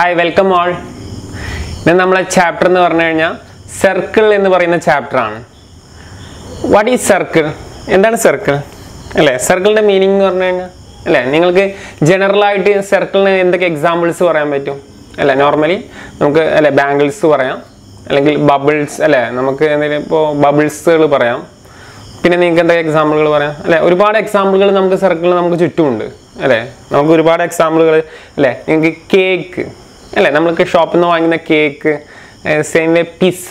Hi welcome all ഇന്ന് നമ്മളെ chapter എന്ന് പറഞ്ഞു കഴിഞ്ഞാൽ സർക്കിൾ എന്ന് പറയുന്ന ചാപ്റ്ററാണ് വാട്ട് ഈസ് സർക്കിൾ എന്താണ് സർക്കിൾ അല്ലേ? സർക്കിളിന്റെ മീനിങ് എന്ന് പറഞ്ഞു കഴിഞ്ഞാൽ അല്ലേ? നിങ്ങൾക്ക് ജനറലായിട്ട് സർക്കിളിന് എന്തൊക്കെ എക്സാമ്പിൾസ് പറയാൻ പറ്റും? അല്ലേ? നോർമലി നമുക്ക് അല്ലേ ബാംഗിൾസ് പറയാം. അല്ലെങ്കിൽ ബബിൾസ് അല്ലേ? നമുക്ക് എന്തെങ്കിലും ഇപ്പോൾ ബബിൾസുകൾ പറയാം. പിന്നെ നിങ്ങൾക്ക് എന്തൊക്കെ എക്സാമ്പിളുകൾ പറയാം? അല്ലേ? ഒരുപാട് എക്സാമ്പിളുകൾ നമുക്ക് സർക്കിൾ നമുക്ക് ചുറ്റുമുണ്ട്. അല്ലേ? നമുക്ക് ഒരുപാട് എക്സാമ്പിളുകൾ അല്ലേ? നിങ്ങൾക്ക് കേക്ക് അല്ലേ? നമ്മൾക്ക് ഷോപ്പിൽ നിന്ന് വാങ്ങുന്ന കേക്ക് സെയിം വേ പിസ്സ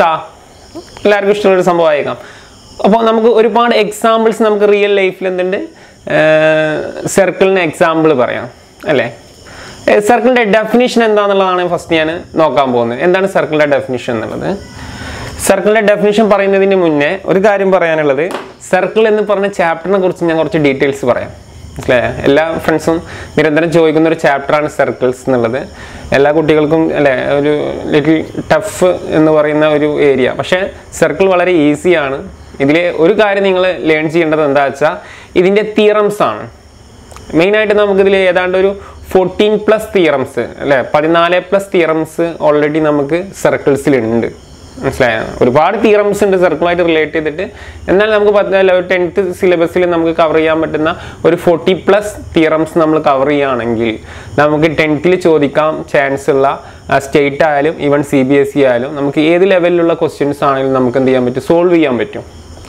എല്ലാവർക്കും ഇഷ്ടമുള്ളൊരു സംഭവമായേക്കാം. അപ്പോൾ നമുക്ക് ഒരുപാട് എക്സാമ്പിൾസ് നമുക്ക് റിയൽ ലൈഫിൽ എന്തുണ്ട്? സർക്കിളിന് എക്സാമ്പിൾ പറയാം അല്ലേ? സർക്കിളിന്റെ ഡെഫിനിഷൻ എന്താണെന്നുള്ളതാണ് ഫസ്റ്റ് ഞാൻ നോക്കാൻ പോകുന്നത്. എന്താണ് സർക്കിളിന്റെ ഡെഫിനിഷൻ എന്നുള്ളത്? സർക്കിളിന്റെ ഡെഫിനിഷൻ പറയുന്നതിന് മുന്നേ ഒരു കാര്യം പറയാനുള്ളത്. സർക്കിൾ എന്ന് പറഞ്ഞ ചാപ്റ്ററിനെ കുറിച്ച് ഞാൻ കുറച്ച് ഡീറ്റെയിൽസ് പറയാം. മനസ്സിലായോ? എല്ലാ ഫ്രണ്ട്സും നിരന്തരം ചോദിക്കുന്ന ഒരു ചാപ്റ്ററാണ് സർക്കിൾസ് എന്നുള്ളത്. എല്ലാ കുട്ടികൾക്കും അല്ലേ ഒരു ലിറ്റിൽ ടഫ് എന്ന് പറയുന്ന ഒരു ഏരിയ പക്ഷേ സർക്കിൾ വളരെ ഈസിയാണ് ഇതിൽ ഒരു കാര്യം നിങ്ങൾ ലേൺ ചെയ്യേണ്ടത് എന്താ വെച്ചാൽ ഇതിന്റെ തിയറംസ് ആണ്. മെയിനായിട്ട് നമുക്കിതിൽ ഏതാണ്ട് ഒരു ഫോർട്ടീൻ പ്ലസ് തിയറംസ് അല്ലേ? പതിനാല് പ്ലസ് തിയറംസ് ഓൾറെഡി നമുക്ക് സർക്കിൾസിലുണ്ട് മനസ്സിലായോ? ഒരുപാട് തിയറംസ് ഉണ്ട് സർക്കിളുമായിട്ട് റിലേറ്റ് ചെയ്തിട്ട്. എന്നാൽ നമുക്ക് പറഞ്ഞാൽ ഒരു ടെൻത്ത് സിലബസിൽ നമുക്ക് കവർ ചെയ്യാൻ പറ്റുന്ന ഒരു ഫോർട്ടി പ്ലസ് തിയറംസ് നമ്മൾ കവർ ചെയ്യുകയാണെങ്കിൽ നമുക്ക് ടെൻത്തിൽ ചോദിക്കാൻ ചാൻസ് ഉള്ള സ്റ്റേറ്റ് ആയാലും even C B S E ആയാലും നമുക്ക് ഏത് ലെവലിലുള്ള ക്വസ്റ്റ്യൻസ് ആണെങ്കിലും നമുക്ക് എന്ത് ചെയ്യാൻ പറ്റും? സോൾവ് ചെയ്യാൻ പറ്റും.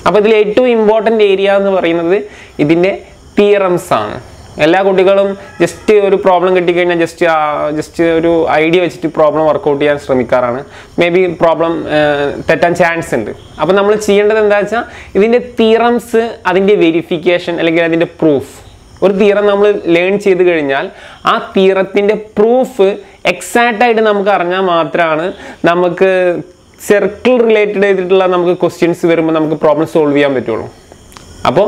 അപ്പോൾ ഇതിൽ ഏറ്റവും ഇമ്പോർട്ടന്റ് ഏരിയ എന്ന് പറയുന്നത് ഇതിന്റെ തിയറംസ് ആണ്. എല്ലാ കുട്ടികളും ജസ്റ്റ് ഒരു പ്രോബ്ലം കിട്ടിക്കഴിഞ്ഞാൽ ജസ്റ്റ് ജസ്റ്റ് ഒരു ഐഡിയ വെച്ചിട്ട് പ്രോബ്ലം വർക്കൗട്ട് ചെയ്യാൻ ശ്രമിക്കാറാണ്. മേ ബി പ്രോബ്ലം തെറ്റാൻ ചാൻസ് ഉണ്ട്. അപ്പോൾ നമ്മൾ ചെയ്യേണ്ടത് എന്താ വെച്ചാൽ ഇതിന്റെ തിയറംസ് അതിന്റെ വെരിഫിക്കേഷൻ അല്ലെങ്കിൽ അതിന്റെ പ്രൂഫ് ഒരു തീറം നമ്മൾ ലേൺ ചെയ്ത് കഴിഞ്ഞാൽ ആ തീറത്തിന്റെ പ്രൂഫ് എക്സാക്റ്റ് ആയിട്ട് നമുക്ക് അറിഞ്ഞാൽ മാത്രമാണ് നമുക്ക് സർക്കിൾ റിലേറ്റഡ് ചെയ്തിട്ടുള്ള നമുക്ക് ക്വസ്റ്റ്യൻസ് വരുമ്പോൾ നമുക്ക് പ്രോബ്ലം സോൾവ് ചെയ്യാൻ പറ്റുള്ളൂ. അപ്പോൾ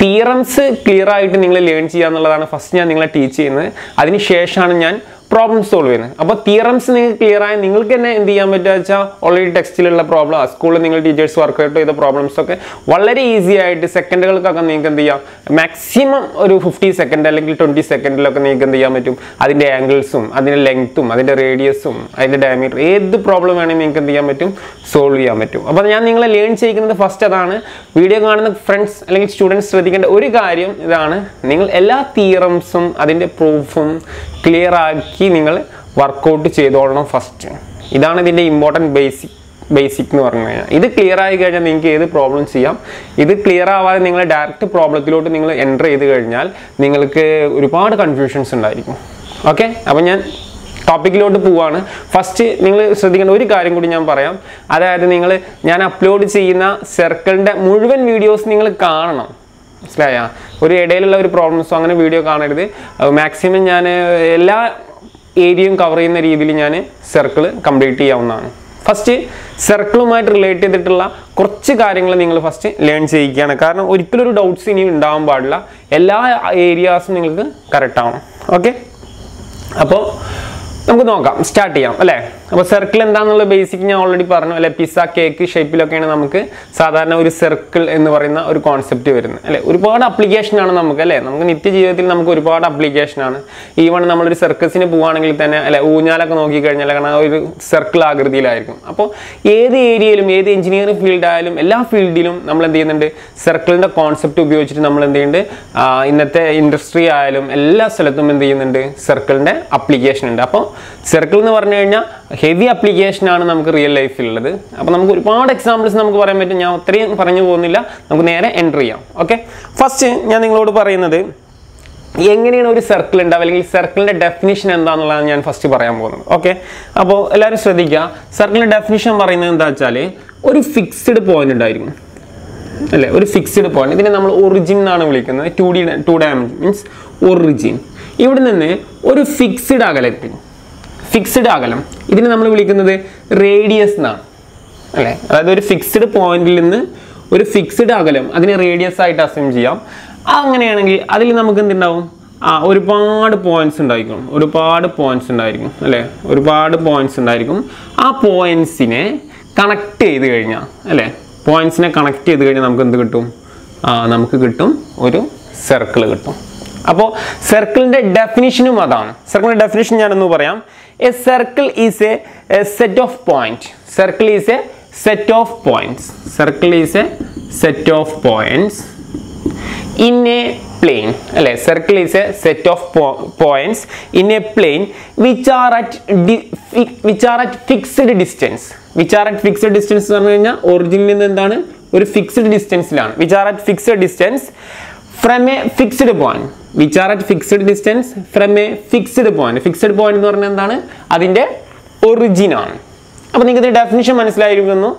തിയറംസ് ക്ലിയർ ആയിട്ട് നിങ്ങൾ ലേൺ ചെയ്യുക എന്നുള്ളതാണ് ഫസ്റ്റ് ഞാൻ നിങ്ങളെ ടീച്ച് ചെയ്യുന്നത്. അതിനുശേഷമാണ് ഞാൻ പ്രോബ്ലം സോൾവ് ചെയ്യുന്നത് അപ്പോൾ തിയറംസ് നിങ്ങൾക്ക് ക്ലിയർ ആയി നിങ്ങൾക്ക് തന്നെ എന്ത് ചെയ്യാൻ പറ്റുക വെച്ചാൽ ഓൾറെഡി ടെക്സ്റ്റിലുള്ള പ്രോബ്ലം സ്കൂളിൽ നിങ്ങൾ ടീച്ചേഴ്സ് വർക്ക് ഔട്ട് ചെയ്ത പ്രോബ്ലംസ് ഒക്കെ വളരെ ഈസി ആയിട്ട് സെക്കൻഡുകൾക്കൊക്കെ നിങ്ങൾക്ക് എന്ത് ചെയ്യാം? മാക്സിമം ഒരു ഫിഫ്റ്റി സെക്കൻഡ് അല്ലെങ്കിൽ ട്വന്റി സെക്കൻഡിലൊക്കെ നിങ്ങൾക്ക് എന്ത് ചെയ്യാൻ പറ്റും? അതിന്റെ ആംഗിൾസും അതിന്റെ ലെങ്ത്തും അതിന്റെ റേഡിയസും അതിന്റെ ഡയമീറ്റർ ഏത് പ്രോബ്ലം വേണമെങ്കിൽ നിങ്ങൾക്ക് എന്ത് ചെയ്യാൻ പറ്റും? സോൾവ് ചെയ്യാൻ പറ്റും. അപ്പോൾ ഞാൻ നിങ്ങളെ ലേൺ ചെയ്യിക്കുന്നത് ഫസ്റ്റ് അതാണ്. വീഡിയോ കാണുന്ന ഫ്രണ്ട്സ് അല്ലെങ്കിൽ സ്റ്റുഡൻസ് ശ്രദ്ധിക്കേണ്ട ഒരു കാര്യം ഇതാണ്. നിങ്ങൾ എല്ലാ തിയറംസും അതിന്റെ പ്രൂഫും ക്ലിയർ ആക്കി നിങ്ങൾ വർക്കൗട്ട് ചെയ്തോളണം ഫസ്റ്റ് ഇതാണ് ഇതിന്റെ ഇമ്പോർട്ടന്റ് ബേസിക് ബേസിക് എന്ന് പറഞ്ഞു കഴിഞ്ഞാൽ. ഇത് ക്ലിയർ ആയി കഴിഞ്ഞാൽ നിങ്ങൾക്ക് ഏത് പ്രോബ്ലം ചെയ്യാം? ഇത് ക്ലിയർ ആവാതെ നിങ്ങൾ ഡയറക്റ്റ് പ്രോബ്ലത്തിലോട്ട് നിങ്ങൾ എന്റർ ചെയ്ത് കഴിഞ്ഞാൽ നിങ്ങൾക്ക് ഒരുപാട് കൺഫ്യൂഷൻസ് ഉണ്ടായിരിക്കും. ഓക്കെ അപ്പം ഞാൻ ടോപ്പിക്കിലോട്ട് പോവാണ്. ഫസ്റ്റ് നിങ്ങൾ ശ്രദ്ധിക്കേണ്ട ഒരു കാര്യം കൂടി ഞാൻ പറയാം. അതായത് നിങ്ങൾ ഞാൻ അപ്ലോഡ് ചെയ്യുന്ന സർക്കിളിന്റെ മുഴുവൻ വീഡിയോസ് നിങ്ങൾ കാണണം. മനസ്സിലായ? ഒരു ഇടയിലുള്ള ഒരു പ്രോബ്ലംസോ അങ്ങനെ വീഡിയോ കാണരുത്. മാക്സിമം ഞാൻ എല്ലാ ഏരിയയും കവർ ചെയ്യുന്ന രീതിയിൽ ഞാൻ സർക്കിൾ കംപ്ലീറ്റ് ചെയ്യാവുന്നതാണ്. ഫസ്റ്റ് സർക്കിളുമായിട്ട് റിലേറ്റ് ചെയ്തിട്ടുള്ള കുറച്ച് കാര്യങ്ങൾ നിങ്ങൾ ഫസ്റ്റ് ലേൺ ചെയ്യിക്കുകയാണ്. കാരണം ഒരിക്കലും ഒരു ഡൗട്ട്സ് ഇനി ഉണ്ടാവാൻ പാടില്ല. എല്ലാ ഏരിയാസും നിങ്ങൾക്ക് കറക്റ്റ് ആവണം. ഓക്കെ അപ്പോൾ നമുക്ക് നോക്കാം. സ്റ്റാർട്ട് ചെയ്യാം അല്ലേ? അപ്പോൾ സർക്കിൾ എന്താണെന്നുള്ള ബേസിക് ഞാൻ ഓൾറെഡി പറഞ്ഞു. അല്ലെ പിസ്സ കേക്ക് ഷേപ്പിലൊക്കെയാണ് നമുക്ക് സാധാരണ ഒരു സർക്കിൾ എന്ന് പറയുന്ന ഒരു കോൺസെപ്റ്റ് വരുന്നത്. അല്ലെ ഒരുപാട് അപ്ലിക്കേഷനാണ് നമുക്ക് അല്ലേ? നമുക്ക് നിത്യജീവിതത്തിൽ നമുക്ക് ഒരുപാട് അപ്ലിക്കേഷനാണ് ഈവൺ നമ്മളൊരു സർക്കസിന് പോവുകയാണെങ്കിൽ തന്നെ അല്ലെ ഊഞ്ഞാലൊക്കെ നോക്കിക്കഴിഞ്ഞാൽ കാരണം ഒരു സർക്കിൾ ആകൃതിയിലായിരിക്കും. അപ്പോൾ ഏത് ഏരിയയിലും ഏത് എഞ്ചിനീയറിംഗ് ഫീൽഡ് ആയാലും എല്ലാ ഫീൽഡിലും നമ്മൾ എന്ത് ചെയ്യുന്നുണ്ട്? സർക്കിളിന്റെ കോൺസെപ്റ്റ് ഉപയോഗിച്ചിട്ട് നമ്മൾ എന്ത് ചെയ്യുന്നുണ്ട്? ഇന്നത്തെ ഇൻഡസ്ട്രി ആയാലും എല്ലാ സ്ഥലത്തും എന്ത് ചെയ്യുന്നുണ്ട്? സർക്കിളിന്റെ അപ്ലിക്കേഷൻ ഉണ്ട്. അപ്പോൾ സർക്കിൾ എന്ന് പറഞ്ഞു കഴിഞ്ഞാൽ ഹെവി അപ്ലിക്കേഷനാണ് നമുക്ക് റിയൽ ലൈഫിലുള്ളത് അപ്പോൾ നമുക്ക് ഒരുപാട് എക്സാമ്പിൾസ് നമുക്ക് പറയാൻ പറ്റും. ഞാൻ അത്രയും പറഞ്ഞു പോകുന്നില്ല. നമുക്ക് നേരെ എന്റർ ചെയ്യാം. ഓക്കെ ഫസ്റ്റ് ഞാൻ നിങ്ങളോട് പറയുന്നത് എങ്ങനെയാണ് ഒരു സർക്കിൾ ഉണ്ടാവുക അല്ലെങ്കിൽ സർക്കിളിന്റെ ഡെഫിനിഷൻ എന്താണെന്നുള്ളതാണ് ഞാൻ ഫസ്റ്റ് പറയാൻ പോകുന്നത്. ഓക്കെ അപ്പോൾ എല്ലാവരും ശ്രദ്ധിക്കുക സർക്കിളിന്റെ ഡെഫിനിഷൻ പറയുന്നത് എന്താ വെച്ചാൽ ഒരു ഫിക്സ്ഡ് പോയിന്റ് ഉണ്ടായിരിക്കും അല്ലേ? ഒരു ഫിക്സ്ഡ് പോയിന്റ് ഇതിനെ നമ്മൾ ഒറിജിൻ എന്നാണ് വിളിക്കുന്നത്. Two D two dimension means origin ഇവിടെ നിന്ന് ഒരു ഫിക്സ്ഡ് അകലത്തിൽ. ഫിക്സ്ഡ് അകലം ഇതിനെ നമ്മൾ വിളിക്കുന്നത് റേഡിയസ് എന്നാണ്. അല്ലേ? അതായത് ഒരു ഫിക്സ്ഡ് പോയിന്റിൽ നിന്ന് ഒരു ഫിക്സ്ഡ് അകലം അതിനെ റേഡിയസ് ആയിട്ട് അസ്യൂം ചെയ്യാം. അങ്ങനെയാണെങ്കിൽ അതിൽ നമുക്ക് എന്തുണ്ടാവും? ആ ഒരുപാട് പോയിന്റ്സ് ഉണ്ടായിരിക്കും. ഒരുപാട് പോയിന്റ്സ് ഉണ്ടായിരിക്കും. അല്ലേ? ഒരുപാട് പോയിന്റ്സ് ഉണ്ടായിരിക്കും. ആ പോയിന്റ്സിനെ കണക്ട് ചെയ്ത് കഴിഞ്ഞാൽ അല്ലേ? പോയിന്റ്സിനെ കണക്ട് ചെയ്ത് കഴിഞ്ഞാൽ നമുക്ക് എന്ത് കിട്ടും? ആ നമുക്ക് കിട്ടും ഒരു സർക്കിൾ കിട്ടും. അപ്പോൾ സർക്കിളിന്റെ ഡെഫിനിഷനും അതാണ്. സർക്കിളിന്റെ ഡെഫിനിഷൻ ഞാനൊന്ന് പറയാം. A circle is a set of point circle is a set of points circle is a set of points in a plane അല്ലെ? Circle is a set of points in a plane which are at which are at fixed distance which are at fixed distance എന്ന് പറഞ്ഞു കഴിഞ്ഞാൽ ഒറിജിനിൽ നിന്ന് എന്താണ്? ഒരു fixed ഡിസ്റ്റൻസിലാണ് which are at fixed distance from a fixed point which are at fixed distance from a fixed point fixed point എന്ന് പറഞ്ഞാൽ എന്താണ്? അതിന്റെ ആണ്. അപ്പോൾ നിങ്ങൾക്ക് ഇതിന്റെ ഡെഫിനിഷൻ മനസ്സിലായിരിക്കുന്നു.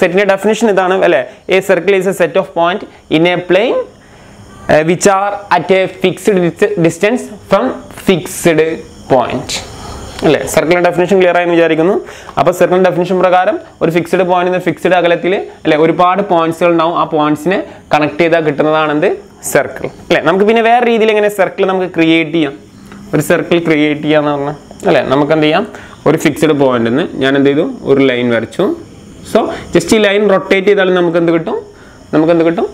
സെറ്റിന്റെ ഡെഫിനിഷൻ ഇതാണ് അല്ലേ? A circle is a set of point in a plane which are at a fixed distance from fixed point അല്ലേ? സർക്കിളിന്റെ ഡെഫിനിഷൻ ക്ലിയർ ആയെന്ന് വിചാരിക്കുന്നു. അപ്പോൾ സർക്കിളിന്റെ ഡെഫിനിഷൻ പ്രകാരം ഒരു ഫിക്സ്ഡ് പോയിന്റ് ഫിക്സ്ഡ് അകലത്തിൽ അല്ലെ? ഒരുപാട് പോയിന്റ്സുകൾ ഉണ്ടാവും. ആ പോയിന്റ്സിനെ കണക്ട് ചെയ്താൽ കിട്ടുന്നതാണെന്ത്? സർക്കിൾ അല്ലേ? നമുക്ക് പിന്നെ വേറെ രീതിയിൽ എങ്ങനെ സർക്കിൾ നമുക്ക് ക്രിയേറ്റ് ചെയ്യാം? ഒരു സർക്കിൾ ക്രിയേറ്റ് ചെയ്യാന്ന് പറഞ്ഞാൽ അല്ലേ? നമുക്ക് എന്ത് ചെയ്യാം? ഒരു ഫിക്സ്ഡ് പോയിന്റിൽ നിന്ന് ഞാൻ എന്ത് ചെയ്തു? ഒരു ലൈൻ വരച്ചു. സോ ജസ്റ്റ് ഈ ലൈൻ റൊട്ടേറ്റ് ചെയ്താലും നമുക്ക് എന്ത് കിട്ടും? നമുക്ക് എന്ത് കിട്ടും?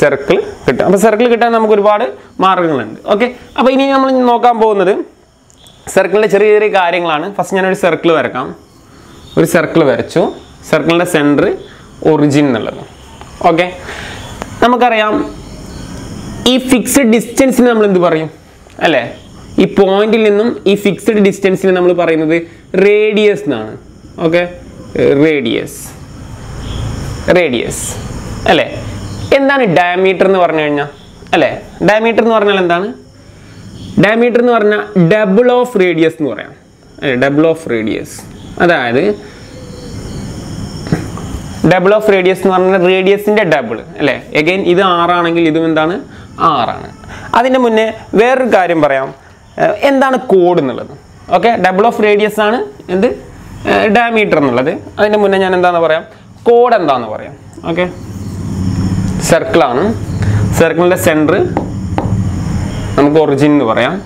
സർക്കിൾ കിട്ടും. അപ്പോൾ സർക്കിൾ കിട്ടാൻ നമുക്ക് ഒരുപാട് മാർഗങ്ങളുണ്ട്. ഓക്കെ അപ്പോൾ ഇനി നമ്മൾ നോക്കാൻ പോകുന്നത് സർക്കിളിന്റെ ചെറിയ ചെറിയ കാര്യങ്ങളാണ്. ഫസ്റ്റ് ഞാനൊരു സർക്കിൾ വരക്കാം. ഒരു സർക്കിൾ വരച്ചു. സർക്കിളിന്റെ സെന്റർ ഒറിജിൻ എന്നുള്ളത്. ഓക്കെ നമുക്കറിയാം ഈ ഫിക്സഡ് ഡിസ്റ്റൻസിന് നമ്മൾ എന്ത് പറയും? അല്ലേ? ഈ പോയിന്റിൽ നിന്നും ഈ ഫിക്സഡ് ഡിസ്റ്റൻസിന് നമ്മൾ പറയുന്നത് റേഡിയസ് എന്നാണ്. ഓക്കെ റേഡിയസ് റേഡിയസ് അല്ലേ? എന്താണ് ഡയമീറ്റർ എന്ന് പറഞ്ഞു കഴിഞ്ഞാൽ അല്ലേ? ഡയമീറ്റർ എന്ന് പറഞ്ഞാൽ എന്താണ്? ഡയമീറ്റർ എന്ന് പറഞ്ഞാൽ ഡബിൾ ഓഫ് റേഡിയസ് എന്ന് പറയാം. ഡബിൾ ഓഫ് റേഡിയസ് അതായത് ഡബിൾ ഓഫ് റേഡിയസ് എന്ന് പറഞ്ഞാൽ റേഡിയസിന്റെ ഡബിൾ അല്ലേ? എഗൈൻ ഇത് ആറാണെങ്കിൽ ഇതും എന്താണ്? ആറാണ്. അതിന് മുന്നേ വേറൊരു കാര്യം പറയാം. എന്താണ് കോഡ് എന്നുള്ളത്? ഓക്കെ ഡബിൾ ഓഫ് റേഡിയസ് ആണ്. എന്ത്? ഡയമീറ്റർ എന്നുള്ളത്. അതിന്റെ മുന്നേ ഞാൻ എന്താണെന്ന് പറയാം? കോഡ് എന്താന്ന് പറയാം? ഓക്കെ സർക്കിളാണ് സർക്കിളിന്റെ സെന്റർ നമുക്ക് ഒറിജിൻ എന്ന് പറയാം.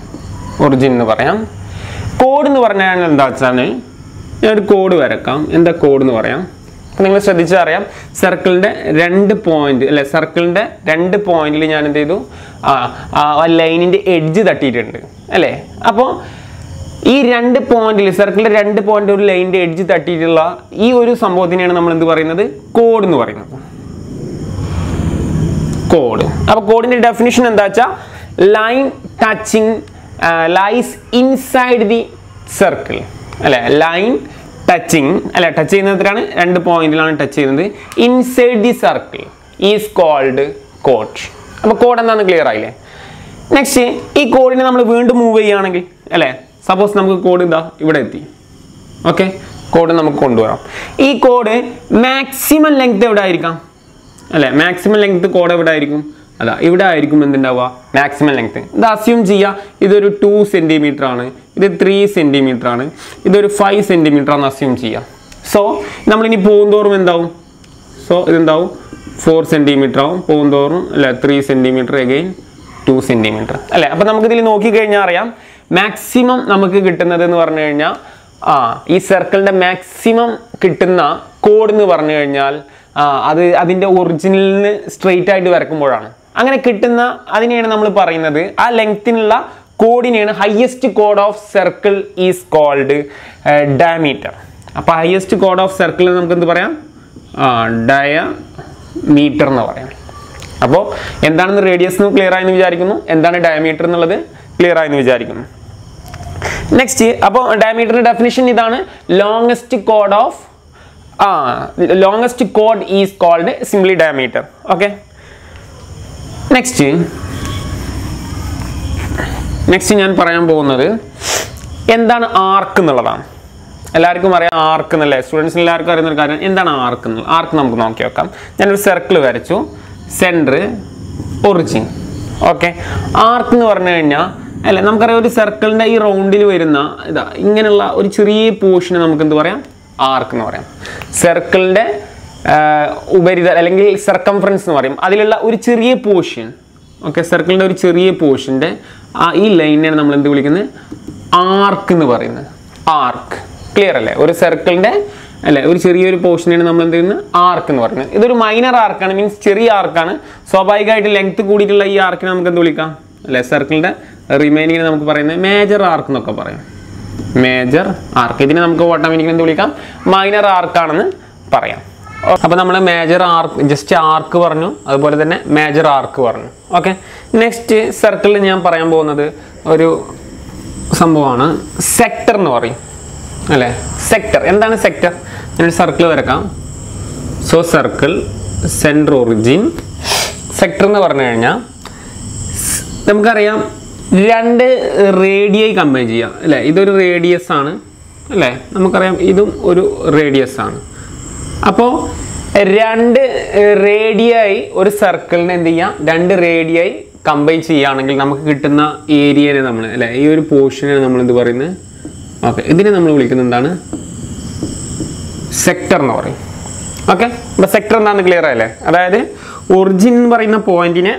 ഒറിജിൻ എന്ന് പറയാം. കോഡ് എന്ന് പറഞ്ഞാൽ എന്താ വെച്ചാൽ ഞാനൊരു കോഡ് വരക്കാം. എന്താ കോഡ് എന്ന് പറയാം? നിങ്ങൾ ശ്രദ്ധിച്ചാൽ അറിയാം രണ്ട് പോയിന്റ് അല്ലെ സർക്കിളിന്റെ രണ്ട് പോയിന്റിൽ ഞാൻ എന്ത് ചെയ്തു? ആ ലൈനിന്റെ എഡ്ജ് തട്ടിയിട്ടുണ്ട് അല്ലേ? അപ്പോൾ ഈ രണ്ട് പോയിന്റിൽ സർക്കിളിന്റെ രണ്ട് പോയിന്റ് ഒരു ലൈനിന്റെ എഡ്ജ് തട്ടിയിട്ടുള്ള ഈ ഒരു സംഭവത്തിനെയാണ് നമ്മൾ എന്ത് പറയുന്നത്? കോഡ് എന്ന് പറയുന്നത്. കോഡ് അപ്പോൾ കോഡിന്റെ ഡെഫിനിഷൻ എന്താ വെച്ചാൽ line touching lies inside the circle അല്ലെ? ലൈൻ ടച്ചിങ് അല്ലെ? ടച്ച് ചെയ്യുന്നതിലാണ് രണ്ട് പോയിന്റിലാണ് ടച്ച് ചെയ്യുന്നത്. Inside the circle is called code അപ്പോൾ കോഡ് എന്താണെന്ന് ക്ലിയർ ആയില്ലേ? നെക്സ്റ്റ് ഈ കോഡിനെ നമ്മൾ വീണ്ടും മൂവ് ചെയ്യുകയാണെങ്കിൽ അല്ലേ? സപ്പോസ് നമുക്ക് കോഡ് ഇതാ ഇവിടെ എത്തി. ഓക്കെ കോഡ് നമുക്ക് കൊണ്ടുവരാം. ഈ കോഡ് മാക്സിമം ലെങ്ത് എവിടെ ആയിരിക്കാം അല്ലേ? മാക്സിമം ലെങ്ത് കോഡ് എവിടെ ആയിരിക്കും അതാ ഇവിടെ ആയിരിക്കും എന്തുണ്ടാവുക? മാക്സിമം ലെങ്ത് ഇത് അസ്യൂം ചെയ്യുക ഇതൊരു ടു സെന്റിമീറ്റർ ആണ്. ഇത് ത്രീ സെന്റിമീറ്റർ ആണ്. ഇതൊരു ഫൈവ് സെന്റിമീറ്റർ ആണ് അസ്യൂം ചെയ്യുക. സോ നമ്മളിനി പോകുന്തോറും എന്താവും? സോ ഇതെന്താവും? ഫോർ സെന്റിമീറ്റർ ആവും. പോകുന്തോറും അല്ലെ three centimetre again two centimetre അല്ലേ അപ്പം നമുക്കിതിൽ നോക്കിക്കഴിഞ്ഞാൽ അറിയാം മാക്സിമം നമുക്ക് കിട്ടുന്നത് എന്ന് പറഞ്ഞു കഴിഞ്ഞാൽ ആ ഈ സർക്കിളിന്റെ മാക്സിമം കിട്ടുന്ന കോഡ് എന്ന് പറഞ്ഞു കഴിഞ്ഞാൽ അത് അതിന്റെ ഒറിജിനലിന് സ്ട്രെയിറ്റ് ആയിട്ട് വരക്കുമ്പോഴാണ്. അങ്ങനെ കിട്ടുന്ന അതിനെയാണ് നമ്മൾ പറയുന്നത്. ആ ലെങ്ത്തിനുള്ള കോഡിനെയാണ് highest code of circle is called diameter അപ്പോൾ ഹയസ്റ്റ് കോഡ് ഓഫ് സർക്കിൾ നമുക്ക് എന്ത് പറയാം? ഡയ മീറ്റർ എന്ന് പറയാം. അപ്പോൾ എന്താണെന്ന് റേഡിയസ് എന്ന് ക്ലിയർ ആയെന്ന് വിചാരിക്കുന്നു? എന്താണ് ഡയമീറ്റർ എന്നുള്ളത് ക്ലിയർ ആയെന്ന് വിചാരിക്കുന്നു. നെക്സ്റ്റ് അപ്പോൾ ഡയമീറ്ററിന്റെ ഡെഫിനിഷൻ ഇതാണ് ലോങ്സ്റ്റ് കോഡ് ഓഫ് ആ longest code is called simply diameter okay next next ഞാൻ പറയാൻ പോകുന്നത് എന്താണ് ആർക്ക് എന്നുള്ളതാണ്. എല്ലാവർക്കും അറിയാം ആർക്ക് എന്നല്ലേ? സ്റ്റുഡൻസിന് എല്ലാവർക്കും അറിയുന്ന ഒരു കാര്യം എന്താണ് ആർക്ക് എന്നുള്ളത് ആർക്ക് നമുക്ക് നോക്കി വെക്കാം. ഞാനൊരു സർക്കിൾ വരച്ചു. സെന്റർ ഒറിജിൻ ഓക്കെ ആർക്ക് എന്ന് പറഞ്ഞു കഴിഞ്ഞാൽ അല്ലെ നമുക്കറിയാം ഒരു സർക്കിളിന്റെ ഈ റൗണ്ടിൽ വരുന്ന ഇതാ ഇങ്ങനെയുള്ള ഒരു ചെറിയ പോർഷന് നമുക്ക് എന്ത് പറയാം? ആർക്ക് എന്ന് പറയാം. സർക്കിളിന്റെ ഉപരിതല അല്ലെങ്കിൽ സർക്കംഫറൻസ് എന്ന് പറയും. അതിലുള്ള ഒരു ചെറിയ പോർഷൻ ഓക്കെ സർക്കിളിന്റെ ഒരു ചെറിയ പോർഷന്റെ ആ ഈ ലൈനിനെയാണ് നമ്മൾ എന്ത് വിളിക്കുന്നത് ആർക്ക് എന്ന് പറയുന്നത് ആർക്ക് ക്ലിയർ അല്ലേ? ഒരു സർക്കിളിന്റെ അല്ലെ ഒരു ചെറിയൊരു പോർഷനാണ് നമ്മൾ എന്ത് ചെയ്യുന്നത് ആർക്ക് എന്ന് പറയുന്നത് ഇതൊരു മൈനർ ആർക്കാണ് മീൻസ് ചെറിയ ആർക്കാണ് സ്വാഭാവികമായിട്ട് ലെങ്ത് കൂടിയിട്ടുള്ള ഈ ആർക്കിനെ നമുക്ക് എന്ത് വിളിക്കാം? അല്ലെ സർക്കിളിന്റെ റിമൈനിങ്ങിന് നമുക്ക് പറയുന്നത് മേജർ ആർക്ക് എന്നൊക്കെ പറയും. മേജർ ആർക്ക് ഇതിനെ നമുക്ക് ഓട്ടോമാറ്റിക്കലി എന്ത് വിളിക്കാം? മൈനർ ആർക്കാണെന്ന് പറയാം. അപ്പോൾ നമ്മൾ മേജർ ആർക്ക് ജസ്റ്റ് ആർക്ക് പറഞ്ഞു അതുപോലെ തന്നെ മേജർ ആർക്ക് പറഞ്ഞു. ഓക്കെ നെക്സ്റ്റ് സർക്കിളിൽ ഞാൻ പറയാൻ പോകുന്നത് ഒരു സംഭവമാണ് സെക്ടർ എന്ന് പറയും. അല്ലേ? സെക്ടർ എന്താണ് സെക്ടർ ഞാനൊരു സർക്കിൾ വരക്കാം. So circle central origin sector എന്ന് പറഞ്ഞു കഴിഞ്ഞാൽ നമുക്കറിയാം രണ്ട് റേഡിയായി കമ്പൈൻ ചെയ്യാം. അല്ലേ? ഇതൊരു റേഡിയസ് ആണ്. അല്ലേ? നമുക്കറിയാം ഇതും ഒരു റേഡിയസ് ആണ്. അപ്പോൾ രണ്ട് റേഡിയായി ഒരു സർക്കിളിനെ എന്ത് ചെയ്യാം? രണ്ട് റേഡിയായി കമ്പൈൻ ചെയ്യുകയാണെങ്കിൽ നമുക്ക് കിട്ടുന്ന ഏരിയനെ നമ്മൾ അല്ലെ? ഈ ഒരു പോർഷനെ നമ്മൾ എന്ത് പറയുന്നത്? ഓക്കെ ഇതിനെ നമ്മൾ വിളിക്കുന്നത് എന്താണ്? സെക്ടർ എന്ന് പറയും. ഓക്കെ അപ്പോൾ സെക്ടർ എന്താണെന്ന് ക്ലിയർ ആയല്ലേ? അതായത് ഒറിജിൻ എന്ന് പറയുന്ന പോയിന്റിനെ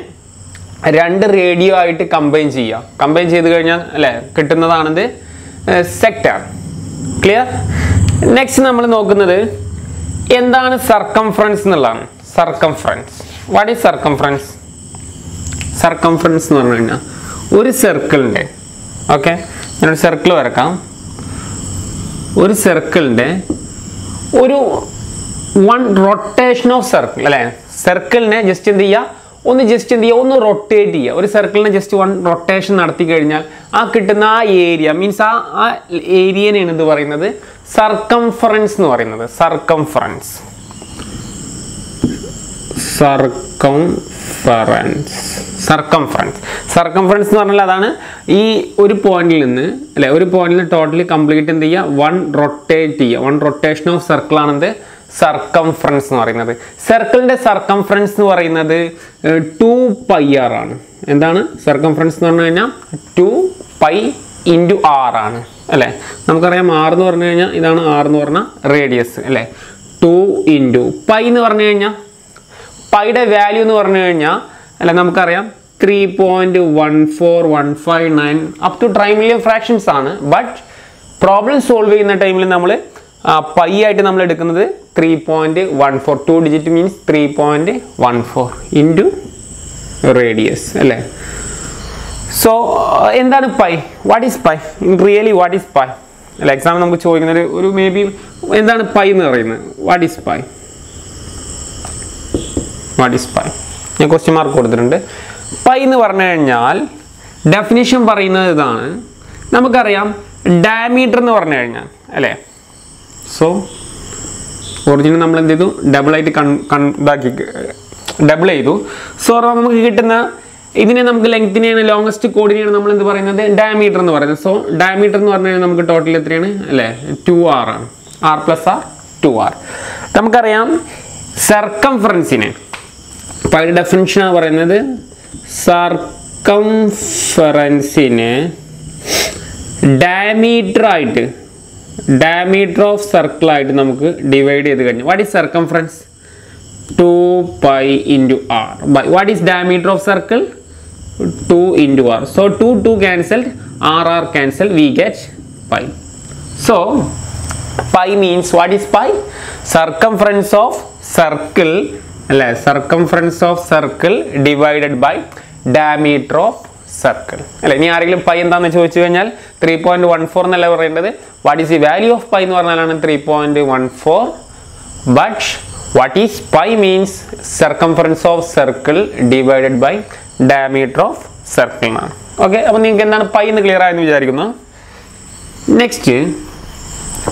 രണ്ട് റേഡിയോ ആയിട്ട് കമ്പൈൻ ചെയ്യുക. കമ്പൈൻ ചെയ്ത് കഴിഞ്ഞാൽ അല്ലേ? കിട്ടുന്നതാണെന്ത്? സെക്ടർ ക്ലിയർ നെക്സ്റ്റ് നമ്മൾ നോക്കുന്നത് എന്താണ് സർക്കംഫറൻസ് എന്നുള്ളതാണ്. Circumference what is circumference circumference എന്ന് പറഞ്ഞു കഴിഞ്ഞാൽ ഒരു സർക്കിളിന്റെ ഓക്കെ ഞാനൊരു സർക്കിൾ വരക്കാം. ഒരു സർക്കിളിന്റെ ഒരു വൺ റൊട്ടേഷൻ ഓഫ് സർക്കിൾ അല്ലേ? സർക്കിളിനെ ജസ്റ്റ് എന്ത് ചെയ്യുക ഒന്ന് ജസ്റ്റ് എന്ത് ചെയ്യുക ഒന്ന് റൊട്ടേറ്റ് ചെയ്യുക ഒരു സർക്കിളിനെ ജസ്റ്റ് വൺ റൊട്ടേഷൻ നടത്തി കഴിഞ്ഞാൽ ആ കിട്ടുന്ന ആ ഏരിയ മീൻസ് ആ ആ ഏരിയനെയാണ് ഇത് പറയുന്നത്? സർക്കംഫറൻസ് എന്ന് പറയുന്നത്. സർക്കംഫറൻസ് സർക്കംഫറൻസ് സർക്കംഫറൻസ് സർക്കംഫറൻസ് എന്ന് പറഞ്ഞാൽ അതാണ് ഈ ഒരു പോയിന്റിൽ നിന്ന് അല്ലെ ഒരു പോയിന്റിൽ ടോട്ടലി കംപ്ലീറ്റ് എന്ത് ചെയ്യുക? വൺ റൊട്ടേറ്റ് ചെയ്യുക. വൺ റൊട്ടേഷൻ ഓഫ് സർക്കിൾ ആണെന്ത് സർക്കംഫറൻസ് എന്ന് പറയുന്നത്. സർക്കിളിന്റെ സർക്കംഫറൻസ് എന്ന് പറയുന്നത് ടു പൈ ആർ ആണ്. എന്താണ്? സർക്കംഫറൻസ് എന്ന് പറഞ്ഞു കഴിഞ്ഞാൽ ടു പൈ ഇന്റു ആർ ആണ് അല്ലേ? നമുക്കറിയാം ആർ എന്ന് പറഞ്ഞു കഴിഞ്ഞാൽ ഇതാണ് ആർ എന്ന് പറഞ്ഞ റേഡിയസ് അല്ലേ? ടു ഇന്റു പൈ എന്ന് പറഞ്ഞു കഴിഞ്ഞാൽ പൈയുടെ വാല്യൂ എന്ന് പറഞ്ഞു കഴിഞ്ഞാൽ അല്ല നമുക്കറിയാം three point one four one five nine up to try million fractions ആണ്. ബട്ട് പ്രോബ്ലം സോൾവ് ചെയ്യുന്ന ടൈമിൽ നമ്മൾ പൈ ആയിട്ട് നമ്മൾ എടുക്കുന്നത് three point one four two digit means three point one four into radius അല്ലേ? സോ എന്താണ് pi? What is pi? Really what is pi? അല്ല എക്സാം നമുക്ക് ചോദിക്കുന്നത് ഒരു മേ ബി എന്താണ് പൈ എന്ന് പറയുന്നത്? What is pi? What is pi? ഞാൻ ക്വസ്റ്റ്യൻ മാർക്ക് കൊടുത്തിട്ടുണ്ട്. പൈ എന്ന് പറഞ്ഞു കഴിഞ്ഞാൽ ഡെഫിനിഷൻ പറയുന്നത് ഇതാണ്. നമുക്കറിയാം ഡയമീറ്റർ എന്ന് പറഞ്ഞു കഴിഞ്ഞാൽ അല്ലേ? സോ ഒറിജിനൽ നമ്മൾ എന്ത് ചെയ്തു? ഡബിൾ ആയിട്ട് കൺ കൺ ഇതാക്കി ഡബിൾ ചെയ്തു. സോ നമുക്ക് കിട്ടുന്ന ഇതിനെ നമുക്ക് ലെങ്ത്തിനെയാണ് ലോങ്സ്റ്റ് കോഡിനെയാണ് നമ്മൾ എന്ത് പറയുന്നത്? ഡയമീറ്റർ എന്ന് പറയുന്നത്. സോ ഡയമീറ്റർ എന്ന് പറഞ്ഞാൽ നമുക്ക് ടോട്ടൽ എത്രയാണ്? അല്ലേ? ടു ആർ ആണ്. R plus R two R നമുക്കറിയാം സർക്കംഫറൻസിനെ അപ്പോൾ അതിന്റെ ഡെഫിനിഷനാണ് പറയുന്നത് സർക്കംഫറൻസിനെ ഡയമീറ്റർ ആയിട്ട് ഡയമീറ്റർ ഓഫ് സർക്കിളായിട്ട് നമുക്ക് ഡിവൈഡ് ചെയ്ത് കഴിഞ്ഞു what is circumference two pi into R by what is diameter of circle two into R so two two cancelled R R cancel we get pi so pi means what is pi circumference of circle അല്ലേ circumference of circle divided by diameter of circle അല്ലെ ഇനി ആരെങ്കിലും pi എന്താണെന്ന് ചോദിച്ചു കഴിഞ്ഞാൽ three point one four എന്നല്ല പറയേണ്ടത്? What is the value of pi എന്ന് പറഞ്ഞാലാണ് three point one four but what is pi means circumference of circle divided by diameter of circle എന്നാണ് ഓക്കെ അപ്പോൾ നിങ്ങൾക്ക് എന്താണ് പൈ എന്ന് ക്ലിയർ ആയെന്ന് വിചാരിക്കുന്നു? നെക്സ്റ്റ്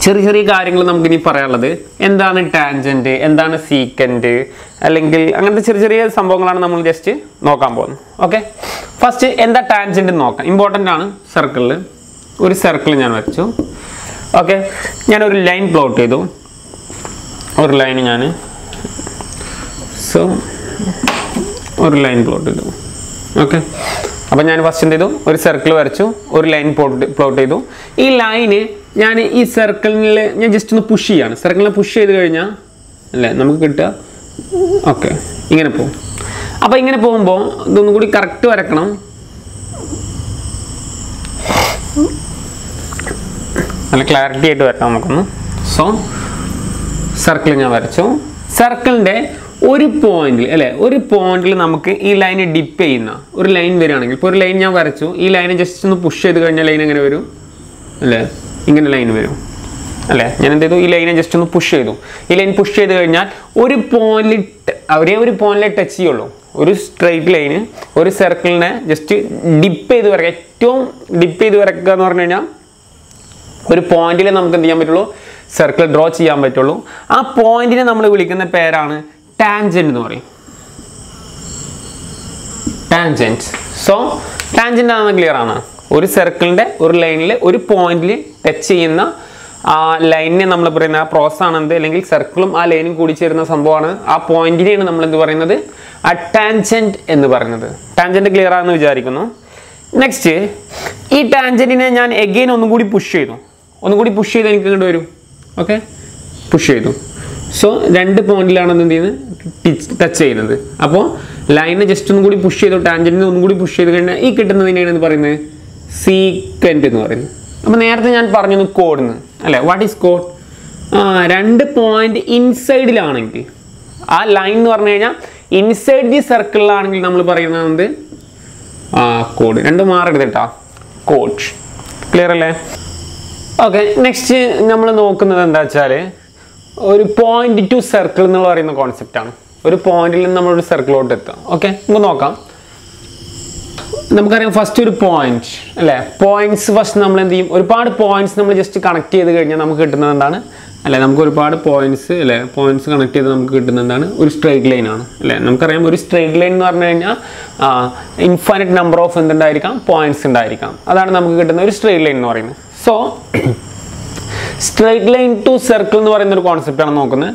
ചെറിയ ചെറിയ കാര്യങ്ങൾ നമുക്ക് ഇനി പറയാനുള്ളത്. എന്താണ് ടാൻജന്റ് എന്താണ് സീക്കന്റ് അല്ലെങ്കിൽ അങ്ങനത്തെ ചെറിയ ചെറിയ സംഭവങ്ങളാണ് നമ്മൾ ജസ്റ്റ് നോക്കാൻ പോകുന്നത്. ഓക്കെ ഫസ്റ്റ് എന്താ ടാൻജന്റ് എന്ന് നോക്കാം. ഇമ്പോർട്ടന്റ് ആണ്. സർക്കിളിൽ ഒരു സർക്കിൾ ഞാൻ വരച്ചു. ഓക്കെ ഞാൻ ഒരു ലൈൻ പ്ലോട്ട് ചെയ്തു. ഒരു ലൈൻ ഞാൻ. സോ ഒരു ലൈൻ പ്ലോട്ട് ചെയ്തു. ഓക്കെ അപ്പം ഞാൻ ഫസ്റ്റ് എന്ത് ചെയ്തു? ഒരു സർക്കിൾ വരച്ചു. ഒരു ലൈൻ പ്ലോട്ട് പ്ലോട്ട് ചെയ്തു. ഈ ലൈന് ഞാൻ ഈ സർക്കിളിൽ ഞാൻ ജസ്റ്റ് ഒന്ന് പുഷ് ചെയ്യാണ്. സർക്കിളിനെ പുഷ് ചെയ്ത് കഴിഞ്ഞാൽ അല്ലേ? നമുക്ക് കിട്ടുക. ഓക്കെ ഇങ്ങനെ പോകും അപ്പോൾ ഇങ്ങനെ പോകുമ്പോൾ ഇതൊന്നും കൂടി കറക്റ്റ് വരക്കണം. നല്ല ക്ലാരിറ്റി ആയിട്ട് വരക്കാം നമുക്കൊന്ന്. സോ സർക്കിൾ ഞാൻ വരച്ചു. സർക്കിളിന്റെ ഒരു പോയിന്റിൽ അല്ലേ? ഒരു പോയിന്റിൽ നമുക്ക് ഈ ലൈന് ഡിപ്പ് ചെയ്യുന്ന ഒരു ലൈൻ വരികയാണെങ്കിൽ ഇപ്പോൾ ഒരു ലൈൻ ഞാൻ വരച്ചു. ഈ ലൈനെ ജസ്റ്റ് ഒന്ന് പുഷ് ചെയ്ത് കഴിഞ്ഞാൽ ലൈൻ എങ്ങനെ വരും? അല്ലേ? ഇങ്ങനെ ലൈൻ വരും. അല്ലേ? ഞാൻ എന്ത് ചെയ്തു? ഈ ലൈനെ ജസ്റ്റ് ഒന്ന് പുഷ് ചെയ്തു. ഈ ലൈൻ പുഷ് ചെയ്ത് കഴിഞ്ഞാൽ ഒരു പോയിന്റിൽ ഒരേ ഒരു പോയിന്റിലെ ടച്ച് ചെയ്യുള്ളൂ. ഒരു സ്ട്രൈറ്റ് ലൈന് ഒരു സർക്കിളിനെ ജസ്റ്റ് ഡിപ്പ് ചെയ്ത് വരയ്ക്കുക. ഏറ്റവും ഡിപ്പ് ചെയ്ത് വരയ്ക്കുക എന്ന് പറഞ്ഞു കഴിഞ്ഞാൽ ഒരു പോയിന്റിൽ നമുക്ക് എന്ത് ചെയ്യാൻ പറ്റുള്ളൂ? സർക്കിൾ ഡ്രോ ചെയ്യാൻ പറ്റുള്ളൂ. ആ പോയിന്റിനെ നമ്മൾ വിളിക്കുന്ന പേരാണ് ടാൻജന്റ് എന്ന് പറയും. ടാൻജന്റ് സോ ടാൻജന്റ് ആണെന്ന് ക്ലിയർ ആണ്. ഒരു സർക്കിളിന്റെ ഒരു ലൈനിൽ ഒരു പോയിന്റിൽ ടച്ച് ചെയ്യുന്ന ആ ലൈനിനെ നമ്മൾ പറയുന്ന ആ ആണ് എന്ത്? അല്ലെങ്കിൽ സർക്കിളും ആ ലൈനും കൂടി ചേരുന്ന സംഭവമാണ്. ആ പോയിന്റിനെയാണ് നമ്മൾ എന്ത് പറയുന്നത്? ടാൻജന്റ് എന്ന് പറയുന്നത്. ടാൻജന്റ് ക്ലിയർ ആണെന്ന് വിചാരിക്കുന്നു. നെക്സ്റ്റ് ഈ ടാൻജന്റിനെ ഞാൻ എഗെയിൻ ഒന്നും കൂടി പുഷ് ചെയ്തു. ഒന്നും കൂടി പുഷ് ചെയ്ത് എനിക്ക് ഇങ്ങോട്ട് വരും? ഓക്കെ പുഷ് ചെയ്തു. സോ രണ്ട് പോയിന്റിലാണ് എന്ത് ചെയ്യുന്നത് ടച്ച് ചെയ്യുന്നത്. അപ്പോൾ ലൈനെ ജസ്റ്റ് ഒന്നും കൂടി പുഷ് ചെയ്തു ടാൻജന്റിനെ ഒന്നും കൂടി പുഷ് ചെയ്ത് കഴിഞ്ഞാൽ ഈ കിട്ടുന്നതിനെയാണ് എന്ന് പറയുന്നത്? സീക്വന്റ് എന്ന് പറയുന്നത്. അപ്പോൾ നേരത്തെ ഞാൻ പറഞ്ഞു കോഡെന്ന് അല്ലേ? വാട്ട് ഈസ് കോഡ് രണ്ട് പോയിന്റ് ഇൻസൈഡിലാണെങ്കിൽ ആ ലൈൻ എന്ന് പറഞ്ഞു കഴിഞ്ഞാൽ ഇൻസൈഡ് ദി സർക്കിളിലാണെങ്കിൽ നമ്മൾ പറയുന്നത് കോഡ് രണ്ട് മാറരുത് കേട്ടോ കോഡ് ക്ലിയർ അല്ലേ? ഓക്കെ നെക്സ്റ്റ് നമ്മൾ നോക്കുന്നത് എന്താ വെച്ചാൽ ഒരു പോയിന്റ് ടു സർക്കിൾ എന്ന് പറയുന്ന കോൺസെപ്റ്റാണ് ഒരു പോയിന്റിൽ നിന്ന് നമ്മളൊരു സർക്കിളോട്ട് എത്താം. ഓക്കെ നമുക്ക് നോക്കാം. നമുക്കറിയാം ഫസ്റ്റ് ഒരു പോയിന്റ് അല്ലേ? പോയിന്റ്സ് ഫസ്റ്റ് നമ്മൾ എന്ത് ചെയ്യും? ഒരുപാട് പോയിന്റ്സ് നമ്മൾ ജസ്റ്റ് കണക്ട് ചെയ്ത് കഴിഞ്ഞാൽ നമുക്ക് കിട്ടുന്നത് എന്താണ്? അല്ലേ നമുക്ക് ഒരുപാട് പോയിന്റ്സ് അല്ലേ? പോയിന്റ്സ് കണക്ട് ചെയ്ത് നമുക്ക് കിട്ടുന്നത് എന്താണ്? ഒരു സ്ട്രൈറ്റ് ലൈൻ ആണ്. അല്ലേ നമുക്കറിയാം ഒരു സ്ട്രൈറ്റ് ലൈൻ എന്ന് പറഞ്ഞു കഴിഞ്ഞാൽ ഇൻഫൈനറ്റ് നമ്പർ ഓഫ് എന്തുണ്ടായിരിക്കാം? പോയിന്റ്സ് ഉണ്ടായിരിക്കാം. അതാണ് നമുക്ക് കിട്ടുന്ന ഒരു സ്ട്രൈറ്റ് ലൈൻ എന്ന് പറയുന്നത്. So straight line to circle എന്ന് പറയുന്ന ഒരു കോൺസെപ്റ്റാണ് നോക്കുന്നത്.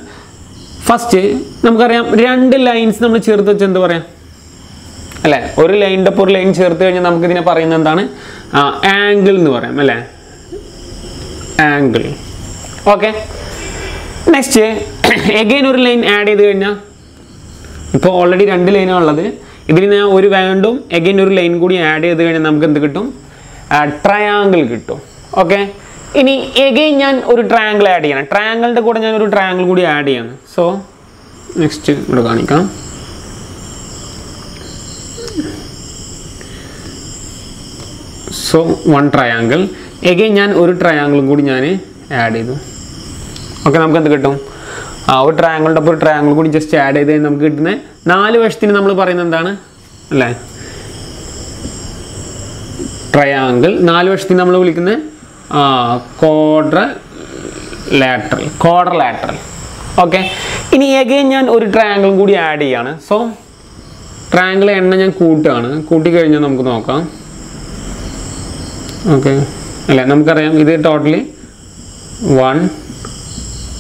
ഫസ്റ്റ് നമുക്കറിയാം രണ്ട് ലൈൻസ് നമ്മൾ ചേർത്ത് വെച്ച് എന്ത് പറയാം? അല്ലേ? ഒരു ലൈനിന്റെ ഒരു ലൈൻ ചേർത്ത് കഴിഞ്ഞാൽ നമുക്ക് ഇതിനെ പറയുന്നത് എന്താണ്? ആംഗിൾ എന്ന് പറയാം അല്ലേ? ആംഗിൾ ഓക്കെ നെക്സ്റ്റ് എഗെയിൻ ഒരു ലൈൻ ആഡ് ചെയ്ത് കഴിഞ്ഞാൽ ഇപ്പോൾ ഓൾറെഡി രണ്ട് ലൈനാണ് ഉള്ളത്. ഇതിൽ ഞാൻ ഒരു വേണ്ടും എഗെയിൻ ഒരു ലൈൻ കൂടി ആഡ് ചെയ്ത് കഴിഞ്ഞാൽ നമുക്ക് എന്ത് കിട്ടും? ട്രയാങ്കിൾ കിട്ടും. ഓക്കെ ഇനി എഗെയിൻ ഞാൻ ഒരു ട്രയാങ്കിൾ ആഡ് ചെയ്യണം. ട്രയാങ്കിളിന്റെ കൂടെ ഞാൻ ഒരു ട്രയാങ്കിൾ കൂടി ആഡ് ചെയ്യണം. സോ നെക്സ്റ്റ് ഇവിടെ കാണിക്കാം. സോ വൺ ട്രയാങ്കിൾ എഗെയിൻ ഞാൻ ഒരു ട്രയാങ്കിളും കൂടി ഞാൻ ആഡ് ചെയ്തു. ഓക്കെ നമുക്ക് എന്ത് കിട്ടും? ആ ഒരു ട്രയാങ്കിളിന്റെ ഒപ്പം ഒരു ട്രയാങ്കിൾ കൂടി ജസ്റ്റ് ആഡ് ചെയ്ത് കഴിഞ്ഞാൽ നമുക്ക് കിട്ടുന്ന നാല് വശത്തിന് നമ്മൾ പറയുന്നത് എന്താണ്? അല്ലേ? ട്രയാങ്കിൾ നാല് വശത്തിന് നമ്മൾ വിളിക്കുന്നത് quadrilateral quadrilateral. Okay ഇനി എഗെയിൻ ഞാൻ ഒരു ട്രയാങ്കിളും കൂടി ആഡ് ചെയ്യാണ്. സോ ട്രയാങ്കിൾ എണ്ണ ഞാൻ കൂട്ടുകയാണ്. കൂട്ടിക്കഴിഞ്ഞാൽ നമുക്ക് നോക്കാം. ഓക്കെ അല്ലേ? നമുക്കറിയാം ഇത് ടോട്ടലി വൺ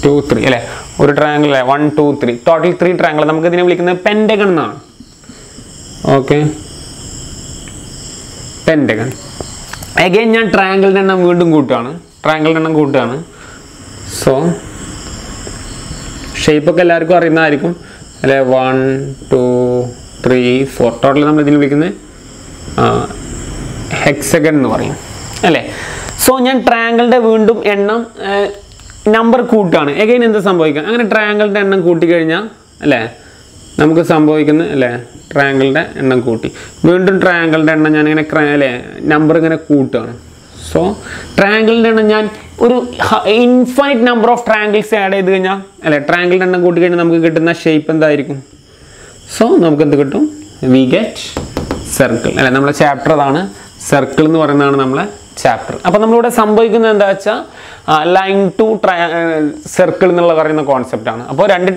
ടു ത്രീ അല്ലേ? ഒരു ട്രയാങ്കിൾ അല്ലേ? One two three total three triangle നമുക്ക് ഇതിനെ വിളിക്കുന്നത് പെൻഡഗൺ എന്നാണ്. ഓക്കെ പെൻഡഗൺ അഗൈൻ ഞാൻ ട്രയാങ്കിളിന്റെ എണ്ണം വീണ്ടും കൂട്ടുകയാണ് ട്രയാങ്കിളിന്റെ എണ്ണം കൂട്ടുകയാണ് സോ ഷേപ്പൊക്കെ എല്ലാവർക്കും അറിയുന്നതായിരിക്കും. അല്ലെ? One two three four total നമ്മൾ ഇതിന് വിളിക്കുന്നത് ഹെക്സഗൺ എന്ന് പറയും. അല്ലേ? സോ ഞാൻ ട്രയാങ്കിളിന്റെ വീണ്ടും എണ്ണം നമ്പർ കൂട്ടാണ് എഗൈൻ എന്താ സംഭവിക്കുക അങ്ങനെ ട്രയാങ്കിളിന്റെ എണ്ണം കൂട്ടിക്കഴിഞ്ഞാൽ അല്ലേ? നമുക്ക് സംഭവിക്കുന്നത് അല്ലേ? ട്രയാങ്കിളിന്റെ എണ്ണം കൂട്ടി. വീണ്ടും ട്രയാങ്കിളിന്റെ എണ്ണം ക്ര- അല്ലേ? നമ്പർ ഇങ്ങനെ കൂട്ടുകയാണ് സോ ട്രയാങ്കിളിന്റെ എണ്ണം ഞാൻ ഒരു infinite number of triangles add ചെയ്ത് കഴിഞ്ഞാൽ അല്ലേ? ട്രയാങ്കിളിന്റെ എണ്ണം കൂട്ടി കഴിഞ്ഞാൽ നമുക്ക് കിട്ടുന്ന ഷേപ്പ് എന്തായിരിക്കും? സോ നമുക്ക് എന്ത് കിട്ടും? വി ഗെറ്റ് സർക്കിൾ അല്ലെ നമ്മളെ ചാപ്റ്റർ അതാണ് സർക്കിൾ എന്ന് പറയുന്നതാണ് നമ്മളെ ചാപ്റ്റർ അപ്പോൾ നമ്മളിവിടെ സംഭവിക്കുന്നത് എന്താ വെച്ചാൽ ലൈൻ ടു ട്രയ സർക്കിൾ എന്നുള്ള പറയുന്ന കോൺസെപ്റ്റാണ് അപ്പോൾ രണ്ട്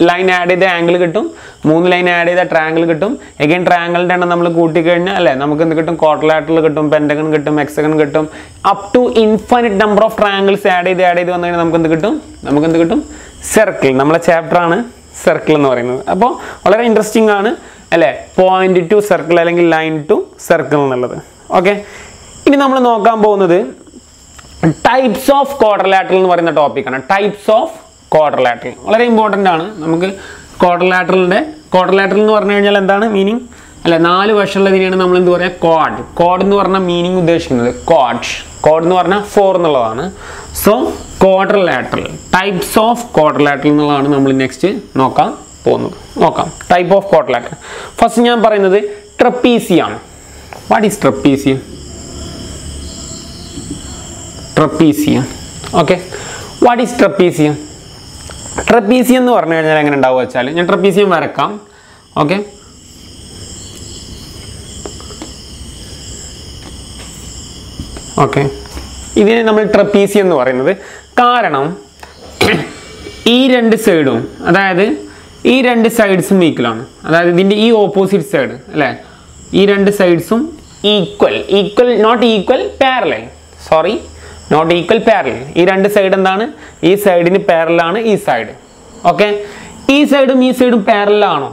ലൈൻ ആഡ് ചെയ്ത ആംഗിൾ കിട്ടും. മൂന്ന് ലൈൻ ആഡ് ചെയ്ത ട്രാങ്കിൾ കിട്ടും. എഗൈൻ ട്രാങ്കിളിന്റെ എണ്ണം നമ്മൾ കൂട്ടിക്കഴിഞ്ഞാൽ അല്ലേ? നമുക്ക് എന്ത് കിട്ടും? കോട്ടലാറ്റിൽ കിട്ടും പെന്റഗൺ കിട്ടും എക്സഗൺ കിട്ടും. Up to infinite number of triangles add ചെയ്ത് ആഡ് ചെയ്ത് വന്നു കഴിഞ്ഞാൽ നമുക്ക് എന്ത് കിട്ടും? നമുക്ക് എന്ത് കിട്ടും? സർക്കിൾ നമ്മളെ ചാപ്റ്റർ ആണ് സർക്കിൾ എന്ന് പറയുന്നത്. അപ്പോൾ വളരെ ഇൻട്രസ്റ്റിംഗ് ആണ് അല്ലേ? പോയിന്റ് ടു സർക്കിൾ അല്ലെങ്കിൽ ലൈൻ ടു സർക്കിൾ എന്നുള്ളത്. ഓക്കെ ഇനി നമ്മൾ നോക്കാൻ പോകുന്നത് ടൈപ്സ് ഓഫ് ക്വാഡർലാറ്ററൽ എന്ന് പറയുന്ന ടോപ്പിക്കാണ് ടൈപ്സ് ഓഫ് ക്വാഡർലാറ്ററൽ വളരെ ഇമ്പോർട്ടന്റ് ആണ്. നമുക്ക് ക്വാഡർലാറ്ററലിന്റെ ക്വാഡർലാറ്ററൽ എന്ന് പറഞ്ഞു കഴിഞ്ഞാൽ എന്താണ്? മീനിങ് അല്ല നാല് വശമുള്ളതിനെയാണ് നമ്മൾ എന്ത് പറയുക? കോഡ് കോഡ് എന്ന് പറഞ്ഞ മീനിങ് ഉദ്ദേശിക്കുന്നത്. കോഡ് കോഡ് എന്ന് പറഞ്ഞാൽ ഫോർ എന്നുള്ളതാണ്. So quadrilateral types of quadrilateral എന്നുള്ളതാണ് നമ്മൾ നെക്സ്റ്റ് നോക്കാൻ പോകുന്നത്. നോക്കാം. ടൈപ്പ് ഓഫ് ക്വാഡർലാറ്ററൽ ഫസ്റ്റ് ഞാൻ പറയുന്നത് ട്രപ്പീസിയാണ് what is trapezium trapezium okay what is trapezium trapezium എന്ന് പറഞ്ഞു കഴിഞ്ഞാൽ എങ്ങനെ ഉണ്ടാവുക വെച്ചാൽ ഞാൻ ട്രപ്പീസിയം വരക്കാം. ഓക്കെ? ഓക്കെ. ഇതിനെ നമ്മൾ ട്രപ്പീസിയം എന്ന് പറയുന്നത്. കാരണം ഈ രണ്ട് സൈഡും അതായത് ഈ രണ്ട് സൈഡ്സും ഈക്വലാണ് അതായത് ഇതിന്റെ ഈ ഓപ്പോസിറ്റ് സൈഡ് അല്ലേ? ഈ രണ്ട് സൈഡ്സും equal equal not equal parallel sorry not equal parallel ഈ രണ്ട് സൈഡ് എന്താണ്? ഈ സൈഡിന് പാരലാണ് ഈ സൈഡ് ഓക്കെ ഈ സൈഡും ഈ സൈഡും പാരലാണോ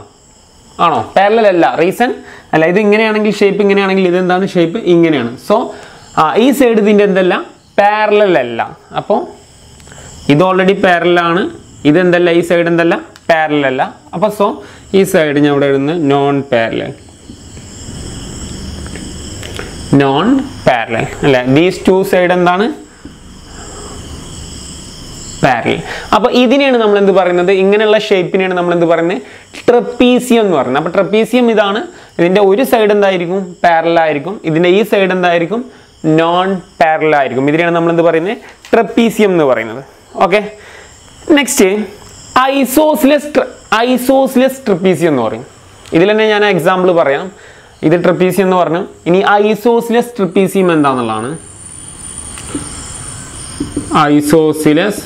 ആണോ? പാരലൽ അല്ല. റീസൺ അല്ല ഇത് ഇങ്ങനെയാണെങ്കിൽ ഷേപ്പ് ഇങ്ങനെയാണെങ്കിൽ ഇത് എന്താണ്? ഷേപ്പ് ഇങ്ങനെയാണ്. സോ ഈ സൈഡ് ഇതിന്റെ എന്തല്ല? പാരലൽ അല്ല. അപ്പോൾ ഇത് ഓൾറെഡി പാരലാണ് ഇതെന്തല്ല ഈ സൈഡ് എന്തല്ല? പാരലൽ അല്ല. അപ്പോൾ സോ ഈ സൈഡ് ഞാൻ ഇവിടെ എഴുതുന്നത് നോൺ പാരലൽ നോൺ പാരലൽ അല്ലേ? ദീസ് ടു സൈഡ് എന്താണ്? പാരലൽ അപ്പോൾ ഇതിനെയാണ് നമ്മൾ എന്ത് പറയുന്നത്? ഇങ്ങനെയുള്ള ഷേപ്പിനെയാണ് നമ്മൾ എന്ത് പറയുന്നത്? ട്രപ്പീസിയം എന്ന് പറയുന്നത്. അപ്പോൾ ട്രപ്പീസിയം ഇതാണ് ഇതിന്റെ ഒരു സൈഡ് എന്തായിരിക്കും? പാരലായിരിക്കും ഇതിന്റെ ഈ സൈഡ് എന്തായിരിക്കും? നോൺ പാരലായിരിക്കും ഇതിനെയാണ് നമ്മൾ എന്ത് പറയുന്നത്? ട്രപ്പീസിയം എന്ന് പറയുന്നത്. Okay next isosceles isosceles trapezium എന്ന് പറയും. ഇതിൽ തന്നെ ഞാൻ എക്സാമ്പിൾ പറയാം. ഇത് ട്രപ്പീസിയം എന്ന് പറഞ്ഞു. ഇനി ഐസോസ്ലെസ് ട്രിപ്പീസിയം എന്താണെന്നുള്ളതാണ് ഐസോസിലസ്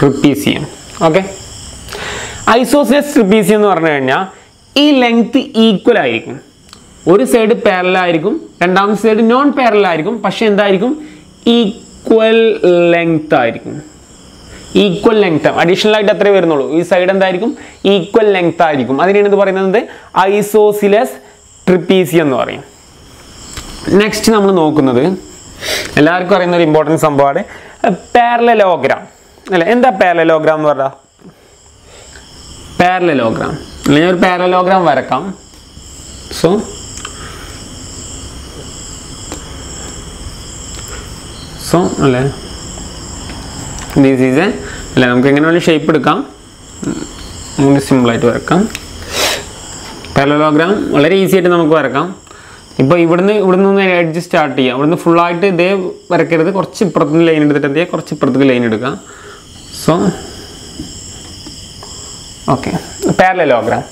ട്രിപ്പീസിയം. ഓക്കെ? ഐസോസിയസ് ട്രിപ്പീസിയം എന്ന് പറഞ്ഞു കഴിഞ്ഞാൽ ഈ ലെങ്ത് ഈക്വൽ ആയിരിക്കും. ഒരു സൈഡ് പാരലായിരിക്കും രണ്ടാമത്തെ സൈഡ് നോൺ പാരലായിരിക്കും പക്ഷെ എന്തായിരിക്കും? ഈക്വൽ ലെങ്ത് ആയിരിക്കും. ഈക്വൽ ലെങ്ത് അഡീഷണൽ ആയിട്ട് അത്രേ വരുന്നുള്ളൂ. ഈ സൈഡ് എന്തായിരിക്കും? ഈക്വൽ ലെങ്ത് ആയിരിക്കും. അതിനാണ് ഇത് പറയുന്നത് ഐസോസിലസ് ട്രിപ്പീസി എന്ന് പറയും. നെക്സ്റ്റ് നമ്മൾ നോക്കുന്നത്. എല്ലാവർക്കും അറിയുന്ന ഒരു ഇമ്പോർട്ടന്റ് സംഭവമാണ്. പാരലലോഗ്രാം അല്ലേ എന്താ പാരലലോഗ്രാം എന്ന് പറഞ്ഞാൽ പാരലലോഗ്രാം അല്ലെങ്കിൽ ഒരു പാരലോഗ്രാം വരക്കാം. സോ സോ അല്ലേ? ദീസ് ഈസ് എ അല്ലേ നമുക്ക് എങ്ങനെ വേണമെങ്കിൽ ഷേപ്പ് എടുക്കാം. നമുക്ക് സിമ്പിളായിട്ട് വരക്കാം. പാരലോഗ്രാം വളരെ ഈസി ആയിട്ട് നമുക്ക് വരക്കാം. ഇപ്പോൾ ഇവിടുന്ന് ഇവിടുന്ന് ഒന്ന് എഡ്ജ് സ്റ്റാർട്ട് ചെയ്യാം. ഇവിടുന്ന് ഫുള്ളായിട്ട് ഇതേ വരക്കരുത് കുറച്ച് ഇപ്പുറത്തുനിന്ന് ലൈൻ എടുത്തിട്ട് എന്ത് ചെയ്യുക കുറച്ച് ഇപ്പുറത്തേക്ക് ലൈൻ എടുക്കാം. So okay parallelogram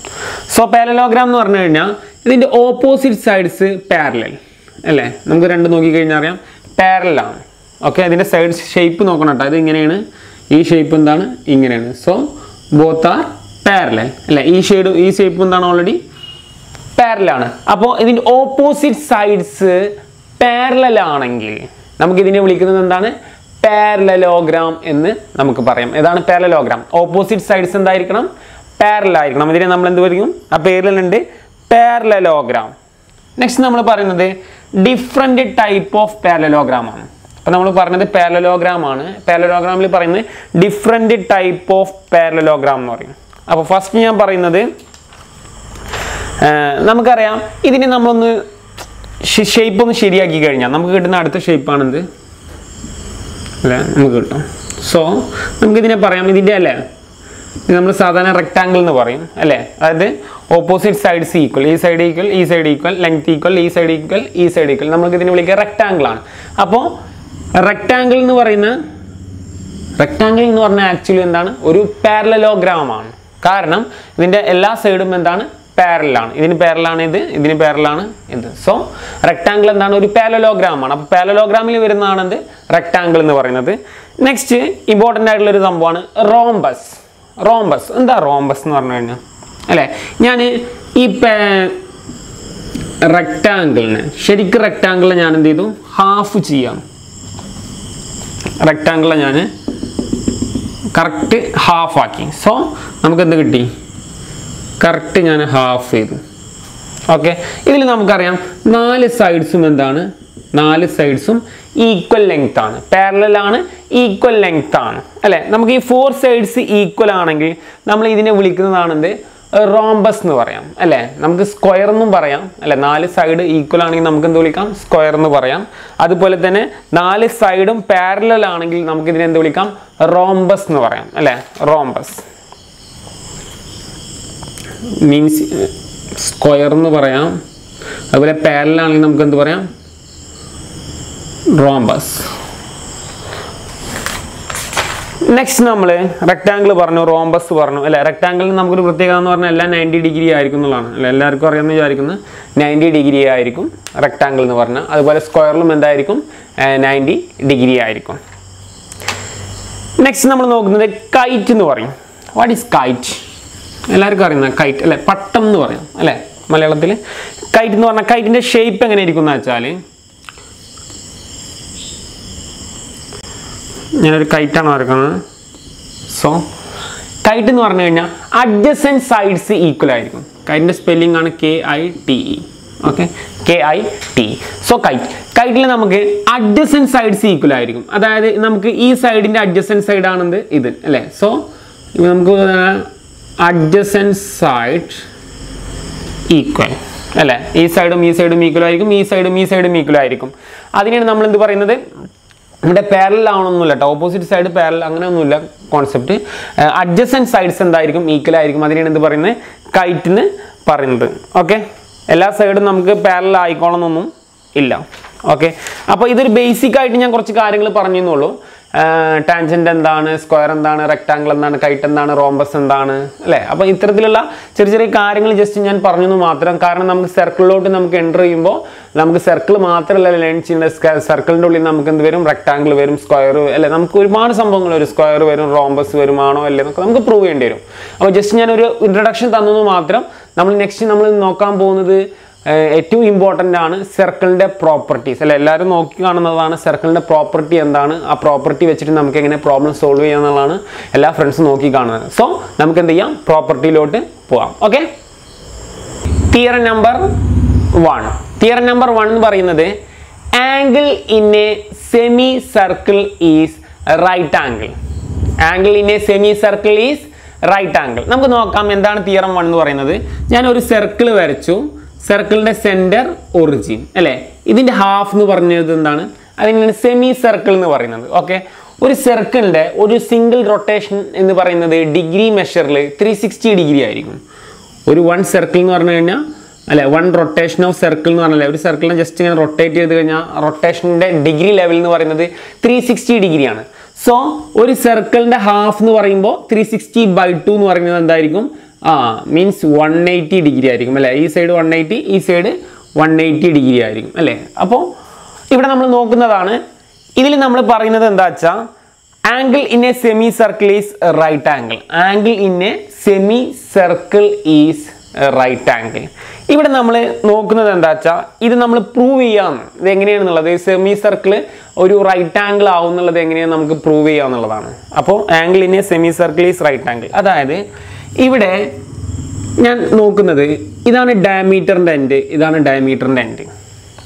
so parallelogram എന്ന് പറഞ്ഞു കഴിഞ്ഞാൽ ഇതിന്റെ ഓപ്പോസിറ്റ് സൈഡ്സ് പാരലൽ അല്ലേ? നമുക്ക് രണ്ട് നോക്കിക്കഴിഞ്ഞാൽ അറിയാം. പാരലാണ് ഓക്കെ അതിന്റെ സൈഡ് ഷേപ്പ് നോക്കണം കേട്ടോ ഇത് ഇങ്ങനെയാണ് ഈ ഷേപ്പ് എന്താണ്? ഇങ്ങനെയാണ്. സോ ബോത്ത് ആർ പാരലൽ അല്ലേ? ഈ ഷെയ്ഡ് ഈ ഷേപ്പ് എന്താണ് ഓൾറെഡി പാരലാണ് അപ്പോൾ ഇതിന്റെ ഓപ്പോസിറ്റ് സൈഡ്സ് പാരലൽ ആണെങ്കിൽ നമുക്ക് വിളിക്കുന്നത് എന്താണ്? പാരലലോഗ്രാം എന്ന് നമുക്ക് പറയാം. ഏതാണ് പാരലലോഗ്രാം ഓപ്പോസിറ്റ് സൈഡ്സ് എന്തായിരിക്കണം? പാരലൽ ആയിരിക്കണം. ഇതിനെ നമ്മൾ എന്ത് പറയും ആ പേരിലുണ്ട് പാരലലോഗ്രാം നെക്സ്റ്റ് നമ്മൾ പറയുന്നത് ഡിഫറെന്റ് ടൈപ്പ് ഓഫ് പാരലലോഗ്രാം ആണ്. അപ്പോൾ നമ്മൾ പറഞ്ഞത് പാരലലോഗ്രാം ആണ്. പാരലലോഗ്രാമിൽ പറയുന്നത് ഡിഫറെന്റ് ടൈപ്പ് ഓഫ് പാരലലോഗ്രാം എന്ന് പറയും. അപ്പോൾ ഫസ്റ്റ് ഞാൻ പറയുന്നത് നമുക്കറിയാം. ഇതിനെ നമ്മളൊന്ന് ഷേപ്പ് ഒന്ന് ശരിയാക്കി കഴിഞ്ഞാൽ നമുക്ക് കിട്ടുന്ന അടുത്ത ഷേപ്പാണെന്ത് അല്ലേ? നമുക്ക് കിട്ടും. സോ നമുക്കിതിനെ പറയാം. ഇതിന്റെ അല്ലേ? ഇത് നമ്മൾ സാധാരണ റെക്റ്റാങ്കിൾ എന്ന് പറയും അല്ലേ? അതായത് ഓപ്പോസിറ്റ് സൈഡ്സ് ഈക്വൽ ഈ സൈഡ് ഈക്വൽ ഈ സൈഡ് ഈക്വൽ ലെങ്ത് ഈക്വൽ ഈ സൈഡ് ഈക്വൽ ഈ സൈഡ് ഈക്വൽ നമുക്ക് ഇതിനെ വിളിക്കുക റെക്റ്റാങ്കിൾ ആണ്. അപ്പോൾ റെക്റ്റാങ്കിൾ എന്ന് പറയുന്ന റെക്റ്റാങ്കിൾ എന്ന് പറഞ്ഞാൽ ആക്ച്വലി എന്താണ്? ഒരു പാരലലോഗ്രാമാണ് കാരണം ഇതിന്റെ എല്ലാ സൈഡും എന്താണ്? പാരലാണ്. ഇതിന് പാരലാണ് ഇത് ഇതിന് പാരലാണ് ഇത്. സോ റെക്ടാങ്കിൾ എന്താണ്? ഒരു പാരലോഗ്രാം ആണ്. അപ്പോൾ പാലലോഗ്രാമിൽ വരുന്നതാണ് എന്ത്? റെക്ടാങ്കിൾ എന്ന് പറയുന്നത്. നെക്സ്റ്റ് ഇമ്പോർട്ടന്റ് ആയിട്ടുള്ള ഒരു സംഭവമാണ് റോംബസ് റോംബസ് എന്താ റോംബസ് എന്ന് പറഞ്ഞു കഴിഞ്ഞാൽ അല്ലേ? ഞാൻ ഈ റെക്ടാങ്കിളിന് ശരിക്കും റെക്ടാങ്കിളിനെ ഞാൻ എന്ത് ചെയ്തു? ഹാഫ് ചെയ്യാം റെക്ടാങ്കിളിനെ ഞാൻ കറക്റ്റ് ഹാഫ് ആക്കി. സോ നമുക്ക് എന്ത് കിട്ടി? കറക്റ്റ് ഞാൻ ഹാഫ് ചെയ്തു. ഓക്കെ ഇതിൽ നമുക്കറിയാം നാല് സൈഡ്സും എന്താണ്? നാല് സൈഡ്സും ഈക്വൽ ലെങ്ത് ആണ്. പാരലൽ ആണ് ഈക്വൽ ലെങ്ത് ആണ്. അല്ലേ? നമുക്ക് ഈ ഫോർ സൈഡ്സ് ഈക്വൽ ആണെങ്കിൽ നമ്മൾ ഇതിനെ വിളിക്കുന്നതാണെന്ത് റോംബസ് എന്ന് പറയാം. അല്ലേ? നമുക്ക് സ്ക്വയർ എന്നും പറയാം. അല്ലെ? നാല് സൈഡ് ഈക്വൽ ആണെങ്കിൽ നമുക്ക് എന്ത് വിളിക്കാം? സ്ക്വയർ എന്ന് പറയാം. അതുപോലെ തന്നെ നാല് സൈഡും പാരലൽ ആണെങ്കിൽ നമുക്ക് ഇതിനെ എന്ത് വിളിക്കാം? റോംബസ് എന്ന് പറയാം. അല്ലേ? റോംബസ് മീൻസ് സ്ക്വയർ എന്ന് പറയാം. അതുപോലെ പാരലാണെങ്കിൽ നമുക്ക് എന്ത് പറയാം? റോംബസ് നെക്സ്റ്റ് നമ്മൾ റെക്റ്റാങ്കിൾ പറഞ്ഞു റോംബസ് പറഞ്ഞു. അല്ലെ? റെക്റ്റാങ്കിളിന് നമുക്കൊരു പ്രത്യേകത എന്ന് പറഞ്ഞാൽ എല്ലാം നയന്റി ഡിഗ്രി ആയിരിക്കും എന്നുള്ളതാണ്. അല്ലെ? എല്ലാവർക്കും അറിയാമെന്ന് വിചാരിക്കുന്നത് നയന്റി ഡിഗ്രി ആയിരിക്കും റെക്റ്റാങ്കിൾ എന്ന് പറഞ്ഞാൽ. അതുപോലെ സ്ക്വയറിലും എന്തായിരിക്കും? നയന്റി ഡിഗ്രി ആയിരിക്കും. നെക്സ്റ്റ് നമ്മൾ നോക്കുന്നത് കൈറ്റ് എന്ന് പറയും. വാട്ട് ഈസ് കൈറ്റ് എല്ലാവർക്കും അറിയുന്ന കൈറ്റ് അല്ലെ? പട്ടം എന്ന് പറയാം അല്ലെ? മലയാളത്തിൽ കൈറ്റ് എന്ന് പറഞ്ഞാൽ കൈറ്റിന്റെ ഷേപ്പ് എങ്ങനെ ഇരിക്കും എന്ന് വെച്ചാൽ ഞാനൊരു കൈറ്റാണ് വരക്കുന്നത്. സോ കൈറ്റ് എന്ന് പറഞ്ഞു കഴിഞ്ഞാൽ അഡ്ജസൻ സൈഡ്സ് ഈക്വൽ ആയിരിക്കും. കൈറ്റിന്റെ സ്പെല്ലിംഗ് ആണ് K I T E okay K I T so kite കൈറ്റിൽ നമുക്ക് അഡ്ജസൻ സൈഡ്സ് ഈക്വൽ ആയിരിക്കും. അതായത് നമുക്ക് ഈ സൈഡിന്റെ അഡ്ജസൻ സൈഡ് ആണെന്ത്? ഇത് അല്ലേ? സോ നമുക്ക് അഡ്ജസൻ സൈഡ് ഈക്വൽ അല്ലേ? ഈ സൈഡും ഈ സൈഡും ഈക്വൽ ആയിരിക്കും ഈ സൈഡും ഈ സൈഡും ഈക്വൽ ആയിരിക്കും. അതിനെയാണ് നമ്മൾ എന്ത് പറയുന്നത്? ഇവിടെ പാരലൽ ആവണമെന്നില്ല കേട്ടോ ഓപ്പോസിറ്റ് സൈഡ് പാരലൽ അങ്ങനെയൊന്നുമില്ല കോൺസെപ്റ്റ് അഡ്ജസന്റ് സൈഡ്സ് എന്തായിരിക്കും? ഈക്വൽ ആയിരിക്കും. അതിനെയാണ് എന്ത് പറയുന്നത്? കൈറ്റിന് പറയുന്നത്. ഓക്കെ എല്ലാ സൈഡും നമുക്ക് പാരലൽ ആയിക്കോളണമെന്നൊന്നും ഇല്ല. ഓക്കെ അപ്പോൾ ഇതൊരു ബേസിക് ആയിട്ട് ഞാൻ കുറച്ച് കാര്യങ്ങൾ പറഞ്ഞെന്നുള്ളൂ ടാൻജന്റ് എന്താണ്? സ്ക്വയർ എന്താണ്? റെക്റ്റാങ്കിൾ എന്താണ്? കൈറ്റ് എന്താണ്? റോംബസ് എന്താണ്? അല്ലേ? അപ്പോൾ ഇത്തരത്തിലുള്ള ചെറിയ ചെറിയ കാര്യങ്ങൾ ജസ്റ്റ് ഞാൻ പറഞ്ഞെന്ന് മാത്രം. കാരണം നമുക്ക് സർക്കിളിലോട്ട് നമുക്ക് എന്റർ ചെയ്യുമ്പോൾ നമുക്ക് സർക്കിൾ മാത്രമല്ല ലേൺ ചെയ്യേണ്ട സർക്കിളിന്റെ ഉള്ളിൽ നമുക്ക് എന്ത് വരും? റെക്റ്റാങ്കിൾ വരും സ്ക്വയർ അല്ലേ? നമുക്ക് ഒരുപാട് സംഭവങ്ങൾ വരും. സ്ക്വയർ വരും റോംബസ് വരുമാണോ അല്ലേ എന്നൊക്കെ നമുക്ക് പ്രൂവ് ചെയ്യേണ്ടി വരും. അപ്പോൾ ജസ്റ്റ് ഞാനൊരു ഇൻട്രഡക്ഷൻ തന്നത് മാത്രം നമ്മൾ നെക്സ്റ്റ് നമ്മൾ നോക്കാൻ പോകുന്നത് ഏറ്റവും ഇമ്പോർട്ടന്റ് ആണ് സർക്കിളിന്റെ പ്രോപ്പർട്ടീസ് അല്ല എല്ലാവരും നോക്കി കാണുന്നതാണ് സർക്കിളിന്റെ പ്രോപ്പർട്ടി എന്താണ്? ആ പ്രോപ്പർട്ടി വെച്ചിട്ട് നമുക്ക് എങ്ങനെ പ്രോബ്ലം സോൾവ് ചെയ്യാം എന്നുള്ളതാണ് എല്ലാ ഫ്രണ്ട്സും നോക്കി കാണുന്നത്. സോ നമുക്ക് എന്ത് ചെയ്യാം? പ്രോപ്പർട്ടിയിലോട്ട് പോവാം. Okay theorem number one theorem number one എന്ന് പറയുന്നത് angle in a semi circle is right angle angle in a semi circle is right angle നമുക്ക് നോക്കാം എന്താണ് തിയറം വൺ എന്ന് പറയുന്നത്. ഞാൻ ഒരു സർക്കിൾ വരച്ചു. സർക്കിളിന്റെ സെന്റർ ഒറിജിൻ അല്ലേ? ഇതിന്റെ ഹാഫ് എന്ന് പറഞ്ഞത് എന്താണ്? അതിനാണ് സെമി സർക്കിൾ എന്ന് പറയുന്നത്. ഓക്കെ ഒരു സർക്കിളിന്റെ ഒരു സിംഗിൾ റൊട്ടേഷൻ എന്ന് പറയുന്നത് ഡിഗ്രി മെഷറിൽ ത്രീ സിക്സ്റ്റി ഡിഗ്രി ആയിരിക്കും. ഒരു വൺ സർക്കിൾ എന്ന് പറഞ്ഞു കഴിഞ്ഞാൽ അല്ലെ വൺ റൊട്ടേഷൻ ഓഫ് സർക്കിൾ എന്ന് പറഞ്ഞാൽ ഒരു സർക്കിളിനെ ജസ്റ്റ് ഇങ്ങനെ റൊട്ടേറ്റ് ചെയ്ത് കഴിഞ്ഞാൽ റൊട്ടേഷന്റെ ഡിഗ്രി ലെവൽ എന്ന് പറയുന്നത് ത്രീ സിക്സ്റ്റി ഡിഗ്രിയാണ് സോ ഒരു സർക്കിളിന്റെ ഹാഫ് എന്ന് പറയുമ്പോൾ ത്രീ സിക്സ്റ്റി ബൈ ടു എന്ന് പറയുന്നത് എന്തായിരിക്കും? ആ മീൻസ് വൺ എയ്റ്റി ഡിഗ്രി ആയിരിക്കും അല്ലേ? ഈ സൈഡ് വൺ എയ്റ്റി ഈ സൈഡ് വൺ എയ്റ്റി ഡിഗ്രി ആയിരിക്കും അല്ലേ? അപ്പോൾ ഇവിടെ നമ്മൾ നോക്കുന്നതാണ് ഇതിൽ നമ്മൾ പറയുന്നത് എന്താ വെച്ചാൽ angle in a semi circle is right angle angle in a semi circle is right angle ഇവിടെ നമ്മൾ നോക്കുന്നത് എന്താ വെച്ചാൽ ഇത് നമ്മൾ പ്രൂവ് ചെയ്യാം. ഇത് എങ്ങനെയാണെന്നുള്ളത്? സെമി സർക്കിൾ ഒരു റൈറ്റ് ആംഗിൾ ആവുന്നുള്ളത് എങ്ങനെയാണ് നമുക്ക് പ്രൂവ് ചെയ്യാന്നുള്ളതാണ് അപ്പോൾ angle in a semi circle is right angle അതായത് ഇവിടെ ഞാൻ നോക്കുന്നത് ഇതാണ് ഡയമീറ്ററിന്റെ എൻഡ് ഇതാണ് ഡയമീറ്ററിന്റെ എൻഡ്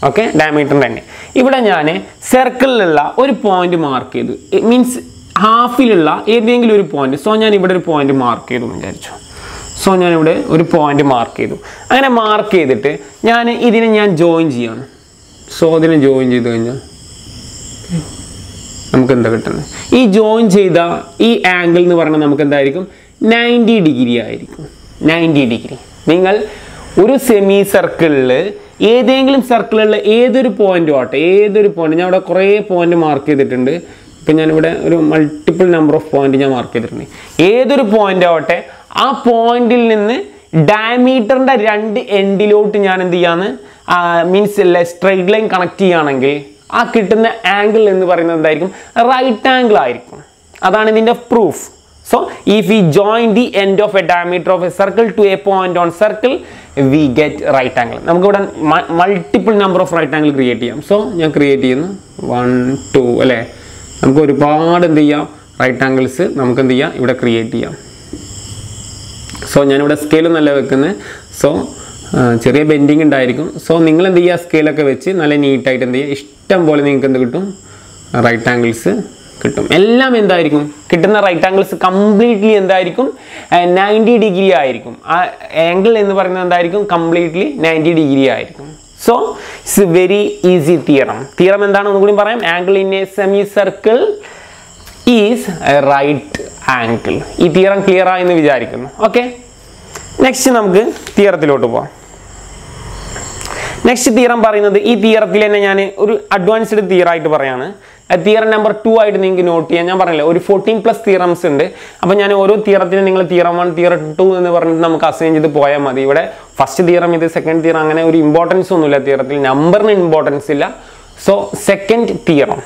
ഓക്കെ ഡയമീറ്ററിന്റെ എൻഡ് ഇവിടെ ഞാൻ സർക്കിളിലുള്ള ഒരു പോയിന്റ് മാർക്ക് ചെയ്തു. മീൻസ് ഹാഫിലുള്ള ഏതെങ്കിലും ഒരു പോയിന്റ് സോ ഞാൻ ഇവിടെ ഒരു പോയിന്റ് മാർക്ക് ചെയ്തു വിചാരിച്ചു. സോ ഞാൻ ഇവിടെ ഒരു പോയിന്റ് മാർക്ക് ചെയ്തു. അങ്ങനെ മാർക്ക് ചെയ്തിട്ട് ഞാൻ ഇതിനെ ഞാൻ ജോയിൻ ചെയ്യാണ്. സോ ഇതിനെ ജോയിൻ ചെയ്ത് കഴിഞ്ഞാൽ നമുക്ക് എന്താ കിട്ടുന്നത്? ഈ ജോയിൻ ചെയ്ത ഈ ആംഗിൾ എന്ന് പറഞ്ഞാൽ നമുക്ക് എന്തായിരിക്കും? നയന്റി ഡിഗ്രി ആയിരിക്കും. Ninety degree. നിങ്ങൾ ഒരു സെമി സർക്കിളിൽ ഏതെങ്കിലും സർക്കിളിലുള്ള ഏതൊരു പോയിന്റ് ആട്ടെ ഏതൊരു പോയിന്റ് ഞാൻ ഇവിടെ കുറേ പോയിന്റ് മാർക്ക് ചെയ്തിട്ടുണ്ട്. ഇപ്പം ഞാനിവിടെ ഒരു മൾട്ടിപ്പിൾ നമ്പർ ഓഫ് പോയിന്റ് ഞാൻ മാർക്ക് ചെയ്തിട്ടുണ്ട്. ഏതൊരു പോയിന്റ് ആവട്ടെ ആ പോയിന്റിൽ നിന്ന് ഡയമീറ്ററിന്റെ രണ്ട് എൻഡിലോട്ട് ഞാൻ എന്ത് ചെയ്യാന്ന് മീൻസ് സ്ട്രെയിറ്റ് ലൈൻ കണക്ട് ചെയ്യുകയാണെങ്കിൽ ആ കിട്ടുന്ന ആംഗിൾ എന്ന് പറയുന്നത് എന്തായിരിക്കും? റൈറ്റ് ആംഗിൾ ആയിരിക്കും. അതാണ് ഇതിന്റെ proof so if we join the end of a diameter of a circle to a point on circle we get right angle നമുക്കിവിടെ multiple number of right angle create ചെയ്യാം. So ഞാൻ create ചെയ്യുന്നു. One two അല്ലേ? നമുക്ക് ഒരുപാട് എന്ത് ചെയ്യാം? Right angles നമുക്ക് എന്ത് ചെയ്യാം? ഇവിടെ ക്രിയേറ്റ് ചെയ്യാം. സോ ഞാനിവിടെ സ്കെയിൽ നല്ല വെക്കുന്നത് സോ ചെറിയ ബെൻഡിങ് ഉണ്ടായിരിക്കും. സോ നിങ്ങൾ എന്ത് ചെയ്യുക? സ്കെയിലൊക്കെ വെച്ച് നല്ല നീറ്റായിട്ട് എന്ത് ചെയ്യുക? ഇഷ്ടം പോലെ നിങ്ങൾക്ക് എന്ത് കിട്ടും? റൈറ്റ് ആംഗിൾസ് കിട്ടും. എല്ലാം എന്തായിരിക്കും? കിട്ടുന്ന റൈറ്റ് ആംഗിൾസ് കംപ്ലീറ്റ്ലി എന്തായിരിക്കും? നയന്റി ഡിഗ്രി ആയിരിക്കും. ആ ആംഗിൾ എന്ന് പറയുന്നത് എന്തായിരിക്കും? കംപ്ലീറ്റ്ലി നയന്റി ഡിഗ്രി ആയിരിക്കും. So it's very easy theorem theorem എന്താണ്? ഒന്നുകൂടി പറയാം. Angle in a semi circle is right angle ഈ തിയറം ക്ലിയർ ആയെന്ന് വിചാരിക്കുന്നു. ഓക്കെ നെക്സ്റ്റ് നമുക്ക് തിയറത്തിലോട്ട് പോവാം. നെക്സ്റ്റ് തിയറം പറയുന്നത് ഈ തിയറത്തിൽ തന്നെ ഞാൻ ഒരു അഡ്വാൻസ്ഡ് തിയറായിട്ട് പറയാണ്. തീറം നമ്പർ ടു ആയിട്ട് നിങ്ങൾക്ക് നോട്ട് ചെയ്യാം. ഞാൻ പറഞ്ഞില്ല ഒരു ഫോർട്ടീൻ പ്ലസ് തിയറംസ് ഉണ്ട്. അപ്പോൾ ഞാൻ ഓരോ തിയറത്തിന് നിങ്ങൾ തിയറം വൺ തീറം ടു എന്ന് പറഞ്ഞിട്ട് നമുക്ക് അസൈൻ ചെയ്ത് പോയാൽ മതി. ഇവിടെ ഫസ്റ്റ് തിയറം ഇത് സെക്കൻഡ് തിയറം അങ്ങനെ ഒരു ഇമ്പോർട്ടൻസ് ഒന്നുമില്ല തിയറത്തിൽ നമ്പറിന് ഇമ്പോർട്ടൻസ് ഇല്ല. സോ സെക്കൻഡ് തിയറം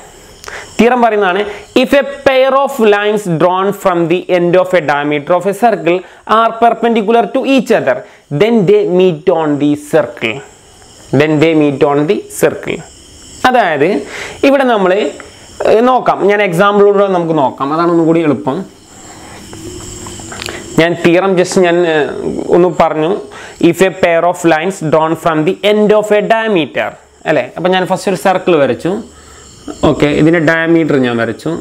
തിയറം പറയുന്നതാണ് if a pair of lines drawn from the end of a diameter of a circle are perpendicular to each other then they meet on the circle then they meet on the circle അതായത് ഇവിടെ നമ്മൾ നോക്കാം. ഞാൻ എക്സാമ്പിളിലൂടെ നമുക്ക് നോക്കാം. അതാണ് ഒന്നുകൂടി എളുപ്പം. ഞാൻ തീറം ജസ്റ്റ് ഞാൻ ഒന്ന് പറഞ്ഞു. If a pair of lines drawn from the end of a diameter അല്ലേ? അപ്പം ഞാൻ ഫസ്റ്റ് ഒരു സർക്കിൾ വരച്ചു. ഓക്കെ ഇതിന്റെ ഡയമീറ്റർ ഞാൻ വരച്ചു.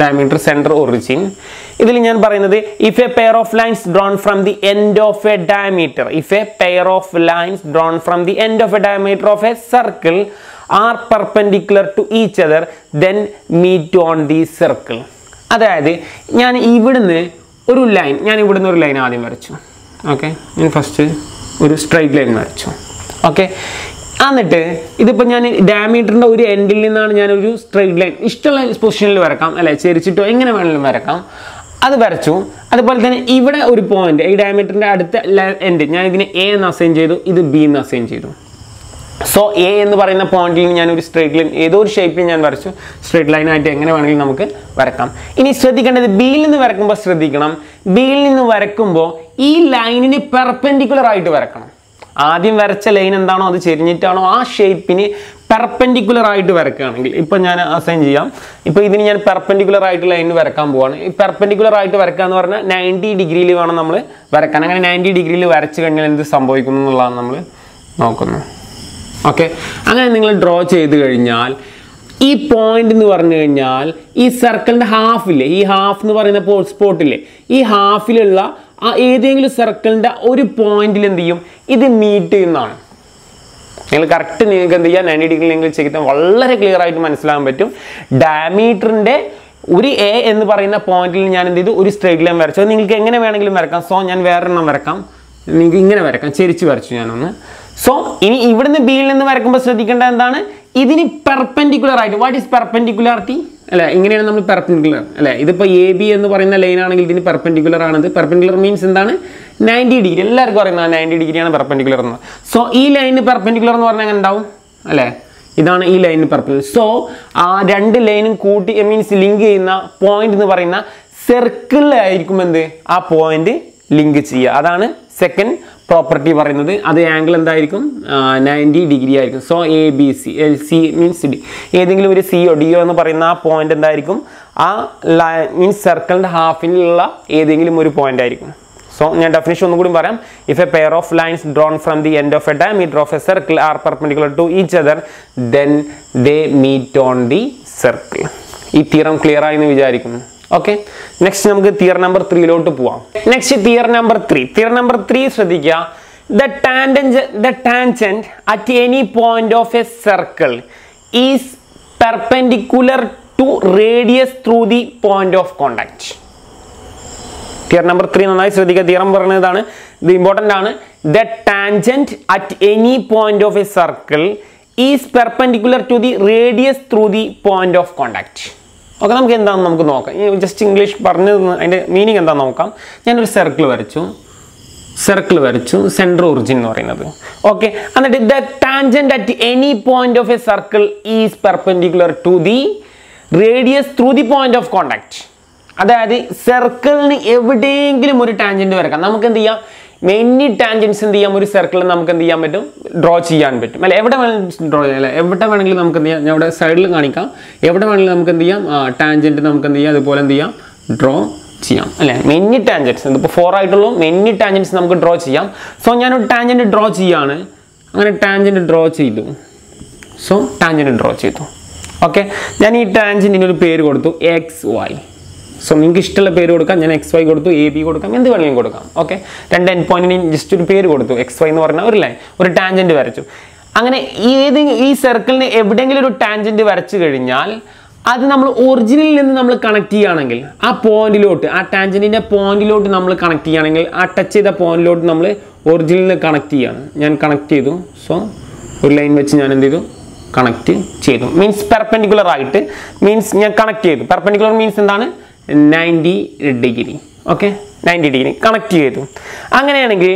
ഡയമീറ്റർ സെന്റർ ഒറിജിൻ ഇതിൽ ഞാൻ പറയുന്നത് if a pair of lines drawn from the end of a diameter if a pair of lines drawn from the end of a diameter of a circle are perpendicular to each other then meet on the circle അതായത് ഞാൻ ഇവിടുന്ന് ഒരു line ഞാൻ ഇവിടുന്ന് ഒരു line ആദ്യം വരച്ചു. Okay ഞാൻ ഫസ്റ്റ് ഒരു സ്ട്രൈറ്റ് ലൈൻ വരച്ചു. ഓക്കെ എന്നിട്ട് ഇതിപ്പോൾ ഞാൻ ഡാമീറ്ററിന്റെ ഒരു എൻഡിൽ നിന്നാണ് ഞാനൊരു സ്ട്രൈറ്റ് ലൈൻ ഇഷ്ടമുള്ള പൊസിഷനിൽ വരക്കാം അല്ലെ? ചെരിച്ചിട്ടോ എങ്ങനെ വേണമെങ്കിലും വരക്കാം. അത് വരച്ചു. അതുപോലെ തന്നെ ഇവിടെ ഒരു പോയിന്റ് ഈ ഡയമീറ്ററിന്റെ അടുത്ത എൻഡ് ഞാൻ ഇതിനെ എ എന്ന് അസൈൻ ചെയ്തു ഇത് ബി എന്ന് അസൈൻ ചെയ്തു. സോ എ എന്ന് പറയുന്ന പോയിന്റിൽ ഞാൻ ഒരു സ്ട്രേറ്റ് ലൈൻ ഏതോ ഒരു ഷേപ്പിൽ ഞാൻ വരച്ചു. സ്ട്രേറ്റ് ലൈൻ ആയിട്ട് എങ്ങനെ വേണമെങ്കിലും നമുക്ക് വരക്കാം. ഇനി ശ്രദ്ധിക്കേണ്ടത് ബിയിൽ നിന്ന് വരക്കുമ്പോൾ ശ്രദ്ധിക്കണം. ബിയിൽ നിന്ന് വരക്കുമ്പോൾ ഈ ലൈനിന് പെർപെൻഡിക്കുലർ ആയിട്ട് വരക്കണം. ആദ്യം വരച്ച ലൈൻ എന്താണോ അത് ചെരിഞ്ഞിട്ടാണോ ആ ഷേപ്പിന് പെർപെൻഡിക്കുലർ ആയിട്ട് വരക്കുകയാണെങ്കിൽ ഇപ്പം ഞാൻ അസൈൻ ചെയ്യാം. ഇപ്പോൾ ഇതിന് ഞാൻ പെർപെൻഡിക്കുലർ ആയിട്ട് ലൈൻ വരക്കാൻ പോവാണ്. ഈ പെർപെൻഡിക്കുലർ ആയിട്ട് വരക്കുക എന്ന് പറഞ്ഞാൽ നയന്റി ഡിഗ്രിയിൽ വേണം നമ്മൾ വരക്കാൻ. അങ്ങനെ നയന്റി ഡിഗ്രിയിൽ വരച്ച് കഴിഞ്ഞാൽ എന്ത് സംഭവിക്കുന്നു എന്നുള്ളതാണ് നമ്മൾ നോക്കുന്നത്. ഓക്കെ അങ്ങനെ നിങ്ങൾ ഡ്രോ ചെയ്ത് കഴിഞ്ഞാൽ ഈ പോയിന്റ് എന്ന് പറഞ്ഞു കഴിഞ്ഞാൽ ഈ സർക്കിളിന്റെ ഹാഫില്ലേ ഈ ഹാഫ് എന്ന് പറയുന്ന സ്പോട്ടില്ലേ ഈ ഹാഫിലുള്ള ആ ഏതെങ്കിലും സർക്കിളിന്റെ ഒരു പോയിന്റിൽ എന്ത് ചെയ്യും? ഇത് മീറ്റ് ചെയ്യുന്നതാണ്. നിങ്ങൾ കറക്റ്റ് നിങ്ങൾക്ക് എന്ത് ചെയ്യാം? നയന്റി ഡിഗ്രി നിങ്ങൾ ചെയ്താൽ വളരെ ക്ലിയർ ആയിട്ട് മനസ്സിലാകാൻ പറ്റും. ഡയമീറ്ററിന്റെ ഒരു എ എന്ന് പറയുന്ന പോയിന്റിൽ ഞാൻ എന്ത് ചെയ്തു? ഒരു സ്ട്രേറ്റ് ലൈൻ വരച്ചു. നിങ്ങൾക്ക് എങ്ങനെ വേണമെങ്കിലും വരക്കാം. സോ ഞാൻ വേറൊരെണ്ണം വരക്കാം. നിങ്ങൾക്ക് ഇങ്ങനെ വരക്കാം. ചെരിച്ച് വരച്ചു ഞാനൊന്ന്. സോ ഇനി ഇവിടുന്ന് ബിയിൽ നിന്ന് വരക്കുമ്പോൾ ശ്രദ്ധിക്കേണ്ട എന്താണ്? ഇതിന് പെർപെൻഡിക്കുലർ ആയിട്ട്. വാട്ട് ഈസ് പെർപെൻഡിക്കുലാരിറ്റി അല്ലെ ഇങ്ങനെയാണ് നമ്മൾ പെർപെൻഡിക്കുലർ അല്ലെ ഇതിപ്പോൾ എ ബി എന്ന് പറയുന്ന ലൈൻ ആണെങ്കിൽ ഇതിന് പെർപെൻഡിക്കുലർ ആണത് പെർപെൻഡിക്കുലർ മീൻസ് എന്താണ്? നയന്റി ഡിഗ്രി എല്ലാവർക്കും അറിയുന്നത് നയന്റി ഡിഗ്രിയാണ് പെർപെൻഡിക്കുലർ എന്ന്. സോ ഈ ലൈന് പെർപെൻഡിക്കുലർ എന്ന് പറഞ്ഞാൽ എങ്ങനെ ഉണ്ടാവും? അല്ലേ ഇതാണ് ഈ ലൈനിന് പെർപെൻഡിക്കുലർ സോ ആ രണ്ട് ലൈനും കൂട്ടി മീൻസ് ലിങ്ക് ചെയ്യുന്ന പോയിന്റ് എന്ന് പറയുന്ന സർക്കിളിലായിരിക്കും എന്ത്? ആ പോയിന്റ് ലിങ്ക് ചെയ്യുക. അതാണ് സെക്കൻഡ് പ്രോപ്പർട്ടി പറയുന്നത് അത് ആംഗിൾ എന്തായിരിക്കും? നയന്റി ഡിഗ്രി ആയിരിക്കും. So A B C L C means D ഏതെങ്കിലും ഒരു സിയോ ഡിയോ എന്ന് പറയുന്ന ആ പോയിന്റ് എന്തായിരിക്കും? ആ ലൈ മീൻസ് സർക്കിളിന്റെ ഹാഫിലുള്ള ഏതെങ്കിലും ഒരു പോയിന്റ് ആയിരിക്കും. സോ ഞാൻ ഡെഫിനേഷൻ ഒന്നും കൂടി പറയാം. If a pair of lines drawn from the end of a diameter of a circle are perpendicular to each other then they meet on the circle ഈ തീറം ക്ലിയർ ആയി എന്ന് വിചാരിക്കുന്നു. Okay next നമുക്ക് theorem number ത്രീയിലോട്ട് പോവാം. Next theorem number three theorem number three ശ്രദ്ധിക്കുക the tangents the tangent at any point of a circle is perpendicular to radius through the point of contact theorem number three നന്നായി ശ്രദ്ധിക്കുക theorem പറയുന്നതാണ് ഇത് important ആണ്. The tangent at any point of a circle is perpendicular to the radius through the point of contact okay നമുക്ക് എന്താണെന്ന് നമുക്ക് നോക്കാം. ഈ ജസ്റ്റ് ഇംഗ്ലീഷ് പറഞ്ഞു അതിന്റെ മീനിങ് എന്താണെന്ന് നോക്കാം. ഞാനൊരു സർക്കിൾ വരച്ചു. സർക്കിൾ വരച്ചു. സെൻട്രൽ ഒറിജിൻ എന്ന് പറയുന്നത്. ഓക്കെ എന്നിട്ട് the tangent at any point of a circle is perpendicular to the radius through the point of contact അതായത് സർക്കിളിന് എവിടെയെങ്കിലും ഒരു ടാൻജന്റ് വരക്കാം. നമുക്ക് എന്ത് ചെയ്യാം? മെനി ടാൻജൻസ് എന്ത് ചെയ്യാം? ഒരു സർക്കിൾ നമുക്ക് എന്ത് ചെയ്യാൻ പറ്റും? ഡ്രോ ചെയ്യാൻ പറ്റും. അല്ലെ? എവിടെ വേണമെങ്കിലും ഡ്രോ ചെയ്യാം. അല്ലെ? എവിടെ വേണമെങ്കിലും നമുക്ക് എന്ത് ചെയ്യാം? ഞാൻ സൈഡിൽ കാണിക്കാം. എവിടെ വേണമെങ്കിലും നമുക്ക് എന്ത് ചെയ്യാം? ടാൻജന്റ് നമുക്ക് എന്ത് ചെയ്യാം? അതുപോലെ എന്ത് ചെയ്യാം? ഡ്രോ ചെയ്യാം. അല്ലെ? മെനി ടാൻജൻസ് ഇതിപ്പോൾ ഫോർ ആയിട്ടുള്ളൂ. മെനി ടാൻജൻസ് നമുക്ക് ഡ്രോ ചെയ്യാം. സോ ഞാനൊരു ടാൻജന്റ് ഡ്രോ ചെയ്യാണ്. അങ്ങനെ ടാൻജന്റ് ഡ്രോ ചെയ്തു. സോ ടാൻജന്റ് ഡ്രോ ചെയ്തു. ഓക്കെ ഞാൻ ഈ ടാൻജന്റിന് ഒരു പേര് കൊടുത്തു. എക്സ് വൈ സോ നിങ്ങൾക്ക് ഇഷ്ടമുള്ള പേര് കൊടുക്കാം. ഞാൻ എക്സ് വൈ കൊടുത്തു എ ബി കൊടുക്കാം. എന്ത് വേണമെങ്കിലും കൊടുക്കാം. ഓക്കെ രണ്ട് എൻ പോയിന്റിന് ജസ്റ്റ് ഒരു പേര് കൊടുത്തു. എക്സ് വൈ എന്ന് പറഞ്ഞാൽ ഒരു ലൈൻ ഒരു ടാൻജന്റ് വരച്ചു. അങ്ങനെ ഏത് ഈ സർക്കിളിന് എവിടെയെങ്കിലും ഒരു ടാൻജന്റ് വരച്ചു കഴിഞ്ഞാൽ അത് നമ്മൾ ഒറിജിനിൽ നിന്ന് നമ്മൾ കണക്ട് ചെയ്യുകയാണെങ്കിൽ ആ പോയിന്റിലോട്ട് ആ ടാൻജന്റിന്റെ പോയിന്റിലോട്ട് നമ്മൾ കണക്ട് ചെയ്യുകയാണെങ്കിൽ ആ ടച്ച് ചെയ്ത പോയിന്റിലോട്ട് നമ്മൾ ഒറിജിനിൽ കണക്ട് ചെയ്യുകയാണ്. ഞാൻ കണക്ട് ചെയ്തു. സോ ഒരു ലൈൻ വെച്ച് ഞാൻ എന്ത് ചെയ്തു? കണക്ട് ചെയ്തു. മീൻസ് പെർപെൻഡിക്കുലർ ആയിട്ട്. മീൻസ് ഞാൻ കണക്ട് ചെയ്തു. പെർപെൻഡിക്കുലർ മീൻസ് എന്താണ്? Ninety degree okay ninety degree connect ചെയ്തു. അങ്ങനെയാണെങ്കിൽ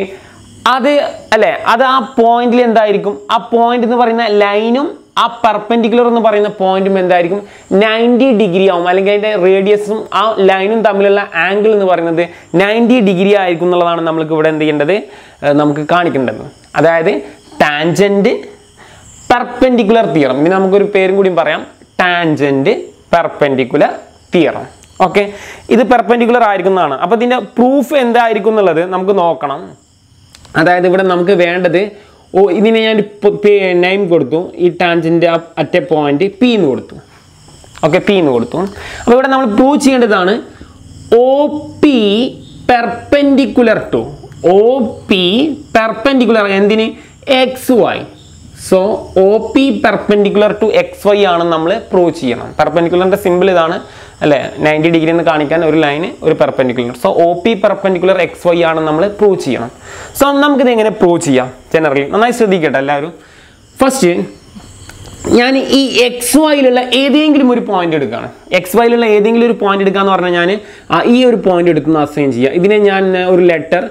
അത് അല്ലേ അത് ആ പോയിന്റിൽ എന്തായിരിക്കും? ആ പോയിന്റ് എന്ന് പറയുന്ന ലൈനും ആ പെർപെൻഡിക്കുലർ എന്ന് പറയുന്ന പോയിന്റും എന്തായിരിക്കും? നയന്റി ഡിഗ്രി ആവും. അല്ലെങ്കിൽ അതിന്റെ റേഡിയസും ആ ലൈനും തമ്മിലുള്ള ആംഗിൾ എന്ന് പറയുന്നത് നയന്റി ഡിഗ്രി ആയിരിക്കും എന്നുള്ളതാണ് നമ്മൾക്ക് ഇവിടെ എന്ത് ചെയ്യേണ്ടത്? നമുക്ക് കാണിക്കേണ്ടത്. അതായത് ടാൻജന്റ് പെർപെൻഡിക്കുലർ തിയറം ഇനി നമുക്കൊരു പേരും കൂടിയും പറയാം. ടാൻജന്റ് പെർപെൻഡിക്കുലർ തിയറം ഓക്കെ ഇത് പെർപെൻഡിക്കുലർ ആയിരിക്കുന്നതാണ്. അപ്പോൾ ഇതിന്റെ പ്രൂഫ് എന്തായിരിക്കും എന്നുള്ളത് നമുക്ക് നോക്കണം. അതായത് ഇവിടെ നമുക്ക് വേണ്ടത് ഓ ഇതിനെ ഞാൻ നെയിം കൊടുത്തു. ഈ ടാൻസിന്റെ അറ്റ് പോയിന്റ് പി എന്ന് കൊടുത്തു. ഓക്കെ പി എന്ന് കൊടുത്തു. അപ്പോൾ ഇവിടെ നമ്മൾ പ്രൂവ് ചെയ്യേണ്ടതാണ് O P perpendicular to O P perpendicular എന്തിന്? X Y so O P perpendicular to X Y ആണ് നമ്മൾ പ്രൂവ് ചെയ്യണം. പെർപെൻഡിക്കുലറിന്റെ സിമ്പിൾ ഇതാണ്. അല്ലേ? നയന്റി ഡിഗ്രി എന്ന് കാണിക്കാൻ ഒരു ലൈന് ഒരു perpendicular so O P perpendicular X Y ആണ് നമ്മൾ പ്രൂവ് ചെയ്യണം. സോ നമുക്കിത് എങ്ങനെ പ്രൂവ് ചെയ്യാം? ജനറലി നന്നായി ശ്രദ്ധിക്കട്ടെ എല്ലാവരും. ഫസ്റ്റ് ഞാൻ ഈ എക്സ് വൈയിലുള്ള ഏതെങ്കിലും ഒരു പോയിന്റ് എടുക്കുകയാണ് എക്സ് വൈയിലുള്ള ഏതെങ്കിലും ഒരു പോയിന്റ് എടുക്കുക എന്ന് പറഞ്ഞാൽ ഞാൻ ഈ ഒരു പോയിന്റ് എടുക്കുന്ന അസൈൻ ചെയ്യുക ഇതിനെ ഞാൻ ഒരു ലെറ്റർ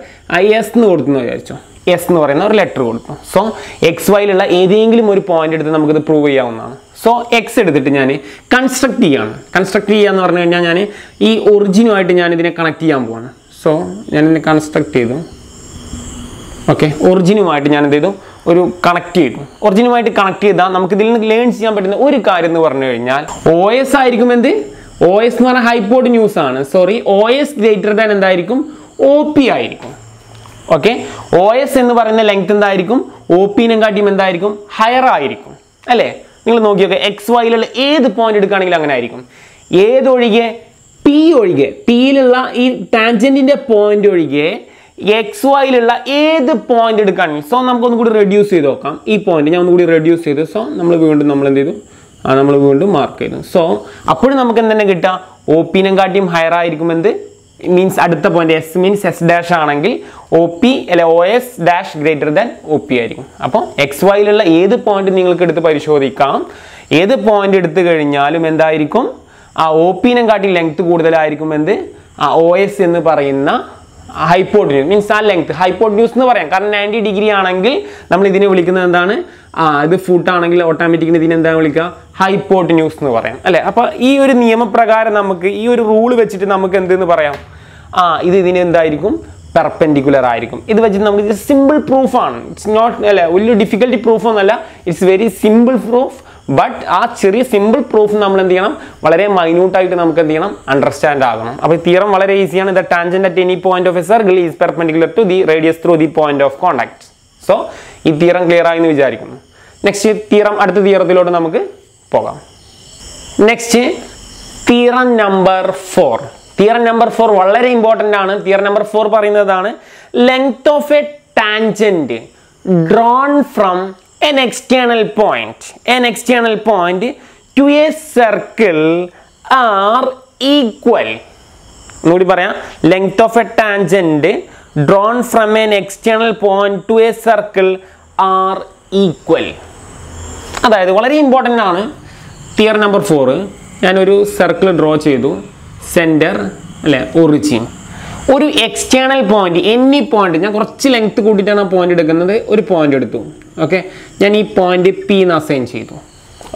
എസ് എന്ന് കൊടുത്തെന്ന് വിചാരിച്ചു? എസ് എന്ന് പറയുന്ന ഒരു ലെറ്റർ കൊടുത്തു സോ എക്സ് വൈയിലുള്ള ഏതെങ്കിലും ഒരു പോയിന്റ് എടുത്ത് നമുക്കിത് പ്രൂവ് ചെയ്യാവുന്നതാണ്. സോ എക്സ് എടുത്തിട്ട് ഞാൻ കൺസ്ട്രക്ട് ചെയ്യാണ്. കൺസ്ട്രക്ട് ചെയ്യുക എന്ന് പറഞ്ഞു കഴിഞ്ഞാൽ ഞാൻ ഈ ഒറിജിനുമായിട്ട് ഞാൻ ഇതിനെ കണക്ട് ചെയ്യാൻ പോവാണ്. സോ ഞാൻ ഇതിനെ കൺസ്ട്രക്ട് ചെയ്തു. ഓക്കെ ഒറിജിനുമായിട്ട് ഞാൻ എന്ത് ചെയ്തു? ഒരു കണക്ട് ചെയ്തു. ഒറിജിനുമായിട്ട് കണക്ട് ചെയ്താൽ നമുക്ക് ഇതിൽ നിന്ന് ലേൺ ചെയ്യാൻ പറ്റുന്ന ഒരു കാര്യം എന്ന് പറഞ്ഞു കഴിഞ്ഞാൽ ഒ എസ് ആയിരിക്കും എന്ത്? ഒ എസ് എന്ന് പറഞ്ഞാൽ ഹൈപ്പോർട്ട് ന്യൂസ് ആണ്. Sorry O S greater than എന്തായിരിക്കും? ഒ പി ആയിരിക്കും. ഓക്കെ ഒ എസ് എന്ന് പറയുന്ന ലെങ്ത് എന്തായിരിക്കും? ഒ പിനും കാട്ടിയും എന്തായിരിക്കും? ഹയർ ആയിരിക്കും. അല്ലേ? നിങ്ങൾ നോക്കിയൊക്കെ എക്സ് വൈയിലുള്ള ഏത് പോയിന്റ് എടുക്കുകയാണെങ്കിലും അങ്ങനെ ആയിരിക്കും. ഏതൊഴികെ പി ഒഴികെ. പിയിലുള്ള ഈ ടാൻജന്റിന്റെ പോയിന്റ് ഒഴികെ എക്സ് വൈയിലുള്ള ഏത് പോയിന്റ് എടുക്കുകയാണെങ്കിൽ സോ നമുക്കൊന്നും കൂടി റെഡ്യൂസ് ചെയ്ത് നോക്കാം. ഈ പോയിന്റ് ഞാൻ ഒന്നുകൂടി റെഡ്യൂസ് ചെയ്തു സോ നമ്മൾ വീണ്ടും നമ്മൾ എന്ത് ചെയ്തു? നമ്മൾ വീണ്ടും മാർക്ക് ചെയ്തു. സോ അപ്പോഴും നമുക്ക് എന്തെന്നെ കിട്ടുക? ഒ പിനും കാട്ടിയും ഹയർ ആയിരിക്കും എന്ത്? മീൻസ് അടുത്ത point S means S dash ആണെങ്കിൽ ഒ പി അല്ലെ O S dash greater than O P ആയിരിക്കും. അപ്പോൾ എക്സ് വൈയിലുള്ള ഏത് പോയിന്റ് നിങ്ങൾക്ക് എടുത്ത് പരിശോധിക്കാം? ഏത് പോയിന്റ് എടുത്തു കഴിഞ്ഞാലും എന്തായിരിക്കും? ആ ഒ പിനെ കാട്ടി ലെങ്ത് കൂടുതലായിരിക്കും എന്ത്? ആ ഒ എസ് എന്ന് പറയുന്ന ഹൈപ്പോട്ട് മീൻസ് ആ ലെങ്ത് ഹൈപ്പോട്ന്യൂസ് എന്ന് പറയാം. കാരണം നയന്റി ഡിഗ്രി ആണെങ്കിൽ നമ്മൾ ഇതിനെ വിളിക്കുന്നത് എന്താണ്? ഇത് ഫുഡാണെങ്കിൽ ഓട്ടോമാറ്റിക്കിന് ഇതിനെ എന്താണ് വിളിക്കുക? ഹൈപ്പോട്ന്യൂസ് എന്ന് പറയാം. അല്ലേ? അപ്പോൾ ഈ ഒരു നിയമപ്രകാരം നമുക്ക് ഈ ഒരു റൂൾ വെച്ചിട്ട് നമുക്ക് എന്തെന്ന് പറയാം? ആ ഇത് ഇതിന് എന്തായിരിക്കും? പെർപെൻഡിക്കുലർ ആയിരിക്കും. ഇത് വെച്ചിട്ട് നമുക്ക് ഇത് സിമ്പിൾ പ്രൂഫാണ് ഇറ്റ്സ് നോട്ട് അല്ലെ വലിയ ഡിഫിക്കൽട്ടി പ്രൂഫ് ഒന്നല്ല. It's very simple proof but ആ ചെറിയ സിമ്പിൾ പ്രൂഫ് നമ്മൾ എന്ത് ചെയ്യണം വളരെ മൈന്യൂട്ടായിട്ട് നമുക്ക് എന്ത് ചെയ്യണം അണ്ടർസ്റ്റാൻഡ് ആകണം. അപ്പോൾ ഈ തിയറം വളരെ ഈസിയാണ് the tangent at any point of a circle is perpendicular to the radius through the point of contact so ഈ തീരം ക്ലിയർ ആയി എന്ന് വിചാരിക്കുന്നു. നെക്സ്റ്റ് തീരം അടുത്ത തീരത്തിലോട്ട് നമുക്ക് പോകാം. Next theorem number four theorem number four വളരെ ഇമ്പോർട്ടന്റ് ആണ്. തിയറം നമ്പർ ഫോർ പറയുന്നതാണ് length of a tangent drawn from an external point an external point to a circle are equal ഒന്നുകൂടി പറയാം. Length of a tangent drawn from an external point to a circle are equal. അതായത് വളരെ important ആണ്. Theorem number four ഞാനൊരു circle draw ചെയ്തു. Centre അല്ലേ origin ഒരു external point any point ഞാൻ കുറച്ച് ലെങ്ത് കൂട്ടിയിട്ടാണ് ആ പോയിന്റ് എടുക്കുന്നത്. ഒരു പോയിന്റ് എടുത്തു. ഓക്കെ ഞാൻ ഈ പോയിന്റ് പി എന്ന് അസൈൻ ചെയ്തു.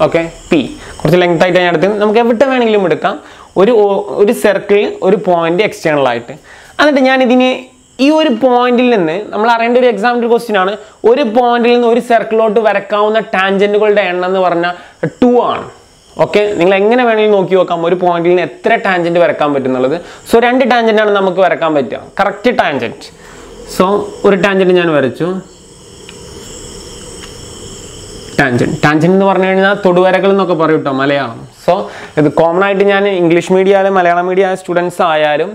ഓക്കെ പി കുറച്ച് ലെങ്ത് ആയിട്ട് ഞാൻ എടുത്ത്. നമുക്ക് എവിടെ വേണമെങ്കിലും എടുക്കാം. ഒരു ഒരു സർക്കിൾ ഒരു പോയിന്റ് എക്സ്റ്റേണൽ ആയിട്ട്. എന്നിട്ട് ഞാൻ ഇതിന് ഈ ഒരു പോയിന്റിൽ നിന്ന് നമ്മൾ അറിയേണ്ട ഒരു എക്സാമ്പിൾ ക്വസ്റ്റ്യൻ ആണ്. ഒരു പോയിന്റിൽ നിന്ന് ഒരു സർക്കിളിലോട്ട് വരക്കാവുന്ന ടാൻജന്റുകളുടെ എണ്ണം എന്ന് പറഞ്ഞാൽ ടു ആണ്. ഓക്കെ നിങ്ങൾ എങ്ങനെ വേണമെങ്കിലും നോക്കി നോക്കാം ഒരു പോയിന്റിൽ നിന്ന് എത്ര ടാൻജന്റ് വരക്കാൻ പറ്റുന്നുള്ളത്. സോ രണ്ട് ടാഞ്ചന്റ് ആണ് നമുക്ക് വരക്കാൻ പറ്റുക. കറക്റ്റ് ടാഞ്ചന്റ് സോ ഒരു ടാഞ്ചന്റ് ഞാൻ വരച്ചു. ടാഞ്ചന്റ് ടാഞ്ചന്റ് എന്ന് പറഞ്ഞു കഴിഞ്ഞാൽ തൊടുവരകൾ എന്നൊക്കെ പറയും കേട്ടോ മലയാളം. സോ ഇത് കോമൺ ആയിട്ട് ഞാൻ ഇംഗ്ലീഷ് മീഡിയം ആയാലും മലയാളം മീഡിയം സ്റ്റുഡൻസ് ആയാലും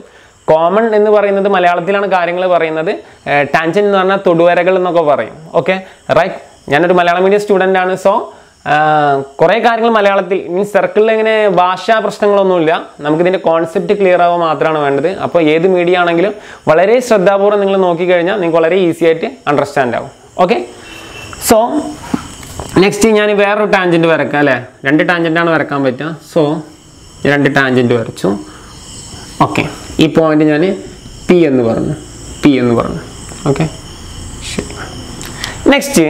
കോമൺ എന്ന് പറയുന്നത് മലയാളത്തിലാണ് കാര്യങ്ങൾ പറയുന്നത്. ടാൻജന്റ് എന്ന് പറഞ്ഞാൽ തൊടുവരകൾ എന്നൊക്കെ പറയും. ഓക്കെ റൈറ്റ് ഞാനൊരു മലയാളം മീഡിയം സ്റ്റുഡന്റ് ആണ്. സോ കുറേ കാര്യങ്ങൾ മലയാളത്തിൽ. മീൻസ് സർക്കിളിൽ ഇങ്ങനെ ഭാഷാ പ്രശ്നങ്ങളൊന്നുമില്ല. നമുക്കിതിന്റെ കോൺസെപ്റ്റ് ക്ലിയർ ആവുക മാത്രമാണ് വേണ്ടത്. അപ്പോൾ ഏത് മീഡിയ ആണെങ്കിലും വളരെ ശ്രദ്ധാപൂർവം നിങ്ങൾ നോക്കിക്കഴിഞ്ഞാൽ നിങ്ങൾക്ക് വളരെ ഈസി ആയിട്ട് അണ്ടർസ്റ്റാൻഡ് ആവും. ഓക്കെ സോ നെക്സ്റ്റ് ഞാൻ വേറൊരു ടാഞ്ചന്റ് വരക്കാം അല്ലേ? രണ്ട് ടാഞ്ചന്റാണ് വരക്കാൻ പറ്റുക. സോ രണ്ട് ടാഞ്ചന്റ് വരച്ചു. ഓക്കെ ഈ പോയിന്റ് ഞാൻ പി എന്ന് പറഞ്ഞു. പി എന്ന് പറഞ്ഞു. ഓക്കെ ശരി നെക്സ്റ്റ്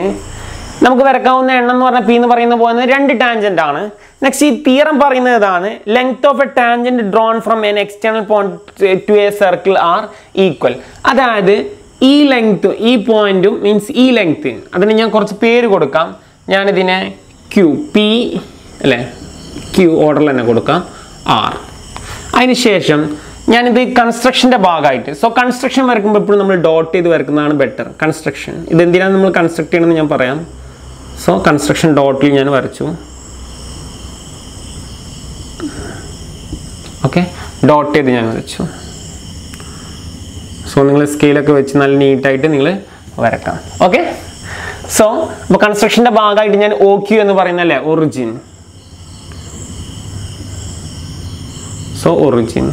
നമുക്ക് വരക്കാവുന്ന എണ്ണം എന്ന് പറഞ്ഞാൽ പി എന്ന് പറയുന്ന പോകുന്നത് രണ്ട് ടാൻജന്റ് ആണ്. നെക്സ്റ്റ് ഈ തിയറം പറയുന്നത് ഇതാണ്. Length of a tangent drawn from an external point to a circle are equal അതായത് ഈ ലെങ്ത് ഈ പോയിന്റും മീൻസ് ഈ ലെങ്ത് അതിന് ഞാൻ കുറച്ച് പേര് കൊടുക്കാം. ഞാനിതിനെ ക്യൂ പി അല്ലേ? ക്യൂ ഓർഡറിൽ തന്നെ കൊടുക്കാം. ആർ അതിനുശേഷം ഞാനിത് കൺസ്ട്രക്ഷന്റെ ഭാഗമായിട്ട്. സോ കൺസ്ട്രക്ഷൻ വരക്കുമ്പോൾ എപ്പോഴും നമ്മൾ ഡോട്ട് ചെയ്ത് വരക്കുന്നതാണ് ബെറ്റർ കൺസ്ട്രക്ഷൻ ഇത് എന്തിനാണ് നമ്മൾ കൺസ്ട്രക്ട് ചെയ്യണമെന്ന് ഞാൻ പറയാം. സോ കൺസ്ട്രക്ഷൻ ഡോട്ടിൽ ഞാൻ വരച്ചു. ഓക്കെ ഡോട്ട് ചെയ്ത് ഞാൻ വരച്ചു. സോ നിങ്ങൾ സ്കെയിലൊക്കെ വെച്ച് നല്ല നീറ്റായിട്ട് നിങ്ങൾ വരക്കാം ഓക്കെ സോ അപ്പോൾ കൺസ്ട്രക്ഷന്റെ ഭാഗമായിട്ട് ഞാൻ ഒ ക്യു എന്ന് പറയുന്ന അല്ലേ ഒറിജിൻ സോ ഒറിജിൻ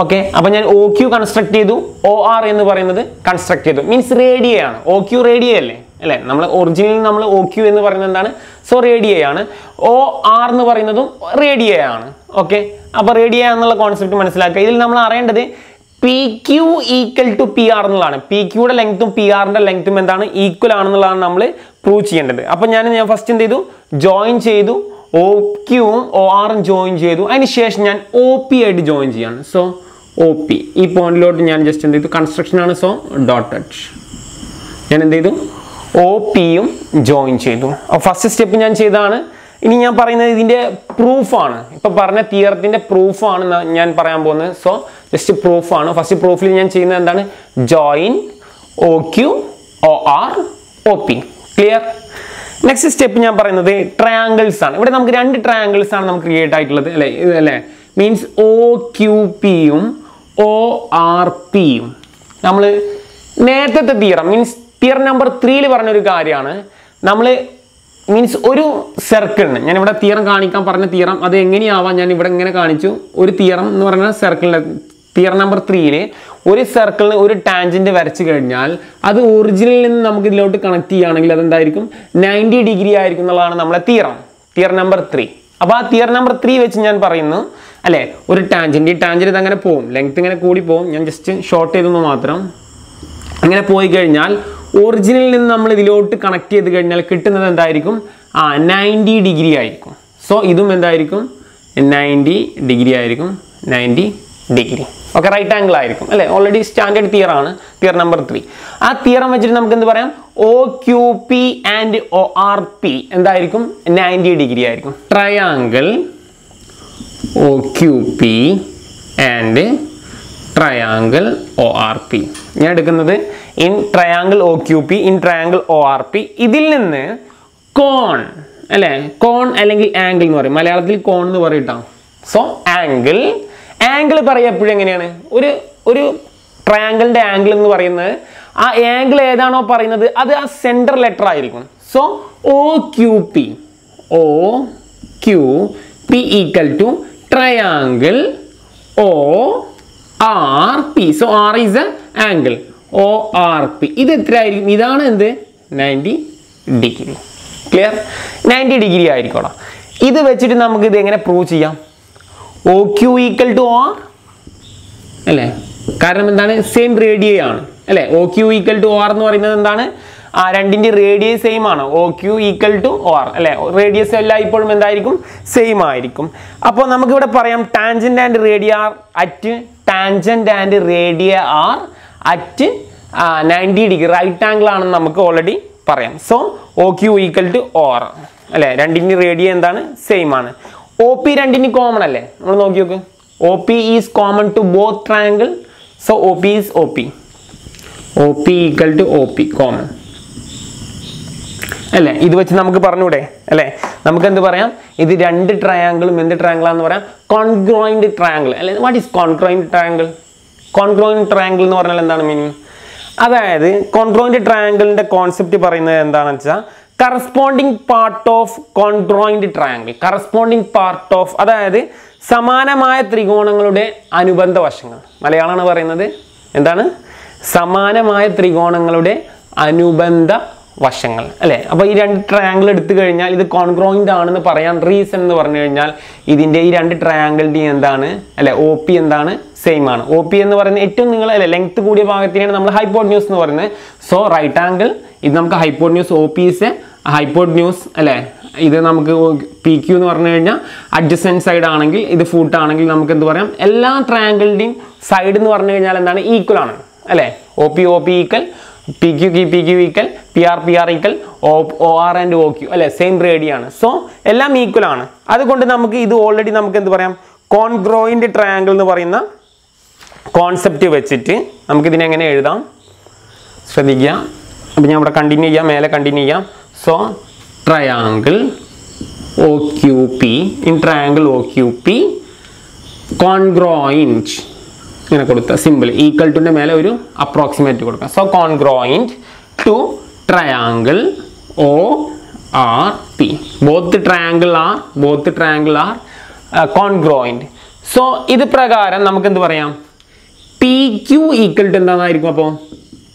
ഓക്കെ അപ്പോൾ ഞാൻ ഒ ക്യു കൺസ്ട്രക്ട് ചെയ്തു. ഒ ആർ എന്ന് പറയുന്നത് കൺസ്ട്രക്ട് ചെയ്തു. മീൻസ് റേഡിയ ആണ്. ഒ ക്യു റേഡിയ അല്ലേ? അല്ലേ? നമ്മൾ ഒറിജിനൽ നമ്മൾ ഒ ക്യു എന്ന് പറയുന്നത് എന്താണ്? സോ റേഡിയ ആണ്. ഒ ആർ എന്ന് പറയുന്നതും റേഡിയ ആണ്. ഓക്കെ അപ്പോൾ റേഡിയ എന്നുള്ള കോൺസെപ്റ്റ് മനസ്സിലാക്കുക. ഇതിൽ നമ്മൾ അറിയേണ്ടത് P Q equal to P R എന്നുള്ളതാണ്. പി ക്യൂടെ ലെങ്ത്തും പി ആറിന്റെ ലെങ്ത്തും എന്താണ്? ഈക്വൽ ആണെന്നുള്ളതാണ് നമ്മൾ പ്രൂവ് ചെയ്യേണ്ടത്. അപ്പോൾ ഞാൻ ഞാൻ ഫസ്റ്റ് എന്ത് ചെയ്തു? ജോയിൻ ചെയ്തു. ഒ ക്യൂവും ഒ ആറും ജോയിൻ ചെയ്തു. അതിന് ശേഷം ഞാൻ ഒ പി ആയിട്ട് ജോയിൻ ചെയ്യാണ്. സോ ഒ പി ഈ പോയിന്റിലോട്ട് ഞാൻ ജസ്റ്റ് എന്ത് ചെയ്തു? കൺസ്ട്രക്ഷൻ ആണ്. സോ ടച്ച് ഞാൻ എന്ത് ചെയ്തു? ഒ പിയും ജോയിൻ ചെയ്തു. ഫസ്റ്റ് സ്റ്റെപ്പ് ഞാൻ ചെയ്തതാണ്. ഇനി ഞാൻ പറയുന്നത് ഇതിന്റെ പ്രൂഫാണ് ഇപ്പം പറഞ്ഞ തിയറത്തിന്റെ പ്രൂഫാണ് ഞാൻ പറയാൻ പോകുന്നത്. സോ ജസ്റ്റ് പ്രൂഫാണ് ഫസ്റ്റ് പ്രൂഫിൽ ഞാൻ ചെയ്യുന്നത് എന്താണ്? Join O Q O R O P clear next step ഞാൻ പറയുന്നത് ട്രയാങ്കിൾസ് ആണ്. ഇവിടെ നമുക്ക് രണ്ട് ട്രയാങ്കിൾസ് ആണ് നമുക്ക് ക്രിയേറ്റ് ആയിട്ടുള്ളത് അല്ലേ? അല്ലെ? മീൻസ് ഒ ക്യു പിയും ഒ ആർ പിയും നമ്മൾ നേരത്തെ തിയറം മീൻസ് തിയർ നമ്പർ ത്രീയിൽ പറഞ്ഞൊരു കാര്യമാണ്. നമ്മൾ മീൻസ് ഒരു സർക്കിളിന് ഞാൻ ഇവിടെ തിയറം കാണിക്കാൻ പറഞ്ഞ തിയറം അത് എങ്ങനെയാവാം? ഞാൻ ഇവിടെ ഇങ്ങനെ കാണിച്ചു. ഒരു തിയറം എന്ന് പറഞ്ഞാൽ സർക്കിളിന്റെ തിയർ നമ്പർ ത്രീയിൽ ഒരു സർക്കിളിന് ഒരു ടാൻജന്റ് വരച്ചു കഴിഞ്ഞാൽ അത് ഒറിജിനിൽ നിന്ന് നമുക്ക് ഇതിലോട്ട് കണക്ട് ചെയ്യുകയാണെങ്കിൽ അതെന്തായിരിക്കും? നയന്റി ഡിഗ്രി ആയിരിക്കും എന്നുള്ളതാണ് നമ്മളെ തിയറം തിയർ നമ്പർ ത്രീ അപ്പോൾ ആ തിയർ നമ്പർ ത്രീ വെച്ച് ഞാൻ പറയുന്നു അല്ലേ? ഒരു ടാൻജന്റ് ഈ ടാൻജന്റ് ഇത് അങ്ങനെ പോകും. ലെങ്ത് ഇങ്ങനെ കൂടി പോകും. ഞാൻ ജസ്റ്റ് ഷോർട്ട് ചെയ്തെന്ന് മാത്രം. അങ്ങനെ പോയി കഴിഞ്ഞാൽ ഒറിജിനിൽ നിന്ന് നമ്മൾ ഇതിലോട്ട് കണക്ട് ചെയ്ത് കഴിഞ്ഞാൽ കിട്ടുന്നത് എന്തായിരിക്കും? ആ നയന്റി ഡിഗ്രി ആയിരിക്കും. സോ ഇതും എന്തായിരിക്കും? നയന്റി ഡിഗ്രി ആയിരിക്കും. Ninety degree. Okay right angle ആയിരിക്കും അല്ലേ? ഓൾറെഡി സ്റ്റാൻഡേർഡ് തിയർ ആണ് തിയർ നമ്പർ ത്രീ ആ തിയറം വെച്ചിട്ട് നമുക്ക് എന്ത് പറയാം? O Q P and O R P എന്തായിരിക്കും? നയന്റി ഡിഗ്രി ആയിരിക്കും. Triangle O Q P and triangle O R P ഞാൻ എടുക്കുന്നത് in triangle O Q P in triangle O R P ഇതിൽ നിന്ന് കോൺ അല്ലേ? കോൺ അല്ലെങ്കിൽ ആംഗിൾ എന്ന് പറയും. മലയാളത്തിൽ കോൺ എന്ന് പറയും കേട്ടോ സോ ആംഗിൾ ആംഗിൾ പറയുക എങ്ങനെയാണ്? ഒരു ഒരു ട്രയാങ്കിളിന്റെ ആംഗിൾ എന്ന് പറയുന്നത് ആ ആംഗിൾ ഏതാണോ പറയുന്നത് അത് ആ സെന്റർ ലെറ്റർ ആയിരിക്കും so O Q P O Q P equal to triangle O R P so R is a angle O R P ഇത് എത്ര ആയിരിക്കും ഇതാണ് എന്ത്? Ninety degree clear ninety degree ആയിരിക്കണം ഇത് വെച്ചിട്ട് നമുക്ക് ഇത് എങ്ങനെ പ്രൂവ് ചെയ്യാം? O Q equal to R അല്ലേ? കാരണം എന്താണ്? സെയിം റേഡിയോ ആണ്. അല്ലേ? O Q equal to R എന്ന് പറയുന്നത് എന്താണ്? ആ രണ്ടിന്റെ റേഡിയസ് സെയിം ആണ്. O Q equal to R അല്ലേ? റേഡിയസ് എല്ലാം ഇപ്പോഴും എന്തായിരിക്കും? സെയിം ആയിരിക്കും. അപ്പോൾ നമുക്കിവിടെ പറയാം tangent and radii R at tangent and radii R at ninety degree right angle ആണെന്ന് നമുക്ക് ഓൾറെഡി പറയാം. So O Q equal to or അല്ലേ? രണ്ടിന്റെ റേഡിയ എന്താണ്? സെയിം ആണ്. ഒ പി രണ്ടിന് കോമൺ അല്ലേ? നമ്മൾ നോക്കി നോക്ക്. O P is common to both triangle so O P is O P O P equal to O P common അല്ലേ? ഇത് വെച്ച് നമുക്ക് പറഞ്ഞൂടെ? അല്ലേ? നമുക്ക് എന്ത് പറയാം? ഇത് രണ്ട് ട്രയാങ്കിളും എന്ത് ട്രയാങ്കിളാന്ന് പറയാം? കോൺഗ്രോയിൻഡ് ട്രയാങ്കിൾ അല്ലെ? What is congruent triangle congruent triangle എന്ന് പറഞ്ഞാൽ എന്താണ് മീനിങ് അതായത് കോൺഗ്രോയിൻഡ് ട്രയാങ്കിളിന്റെ കോൺസെപ്റ്റ് പറയുന്നത് എന്താണെന്ന് വെച്ചാൽ corresponding part of congruent triangle corresponding part of അതായത് സമാനമായ ത്രികോണങ്ങളുടെ അനുബന്ധ വശങ്ങൾ. മലയാളമാണ് പറയുന്നത് എന്താണ്? സമാനമായ ത്രികോണങ്ങളുടെ അനുബന്ധ വശങ്ങൾ. അല്ലേ? അപ്പോൾ ഈ രണ്ട് ട്രയാങ്കിൾ എടുത്തു കഴിഞ്ഞാൽ ഇത് കോൺഗ്രോയിന്റ് ആണെന്ന് പറയാൻ റീസൺ എന്ന് പറഞ്ഞു കഴിഞ്ഞാൽ ഇതിന്റെ ഈ രണ്ട് ട്രയാങ്കിളിന്റെയും എന്താണ്? അല്ലെ ഒ പി എന്താണ്? സെയിം ആണ്. ഒ പി എന്ന് പറയുന്നത് ഏറ്റവും നിങ്ങൾ അല്ലെ ലെങ്ത് കൂടിയ ഭാഗത്തിനെയാണ് നമ്മൾ ഹൈപ്പോഡ് ന്യൂസ് എന്ന് പറയുന്നത്. സോ റൈറ്റ് ആംഗിൾ ഇത് നമുക്ക് hypotenuse O P S hypotenuse അല്ലേ? ഇത് നമുക്ക് പി ക്യു എന്ന് പറഞ്ഞു കഴിഞ്ഞാൽ അഡ്ജസ്റ്റന്റ് സൈഡ് ആണെങ്കിൽ ഇത് ഫൂട്ട് ആണെങ്കിൽ നമുക്ക് എന്ത് പറയാം? എല്ലാ ട്രയാങ്കിളിന്റെയും സൈഡ് എന്ന് പറഞ്ഞു കഴിഞ്ഞാൽ എന്താണ്? ഈക്വൽ ആണ് അല്ലേ? O P O P equal P Q Ki P Q equal P R P R equal O O R and O Q അല്ലേ? സെയിം റേഡിയാണ് സോ എല്ലാം ഈക്വൽ ആണ്. അതുകൊണ്ട് നമുക്ക് ഇത് ഓൾറെഡി നമുക്ക് എന്ത് പറയാം? കോൺഗ്രോയിന്റ് ട്രയാങ്കിൾ എന്ന് പറയുന്ന കോൺസെപ്റ്റ് വെച്ചിട്ട് നമുക്കിതിനെങ്ങനെ എഴുതാം? ശ്രദ്ധിക്കുക. അപ്പം ഞാൻ ഇവിടെ കണ്ടിന്യൂ ചെയ്യാം മേലെ കണ്ടിന്യൂ ചെയ്യാം. So triangle O Q P in triangle O Q P congruent ഇങ്ങനെ കൊടുത്ത സിമ്പിൾ ഈക്വൽ ടുന്റെ മേലെ ഒരു അപ്രോക്സിമേറ്റ് കൊടുക്കുക so congruent to triangle O R P both triangle are both triangle are congruent so ഇത് പ്രകാരം നമുക്ക് എന്ത് പറയാം? പി ക്യു ഈക്വൽ ടു എന്താണെന്നായിരിക്കും അപ്പോൾ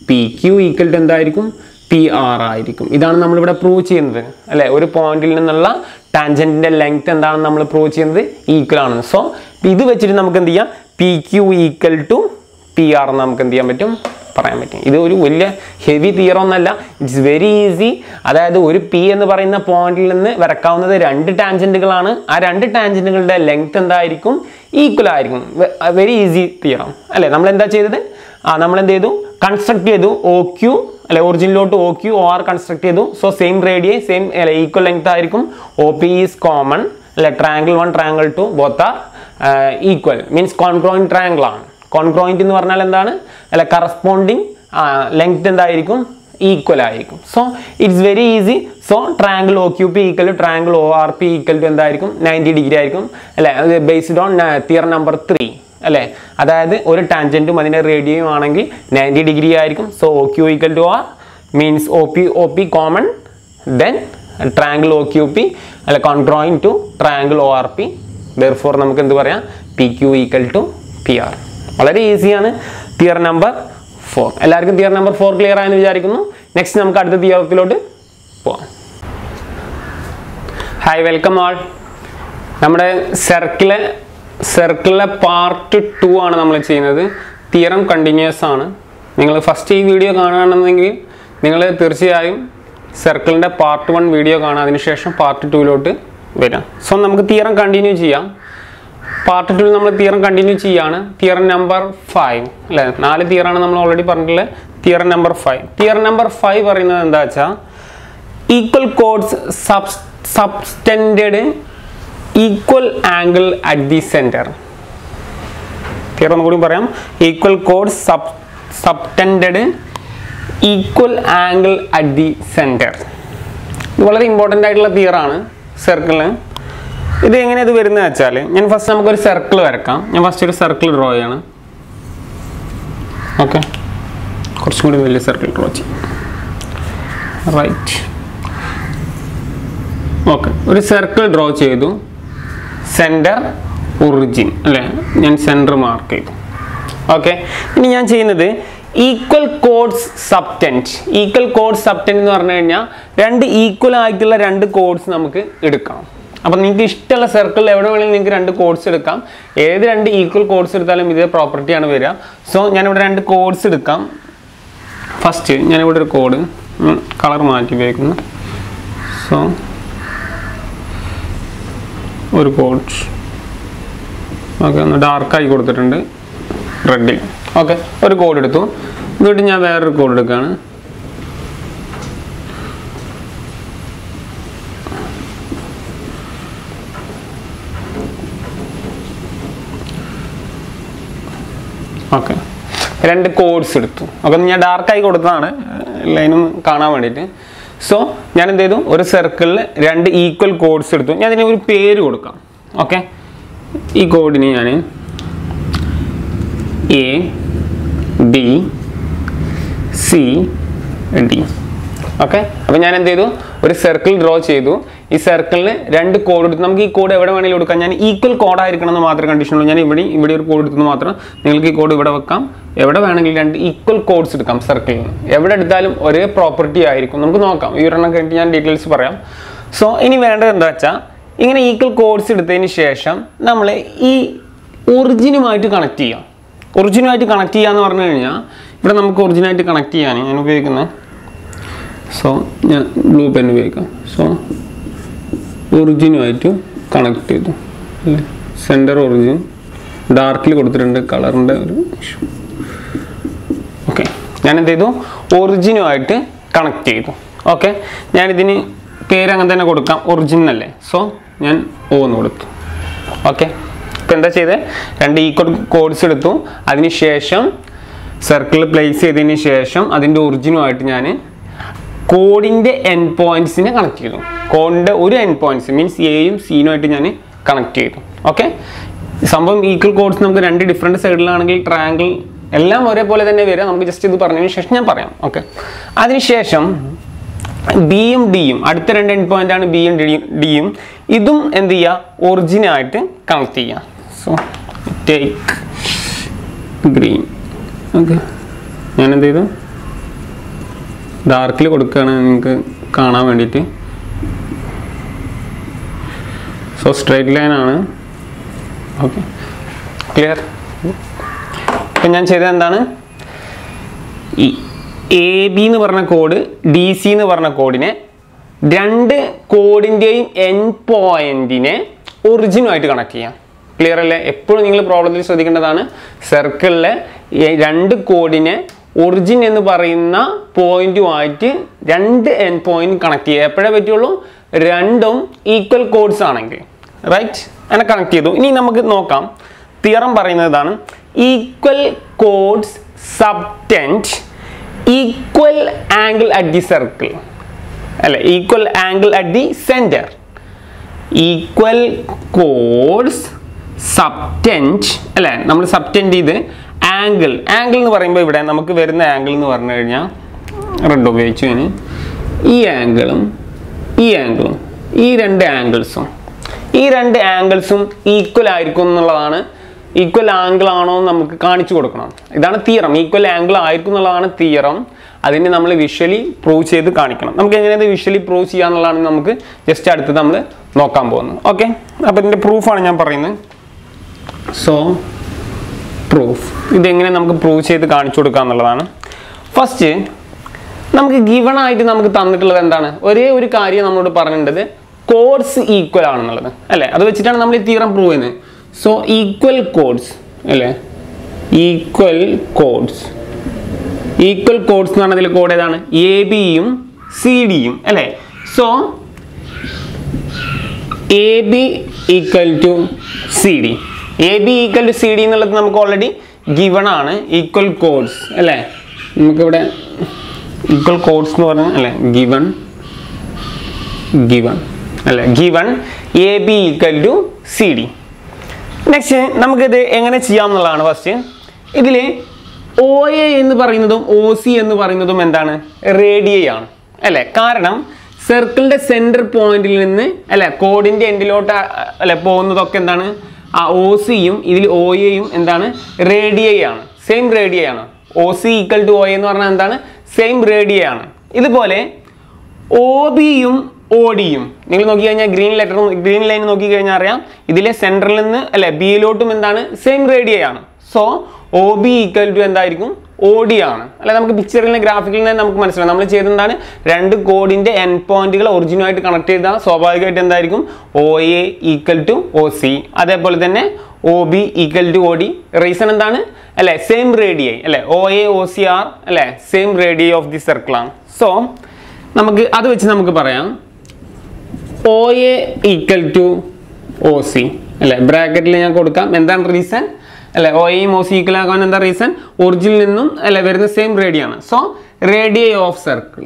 പി ക്യു ഈക്വൽ ടു എന്തായിരിക്കും? പി ആർ ആയിരിക്കും. ഇതാണ് നമ്മളിവിടെ പ്രൂവ് ചെയ്യുന്നത്. അല്ലേ? ഒരു പോയിന്റിൽ നിന്നുള്ള ടാൻജന്റിന്റെ ലെങ്ത് എന്താണെന്ന് നമ്മൾ പ്രൂവ് ചെയ്യുന്നത്? ഈക്വൽ ആണ്. സോ ഇത് വെച്ചിട്ട് നമുക്ക് എന്ത് ചെയ്യാം? P Q equal to P R എന്ന് നമുക്ക് എന്ത് ചെയ്യാൻ പറ്റും? പറയാൻ പറ്റും. ഇത് ഒരു വലിയ ഹെവി തിയറം ഒന്നല്ല. ഇറ്റ്സ് വെരി ഈസി അതായത് ഒരു പി എന്ന് പറയുന്ന പോയിന്റിൽ നിന്ന് വരക്കാവുന്നത് രണ്ട് ടാൻജന്റുകളാണ് ആ രണ്ട് ടാൻജന്റുകളുടെ ലെങ്ത് എന്തായിരിക്കും? ഈക്വൽ ആയിരിക്കും. വെരി ഈസി തിയറം അല്ലേ? നമ്മൾ എന്താ ചെയ്തത്? ആ നമ്മൾ എന്ത് ചെയ്തു? കൺസ്ട്രക്ട് ചെയ്തു. ഒ ക്യു അല്ലെ ഒറിജിനിലോട്ട് O Q O R construct ചെയ്തു. സോ സെയിം റേഡിയെ സെയിം അല്ലെ ഈക്വൽ ലെങ്ത് ആയിരിക്കും. ഒ പി ഈസ് കോമൺ അല്ലെ triangle one triangle two both equal means congruent triangle ആണ്. കോൺക്രോയിന്റ് എന്ന് പറഞ്ഞാൽ എന്താണ്? അല്ലെ കറസ്പോണ്ടിങ് ലെങ്ത് എന്തായിരിക്കും? ഈക്വൽ ആയിരിക്കും. So it's very easy so triangle O Q P equal to triangle O R P equal to എന്തായിരിക്കും? Ninety degree ആയിരിക്കും. അല്ലെ based on theorem number three അല്ലേ? അതായത് ഒരു ടാൻജന്റും അതിന്റെ റേഡിയോയും ആണെങ്കിൽ നയന്റി ഡിഗ്രി ആയിരിക്കും. So O Q equal to R means O P O P common then triangle O Q P അല്ല congruent to triangle O R P therefore നമുക്ക് എന്ത് പറയാം? P Q equal to P R വളരെ ഈസിയാണ് theorem number four എല്ലാവർക്കും theorem number four clear ആയെന്ന് വിചാരിക്കുന്നു. Next നമുക്ക് അടുത്ത തിയറത്തിലോട്ട് പോവാം. ഹായ് വെൽക്കം ആൾ നമ്മുടെ സർക്കിൾ സർക്കിളിലെ പാർട്ട് ടു ആണ് നമ്മൾ ചെയ്യുന്നത്. തിയറം കണ്ടിന്യൂസ് ആണ്. നിങ്ങൾ ഫസ്റ്റ് ഈ വീഡിയോ കാണുകയാണെന്നെങ്കിൽ നിങ്ങൾ തീർച്ചയായും സർക്കിളിന്റെ പാർട്ട് വൺ വീഡിയോ കാണാം അതിനുശേഷം പാർട്ട് ടുവിലോട്ട് വരാം സോ നമുക്ക് തിയറം കണ്ടിന്യൂ ചെയ്യാം. പാർട്ട് ടു നമ്മൾ തിയറം കണ്ടിന്യൂ ചെയ്യാണ്. തിയറം നമ്പർ ഫൈവ് അല്ലേ? നാല് തിയറാണ് നമ്മൾ ഓൾറെഡി പറഞ്ഞിട്ടുള്ളത്. Theorem number five theorem number five പറയുന്നത് എന്താ വെച്ചാൽ equal chords sub subtend equal angle at the centre theorem ഒന്നുകൂടി പറയാം. Equal code sub subtend equal angle at the centre വളരെ ഇമ്പോർട്ടന്റ് ആയിട്ടുള്ള തിയറാണ് സർക്കിളിന് ഇത് എങ്ങനെ ഇത് വരുന്നത് വെച്ചാൽ ഞാൻ ഫസ്റ്റ് നമുക്കൊരു സർക്കിൾ വരക്കാം. ഞാൻ ഫസ്റ്റ് ഒരു സർക്കിൾ ഡ്രോ ചെയ്യാണ്. ഓക്കെ കുറച്ചും കൂടി വലിയ സർക്കിൾ ഡ്രോ ചെയ്യും. റൈറ്റ് ഓക്കെ ഒരു സർക്കിൾ ഡ്രോ ചെയ്തു. സെന്റർ ഒറിജിൻ അല്ലേ? ഞാൻ സെന്റർ മാർക്ക് ചെയ്തു. ഓക്കെ ഇനി ഞാൻ ചെയ്യുന്നത് equal chords subtend equal chords subtend എന്ന് പറഞ്ഞു കഴിഞ്ഞാൽ രണ്ട് ഈക്വൽ ആയിട്ടുള്ള രണ്ട് കോഡ്സ് നമുക്ക് എടുക്കാം അപ്പം നിങ്ങൾക്ക് ഇഷ്ടമുള്ള സർക്കിളിൽ എവിടെ വേണമെങ്കിലും നിങ്ങൾക്ക് രണ്ട് കോഡ്സ് എടുക്കാം. ഏത് രണ്ട് ഈക്വൽ കോഡ്സ് എടുത്താലും ഇതേ പ്രോപ്പർട്ടിയാണ് വരിക. സോ ഞാനിവിടെ രണ്ട് കോഡ്സ് എടുക്കാം. ഫസ്റ്റ് ഞാനിവിടെ ഒരു കോഡ് കളർ മാറ്റി ഉപയോഗിക്കുന്നു. സോ ഒരു കോഡ് ഓക്കെ ഒന്ന് ഡാർക്കായി കൊടുത്തിട്ടുണ്ട്. റെഡിൽ ഓക്കെ ഒരു കോഡ് എടുത്തു. എന്നിട്ട് ഞാൻ വേറൊരു കോഡ് എടുക്കുകയാണ് ഓക്കെ രണ്ട് കോഡ്സ് എടുത്തു. ഓക്കെ ഞാൻ ഡാർക്കായി കൊടുത്തതാണ്. ലൈനും കാണാൻ വേണ്ടിയിട്ട്. സോ ഞാൻ എന്ത് ചെയ്തു ഒരു സർക്കിളിൽ രണ്ട് ഈക്വൽ കോഡ്സ് എടുത്തു. ഞാൻ ഇതിന് ഒരു പേര് കൊടുക്കാം. ഓക്കെ ഈ കോഡിന് ഞാൻ A D C D okay അപ്പോൾ ഞാൻ എന്ത് ചെയ്തു ഒരു സർക്കിൾ ഡ്രോ ചെയ്തു. ഈ സർക്കിളിന് രണ്ട് കോഡ് എടുത്ത് നമുക്ക് ഈ കോഡ് എവിടെ വേണമെങ്കിലും കൊടുക്കാം ഞാൻ ഈക്വൽ കോഡ് ആയിരിക്കണം എന്ന് മാത്രമേ കണ്ടീഷൻ ഉള്ളൂ. ഞാൻ ഇവിടെ ഇവിടെ ഒരു കോഡ് എടുത്തെന്ന് മാത്രം നിങ്ങൾക്ക് ഈ കോഡ് ഇവിടെ വെക്കാം. എവിടെ വേണമെങ്കിലും രണ്ട് ഈക്വൽ കോഡ്സ് എടുക്കാം സർക്കിളിന് എവിടെ എടുത്താലും ഒരേ പ്രോപ്പർട്ടി ആയിരിക്കും. നമുക്ക് നോക്കാം. ഈ ഒരെണ്ണം കഴിഞ്ഞിട്ട് ഞാൻ ഡീറ്റെയിൽസ് പറയാം. സോ ഇനി വേണ്ടത് എന്താ വെച്ചാൽ ഇങ്ങനെ ഈക്വൽ കോഡ്സ് എടുത്തതിന് ശേഷം നമ്മൾ ഈ ഒറിജിനുമായിട്ട് കണക്ട് ചെയ്യാം. ഒറിജിനുമായിട്ട് കണക്ട് ചെയ്യുക എന്ന് പറഞ്ഞു കഴിഞ്ഞാൽ ഇവിടെ നമുക്ക് ഒറിജിനായിട്ട് കണക്ട് ചെയ്യാൻ ഞാൻ ഉപയോഗിക്കുന്നത്. സോ ഞാൻ ബ്ലൂ പെൻ ഉപയോഗിക്കാം. സോ ഒറിജിനുമായിട്ട് കണക്ട് ചെയ്തു. അല്ലേ? സെന്റർ ഒറിജിൻ ഡാർക്കിൽ കൊടുത്തിട്ടുണ്ട് കളറിന്റെ ഒരു ഇഷ്യൂ ഓക്കെ ഞാൻ എന്ത് ചെയ്തു? ഒറിജിനുമായിട്ട് കണക്ട് ചെയ്തു. ഓക്കെ ഞാനിതിന് പേര് അങ്ങനെ തന്നെ കൊടുക്കാം. ഒറിജിനൽ അല്ലേ? സോ ഞാൻ ഓന്ന് കൊടുത്തു. ഓക്കെ ഇപ്പം എന്താ ചെയ്തത് രണ്ട് ഈക്വൽ കോഡ്സ് എടുത്തു. അതിന് ശേഷം സർക്കിൾ പ്ലേസ് ചെയ്തതിന് ശേഷം അതിന്റെ ഒറിജിനുമായിട്ട് ഞാൻ കോഡിന്റെ എൻ പോയിന്റ്സിനെ കണക്ട് ചെയ്തു. കോഡിന്റെ ഒരു എൻ പോയിന്റ്സ് മീൻസ് എയും സീനുമായിട്ട് ഞാൻ കണക്ട് ചെയ്തു. ഓക്കെ സംഭവം ഈക്വൽ കോഡ്സ് നമുക്ക് രണ്ട് ഡിഫറെന്റ് സൈഡിലാണെങ്കിൽ ട്രയാങ്കിൾ എല്ലാം ഒരേപോലെ തന്നെ വരിക. നമുക്ക് ജസ്റ്റ് ഇത് പറഞ്ഞതിന് ശേഷം ഞാൻ പറയാം. ഓക്കെ അതിനുശേഷം ബിയും ഡിയും അടുത്ത രണ്ട് എൻ പോയിന്റ് ആണ് ബിയും ഡിയും ഇതും എന്ത് ചെയ്യുക? ഒറിജിനായിട്ട് കണക്ട് ചെയ്യാം സോ ടേക്ക് ഗ്രീൻ ഓക്കെ ഞാൻ എന്ത് ചെയ്തു? ഡാർക്കിൽ കൊടുക്കുകയാണ് നിങ്ങൾക്ക് കാണാൻ വേണ്ടിയിട്ട്. സോ സ്ട്രൈറ്റ് ആണ്. ഓക്കെ ക്ലിയർ ഇപ്പം ഞാൻ ചെയ്തത് എന്താണ്? എ ബി എന്ന് പറഞ്ഞ കോഡ് ഡി സി എന്ന് പറഞ്ഞ കോഡിനെ രണ്ട് കോഡിന്റെയും എൻ പോയിന്റിനെ ഒറിജിനുമായിട്ട് കണക്ട് ചെയ്യാം. ക്ലിയർ അല്ലേ? എപ്പോഴും നിങ്ങൾ പ്രോബ്ലത്തിൽ ശ്രദ്ധിക്കേണ്ടതാണ്. സർക്കിളിലെ രണ്ട് കോഡിനെ ഒറിജിൻ എന്ന് പറയുന്ന പോയിന്റുമായിട്ട് രണ്ട് എൻ പോയിന്റ് കണക്ട് ചെയ്യുക എപ്പോഴേ പറ്റുള്ളൂ? രണ്ടും ഈക്വൽ കോഡ്സ് ആണെങ്കിൽ. റൈറ്റ് അങ്ങനെ കണക്ട് ചെയ്തു. ഇനി നമുക്ക് നോക്കാം. തിയറം പറയുന്നതാണ് equal chords subtend equal angle at the circle അല്ലെ? Equal angle at the centre equal chords subtend അല്ലേ? നമ്മൾ സബ്റ്റന്റ് ചെയ്ത് ആംഗിൾ ആംഗിൾ എന്ന് പറയുമ്പോൾ ഇവിടെ നമുക്ക് വരുന്ന ആംഗിൾ എന്ന് പറഞ്ഞു കഴിഞ്ഞാൽ റെഡ് ഉപയോഗിച്ചു ഞാൻ ഈ ആംഗിളും ഈ ആംഗിളും ഈ രണ്ട് ആംഗിൾസും ഈ രണ്ട് ആംഗിൾസും ഈക്വൽ ആയിരിക്കും എന്നുള്ളതാണ്. ഈക്വൽ ആംഗിൾ ആണോ എന്ന് നമുക്ക് കാണിച്ചു കൊടുക്കണം. ഇതാണ് തിയറം ഈക്വൽ ആംഗിൾ ആയിരിക്കും എന്നുള്ളതാണ് തിയറം അതിനെ നമ്മൾ വിഷ്വലി പ്രൂവ് ചെയ്ത് കാണിക്കണം. നമുക്ക് എങ്ങനെയത് വിഷ്വലി പ്രൂവ് ചെയ്യാന്നുള്ളതാണ് നമുക്ക് ജസ്റ്റ് അടുത്ത് നമ്മൾ നോക്കാൻ പോകുന്നത്. ഓക്കെ അപ്പോൾ ഇതിന്റെ പ്രൂഫാണ് ഞാൻ പറയുന്നത്. സോ പ്രൂഫ് ഇതെങ്ങനെ നമുക്ക് പ്രൂവ് ചെയ്ത് കാണിച്ചു കൊടുക്കുക എന്നുള്ളതാണ്. ഫസ്റ്റ് നമുക്ക് ഗിവൺ ആയിട്ട് നമുക്ക് തന്നിട്ടുള്ളത് എന്താണ്? ഒരേ ഒരു കാര്യം നമ്മളോട് പറഞ്ഞിട്ടുള്ളത് കോഡ്സ് ഈക്വൽ ആണെന്നുള്ളത്. അല്ലേ? അത് വെച്ചിട്ടാണ് നമ്മൾ ഈ തീറം പ്രൂവ് ചെയ്യുന്നത്. സോ ഈക്വൽ കോഡ്സ് അല്ലേ? ഈക്വൽ കോഡ്സ് ഈക്വൽ കോഡ്സ് എന്ന് പറഞ്ഞതിൽ കോഡ് ഏതാണ്? എ ബിയും സി ഡിയും അല്ലേ? So A B equal to C D A B equal to C D എന്നുള്ളത് നമുക്ക് ഓൾറെഡി ഗിവൺ ആണ്. ഈക്വൽ കോഡ്സ് അല്ലേ? നമുക്കിവിടെ ഈക്വൽ കോഡ്സ് എന്ന് പറഞ്ഞാൽ അല്ലേ? ഗിവൺ ഗിവൺ അല്ലേ? Given A B equal to C D next നമുക്കിത് എങ്ങനെ ചെയ്യാം എന്നുള്ളതാണ് ഫസ്റ്റ് ഇതിൽ ഒ എ എന്ന് പറയുന്നതും ഒ സി എന്ന് പറയുന്നതും എന്താണ്? റേഡിയ ആണ്. അല്ലേ? കാരണം സർക്കിളിന്റെ സെന്റർ പോയിന്റിൽ നിന്ന് അല്ലെ? കോഡിന്റെ എൻഡിലോട്ട് അല്ലെ? പോകുന്നതൊക്കെ എന്താണ്? ആ ഒ സിയും ഇതിൽ ഒ എയും എന്താണ്? റേഡിയ ആണ്. സെയിം റേഡിയ ആണ്. O C equal to O എന്ന് പറഞ്ഞാൽ എന്താണ്? സെയിം റേഡിയ ആണ്. ഇതുപോലെ ഒ ബിയും ഒ ഡിയും നിങ്ങൾ നോക്കി കഴിഞ്ഞാൽ ഗ്രീൻ ലെറ്റർ ഗ്രീൻ ലൈൻ നോക്കി കഴിഞ്ഞാൽ അറിയാം. ഇതിലെ സെൻട്രലിൽ നിന്ന് അല്ലെ ബിയിലോട്ടും എന്താണ്? സെയിം റേഡിയ ആണ്. So O B equal to എന്തായിരിക്കും? ഡി ആണ് അല്ലെ നമുക്ക് പിക്ചറിൽ നിന്ന് ഗ്രാഫിക്കിൽ നിന്ന് നമുക്ക് മനസ്സിലാവും. നമ്മൾ ചെയ്തെന്താണ് രണ്ട് കോഡിന്റെ എൻ പോയിന്റുകൾ ഒറിജിനുമായിട്ട് കണക്ട് ചെയ്താൽ സ്വാഭാവികമായിട്ട് എന്തായിരിക്കും? O A equal to O C അതേപോലെ തന്നെ O B equal to O D reason എന്താണ്? അല്ലെ സെയിം റേഡിയ അല്ലെ O A O C R അല്ലെ same radii of the circle ആണ്. സോ നമുക്ക് അത് വെച്ച് നമുക്ക് പറയാം. O A equal to O C അല്ലെ ബ്രാക്കറ്റിൽ ഞാൻ കൊടുക്കാം. എന്താണ് റീസൺ അല്ലെ? ഒ എയും ഒ ആകാൻ എന്താ റീസൺ ഒറിജിനിൽ നിന്നും അല്ലെ വരുന്ന സെയിം റേഡിയ ആണ് so radii of circle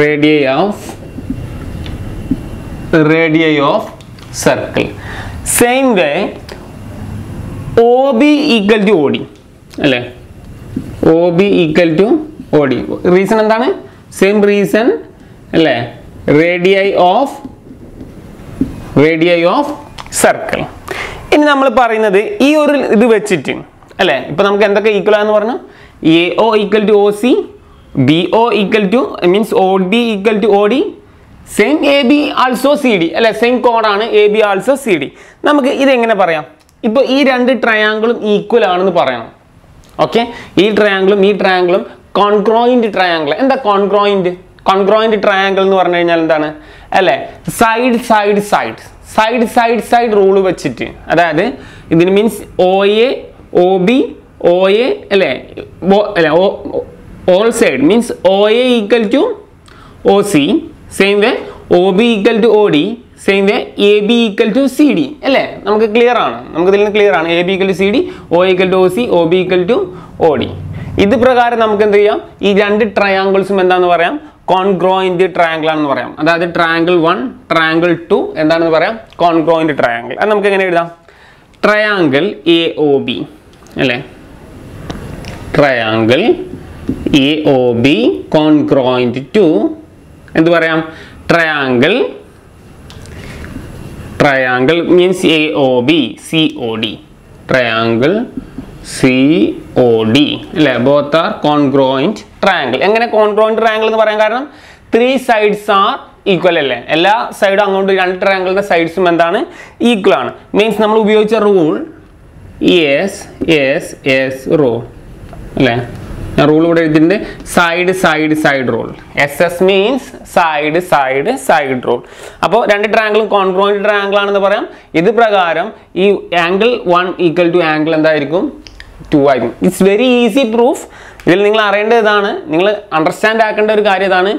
radii of radii of circle same way O B equal to D അല്ലേ? O B equal to D reason എന്താണ്? സെയിം റീസൺ അല്ലേ? Radii of radii of circle ഇനി നമ്മൾ പറയുന്നത് ഈ ഒരു ഇത് വെച്ചിട്ട് അല്ലേ? ഇപ്പൊ നമുക്ക് എന്തൊക്കെ ഈക്വൽ ആണെന്ന് പറഞ്ഞു? A O equal to O C B O equal to means O D equal to O D same A B also C D അല്ലെ? സെയിം കോഡാണ് A B also C D നമുക്ക് ഇതെങ്ങനെ പറയാം? ഇപ്പോൾ ഈ രണ്ട് ട്രയാങ്കിളും ഈക്വൽ ആണെന്ന് പറയണം. ഓക്കെ ഈ ട്രയാങ്കിളും ഈ ട്രയാങ്കിളും കോൺക്രോയിന്റ് ട്രയാങ്കിൾ എന്താ കോൺക്രോയിന്റ് കോൺക്രോയിന്റ് ട്രയാങ്കിൾ എന്ന് പറഞ്ഞു കഴിഞ്ഞാൽ എന്താണ്? അല്ലേ? Side side side side side side rule വെച്ചിട്ട്. അതായത് ഇതിന് means O A O B O A അല്ലേ? അല്ലെ? All side means O A equal to O C same way O B equal to O D same way A B equal to C D അല്ലേ? നമുക്ക് clear ആണ്. നമുക്ക് ഇതിൽ നിന്ന് clear ആണ്. A B equal to C D O equal to O C O B equal to O D ഇത് പ്രകാരം നമുക്ക് എന്ത് ചെയ്യാം? ഈ രണ്ട് ട്രയാങ്കിൾസും എന്താണെന്ന് പറയാം? കോൺഗ്രോയിന്റ് ട്രയാങ്കിൾ ആണെന്ന് പറയാം. അതായത് ട്രയാങ്കിൾ വൺ ട്രയാങ്കിൾ ടു എന്താണെന്ന് പറയാം? കോൺഗ്രോയിന്റ് ട്രയാങ്കിൾ അത് നമുക്ക് എങ്ങനെ എഴുതാം? ട്രയാങ്കിൾ എ ഒ ബി അല്ലേ? Triangle A O B congruent to എന്ത് പറയാം? Triangle triangle means A O B C O D triangle C O D അല്ലേ ബോത്ത് ആർ കോൺഗ്രോയിന്റ് ട്രയാങ്കിൾ എങ്ങനെ കോൺഗ്രോയിന്റ് ട്രയാങ്കിൾ എന്ന് പറയാൻ കാരണം ത്രീ സൈഡ്സ് ആർ ഈക്വൽ അല്ലേ? എല്ലാ സൈഡും അങ്ങോട്ട് രണ്ട് ട്രയാങ്കിളിന്റെ സൈഡ്സും എന്താണ്? ഈക്വൽ ആണ്. മീൻസ് നമ്മൾ ഉപയോഗിച്ച rule S S S rule അല്ലേ? ഞാൻ റൂൾ ഇവിടെ എഴുതിയിട്ടുണ്ട്. Side side side rule S S means side side side rule അപ്പോൾ രണ്ട് ട്രയാങ്കിളും കോൺഗ്രോയിന്റ് ട്രയാങ്കിൾ ആണെന്ന് പറയാം. ഇത് പ്രകാരം ഈ angle one equal to angle എന്തായിരിക്കും? ടു ആയിരിക്കും. ഇറ്റ്സ് വെരി ഈസി പ്രൂഫ് ഇതിൽ നിങ്ങൾ അറിയേണ്ട ഇതാണ്. നിങ്ങൾ അണ്ടർസ്റ്റാൻഡ് ആക്കേണ്ട ഒരു കാര്യം ഇതാണ്.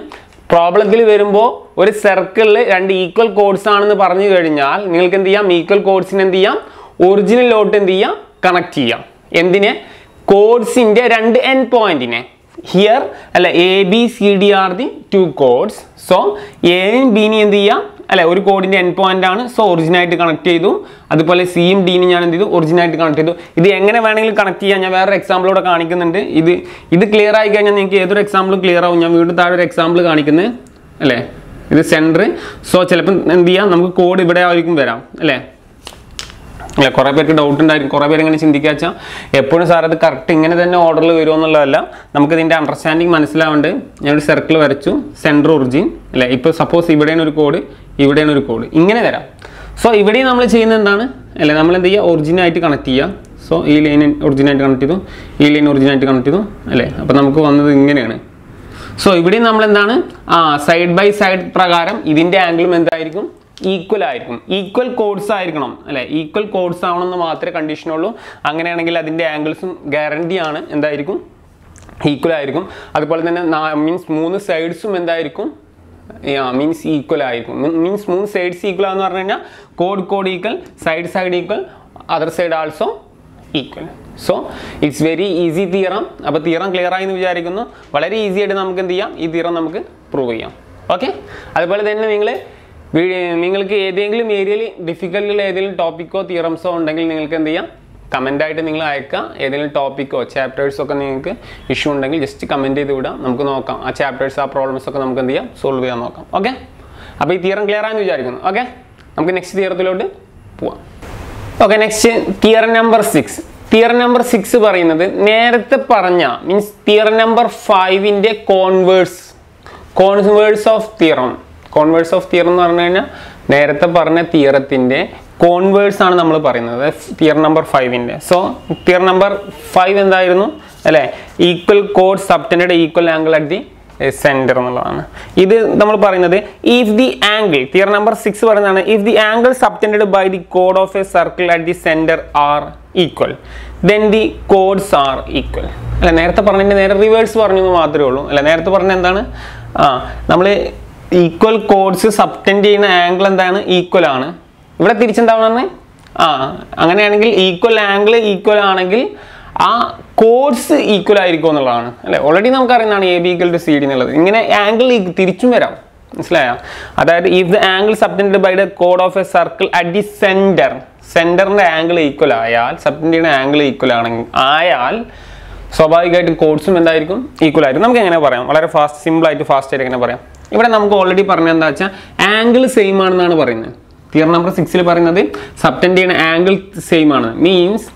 പ്രോബ്ലത്തിൽ വരുമ്പോൾ ഒരു സർക്കിളിൽ രണ്ട് ഈക്വൽ കോഡ്സ് ആണെന്ന് പറഞ്ഞു കഴിഞ്ഞാൽ നിങ്ങൾക്ക് എന്ത് ചെയ്യാം? ഈക്വൽ കോഡ്സിന് എന്ത് ചെയ്യാം? ഒറിജിനലോട്ട് എന്ത് ചെയ്യാം? കണക്ട് ചെയ്യാം. എന്തിനെ? കോഡ്സിന്റെ രണ്ട് എൻ പോയിന്റിനെ ഹിയർ അല്ല A B C D are the two chords so എയും ബിനും എന്ത് ചെയ്യാം? അല്ലെ ഒരു കോഡിന്റെ എൻ പോയിന്റ് ആണ്. സോ ഒറിജിനായിട്ട് കണക്ട് ചെയ്തു. അതുപോലെ സിയും ഡിനും ഞാൻ എന്ത് ചെയ്തു? ഒറിജിനായിട്ട് കണക്ട് ചെയ്തു. ഇത് എങ്ങനെ വേണമെങ്കിലും കണക്ട് ചെയ്യാം. ഞാൻ വേറൊരു എക്സാമ്പിളോടെ കാണിക്കുന്നുണ്ട്. ഇത് ഇത് ക്ലിയർ ആയി കഴിഞ്ഞാൽ നിങ്ങൾക്ക് ഏതൊരു എക്സാമ്പിളും ക്ലിയർ ആവും? ഞാൻ വീണ്ടും താഴെ ഒരു എക്സാമ്പിൾ കാണിക്കുന്നത് അല്ലേ? ഇത് സെന്റർ സോ ചിലപ്പം എന്ത് ചെയ്യാം? നമുക്ക് കോഡ് ഇവിടെ ആയിരിക്കും വരാം. അല്ലേ? അല്ല കുറേ പേർക്ക് ഡൗട്ട് ഉണ്ടായിരിക്കും. കുറേ പേര് ഇങ്ങനെ ചിന്തിക്കുക വെച്ചാൽ എപ്പോഴും സാർ അത് കറക്റ്റ് ഇങ്ങനെ തന്നെ ഓർഡറിൽ വരുമോ എന്നുള്ളതല്ല. നമുക്ക് ഇതിന്റെ അണ്ടർസ്റ്റാൻഡിങ് മനസ്സിലാവേണ്ടത് ഞാനൊരു സർക്കിൾ വരച്ചു. സെൻട്രൽ ഒറിജിൻ അല്ലേ ഇപ്പോൾ സപ്പോസ് ഇവിടെയാണ് ഒരു കോഡ് ഇവിടെയാണ് ഒരു കോഡ് ഇങ്ങനെ വരാം. സോ ഇവിടെയും നമ്മൾ ചെയ്യുന്നത് എന്താണ്? അല്ലേ നമ്മൾ എന്ത് ചെയ്യുക? ഒറിജിനായിട്ട് കണക്ട് ചെയ്യുക. സോ ഈ ലൈൻ ഒറിജിനായിട്ട് കണക്ട് ചെയ്തു. ഈ ലൈൻ ഒറിജിനായിട്ട് കണക്ട് ചെയ്തു. അല്ലേ അപ്പോൾ നമുക്ക് വന്നത് ഇങ്ങനെയാണ്. സോ ഇവിടെ നമ്മൾ എന്താണ്? ആ സൈഡ് ബൈ സൈഡ് പ്രകാരം ഇതിന്റെ ആംഗിളും എന്തായിരിക്കും? ഈക്വൽ ആയിരിക്കും. ഈക്വൽ കോഡ്സ് ആയിരിക്കണം അല്ലെ? ഈക്വൽ കോഡ്സ് ആവണമെന്ന് മാത്രമേ കണ്ടീഷനുള്ളൂ അങ്ങനെയാണെങ്കിൽ അതിന്റെ ആംഗിൾസും ഗ്യാരണ്ടി ആണ്. എന്തായിരിക്കും? ഈക്വൽ ആയിരിക്കും. അതുപോലെ തന്നെ മീൻസ് മൂന്ന് സൈഡ്സും എന്തായിരിക്കും? മീൻസ് ഈക്വൽ ആയിരിക്കും. മീൻസ് മൂന്ന് സൈഡ്സ് ഈക്വൽ ആണെന്ന് പറഞ്ഞു കഴിഞ്ഞാൽ code code equal side side equal other side also equal so it's very easy theorem അപ്പോൾ തിയറം ക്ലിയർ ആയി എന്ന് വിചാരിക്കുന്നു. വളരെ ഈസി ആയിട്ട് നമുക്ക് എന്ത് ചെയ്യാം? ഈ തിയറം നമുക്ക് പ്രൂവ് ചെയ്യാം. ഓക്കെ അതുപോലെ തന്നെ നിങ്ങൾ നിങ്ങൾക്ക് ഏതെങ്കിലും ഏരിയയിൽ ഡിഫിക്കൽട്ടുള്ള ഏതെങ്കിലും ടോപ്പിക്കോ തിയറംസോ ഉണ്ടെങ്കിൽ നിങ്ങൾക്ക് എന്ത് ചെയ്യാം? കമന്റായിട്ട് നിങ്ങൾ അയക്കുക ഏതെങ്കിലും ടോപ്പിക്കോ ചാപ്റ്റേഴ്സോ ഒക്കെ നിങ്ങൾക്ക് ഇഷ്യൂ ഉണ്ടെങ്കിൽ ജസ്റ്റ് കമന്റ് ചെയ്ത് വിടാം. നമുക്ക് നോക്കാം. ആ ചാപ്റ്റേഴ്സ് ആ പ്രോബ്ലംസ് ഒക്കെ നമുക്ക് എന്ത് ചെയ്യാം? സോൾവ് ചെയ്യാൻ നോക്കാം. ഓക്കെ അപ്പോൾ ഈ തിയറം ക്ലിയർ ആണെന്ന് വിചാരിക്കുന്നു. ഓക്കെ നമുക്ക് നെക്സ്റ്റ് തിയറത്തിലോട്ട് പോവാം. Okay next theorem number six theorem number six പറയുന്നത് നേരത്തെ പറഞ്ഞ means theorem number ഫൈവിന്റെ converse converse of theorem converse of theorem എന്ന് പറഞ്ഞു കഴിഞ്ഞാൽ നേരത്തെ പറഞ്ഞ തിയറത്തിന്റെ കോൺവേഴ്സ് ആണ് നമ്മൾ പറയുന്നത്. തിയർ നമ്പർ ഫൈവിന്റെ സോ തിയർ നമ്പർ ഫൈവ് എന്തായിരുന്നു? അല്ലേ? Equal code subtend equal angle at the centre എന്നുള്ളതാണ്. ഇത് നമ്മൾ പറയുന്നത് if the angle theorem number six പറയുന്നതാണ് if the angle subtend by the code of a circle at the centre are equal then the chords are equal അല്ല നേരത്തെ പറഞ്ഞതിന്റെ നേരെ reverse പറഞ്ഞു എന്ന് മാത്രമേ ഉള്ളൂ. അല്ല നേരത്തെ പറഞ്ഞ എന്താണ്? ആ നമ്മൾ ഈക്വൽ കോഡ്സ് സബ്റ്റൻഡ് ചെയ്യുന്ന ആംഗിൾ എന്താണ്? ഈക്വൽ ആണ്. ഇവിടെ തിരിച്ചെന്താവണമെന്ന് ആ അങ്ങനെയാണെങ്കിൽ ഈക്വൽ ആംഗിൾ ഈക്വൽ ആണെങ്കിൽ ആ കോഡ്സ് ഈക്വൽ ആയിരിക്കും എന്നുള്ളതാണ്. അല്ലെ? ഓൾറെഡി നമുക്ക് അറിയുന്നതാണ് A B equal to C D എന്നുള്ളത്. ഇങ്ങനെ ആംഗിൾ തിരിച്ചും വരാം. മനസ്സിലായോ? അതായത് if the angle subtend by the code of a circle at the centre സെന്ററിന്റെ ആംഗിൾ ഈക്വൽ ആയാൽ സബ്റ്റൻഡിയുടെ ആംഗിൾ ഈക്വൽ ആണെങ്കിൽ ആയാൽ സ്വാഭാവികമായിട്ടും കോഡ്സും എന്തായിരിക്കും? ഈക്വൽ ആയിരിക്കും. നമുക്ക് എങ്ങനെ പറയാം? വളരെ ഫാസ്റ്റ് സിമ്പിൾ ആയിട്ട് ഫാസ്റ്റ് ആയിട്ട് എങ്ങനെ പറയാം? ഇവിടെ നമുക്ക് ഓൾറെഡി പറഞ്ഞത് എന്താ വെച്ചാൽ ആംഗിൾ സെയിം ആണെന്നാണ് പറയുന്നത്. തിയർ നമ്പർ സിക്സിൽ പറയുന്നത് സബ്റ്റൻഡിയാണ് ആംഗിൾ സെയിം ആണ്. Means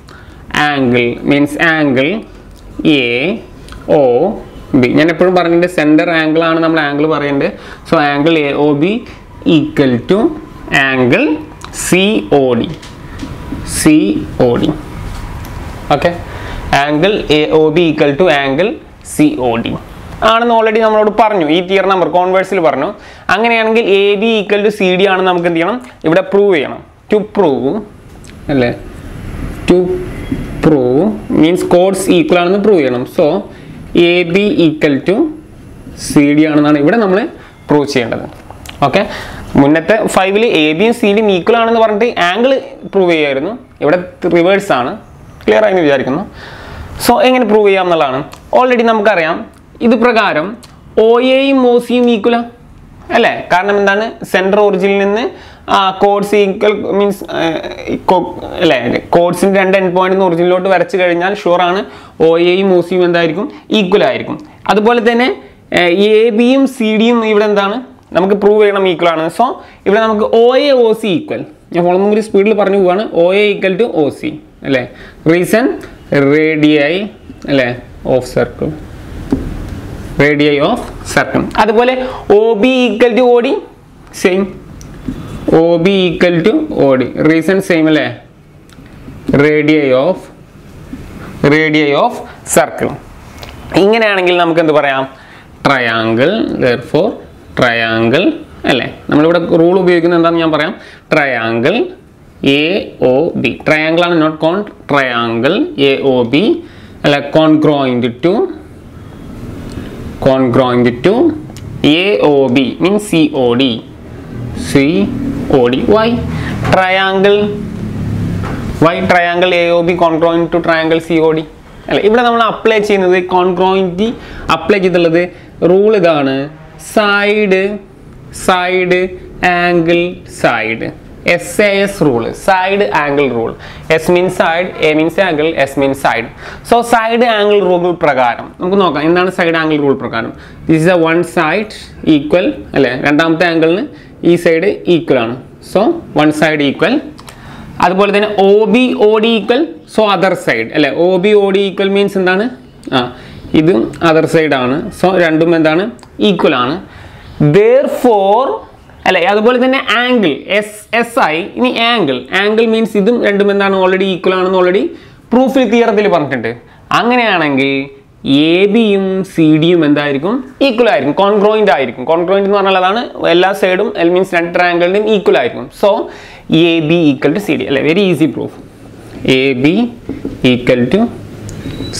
angle means angle A O B ഞാൻ എപ്പോഴും പറഞ്ഞിട്ടുണ്ട് സെന്റർ ആംഗിൾ ആണ് നമ്മൾ ആംഗിൾ പറയുന്നത് so angle A O B equal to angle C O D C O D okay angle A O B equal to angle C O D ആണെന്ന് already നമ്മളോട് പറഞ്ഞു. ഈ തിയർ നമ്പർ കോൺവേഴ്സിൽ പറഞ്ഞു. അങ്ങനെയാണെങ്കിൽ A B equal to C D ആണെന്ന് നമുക്ക് എന്ത് ചെയ്യണം? ഇവിടെ പ്രൂവ് ചെയ്യണം. ടു പ്രൂവ് അല്ലേ? To prove means chords equal ആണെന്ന് പ്രൂവ് ചെയ്യണം. So A B equal to C D ആണെന്നാണ് ഇവിടെ നമ്മൾ പ്രൂവ് ചെയ്യേണ്ടത്. ഓക്കെ മുന്നത്തെ ഫൈവിൽ എ ബിയും സി ഡിയും ഈക്വൽ ആണെന്ന് പറഞ്ഞിട്ട് ആംഗിൾ പ്രൂവ് ചെയ്യായിരുന്നു. ഇവിടെ റിവേഴ്സ് ആണ്. ക്ലിയർ ആയി എന്ന് വിചാരിക്കുന്നു. സോ എങ്ങനെ പ്രൂവ് ചെയ്യാം എന്നുള്ളതാണ്. ഓൾറെഡി നമുക്കറിയാം. ഇത് പ്രകാരം ഒ എയും ഒ സിയും ഈക്വല അല്ലേ? കാരണം എന്താണ്? സെൻട്രൽ ഒറിജിനിൽ നിന്ന് കോഡ്സ് ഈക്വൽ മീൻസ് അല്ലേ? കോഡ്സിന്റെ രണ്ട് എൻഡ് പോയിന്റ് ഒറിജിനിലോട്ട് വരച്ച് കഴിഞ്ഞാൽ ഷുവർ ആണ് ഒ എയും ഒ സിയും എന്തായിരിക്കും? ഈക്വൽ ആയിരിക്കും. അതുപോലെ തന്നെ എ ബിയും സി ഡിയും ഇവിടെ എന്താണ്? നമുക്ക് പ്രൂവ് ചെയ്യണം ഈക്വൽ ആണ്. സോ ഇവിടെ നമുക്ക് O A O C equal ഞാൻ ഒന്നും കൂടി സ്പീഡിൽ പറഞ്ഞു പോവാണ്. O A equal to O C അല്ലേ? റീസൺ റേഡിയായി അല്ലേ? ഓഫ് സർക്കിൾ റേഡിയായി ഓഫ് സർക്കിൾ അതുപോലെ O B equal to O D same O B equal to O D reason same അല്ലേ? റേഡിയായി ഓഫ് റേഡിയായി ഓഫ് സർക്കിൾ ഇങ്ങനെയാണെങ്കിൽ നമുക്ക് എന്ത് പറയാം? ട്രയാങ്കിൾ ഫോർ ട്രയാങ്കിൾ അല്ലേ? നമ്മളിവിടെ റൂൾ ഉപയോഗിക്കുന്നത് എന്താണെന്ന് ഞാൻ പറയാം? Triangle A O B triangle ആണ് not con triangle A O B അല്ല congruent to congruent to A O B means C O D C O D why triangle why triangle A O B congruent to triangle C O D അല്ല ഇവിടെ നമ്മൾ apply ചെയ്യുന്നത് congruency apply ചെയ്തിട്ടുള്ളത് rule ഇതാണ്. Side side angle side S A S rule side angle rule S mean side A means angle S mean side so side angle rule പ്രകാരം നമുക്ക് നോക്കാം എന്താണ് സൈഡ് ആംഗിൾ റൂൾ പ്രകാരം? This is A one side equal അല്ലേ? രണ്ടാമത്തെ ആംഗിളിന് ഈ side equal ആണ്. സോ വൺ സൈഡ് ഈക്വൽ അതുപോലെ തന്നെ O B O D equal so other side അല്ലെ? O B O D equal means എന്താണ്? ആ ഇതും അതർ സൈഡ് ആണ്. സോ രണ്ടും എന്താണ്? ഈക്വൽ ആണ്. ദർ ഫോർ അല്ലെ? അതുപോലെ തന്നെ ആംഗിൾ എസ് എസ് ഐ ഇനി ആംഗിൾ ആംഗിൾ മീൻസ് ഇതും രണ്ടും എന്താണ്? ഓൾറെഡി ഈക്വൽ ആണെന്ന് ഓൾറെഡി പ്രൂഫിൽ തിയറത്തിൽ പറഞ്ഞിട്ടുണ്ട്. അങ്ങനെയാണെങ്കിൽ എ ബിയും സി ഡിയും എന്തായിരിക്കും? ഈക്വൽ ആയിരിക്കും. കോൺഗ്രോയിന്റ് ആയിരിക്കും. കോൺഗ്രോയിന്റ് എന്ന് പറഞ്ഞാൽ അതാണ് എല്ലാ സൈഡും എൽ മീൻസ് രണ്ട് ആംഗിളിന്റെയും ഈക്വൽ ആയിരിക്കും. So A B equal to C D അല്ലേ? Very easy proof A B equal to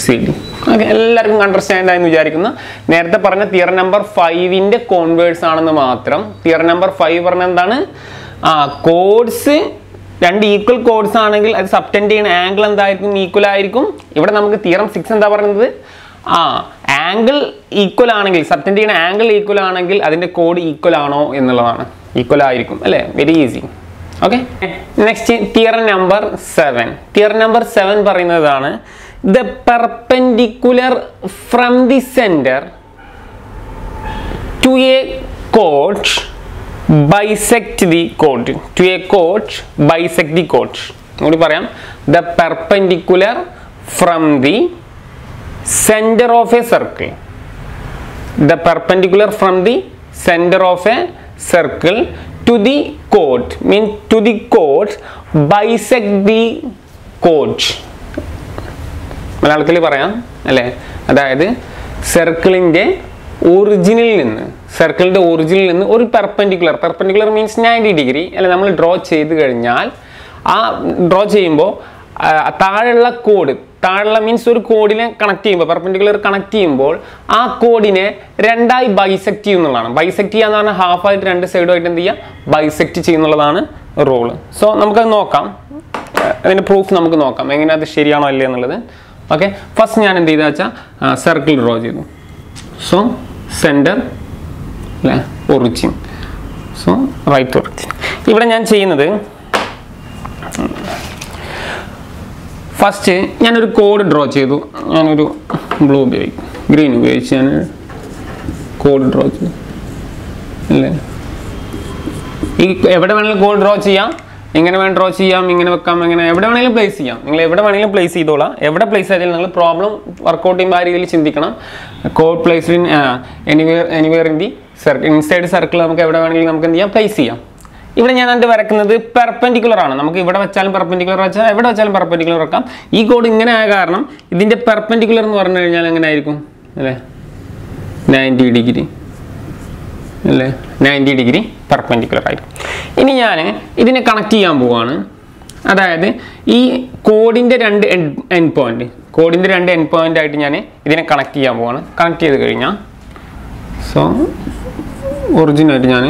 C D okay എല്ലാവർക്കും അണ്ടർസ്റ്റാൻഡ് ആയെന്ന് വിചാരിക്കുന്നു. നേരത്തെ പറഞ്ഞ തിയർ നമ്പർ ഫൈവിന്റെ കോൺവേഴ്സ് ആണെന്ന് മാത്രം. തിയർ നമ്പർ ഫൈവ് പറഞ്ഞ എന്താണ്? ആ കോഡ്സ് രണ്ട് ഈക്വൽ കോഡ്സ് ആണെങ്കിൽ അത് സബ്റ്റൻഡ് ചെയ്യുന്ന ആംഗിൾ എന്തായിരിക്കും? ഈക്വൽ ആയിരിക്കും. ഇവിടെ നമുക്ക് തിയറം സിക്സ് എന്താ പറയുന്നത്? ആ ആംഗിൾ ഈക്വൽ ആണെങ്കിൽ സബ്റ്റൻഡ് ചെയ്യുന്ന ആംഗിൾ ഈക്വൽ ആണെങ്കിൽ അതിന്റെ കോഡ് ഈക്വൽ ആണോ എന്നുള്ളതാണ്. ഈക്വൽ ആയിരിക്കും അല്ലേ? Very easy okay next theorem number seven theorem number seven പറയുന്നതാണ് the perpendicular from the centre to a chord bisect the chord to a chord bisect the chord കൂടി പറയാം the perpendicular from the center of a circle the perpendicular from the center of a circle to the chord mean to the chord bisect the chord മലയാളത്തിൽ പറയാം അല്ലേ? അതായത് സർക്കിളിന്റെ ഒറിജിനിൽ നിന്ന് സർക്കിളിന്റെ ഒറിജിനിൽ നിന്ന് ഒരു perpendicular perpendicular means ninety degree അല്ലെ നമ്മൾ ഡ്രോ ചെയ്ത് കഴിഞ്ഞാൽ ആ ഡ്രോ ചെയ്യുമ്പോൾ താഴെയുള്ള കോഡ് താഴെയുള്ള മീൻസ് ഒരു കോഡിനെ കണക്ട് ചെയ്യുമ്പോൾ പെർപ്പൻഡിക്കുലർ കണക്ട് ചെയ്യുമ്പോൾ ആ കോഡിനെ രണ്ടായി ബൈസെക്ട് ചെയ്യുന്നുള്ളതാണ് ബൈസെക്ട് ചെയ്യുക എന്ന് പറഞ്ഞാൽ ഹാഫ് ആയിട്ട് രണ്ട് സൈഡുമായിട്ട് എന്ത് ചെയ്യുക ബൈസെക്ട് ചെയ്യുന്നുള്ളതാണ് റോൾ സോ നമുക്കത് നോക്കാം. അതിന്റെ പ്രൂഫ് നമുക്ക് നോക്കാം. എങ്ങനെ അത് ശരിയാണോ അല്ലേ എന്നുള്ളത്. ഓക്കെ ഫസ്റ്റ് ഞാൻ എന്ത് ചെയ്താ വെച്ചാൽ സർക്കിൾ ഡ്രോ ചെയ്തു. സോ സെന്റർ അല്ലേ ഒറിജിൻ സോ റൈറ്റ് ഒറിജിൻ ഇവിടെ ഞാൻ ചെയ്യുന്നത് ഫസ്റ്റ് ഞാനൊരു കോഡ് ഡ്രോ ചെയ്തു. ഞാനൊരു ബ്ലൂ ഉപയോഗിക്കും. ഗ്രീൻ ഉപയോഗിച്ച് ഞാൻ കോഡ് ഡ്രോ ചെയ്തു. അല്ലേ? ഈ എവിടെ വേണമെങ്കിലും കോഡ് ഡ്രോ ചെയ്യാം. ഇങ്ങനെ വേണം ഡ്രോ ചെയ്യാം ഇങ്ങനെ വെക്കാം ഇങ്ങനെ എവിടെ വേണമെങ്കിലും പ്ലേസ് ചെയ്യാം. നിങ്ങൾ എവിടെ വേണമെങ്കിലും പ്ലേസ് ചെയ്തോളാം. എവിടെ പ്ലേസ് ചെയ്താലും നിങ്ങൾ പ്രോബ്ലം വർക്കൗട്ട് ചെയ്യുമ്പോൾ ആ രീതിയിൽ ചിന്തിക്കണം. Code place in anywhere anywhere in the circle inside circle നമുക്ക് എവിടെ വേണമെങ്കിലും നമുക്ക് എന്ത് ചെയ്യാം പ്ലേസ് ചെയ്യാം. ഇവിടെ ഞാൻ എന്റെ വരക്കുന്നത് പെർപെൻഡിക്കുലർ ആണ്. നമുക്ക് ഇവിടെ വെച്ചാലും പെർപെൻഡിക്കുലർ വെച്ചാൽ എവിടെ വെച്ചാലും പെർപെൻഡിക്കുലർ വെക്കാം. ഈ കോഡ് ഇങ്ങനെ ആയ കാരണം ഇതിന്റെ പെർപെൻഡിക്കുലർ എന്ന് പറഞ്ഞു കഴിഞ്ഞാൽ എങ്ങനെ ആയിരിക്കും? അല്ലേ? നയന്റി ഡിഗ്രി അല്ലേ? നയന്റി ഡിഗ്രി പെർപെൻഡിക്കുലർ ആയിരിക്കും. ഇനി ഞാൻ ഇതിനെ കണക്ട് ചെയ്യാൻ പോവാണ്. അതായത് ഈ കോഡിന്റെ രണ്ട് എൻ പോയിന്റ് കോഡിന്റെ രണ്ട് എൻ പോയിന്റ് ആയിട്ട് ഞാൻ ഇതിനെ കണക്ട് ചെയ്യാൻ പോവാണ്. കണക്ട് ചെയ്ത് കഴിഞ്ഞാൽ സോ ഒറിജിനായിട്ട് ഞാൻ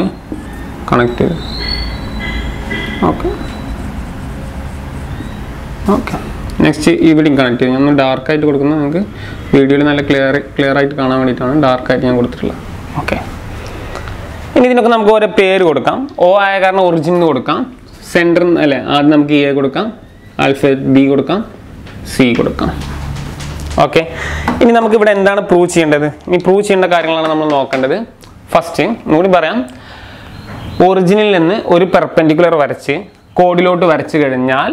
കണക്ട് ചെയ്ത്. ഓക്കെ ഓക്കെ നെക്സ്റ്റ് ഇവിടെയും കണക്ട് ചെയ്തു. ഞാൻ ഡാർക്കായിട്ട് കൊടുക്കുന്നത് നിങ്ങൾക്ക് വീഡിയോയിൽ നല്ല ക്ലിയർ ക്ലിയർ ആയിട്ട് കാണാൻ വേണ്ടിയിട്ടാണ് ഡാർക്കായിട്ട് ഞാൻ കൊടുത്തിട്ടുള്ളത്. ഓക്കെ ഇനി ഇതിനൊക്കെ നമുക്ക് ഓരോ പേര് കൊടുക്കാം. ഓ ആയ കാരണം ഒറിജിൻ എന്ന് കൊടുക്കാം. സെന്റർ അല്ലേ ആദ്യം നമുക്ക് എ കൊടുക്കാം. ആൽഫബറ്റ് ബി കൊടുക്കാം. സി കൊടുക്കാം. ഓക്കെ ഇനി നമുക്ക് ഇവിടെ എന്താണ് പ്രൂവ് ചെയ്യേണ്ടത്? ഇനി പ്രൂവ് ചെയ്യേണ്ട കാര്യങ്ങളാണ് നമ്മൾ നോക്കേണ്ടത്. ഫസ്റ്റ് കൂടി പറയാം. ഒറിജിനിൽ നിന്ന് ഒരു പെർപെൻഡിക്കുലർ വരച്ച് കോഡിലോട്ട് വരച്ച് കഴിഞ്ഞാൽ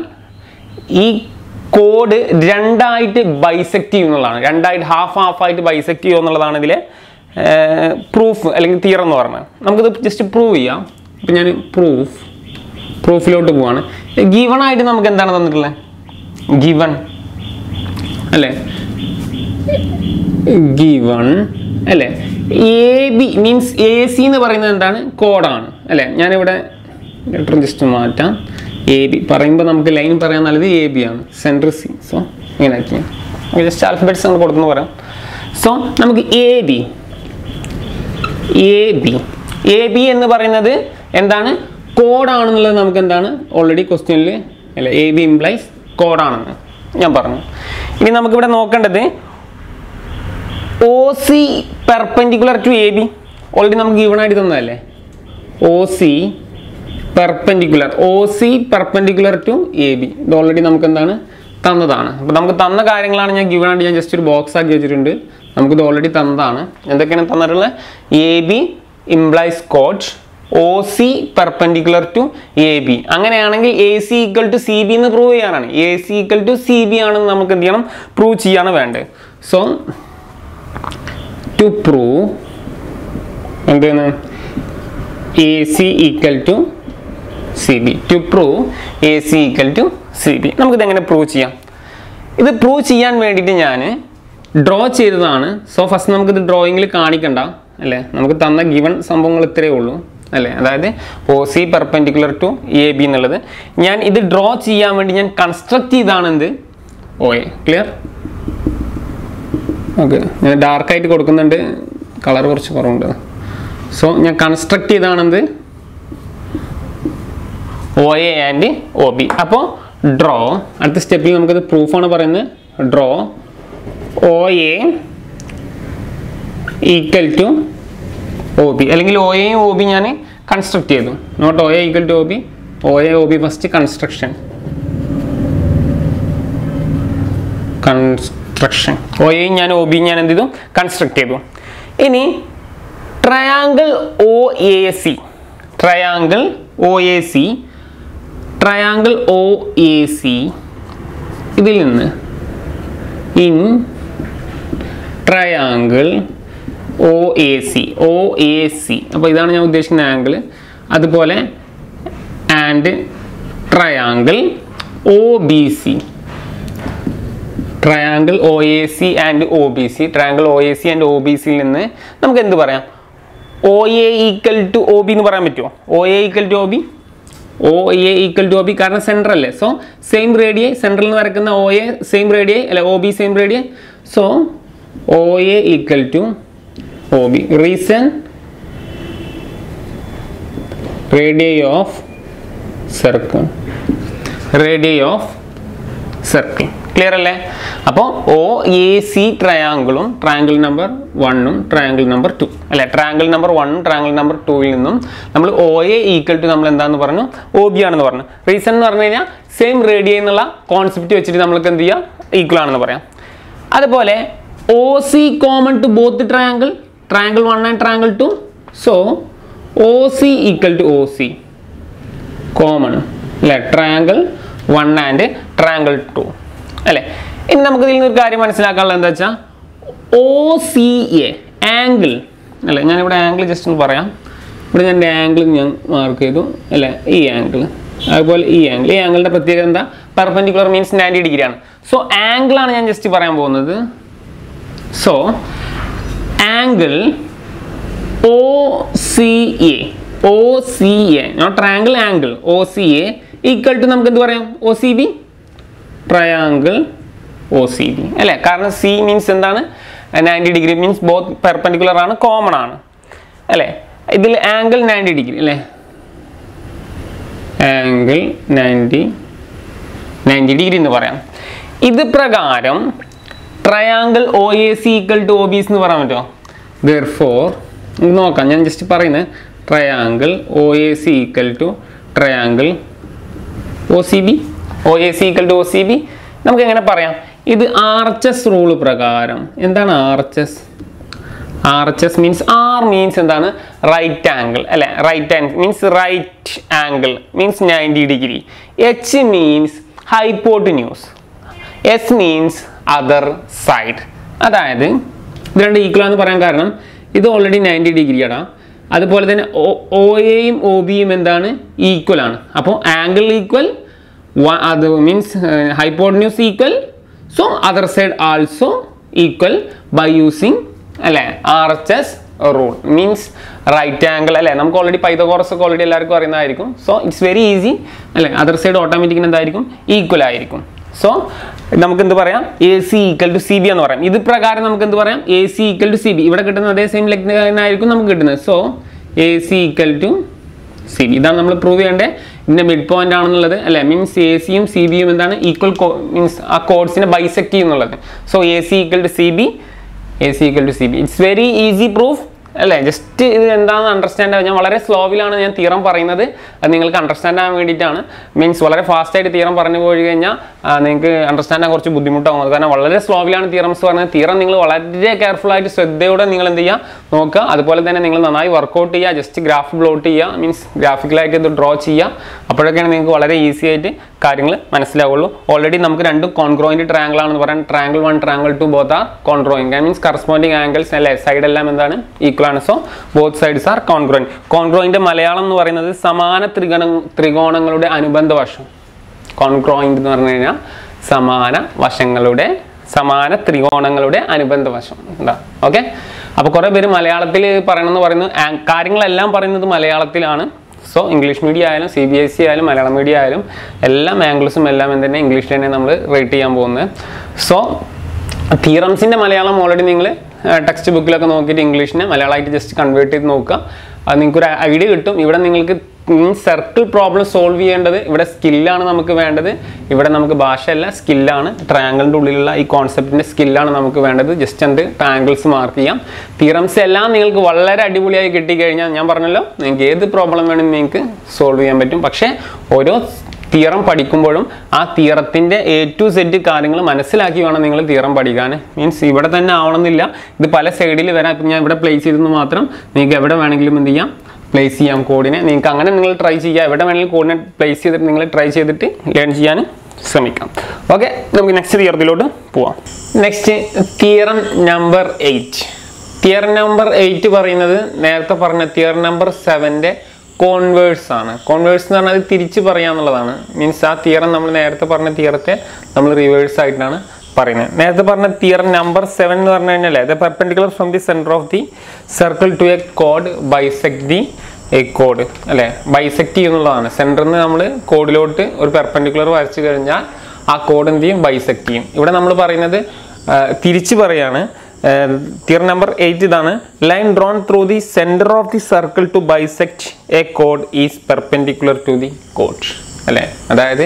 ഈ കോഡ് രണ്ടായിട്ട് ബൈസെക്റ്റ് ചെയ്യുന്നതാണ് രണ്ടായിട്ട് ഹാഫ് ഹാഫ് ആയിട്ട് ബൈസെക്ട് ചെയ്യുക എന്നുള്ളതാണ് ഇതിലെ പ്രൂഫ് അല്ലെങ്കിൽ തിയറം എന്ന് പറഞ്ഞത് നമുക്കിത് ജസ്റ്റ് പ്രൂവ് ചെയ്യാം. ഇപ്പം ഞാൻ പ്രൂഫ് പ്രൂഫിലോട്ട് പോവാണ്. ഗീവൺ ആയിട്ട് നമുക്ക് എന്താണ് തന്നിട്ടുള്ളത്? ഗീവൺ അല്ലേ? ഗീവൺ അല്ലേ? A B means A C എന്ന് പറയുന്നത് എന്താണ്? കോഡാണ് അല്ലേ? ഞാനിവിടെ ലെറ്റർ ജസ്റ്റ് മാറ്റാം. എ ബി പറയുമ്പോൾ നമുക്ക് ലൈൻ പറയാൻ നല്ലത് എ ബി ആണ്. സെൻട്രൽ സി സോ ഇങ്ങനെ ജസ്റ്റ് ആൽഫബറ്റ്സ് നമ്മൾ കൊടുക്കുന്നു പറയാം. സോ നമുക്ക് A B A B A B എന്ന് പറയുന്നത് എന്താണ്? കോഡാണെന്നുള്ളത് നമുക്ക് എന്താണ് ഓൾറെഡി ക്വസ്റ്റ്യനിൽ അല്ല? എ ബി ഇംപ്ലൈസ് കോഡാണെന്ന് ഞാൻ പറഞ്ഞു. ഇനി നമുക്കിവിടെ നോക്കേണ്ടത് O C perpendicular to A B already നമുക്ക് ഗിവൺ ആയിട്ട് തന്നതല്ലേ? O C perpendicular O C perpendicular to A B ഇത് ഓൾറെഡി നമുക്ക് എന്താണ് തന്നതാണ്. അപ്പോൾ നമുക്ക് തന്ന കാര്യങ്ങളാണ് ഞാൻ ഗിവൺ ആയിട്ട് ഞാൻ ജസ്റ്റ് ഒരു ബോക്സ് ആക്കി വെച്ചിട്ടുണ്ട്. നമുക്കിത് ഓൾറെഡി തന്നതാണ്. എന്തൊക്കെയാണ് തന്നിട്ടുള്ളത് A B implies code O C perpendicular to A B അങ്ങനെയാണെങ്കിൽ A C equal to C B എന്ന് പ്രൂവ് ചെയ്യാനാണ്. A C equal to C B ആണെന്ന് നമുക്ക് എന്ത് ചെയ്യണം? പ്രൂവ് ചെയ്യാണ് വേണ്ടത്. സോ ടു പ്രൂവ് എന്താണ് A C equal to C B to prove A C equal to C B നമുക്കിത് എങ്ങനെ പ്രൂവ് ചെയ്യാം? ഇത് പ്രൂവ് ചെയ്യാൻ വേണ്ടിയിട്ട് ഞാൻ ഡ്രോ ചെയ്തതാണ്. സോ ഫസ്റ്റ് നമുക്കിത് ഡ്രോയിങ്ങിൽ കാണിക്കണ്ട അല്ലേ? നമുക്ക് തന്ന ഗിവൺ സംഭവങ്ങൾ ഇത്രയേ ഉള്ളൂ അല്ലേ? അതായത് O C perpendicular to A B എന്നുള്ളത്. ഞാൻ ഇത് ഡ്രോ ചെയ്യാൻ വേണ്ടി ഞാൻ കൺസ്ട്രക്ട് ചെയ്താണ് എന്ത്? ഓ എ ക്ലിയർ ഓക്കെ ഞാൻ ഡാർക്കായിട്ട് കൊടുക്കുന്നുണ്ട്. കളർ കുറച്ച് കുറവുണ്ട്. സോ ഞാൻ construct ചെയ്താണെന്ത് O A and O B അപ്പോൾ ഡ്രോ അടുത്ത സ്റ്റെപ്പിൽ നമുക്കത് പ്രൂഫാണ് പറയുന്നത്. Draw O A equal to O B അല്ലെങ്കിൽ ഒ എയും ഒ ബി ഞാൻ കൺസ്ട്രക്ട് ചെയ്തു. Note O A equal to O B O A O B first construction construction O എയും ഞാൻ ഒ ബിയും ഞാൻ എന്ത് ചെയ്തു? കൺസ്ട്രക്ട് ചെയ്തു. ഇനി triangle O A C triangle O A C triangle O A C ഇതിൽ നിന്ന് in triangle O A C O A C അപ്പോൾ ഇതാണ് ഞാൻ ഉദ്ദേശിക്കുന്ന ആംഗിൾ അതുപോലെ and triangle O B C triangle O A C and O B C triangle O A C and O B സിയിൽ നിന്ന് നമുക്ക് എന്ത് പറയാം? O A equal to O B എന്ന് പറയാൻ പറ്റുമോ O A equal to O B O A equal to O B കാരണം center അല്ലേ? സോ സെയിം റേഡിയെ സെൻട്രൽ നിന്ന് വരക്കുന്ന ഒ എ സെയിം റേഡിയെ അല്ലെ O B same radii so O A equal to O B reason radii of circle radii of circle clear അല്ലേ? അപ്പോൾ O A C ട്രയാങ്കിളും triangle number വണ്ണും triangle number two അല്ലെ? Triangle number വണ്ണും triangle number ടൂവിൽ നിന്നും നമ്മൾ O A equal to നമ്മൾ എന്താന്ന് പറഞ്ഞു? ഒ ബി ആണെന്ന് പറഞ്ഞു. റീസൺ എന്ന് പറഞ്ഞു കഴിഞ്ഞാൽ സെയിം റേഡിയ എന്നുള്ള കോൺസെപ്റ്റ് വെച്ചിട്ട് നമ്മൾക്ക് എന്ത് ചെയ്യുക ഈക്വൽ ആണെന്ന് പറയാം. അതുപോലെ O C common to both triangle triangle one and triangle two so OC to O C common അല്ലേ? Triangle one and triangle two അല്ലേ? ഇനി നമുക്ക് ഇതിൽ നിന്ന് കാര്യം മനസ്സിലാക്കാനുള്ളത് എന്താ വെച്ചാൽ ഒ സി എ ആംഗിൾ അല്ലേ? ഞാനിവിടെ ആംഗിൾ ജസ്റ്റ് ഒന്ന് പറയാം. ഇവിടെ ഞാൻ ആംഗിൾ ഞാൻ മാർക്ക് ചെയ്തു. അല്ലേ? ഈ ആംഗിൾ അതുപോലെ ഈ ആംഗിൾ ഈ ആംഗിളിന്റെ പ്രത്യേകത എന്താ? പെർപെൻഡിക്കുലർ മീൻസ് നയന്റി ഡിഗ്രി ആണ്. സോ ആംഗിളാണ് ഞാൻ ജസ്റ്റ് പറയാൻ പോകുന്നത്. C A note triangle angle O C A equal to നമുക്ക് എന്ത് പറയാം? O C B triangle O C B അല്ലേ? കാരണം സി മീൻസ് എന്താണ്? Ninety degree means both perpendicular ആണ് കോമൺ ആണ്. അല്ലേ? ഇതിൽ ആംഗിൾ നയന്റി ഡിഗ്രി അല്ലേ? ആംഗിൾ നയന്റി നയന്റി ഡിഗ്രി എന്ന് പറയാം. ഇത് പ്രകാരം triangle O A C equal to O B എന്ന് പറയാൻ പറ്റുമോ? ദർ ഫോർ നോക്കാം. ഞാൻ ജസ്റ്റ് പറയുന്നത് triangle O A C equal to triangle O C B O A C equal to O C B നമുക്ക് എങ്ങനെ പറയാം? ഇത് ആർ എച്ച് എസ് റൂൾ പ്രകാരം. എന്താണ് R H S R H S means R means എന്താണ്? Right angle അല്ലെ? Right angle means right angle means ninety degree H means hypotenuse S means other side അതായത് ഇത് രണ്ട് ഈക്വൽ എന്ന് പറയാൻ കാരണം ഇത് ഓൾറെഡി നയന്റി ഡിഗ്രിയാണ് അതുപോലെ തന്നെ ഒ എയും ഒ ബിയും എന്താണ്? ഈക്വൽ ആണ്. അപ്പോൾ ആംഗിൾ ഈക്വൽ അത് means hypotenuse equal so other side also equal by using അല്ലേ R H S rule means right angle അല്ലേ നമുക്ക് ഓൾറെഡി പൈതകോറസ് ഒക്കെ ഓൾറെഡി എല്ലാവർക്കും അറിയുന്നതായിരിക്കും. സോ ഇറ്റ്സ് വെരി ഈസി അല്ലേ അതർ സൈഡ് ഓട്ടോമാറ്റിക്കിന് എന്തായിരിക്കും? ഈക്വൽ ആയിരിക്കും. സോ നമുക്ക് എന്ത് പറയാം? A C equal to C B എന്ന് പറയാം. ഇത് പ്രകാരം നമുക്ക് എന്ത് പറയാം? A C equal to C B ഇവിടെ കിട്ടുന്ന അതേ സെയിം ലഗ്നായിരിക്കും നമുക്ക് കിട്ടുന്നത്. So A C equal to C B ഇതാണ് നമ്മൾ പ്രൂവ് ചെയ്യേണ്ടത്. ഇതിന്റെ മിഡ് പോയിന്റ് ആണെന്നുള്ളത് അല്ലെ? മീൻസ് എ സിയും സി ബിയും എന്താണ്? ഈക്വൽ മീൻസ് ആ കോഡ്സിനെ bisect ചെയ്യുന്നുള്ളത്. So A C equal to C B A C equal to C B it's very easy proof അല്ലേ? ജസ്റ്റ് ഇത് എന്താണെന്ന് അണ്ടർസ്റ്റാൻഡ് ആവും ഞാൻ വളരെ സ്ലോവിലാണ് ഞാൻ തീരം പറയുന്നത്. അത് നിങ്ങൾക്ക് അണ്ടർസ്റ്റാൻഡ് ആകാൻ വേണ്ടിയിട്ടാണ്. മീൻസ് വളരെ ഫാസ്റ്റായിട്ട് തീരം പറഞ്ഞു പോയി കഴിഞ്ഞാൽ നിങ്ങൾക്ക് അണ്ടർസ്റ്റാൻഡ് ആകാൻ കുറച്ച് ബുദ്ധിമുട്ടാകും കാരണം വളരെ സ്ലോവിലാണ് തീറംസ് പറയുന്നത്. തീരം നിങ്ങൾ വളരെ കെയർഫുൾ ആയിട്ട് ശ്രദ്ധയോടെ നിങ്ങൾ എന്ത് ചെയ്യുക നോക്കുക. അതുപോലെ തന്നെ നിങ്ങൾ നന്നായി വർക്കൗട്ട് ചെയ്യുക. ജസ്റ്റ് ഗ്രാഫ് ബ്ലോട്ട് ചെയ്യുക. മീൻസ് ഗ്രാഫിക്കലായിട്ട് ഇത് ഡ്രോ ചെയ്യുക. അപ്പോഴൊക്കെയാണ് നിങ്ങൾക്ക് വളരെ ഈസി ആയിട്ട് കാര്യങ്ങൾ മനസ്സിലാവുള്ളൂ. ഓൾറെഡി നമുക്ക് രണ്ട് കോൺഗ്രോയിന്റ് ട്രാങ്കിൾ ആണെന്ന് പറയാൻ triangle one triangle two both are congruent means corresponding angles അല്ലേ? സൈഡ് എല്ലാം എന്താണ്? ഈക്വൽ ആണ് so both sides are congruent കോൺഗ്രോയിന്റെ Malayalam എന്ന് പറയുന്നത് സമാന ത്രികോണ ത്രികോണങ്ങളുടെ അനുബന്ധ വശം. കോൺഗ്രോയിന്റ് എന്ന് പറഞ്ഞു കഴിഞ്ഞാൽ സമാന വശങ്ങളുടെ സമാന ത്രികോണങ്ങളുടെ അനുബന്ധ വശം. എന്താ ഓക്കെ അപ്പോൾ കുറേ പേര് മലയാളത്തിൽ പറയണമെന്ന് പറയുന്നത് കാര്യങ്ങളെല്ലാം പറയുന്നത് മലയാളത്തിലാണ്. സോ ഇംഗ്ലീഷ് മീഡിയം ആയാലും സി ബി എസ് സി ആയാലും മലയാളം മീഡിയം ആയാലും എല്ലാ ആംഗിൾസും എല്ലാം തന്നെ ഇംഗ്ലീഷിൽ തന്നെ നമ്മൾ റേറ്റ് ചെയ്യാൻ പോകുന്നത്. സോ തിയറംസിന്റെ മലയാളം ഓൾറെഡി നിങ്ങൾ ടെക്സ്റ്റ് ബുക്കിലൊക്കെ നോക്കിയിട്ട് ഇംഗ്ലീഷിനെ മലയാളമായിട്ട് ജസ്റ്റ് കൺവേർട്ട് ചെയ്ത് നോക്കുക. അത് നിങ്ങൾക്കൊരു ഐഡിയ കിട്ടും. ഇവിടെ നിങ്ങൾക്ക് സർക്കിൾ പ്രോബ്ലം സോൾവ് ചെയ്യേണ്ടത് ഇവിടെ സ്കില്ലാണ് നമുക്ക് വേണ്ടത്. ഇവിടെ നമുക്ക് ഭാഷയല്ല സ്കില്ലാണ് ട്രയാങ്കിളിന്റെ ഉള്ളിലുള്ള ഈ കോൺസെപ്റ്റിന്റെ സ്കില്ലാണ് നമുക്ക് വേണ്ടത്. ജസ്റ്റ് എന്ത് ട്രയാങ്കിൾസ് മാർക്ക് ചെയ്യാം. തിയറംസ് എല്ലാം നിങ്ങൾക്ക് വളരെ അടിപൊളിയായി കിട്ടിക്കഴിഞ്ഞാൽ ഞാൻ പറഞ്ഞല്ലോ നിങ്ങൾക്ക് ഏത് പ്രോബ്ലം വേണമെങ്കിൽ നിങ്ങൾക്ക് സോൾവ് ചെയ്യാൻ പറ്റും. പക്ഷേ ഓരോ തിയറം പഠിക്കുമ്പോഴും ആ തിയറത്തിന്റെ എ ടു സെഡ് കാര്യങ്ങൾ മനസ്സിലാക്കി വേണം നിങ്ങൾ തിയറം പഠിക്കാൻ. മീൻസ് ഇവിടെ തന്നെ ആവണമെന്നില്ല. ഇത് പല സൈഡിൽ വരാം. ഇപ്പം ഞാൻ ഇവിടെ പ്ലേസ് ചെയ്തെന്ന് മാത്രം നിങ്ങൾക്ക് എവിടെ വേണമെങ്കിലും എന്ത് ചെയ്യാം? പ്ലേസ് ചെയ്യാം കോഡിനെ നിങ്ങൾക്ക് അങ്ങനെ നിങ്ങൾ ട്രൈ ചെയ്യുക എവിടെ വേണമെങ്കിലും കോഡിനെ പ്ലേസ് ചെയ്തിട്ട് നിങ്ങൾ ട്രൈ ചെയ്തിട്ട് ലേൺ ചെയ്യാൻ ശ്രമിക്കാം. ഓക്കെ നമുക്ക് നെക്സ്റ്റ് തിയറത്തിലോട്ട് പോവാം. Next theorem number eight theorem number eight പറയുന്നത് നേരത്തെ പറഞ്ഞ തിയർ നമ്പർ സെവന്റെ കോൺവേഴ്സ് ആണ്. കോൺവേഴ്സ് എന്ന് പറഞ്ഞാൽ അത് തിരിച്ച് പറയാന്നുള്ളതാണ് മീൻസ് ആ തിയറം നമ്മൾ നേരത്തെ പറഞ്ഞ തിയറത്തെ നമ്മൾ റിവേഴ്സ് ആയിട്ടാണ് പറയുന്നത്. നേരത്തെ പറഞ്ഞ തിയർ നമ്പർ സെവൻ എന്ന് പറഞ്ഞു കഴിഞ്ഞാൽ the perpendicular from the centre of the circle to A code bisect the A code അല്ലേ? ബൈസെക്ട് ചെയ്യുന്നുള്ളതാണ് സെന്ററിൽ നിന്ന് നമ്മൾ കോഡിലോട്ട് ഒരു പെർപെൻഡിക്കുലർ വരച്ചു കഴിഞ്ഞാൽ ആ കോഡ് എന്ത് ചെയ്യും? ബൈസെക്ട് ചെയ്യും. ഇവിടെ നമ്മൾ പറയുന്നത് തിരിച്ച് പറയാണ്. തിയർ നമ്പർ എയ്റ്റ് ഇതാണ്. Line drawn through the centre of the circle to bisect a കോഡ് is perpendicular to the code അല്ലേ? അതായത്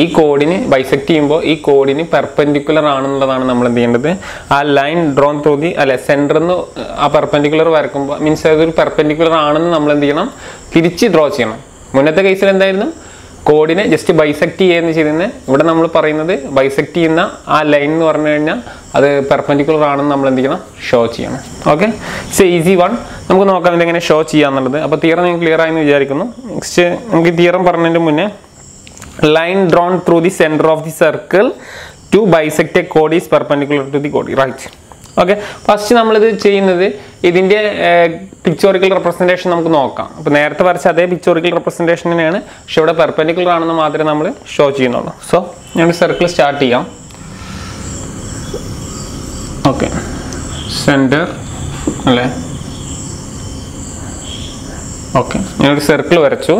ഈ കോഡിന് ബൈസെക്ട് ചെയ്യുമ്പോൾ ഈ കോഡിന് പെർപെൻഡിക്കുലർ ആണെന്നുള്ളതാണ് നമ്മൾ എന്ത് ചെയ്യേണ്ടത്? ആ ലൈൻ ഡ്രോൺ ത്രൂ ദി അല്ലെ സെന്ററിൽ നിന്ന് ആ പെർപെൻഡിക്കുലർ വരക്കുമ്പോൾ മീൻസ് അതൊരു പെർപെൻഡിക്കുലർ ആണെന്ന് നമ്മൾ എന്ത് ചെയ്യണം? തിരിച്ച് ഡ്രോ ചെയ്യണം. മുന്നത്തെ കേസിൽ എന്തായിരുന്നു? കോഡിനെ ജസ്റ്റ് ബൈസെക്ട് ചെയ്യുന്ന ചെയ്തിരുന്നത് ഇവിടെ നമ്മൾ പറയുന്നത് ബൈസെക്ട് ചെയ്യുന്ന ആ ലൈൻ എന്ന് പറഞ്ഞു കഴിഞ്ഞാൽ അത് പെർപെൻഡിക്കുലർ ആണെന്ന് നമ്മൾ എന്ത് ചെയ്യണം? ഷോ ചെയ്യണം. ഓക്കെ ഇറ്റ്സ് ഈസി വൺ നമുക്ക് നോക്കാം ഇതെങ്ങനെ ഷോ ചെയ്യാന്നുള്ളത് അപ്പോൾ തിയറം നിങ്ങൾക്ക് ക്ലിയർ ആയെന്ന് വിചാരിക്കുന്നു. നെക്സ്റ്റ് നമുക്ക് തിയറം പറഞ്ഞതിന്റെ മുന്നേ line drawn through the centre of the circle to bisect a കോഡ് is perpendicular to the code right okay first നമ്മളിത് ചെയ്യുന്നത് ഇതിന്റെ പിക്ചോറിക്കൽ റെപ്രസെന്റേഷൻ നമുക്ക് നോക്കാം. അപ്പോൾ നേരത്തെ വരച്ച അതേ പിക്ചോറിക്കൽ റെപ്രസെന്റേഷൻ തന്നെയാണ് പക്ഷെ ഇവിടെ പെർപെൻഡിക്കുലർ ആണെന്ന് മാത്രമേ നമ്മൾ ഷോ ചെയ്യുന്നുള്ളൂ. സോ ഞാൻ സർക്കിൾ സ്റ്റാർട്ട് ചെയ്യാം. ഓക്കെ സെന്റർ അല്ലേ? ഓക്കെ ഞാനൊരു സർക്കിൾ വരച്ചു.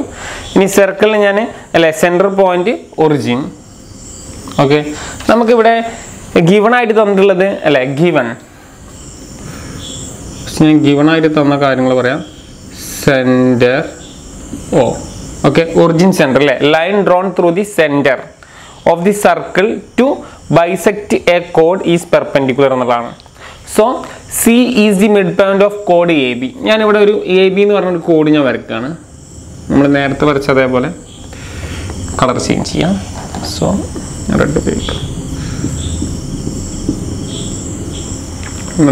ഇനി സർക്കിളിൽ ഞാൻ അല്ലേ സെന്റർ പോയിന്റ് ഒറിജിൻ ഓക്കെ നമുക്കിവിടെ ഗിവൺ ആയിട്ട് തന്നിട്ടുള്ളത് അല്ലേ? ഗിവൺ ഞാൻ ഗിവൺ ആയിട്ട് തന്ന കാര്യങ്ങൾ പറയാം. Center oh okay origin center അല്ലേ? Line drawn through the center of the circle to bisect a code is perpendicular എന്നുള്ളതാണ്. So C is the mid point of code A B ഞാനിവിടെ ഒരു A B എന്ന് പറഞ്ഞൊരു code ഞാൻ വരയ്ക്കുകയാണ് നമ്മൾ നേരത്തെ വരച്ച അതേപോലെ കളർ ചേഞ്ച് ചെയ്യാം. സോ റെഡ് പേപ്പർ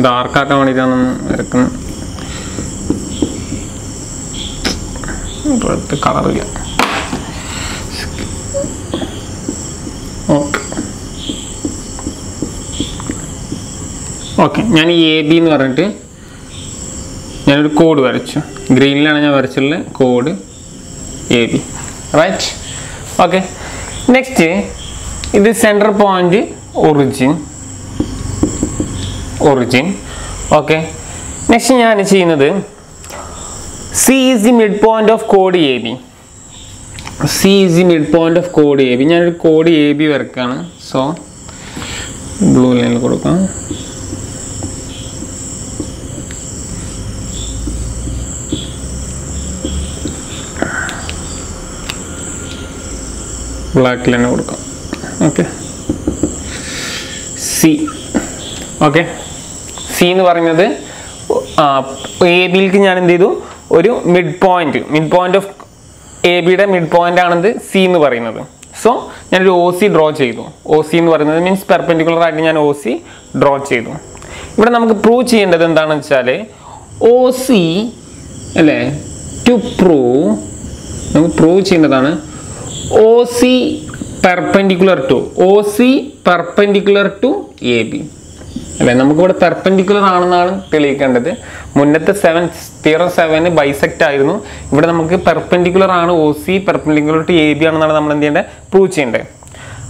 ഡാർക്കാക്കാൻ വേണ്ടിയിട്ടാണ് വരക്കുന്നത് കളറില്ല ഓക്കെ ഓക്കെ ഞാൻ എ ബി എന്ന് പറഞ്ഞിട്ട് ഞാനൊരു കോഡ് വരച്ചു. ഗ്രീനിലാണ് ഞാൻ വരച്ചിട്ടുള്ള code A B right okay next ഇത് centre point origin origin okay next ഞാൻ ചെയ്യുന്നത് C is the mid point of കോഡ് A B C is the mid point of കോഡ് എ ബി ഞാനൊരു code A B വരക്കാണ്. So blue ലൈനിൽ കൊടുക്കാം. ബ്ലാക്കിൽ തന്നെ കൊടുക്കാം. ഓക്കെ സി ഓക്കെ സി എന്ന് പറയുന്നത് എ ബിയിലേക്ക് ഞാൻ എന്ത് ചെയ്തു? ഒരു mid point mid point of A ബിയുടെ മിഡ് പോയിന്റ് ആണെന്ന് സി എന്ന് പറയുന്നത്. സോ ഞാനൊരു ഒ സി ഡ്രോ ചെയ്തു. ഒ സി എന്ന് പറയുന്നത് മീൻസ് പെർപെൻഡിക്കുലർ ആയിട്ട് ഞാൻ ഒ സി ഡ്രോ ചെയ്തു. ഇവിടെ നമുക്ക് പ്രൂവ് ചെയ്യേണ്ടത് എന്താണെന്ന് വെച്ചാൽ ഒ സി അല്ലേ? ടു പ്രൂവ് നമുക്ക് പ്രൂവ് ചെയ്യേണ്ടതാണ് O C perpendicular to O C perpendicular to A B അല്ലെ? നമുക്കിവിടെ പെർപെൻഡിക്കുലർ ആണെന്നാണ് തെളിയിക്കേണ്ടത്. മുന്നത്തെ സെവൻ തിയറം സെവന് ബൈസെക്റ്റ് ആയിരുന്നു. ഇവിടെ നമുക്ക് പെർപെൻഡിക്കുലർ ആണ് O C perpendicular to A B ആണെന്നാണ് നമ്മൾ എന്ത് ചെയ്യേണ്ടത്? പ്രൂവ് ചെയ്യേണ്ടത്.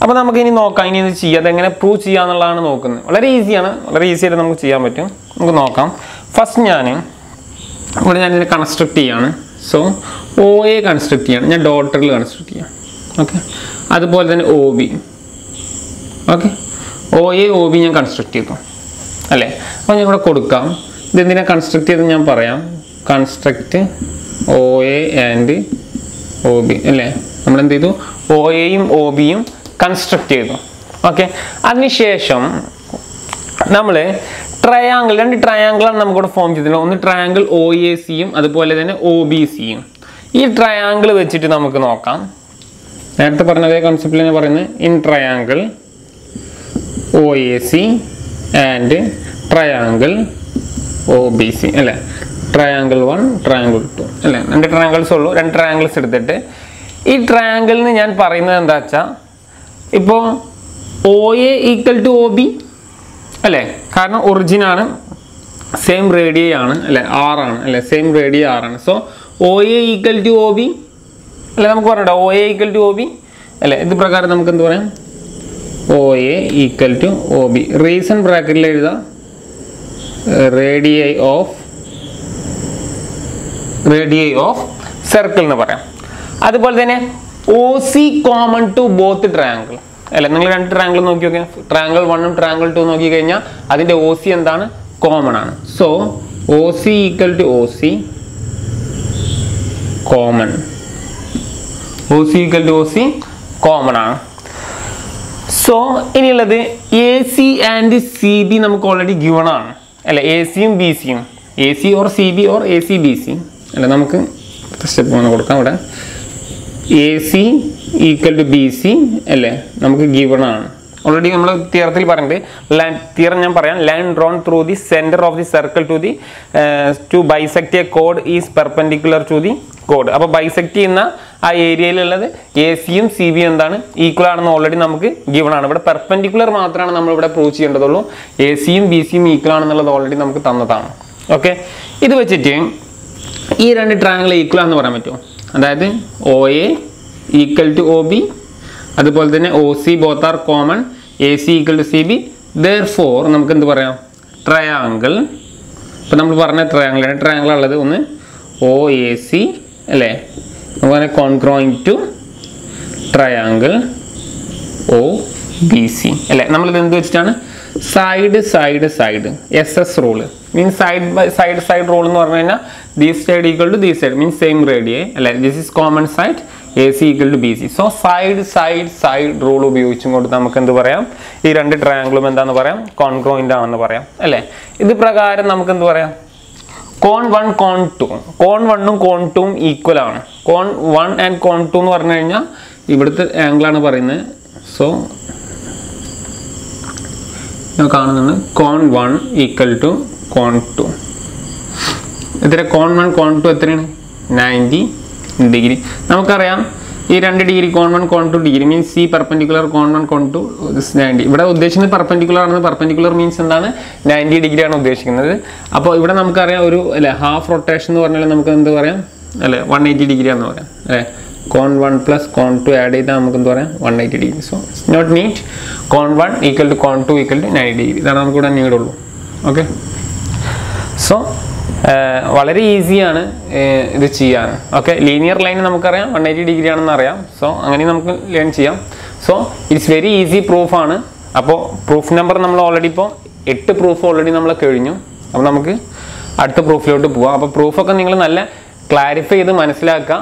അപ്പോൾ നമുക്ക് ഇനി നോക്കാം. ഇനി ഇത് ചെയ്യാം. അതെങ്ങനെ പ്രൂവ് ചെയ്യാന്നുള്ളതാണ് നോക്കുന്നത്. വളരെ ഈസിയാണ് വളരെ ഈസി ആയിട്ട് നമുക്ക് ചെയ്യാൻ പറ്റും. നമുക്ക് നോക്കാം. ഫസ്റ്റ് ഞാൻ ഇവിടെ ഞാനിത് കൺസ്ട്രക്ട് ചെയ്യാണ്. സോ ഒ എ കൺസ്ട്രക്ട് ചെയ്യാണ്. ഞാൻ ഡോട്ടറിൽ കൺസ്ട്രക്ട് ചെയ്യാം. ഓക്കെ അതുപോലെ തന്നെ O B okay O A O B ഞാൻ കൺസ്ട്രക്ട് ചെയ്തു. അല്ലേ? അപ്പോൾ ഞാൻ ഇവിടെ കൊടുക്കാം. ഇതെന്തിനാ കൺസ്ട്രക്ട് ചെയ്ത് ഞാൻ പറയാം. Construct O A and O B അല്ലേ? നമ്മൾ എന്ത് ചെയ്തു? ഒ എയും ഒ ബിയും കൺസ്ട്രക്ട് ചെയ്തു. ഓക്കെ അതിനുശേഷം നമ്മൾ ട്രയാങ്കിൾ രണ്ട് ട്രയാങ്കിളാണ് നമുക്കിവിടെ ഫോം ചെയ്തിട്ടുള്ളത്. ഒന്ന് ട്രയാങ്കിൾ ഒ എ സിയും അതുപോലെ തന്നെ ഒ ബി സിയും ഈ ട്രയാങ്കിൾ വെച്ചിട്ട് നമുക്ക് നോക്കാം. നേരത്തെ പറഞ്ഞ അതേ കോൺസെപ്റ്റിൽ ഞാൻ പറയുന്നത്. In triangle O A C and triangle O B C അല്ലേ? ട്രയാങ്കിൾ വൺ ട്രയാങ്കിൾ ടു അല്ലേ? രണ്ട് ട്രയാങ്കിൾസ് ഉള്ളൂ. രണ്ട് ട്രയാങ്കിൾസ് എടുത്തിട്ട്. ഈ ട്രയാങ്കിളിന് ഞാൻ പറയുന്നത് എന്താ വെച്ചാൽ ഇപ്പോൾ O A equal to O B അല്ലേ? കാരണം ഒറിജിൻ ആണ്. സെയിം റേഡിയ ആണ് അല്ലേ? ആർ ആണ് അല്ലേ? സെയിം റേഡിയ ആർ ആണ്. So O A equal to O B അല്ലേ? നമുക്ക് പറഞ്ഞോ O A equal to O B അല്ലേ? ഇത് പ്രകാരം നമുക്ക് എന്ത് പറയാം? O A equal to O B reason ബ്രാക്കറ്റിൽ എഴുതാം. Radii of radii of circle എന്ന് പറയാം. അതുപോലെ തന്നെ O C common to both triangle അല്ല നിങ്ങൾ രണ്ട് ട്രയാങ്കിൾ നോക്കി നോക്കിയാൽ ട്രയാങ്കിൾ വണ്ണും ട്രയാങ്കിൾ ടു നോക്കി കഴിഞ്ഞാൽ അതിന്റെ ഒ സി എന്താണ്? കോമൺ ആണ്. So O C equal to O C common O C equal to O C common ആണ്. സോ ഇനിയുള്ളത് A C and C B നമുക്ക് ഓൾറെഡി ഗിവൺ ആണ്. അല്ല എ സിയും ബി സിയും A C or C B or A C B C അല്ല നമുക്ക് step വന്ന് കൊടുക്കാം ഇവിടെ. A C equal to B C അല്ലേ നമുക്ക് ഗിവൺ ആണ്. ഓൾറെഡി നമ്മൾ തിയറത്തിൽ പറയുന്നത് തിയറം ഞാൻ പറയാം. Line drawn through the centre of the circle to the two bisect a കോഡ് is perpendicular to the code അപ്പോൾ ബൈസെക്ട് ചെയ്യുന്ന ആ ഏരിയയിലുള്ളത് എ സിയും സി ബിയും എന്താണ് ഈക്വൽ ആണെന്ന് ഓൾറെഡി നമുക്ക് ഗിവൺ ആണ്. ഇവിടെ പെർപെൻഡിക്കുലർ മാത്രമാണ് നമ്മൾ ഇവിടെ പ്രൂവ് ചെയ്യേണ്ടതുള്ളൂ എ സിയും ബി സിയും ഈക്വൽ ആണെന്നുള്ളത് ഓൾറെഡി നമുക്ക് തന്നതാണ്. ഓക്കെ ഇത് വെച്ചിട്ട് ഈ രണ്ട് ട്രയാങ്കിൾ ഈക്വൽ ആണെന്ന് പറയാൻ പറ്റുമോ? അതായത് O A equal to O B അതുപോലെ തന്നെ O C both are common A C equal to C B therefore നമുക്ക് എന്ത് പറയാം? ട്രയാങ്കിൾ ഇപ്പം നമ്മൾ പറഞ്ഞ ട്രയാങ്കിളാണ് ട്രയാങ്കിൾ ഉള്ളത് ഒന്ന് ഒ എ സി അല്ലേ? പറയാം congruent to triangle O B C അല്ലേ? നമ്മളിത് എന്ത് വെച്ചിട്ടാണ്? Side side side S S rule means side by side side rule എന്ന് പറഞ്ഞു കഴിഞ്ഞാൽ these side equal to these side means same radii അല്ലെ? This is common side A C equal to B C so side side side rule ഉപയോഗിച്ചും കൊണ്ട് നമുക്ക് എന്ത് പറയാം? ഈ രണ്ട് ട്രയാങ്കിളും എന്താണെന്ന് പറയാം? കോൺക്രോയിന്റ് ആണെന്ന് പറയാം. അല്ലേ? ഇത് പ്രകാരം നമുക്ക് എന്ത് പറയാം? കോൺ വൺ കോൺ ടു കോൺ വണ്ണും കോൺ ടൂം ഈക്വൽ ആണ്. കോൺ വൺ ആൻഡ് കോൺ ടു എന്ന് പറഞ്ഞു കഴിഞ്ഞാൽ ഇവിടുത്തെ ആംഗിളാണ് പറയുന്നത്. സോ ഞാൻ കാണുന്നത് കോൺ വൺ ഈക്വൽ ടു കോൺ ടു എത്ര കോൺ വൺ കോൺ ടു എത്രയാണ്? നയന്റി ഡിഗ്രി നമുക്കറിയാം ഈ രണ്ട് ഡിഗ്രി കോൺ വൺ കോൺ two degree means C perpendicular കോൺ വൺ കോൺ ടു നയന്റി ഇവിടെ ഉദ്ദേശിക്കുന്നത് പെർപെൻഡിക്കുലർ ആണ് പെർപെൻഡിക്കുലർ മീൻസ് എന്താണ്? നയന്റി ഡിഗ്രി ആണ് ഉദ്ദേശിക്കുന്നത്. അപ്പോൾ ഇവിടെ നമുക്കറിയാം ഒരു അല്ലെ ഹാഫ് റൊട്ടേഷൻ എന്ന് പറഞ്ഞാൽ നമുക്ക് എന്ത് പറയാം? അല്ലേ വൺ എയ്റ്റി ഡിഗ്രി ആണെന്ന് പറയാം. അല്ലേ കോൺ വൺ പ്ലസ് കോൺ ടു ആഡ് ചെയ്താൽ നമുക്ക് എന്ത് പറയാം? One eighty degree so note neat cone one equal to cone two equal to ninety degree ഇതാണ് നമുക്ക് ഇവിടെ നീടുള്ളൂ ഓക്കെ സോ വളരെ ഈസിയാണ് ഇത് ചെയ്യാൻ. ഓക്കെ ലീനിയർ ലൈൻ നമുക്കറിയാം വൺ എയ്റ്റി ഡിഗ്രി ആണെന്ന് അറിയാം. സോ അങ്ങനെ നമുക്ക് ലേൺ ചെയ്യാം. സോ ഇറ്റ്സ് വെരി ഈസി പ്രൂഫാണ് അപ്പോൾ പ്രൂഫ് നമ്പർ നമ്മൾ ഓൾറെഡി ഇപ്പോൾ എട്ട് പ്രൂഫ് ഓൾറെഡി നമ്മൾ കഴിഞ്ഞു. അപ്പോൾ നമുക്ക് അടുത്ത പ്രൂഫിലോട്ട് പോവാം. അപ്പോൾ പ്രൂഫൊക്കെ നിങ്ങൾ നല്ല ക്ലാരിഫൈ ചെയ്ത് മനസ്സിലാക്കുക.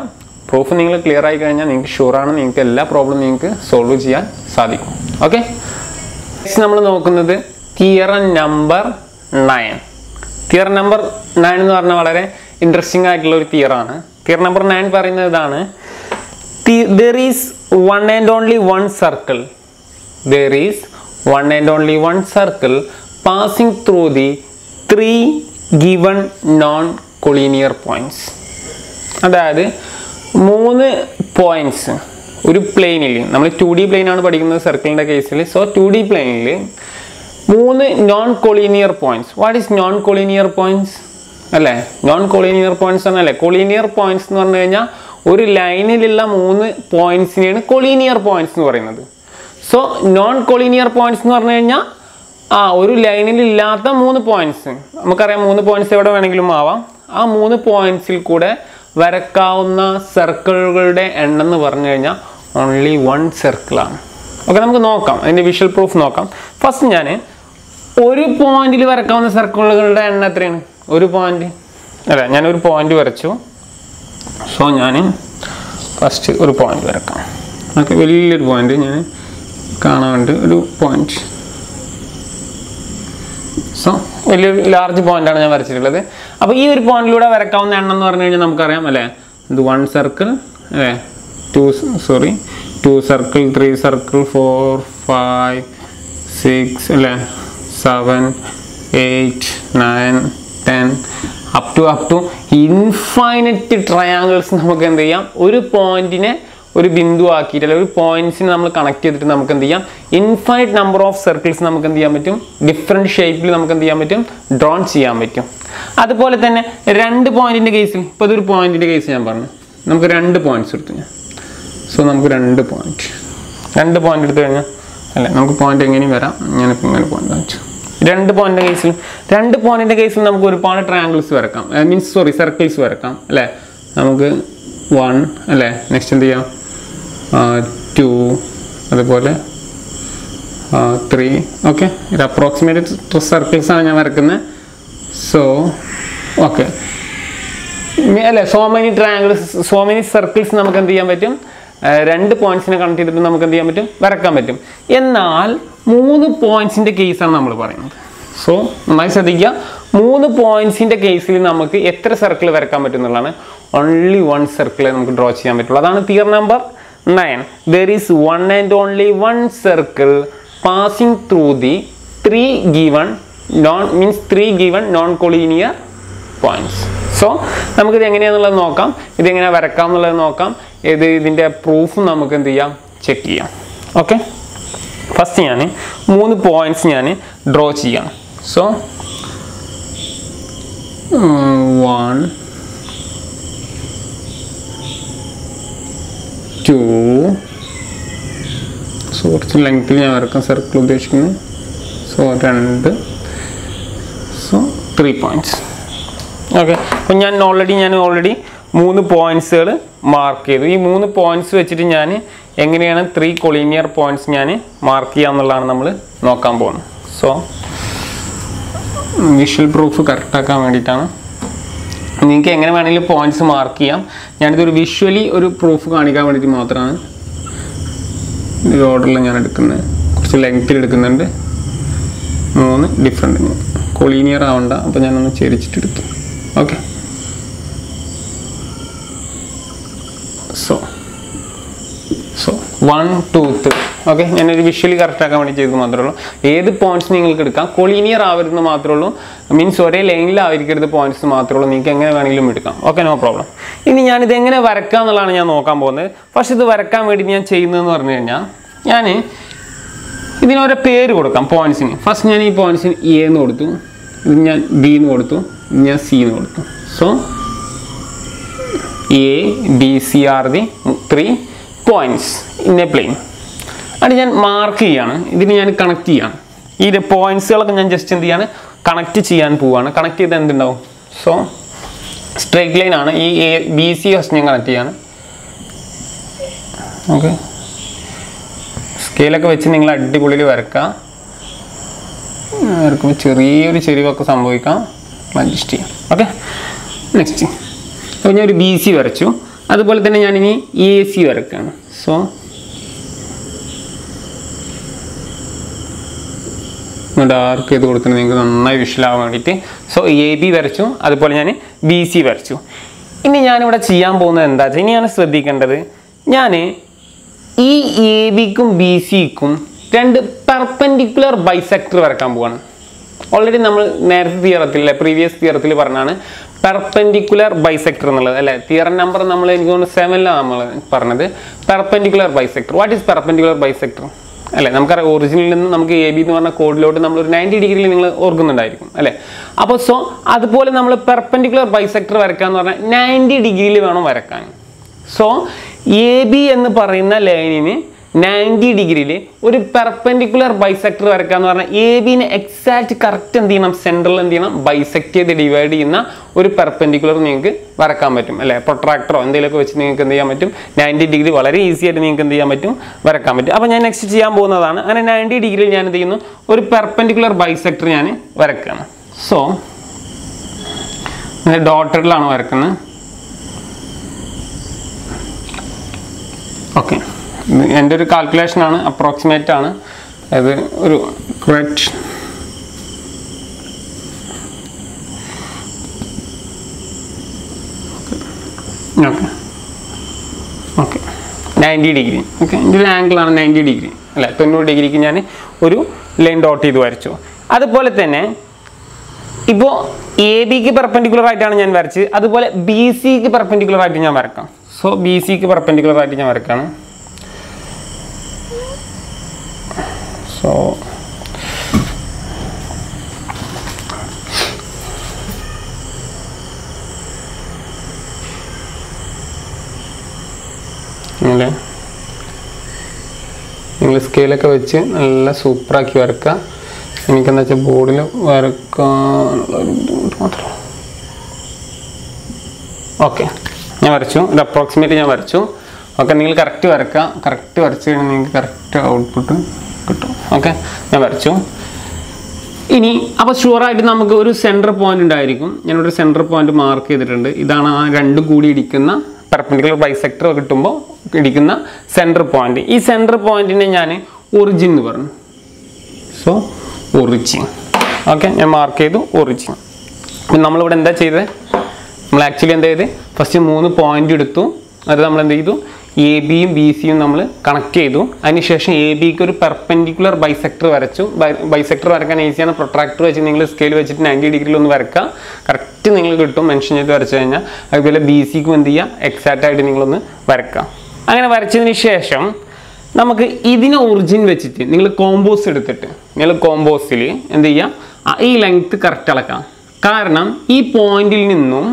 പ്രൂഫ് നിങ്ങൾ ക്ലിയർ ആയി കഴിഞ്ഞാൽ നിങ്ങൾക്ക് ഷുവറാണ് നിങ്ങൾക്ക് എല്ലാ പ്രോബ്ലം നിങ്ങൾക്ക് സോൾവ് ചെയ്യാൻ സാധിക്കും. ഓക്കെ നെക്സ്റ്റ് നമ്മൾ നോക്കുന്നത് theorem number nine theorem number nine എന്ന് പറഞ്ഞാൽ വളരെ ഇൻട്രസ്റ്റിംഗ് ആയിട്ടുള്ള ഒരു തിയറാണ് തിയർ നമ്പർ നയൻ പറയുന്നത് ഇതാണ്. There is one and only one circle there is one and only one circle passing through the three given non collinear points അതായത് മൂന്ന് പോയിന്റ്സ് ഒരു പ്ലെയിനിൽ നമ്മൾ ടു ഡി പ്ലെയിനാണ് പഠിക്കുന്നത് സർക്കിളിന്റെ കേസിൽ സോ ടു ഡി പ്ലെയിനിൽ മൂന്ന് non collinear points what is non collinear points അല്ലേ? നോൺ കൊളീനിയർ പോയിന്റ്സ് എന്നല്ലേ കൊളീനിയർ പോയിന്റ്സ് എന്ന് പറഞ്ഞു കഴിഞ്ഞാൽ ഒരു ലൈനിലുള്ള മൂന്ന് പോയിന്റ്സിനെയാണ് കൊളീനിയർ പോയിന്റ്സ് എന്ന് പറയുന്നത്. സോ നോൺ കൊളീനിയർ പോയിന്റ്സ് എന്ന് പറഞ്ഞു കഴിഞ്ഞാൽ ആ ഒരു ലൈനിൽ ഇല്ലാത്ത മൂന്ന് പോയിന്റ്സ് നമുക്കറിയാം മൂന്ന് പോയിന്റ്സ് എവിടെ വേണമെങ്കിലും ആവാം. ആ മൂന്ന് പോയിന്റ്സിൽ കൂടെ വരക്കാവുന്ന സർക്കിളുകളുടെ എണ്ണം എന്ന് പറഞ്ഞു കഴിഞ്ഞാൽ ഓൺലി വൺ സർക്കിളാണ് ഓക്കെ നമുക്ക് നോക്കാം. അതിന്റെ വിഷ്വൽ പ്രൂഫ് നോക്കാം. ഫസ്റ്റ് ഞാൻ ഒരു പോയിന്റിൽ വരക്കാവുന്ന സർക്കിളുകളുടെ എണ്ണം എത്രയാണ്? ഒരു പോയിന്റ് അല്ല ഒരു പോയിന്റ് വരച്ചു. സോ ഞാൻ ഫസ്റ്റ് ഒരു പോയിന്റ് വരക്കാം. ഓക്കെ വലിയൊരു പോയിന്റ് ഞാൻ കാണാൻ വേണ്ടി ഒരു പോയിന്റ് സോ വലിയൊരു ലാർജ് പോയിന്റാണ് ഞാൻ വരച്ചിട്ടുള്ളത്. അപ്പോൾ ഈ ഒരു പോയിന്റിലൂടെ വരക്കാവുന്ന എണ്ണം എന്ന് പറഞ്ഞു കഴിഞ്ഞാൽ നമുക്കറിയാം അല്ലേ? ഇത് വൺ സർക്കിൾ അല്ലേ? Two sorry two circle three circle four five six അല്ലേ? Seven eight nine ten up to up to infinite triangles നമുക്ക് എന്ത് ചെയ്യാം? ഒരു പോയിന്റിനെ ഒരു ബിന്ദു ആക്കിയിട്ട് അല്ലെങ്കിൽ ഒരു പോയിന്റ്സിനെ നമ്മൾ കണക്ട് ചെയ്തിട്ട് നമുക്ക് എന്ത് ചെയ്യാം? ഇൻഫൈനറ്റ് നമ്പർ ഓഫ് സർക്കിൾസ് നമുക്ക് എന്ത് ചെയ്യാൻ പറ്റും? ഡിഫറെന്റ് ഷേപ്പിൽ നമുക്ക് എന്ത് ചെയ്യാൻ പറ്റും? ഡ്രോൺ ചെയ്യാൻ പറ്റും. അതുപോലെ തന്നെ രണ്ട് പോയിന്റിന്റെ കേസിൽ ഇപ്പോൾ ഇതൊരു പോയിന്റിന്റെ കേസ് ഞാൻ പറഞ്ഞു. നമുക്ക് രണ്ട് പോയിന്റ്സ് എടുത്തു ഞാൻ. സോ നമുക്ക് രണ്ട് പോയിന്റ് രണ്ട് പോയിന്റ് എടുത്തു കഴിഞ്ഞാൽ അല്ലേ നമുക്ക് പോയിന്റ് എങ്ങനെയും വരാം. ഞാനിപ്പോൾ ഇങ്ങനെ പോയിന്റ് കാണിച്ചു. രണ്ട് പോയിന്റ് കേസിലും രണ്ട് പോയിന്റിന്റെ കേസിൽ നമുക്ക് ഒരുപാട് ട്രയാങ്കിൾസ് വരക്കാം. മീൻസ് സോറി സർക്കിൾസ് വരക്കാം അല്ലേ? നമുക്ക് വൺ അല്ലേ? നെക്സ്റ്റ് എന്ത് ചെയ്യാം? ടു അതുപോലെ ത്രീ ഓക്കെ ഇത് അപ്രോക്സിമേറ്റ് സർക്കിൾസ് ആണ് ഞാൻ വരക്കുന്നത്. സോ ഓക്കെ അല്ലേ so many triangles so many circles നമുക്ക് എന്ത് ചെയ്യാൻ പറ്റും? രണ്ട് പോയിന്റ്സിനെ കണക്ട് ചെയ്തിട്ട് നമുക്ക് എന്ത് ചെയ്യാൻ പറ്റും? വരക്കാൻ പറ്റും. എന്നാൽ മൂന്ന് പോയിന്റ്സിന്റെ കേസാണ് നമ്മൾ പറയുന്നത്. സോ നന്നായി ശ്രദ്ധിക്കുക. മൂന്ന് പോയിന്റ്സിന്റെ കേസിൽ നമുക്ക് എത്ര സർക്കിൾ വരക്കാൻ പറ്റും എന്നുള്ളതാണ്. ഓൺലി വൺ സർക്കിളെ നമുക്ക് ഡ്രോ ചെയ്യാൻ പറ്റുള്ളൂ. അതാണ് theorem number nine there is one and only one circle passing through the three given non means three given non collinear points so നമുക്കിത് എങ്ങനെയാണെന്നുള്ളത് നോക്കാം. ഇതെങ്ങനെ വരക്കാം എന്നുള്ളത് നോക്കാം. ഇത് ഇതിന്റെ പ്രൂഫ് നമുക്ക് എന്ത് ചെയ്യാം? ചെക്ക് ചെയ്യാം. ഓക്കെ ഫസ്റ്റ് ഞാൻ മൂന്ന് പോയിന്റ്സ് ഞാൻ ഡ്രോ ചെയ്യാം സോ വൺ ടു സോ കുറച്ച് ലെങ്ത്തിൽ ഞാൻ വരക്കാം സർക്കിൾ ഉദ്ദേശിക്കുന്നു. സോ രണ്ട് സോ ത്രീ പോയിന്റ്സ് ഓക്കെ അപ്പം ഞാൻ ഓൾറെഡി ഞാൻ ഓൾറെഡി മൂന്ന് പോയിന്റ്സുകൾ മാർക്ക് ചെയ്തു. ഈ മൂന്ന് പോയിന്റ്സ് വെച്ചിട്ട് ഞാൻ എങ്ങനെയാണ് ത്രീ കൊളീനിയർ പോയിന്റ്സ് ഞാൻ മാർക്ക് ചെയ്യുക എന്നുള്ളതാണ് നമ്മൾ നോക്കാൻ പോകുന്നത്. സോ വിഷ്വൽ പ്രൂഫ് കറക്റ്റാക്കാൻ വേണ്ടിയിട്ടാണ്. നിങ്ങൾക്ക് എങ്ങനെ വേണമെങ്കിലും പോയിന്റ്സ് മാർക്ക് ചെയ്യാം. ഞാനിതൊരു വിഷ്വലി ഒരു പ്രൂഫ് കാണിക്കാൻ വേണ്ടിയിട്ട് മാത്രമാണ് ഈ ഓർഡറിൽ ഞാൻ എടുക്കുന്നത്. കുറച്ച് ലെങ്ത്തിൽ എടുക്കുന്നുണ്ട്. മൂന്ന് ഡിഫറെന്റ് കൊളീനിയർ ആവണ്ട. അപ്പോൾ ഞാനൊന്ന് ചെരിച്ചിട്ട് എടുത്തു. Okay so so one two three okay ഞാനൊരു വിഷ്വലി കറക്റ്റ് ആക്കാൻ വേണ്ടി ചെയ്തത് മാത്രമേ ഉള്ളൂ. ഏത് പോയിന്റ്സ് നിങ്ങൾക്ക് എടുക്കാം? കൊളീനിയർ ആവരുന്ന മാത്രമേ ഉള്ളൂ. മീൻസ് ഒരേ ലൈനിൽ ലൈനിലായിരിക്കരുത് പോയിന്റ്സ് മാത്രമേ ഉള്ളൂ. നിങ്ങൾക്ക് എങ്ങനെ വേണമെങ്കിലും എടുക്കാം. ഓക്കെ നോ പ്രോബ്ലം ഇനി ഞാനിത് എങ്ങനെ വരക്കാം എന്നുള്ളതാണ് ഞാൻ നോക്കാൻ പോകുന്നത്. പക്ഷെ ഇത് വരക്കാൻ വേണ്ടി ഞാൻ ചെയ്യുന്നതെന്ന് പറഞ്ഞു കഴിഞ്ഞാൽ ഞാൻ ഇതിനൊരു പേര് കൊടുക്കാം പോയിന്റ്സിന് ഫസ്റ്റ് ഞാൻ ഈ പോയിന്റ്സിന് എ എന്ന് കൊടുത്തു. ഇത് ഞാൻ ബി എന്ന് കൊടുത്തു. ഇത് ഞാൻ സി എന്ന് കൊടുത്തു. So A B C are the three points in a plane അത് ഞാൻ മാർക്ക് ചെയ്യാണ്. ഇതിന് ഞാൻ കണക്ട് ചെയ്യാണ്. ഈ പോയിന്റ്സുകളൊക്കെ ഞാൻ ജസ്റ്റ് എന്ത് ചെയ്യാണ്? കണക്ട് ചെയ്യാൻ പോവാണ്. കണക്ട് ചെയ്ത് എന്തുണ്ടാവും? സോ സ്ട്രേറ്റ് ലൈൻ ആണ്. ഈ എ ബി സി ഫസ്റ്റ് ഞാൻ കണക്ട് ചെയ്യാണ്. ഓക്കെ സ്കെയിലൊക്കെ വെച്ച് നിങ്ങൾ അടിപൊളിയിൽ വരക്കാം വരക്കുമ്പോൾ ചെറിയൊരു ചെരിവൊക്കെ സംഭവിക്കാം. അഡ്ജസ്റ്റ് ചെയ്യാം. ഓക്കെ നെക്സ്റ്റ് അപ്പോൾ ഞാൻ ഒരു ബി സി വരച്ചു. അതുപോലെ തന്നെ ഞാനിനി എ സി വരക്കാണ് സോ ഡാർക്ക് ചെയ്ത് കൊടുക്കുന്നത് നിങ്ങൾക്ക് നന്നായി വിഷ്വലാവാൻ വേണ്ടിയിട്ട്. സോ എ ബി വരച്ചു. അതുപോലെ ഞാൻ ബി സി വരച്ചു. ഇനി ഞാനിവിടെ ചെയ്യാൻ പോകുന്നത് എന്താ വെച്ചാൽ ഇനിയാണ് ശ്രദ്ധിക്കേണ്ടത് ഞാൻ ഈ എ ബിക്കും ബി സിക്കും രണ്ട് പെർപെൻഡിക്കുലർ ബൈസെക്ടർ വരക്കാൻ പോവാണ്. ഓൾറെഡി നമ്മൾ നേരത്തെ തിയറത്തിൽ പ്രീവിയസ് തിയറത്തിൽ പറഞ്ഞാണ് പെർപെൻഡിക്കുലർ ബൈസെക്ടർ എന്നുള്ളത് അല്ലെ? തിയറം നമ്പർ നമ്മൾ എനിക്ക് തോന്നുന്നു സെവനിലാണ് നമ്മൾ പറഞ്ഞത്. Perpendicular bisector what is perpendicular bisector അല്ലെ നമുക്കറിയാം ഒറിജിനിൽ നിന്ന് നമുക്ക് എ ബി എന്ന് പറഞ്ഞ കോഡിലോട്ട് നമ്മൾ ഒരു നയന്റി ഡിഗ്രിയിൽ നിങ്ങൾ ഓർക്കുന്നുണ്ടായിരിക്കും അല്ലെ? അപ്പോൾ സോ അതുപോലെ നമ്മൾ പെർപെൻഡിക്കുലർ ബൈസെക്ടർ വരയ്ക്കുക എന്ന് പറഞ്ഞാൽ നയന്റി ഡിഗ്രിയിൽ വേണം വരക്കാൻ സോ എ ബി എന്ന് പറയുന്ന ലൈനിന് നയന്റി ഡിഗ്രിയിൽ ഒരു പെർപെൻഡിക്കുലർ ബൈസെക്ടർ വരക്കുക എന്ന് പറഞ്ഞാൽ എ ബിന് എക്സാക്ട് കറക്റ്റ് എന്ത് ചെയ്യണം? സെൻട്രൽ എന്ത് ചെയ്യണം? ബൈസെക്ട് ചെയ്ത് ഡിവൈഡ് ചെയ്യുന്ന ഒരു പെർപെൻഡിക്കുലർ നിങ്ങൾക്ക് വരക്കാൻ പറ്റും അല്ലെ? പ്രൊട്രാക്ടറോ എന്തെങ്കിലുമൊക്കെ വെച്ച് നിങ്ങൾക്ക് എന്ത് ചെയ്യാൻ പറ്റും? നയന്റി ഡിഗ്രി വളരെ ഈസി ആയിട്ട് നിങ്ങൾക്ക് എന്ത് ചെയ്യാൻ പറ്റും? വരക്കാൻ പറ്റും. അപ്പോൾ ഞാൻ നെക്സ്റ്റ് ചെയ്യാൻ പോകുന്നതാണ്. അങ്ങനെ നയന്റി ഡിഗ്രിയിൽ ഞാൻ എന്ത് ചെയ്യുന്നു? ഒരു പെർപെൻഡിക്കുലർ ബൈസെക്ടർ ഞാൻ വരക്കുകയാണ് സോ ഡോട്ടഡിലാണ് വരക്കുന്നത് ഓക്കെ എന്റെ ഒരു കാൽക്കുലേഷൻ ആണ് അപ്രോക്സിമേറ്റ് ആണ്. അത് ഒരു correct okay okay ninety degree okay എന്റെ ഒരു ആണ് നയന്റി ഡിഗ്രി അല്ല? തൊണ്ണൂറ് ഡിഗ്രിക്ക് ഞാൻ ഒരു ലൈൻ ഡോട്ട് ചെയ്ത് വരച്ചു. അതുപോലെ തന്നെ ഇപ്പോൾ എ ബിക്ക് പെർപ്പൻഡിക്കുലർ ആയിട്ടാണ് ഞാൻ വരച്ചത്. അതുപോലെ ബി സിക്ക് പെർപ്പൻഡിക്കുലർ ആയിട്ട് ഞാൻ വരക്കാം. സോ ബി സിക്ക് പെർപ്പൻഡിക്കുലർ ആയിട്ട് ഞാൻ വരക്കാണ്. സോ അല്ലേ? നിങ്ങൾ സ്കെയിലൊക്കെ വെച്ച് നല്ല സൂപ്പറാക്കി വരക്കുക എനിക്കെന്താ വെച്ചാൽ ബോർഡിൽ വരക്കാനുള്ള ബുദ്ധിമുട്ട് മാത്രം. ഓക്കെ. ഞാൻ വരച്ചു. ഒരു അപ്രോക്സിമേറ്റ് ഞാൻ വരച്ചു. ഓക്കെ നിങ്ങൾ കറക്റ്റ് വരക്കുക കറക്റ്റ് വരച്ച് കഴിഞ്ഞാൽ നിങ്ങൾക്ക് കറക്റ്റ് ഔട്ട്പുട്ട് കിട്ടും. ഓക്കെ ഞാൻ വരച്ചു. ഇനി അപ്പോൾ ഷുവറായിട്ട് നമുക്ക് ഒരു സെന്റർ പോയിന്റ് ഉണ്ടായിരിക്കും. ഞാനൊരു സെന്റർ പോയിന്റ് മാർക്ക് ചെയ്തിട്ടുണ്ട്. ഇതാണ് ആ രണ്ടും കൂടി ഇടിക്കുന്ന പെർപെൻഡിക്കുലർ ബൈസെക്ടർ കിട്ടുമ്പോൾ ഇടിക്കുന്ന സെന്റർ പോയിന്റ് ഈ സെന്റർ പോയിന്റിനെ ഞാൻ ഒറിജിൻ എന്ന് പറഞ്ഞു. സോ ഒറിജിൻ ഓക്കെ ഞാൻ മാർക്ക് ചെയ്തു ഒറിജിൻ അപ്പം നമ്മളിവിടെ എന്താ ചെയ്തത്? നമ്മൾ ആക്ച്വലി എന്താ ചെയ്ത്? ഫസ്റ്റ് മൂന്ന് പോയിന്റ് എടുത്തു. അത് നമ്മൾ എന്ത് ചെയ്തു? എ ബിയും ബി സിയും നമ്മൾ കണക്ട് ചെയ്തു. അതിനുശേഷം എ ബിക്ക് ഒരു പെർപെൻഡിക്കുലർ ബൈസെക്ടർ വരച്ചു. ബൈസെക്ടർ വരക്കാൻ ഈസിയാണ് പ്രൊട്രാക്ടർ വെച്ച് നിങ്ങൾ സ്കെയിൽ വെച്ചിട്ട് നയന്റി ഡിഗ്രിയിൽ ഒന്ന് വരക്കുക. കറക്റ്റ് നിങ്ങൾ കിട്ടും മെൻഷൻ ചെയ്ത് വരച്ചു കഴിഞ്ഞാൽ അതുപോലെ ബി സിക്കും എന്ത് ചെയ്യുക എക്സാക്റ്റ് ആയിട്ട് നിങ്ങളൊന്ന് വരക്കുക. അങ്ങനെ വരച്ചതിന് ശേഷം നമുക്ക് ഇതിനെ ഒറിജിൻ വെച്ചിട്ട് നിങ്ങൾ കോമ്പോസ് എടുത്തിട്ട് നിങ്ങൾ കോമ്പോസിൽ എന്ത് ചെയ്യുക ഈ ലെങ്ത് കറക്റ്റ് അളക്കാം. കാരണം ഈ പോയിന്റിൽ നിന്നും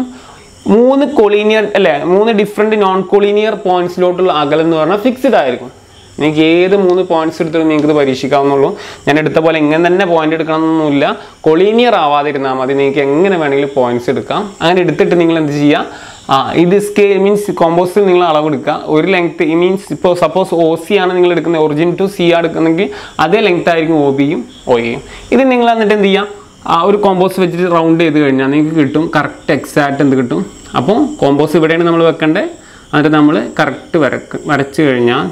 മൂന്ന് കൊളീനിയർ അല്ലേ? മൂന്ന് ഡിഫറെന്റ് നോൺ കൊളീനിയർ പോയിന്റ്സിലോട്ടുള്ള അകലം എന്ന് പറഞ്ഞാൽ ഫിക്സ്ഡ് ആയിരിക്കും. നിങ്ങൾക്ക് ഏത് മൂന്ന് പോയിന്റ്സ് എടുത്തിട്ട് നിങ്ങൾക്ക് ഇത് പരീക്ഷിക്കാവുന്നുള്ളൂ. ഞാൻ എടുത്ത പോലെ എങ്ങനെ തന്നെ പോയിന്റ് എടുക്കണമെന്നൊന്നുമില്ല. കൊളീനിയർ ആവാതിരുന്നാൽ മതി. നിങ്ങൾക്ക് എങ്ങനെ വേണമെങ്കിലും പോയിന്റ്സ് എടുക്കാം. അങ്ങനെ എടുത്തിട്ട് നിങ്ങൾ എന്ത് ചെയ്യുക? ആ ഇത് സ്കേ മീൻസ് കോമ്പോസിൽ നിങ്ങൾ അളവെടുക്കുക ഒരു ലെങ്ത് മീൻസ് ഇപ്പോൾ സപ്പോസ് ഒ സി ആണ് നിങ്ങൾ എടുക്കുന്നത്. ഒറിജിൻ ടു സി ആണ് എടുക്കുന്നെങ്കിൽ അതേ ലെങ്ത് ആയിരിക്കും ഒ ബിയും ഒ എയും ഇത് നിങ്ങൾ എന്നിട്ട് എന്ത് ചെയ്യുക? ആ ഒരു കോമ്പോസ് വെച്ചിട്ട് റൗണ്ട് ചെയ്ത് കഴിഞ്ഞാൽ നിങ്ങൾക്ക് കിട്ടും കറക്റ്റ് എക്സാക്റ്റ് എന്ത് കിട്ടും. അപ്പോൾ കോമ്പോസ് ഇവിടെയാണ് നമ്മൾ വെക്കേണ്ടത് എന്നിട്ട് നമ്മൾ കറക്റ്റ് വരക്ക് വരച്ച് കഴിഞ്ഞാൽ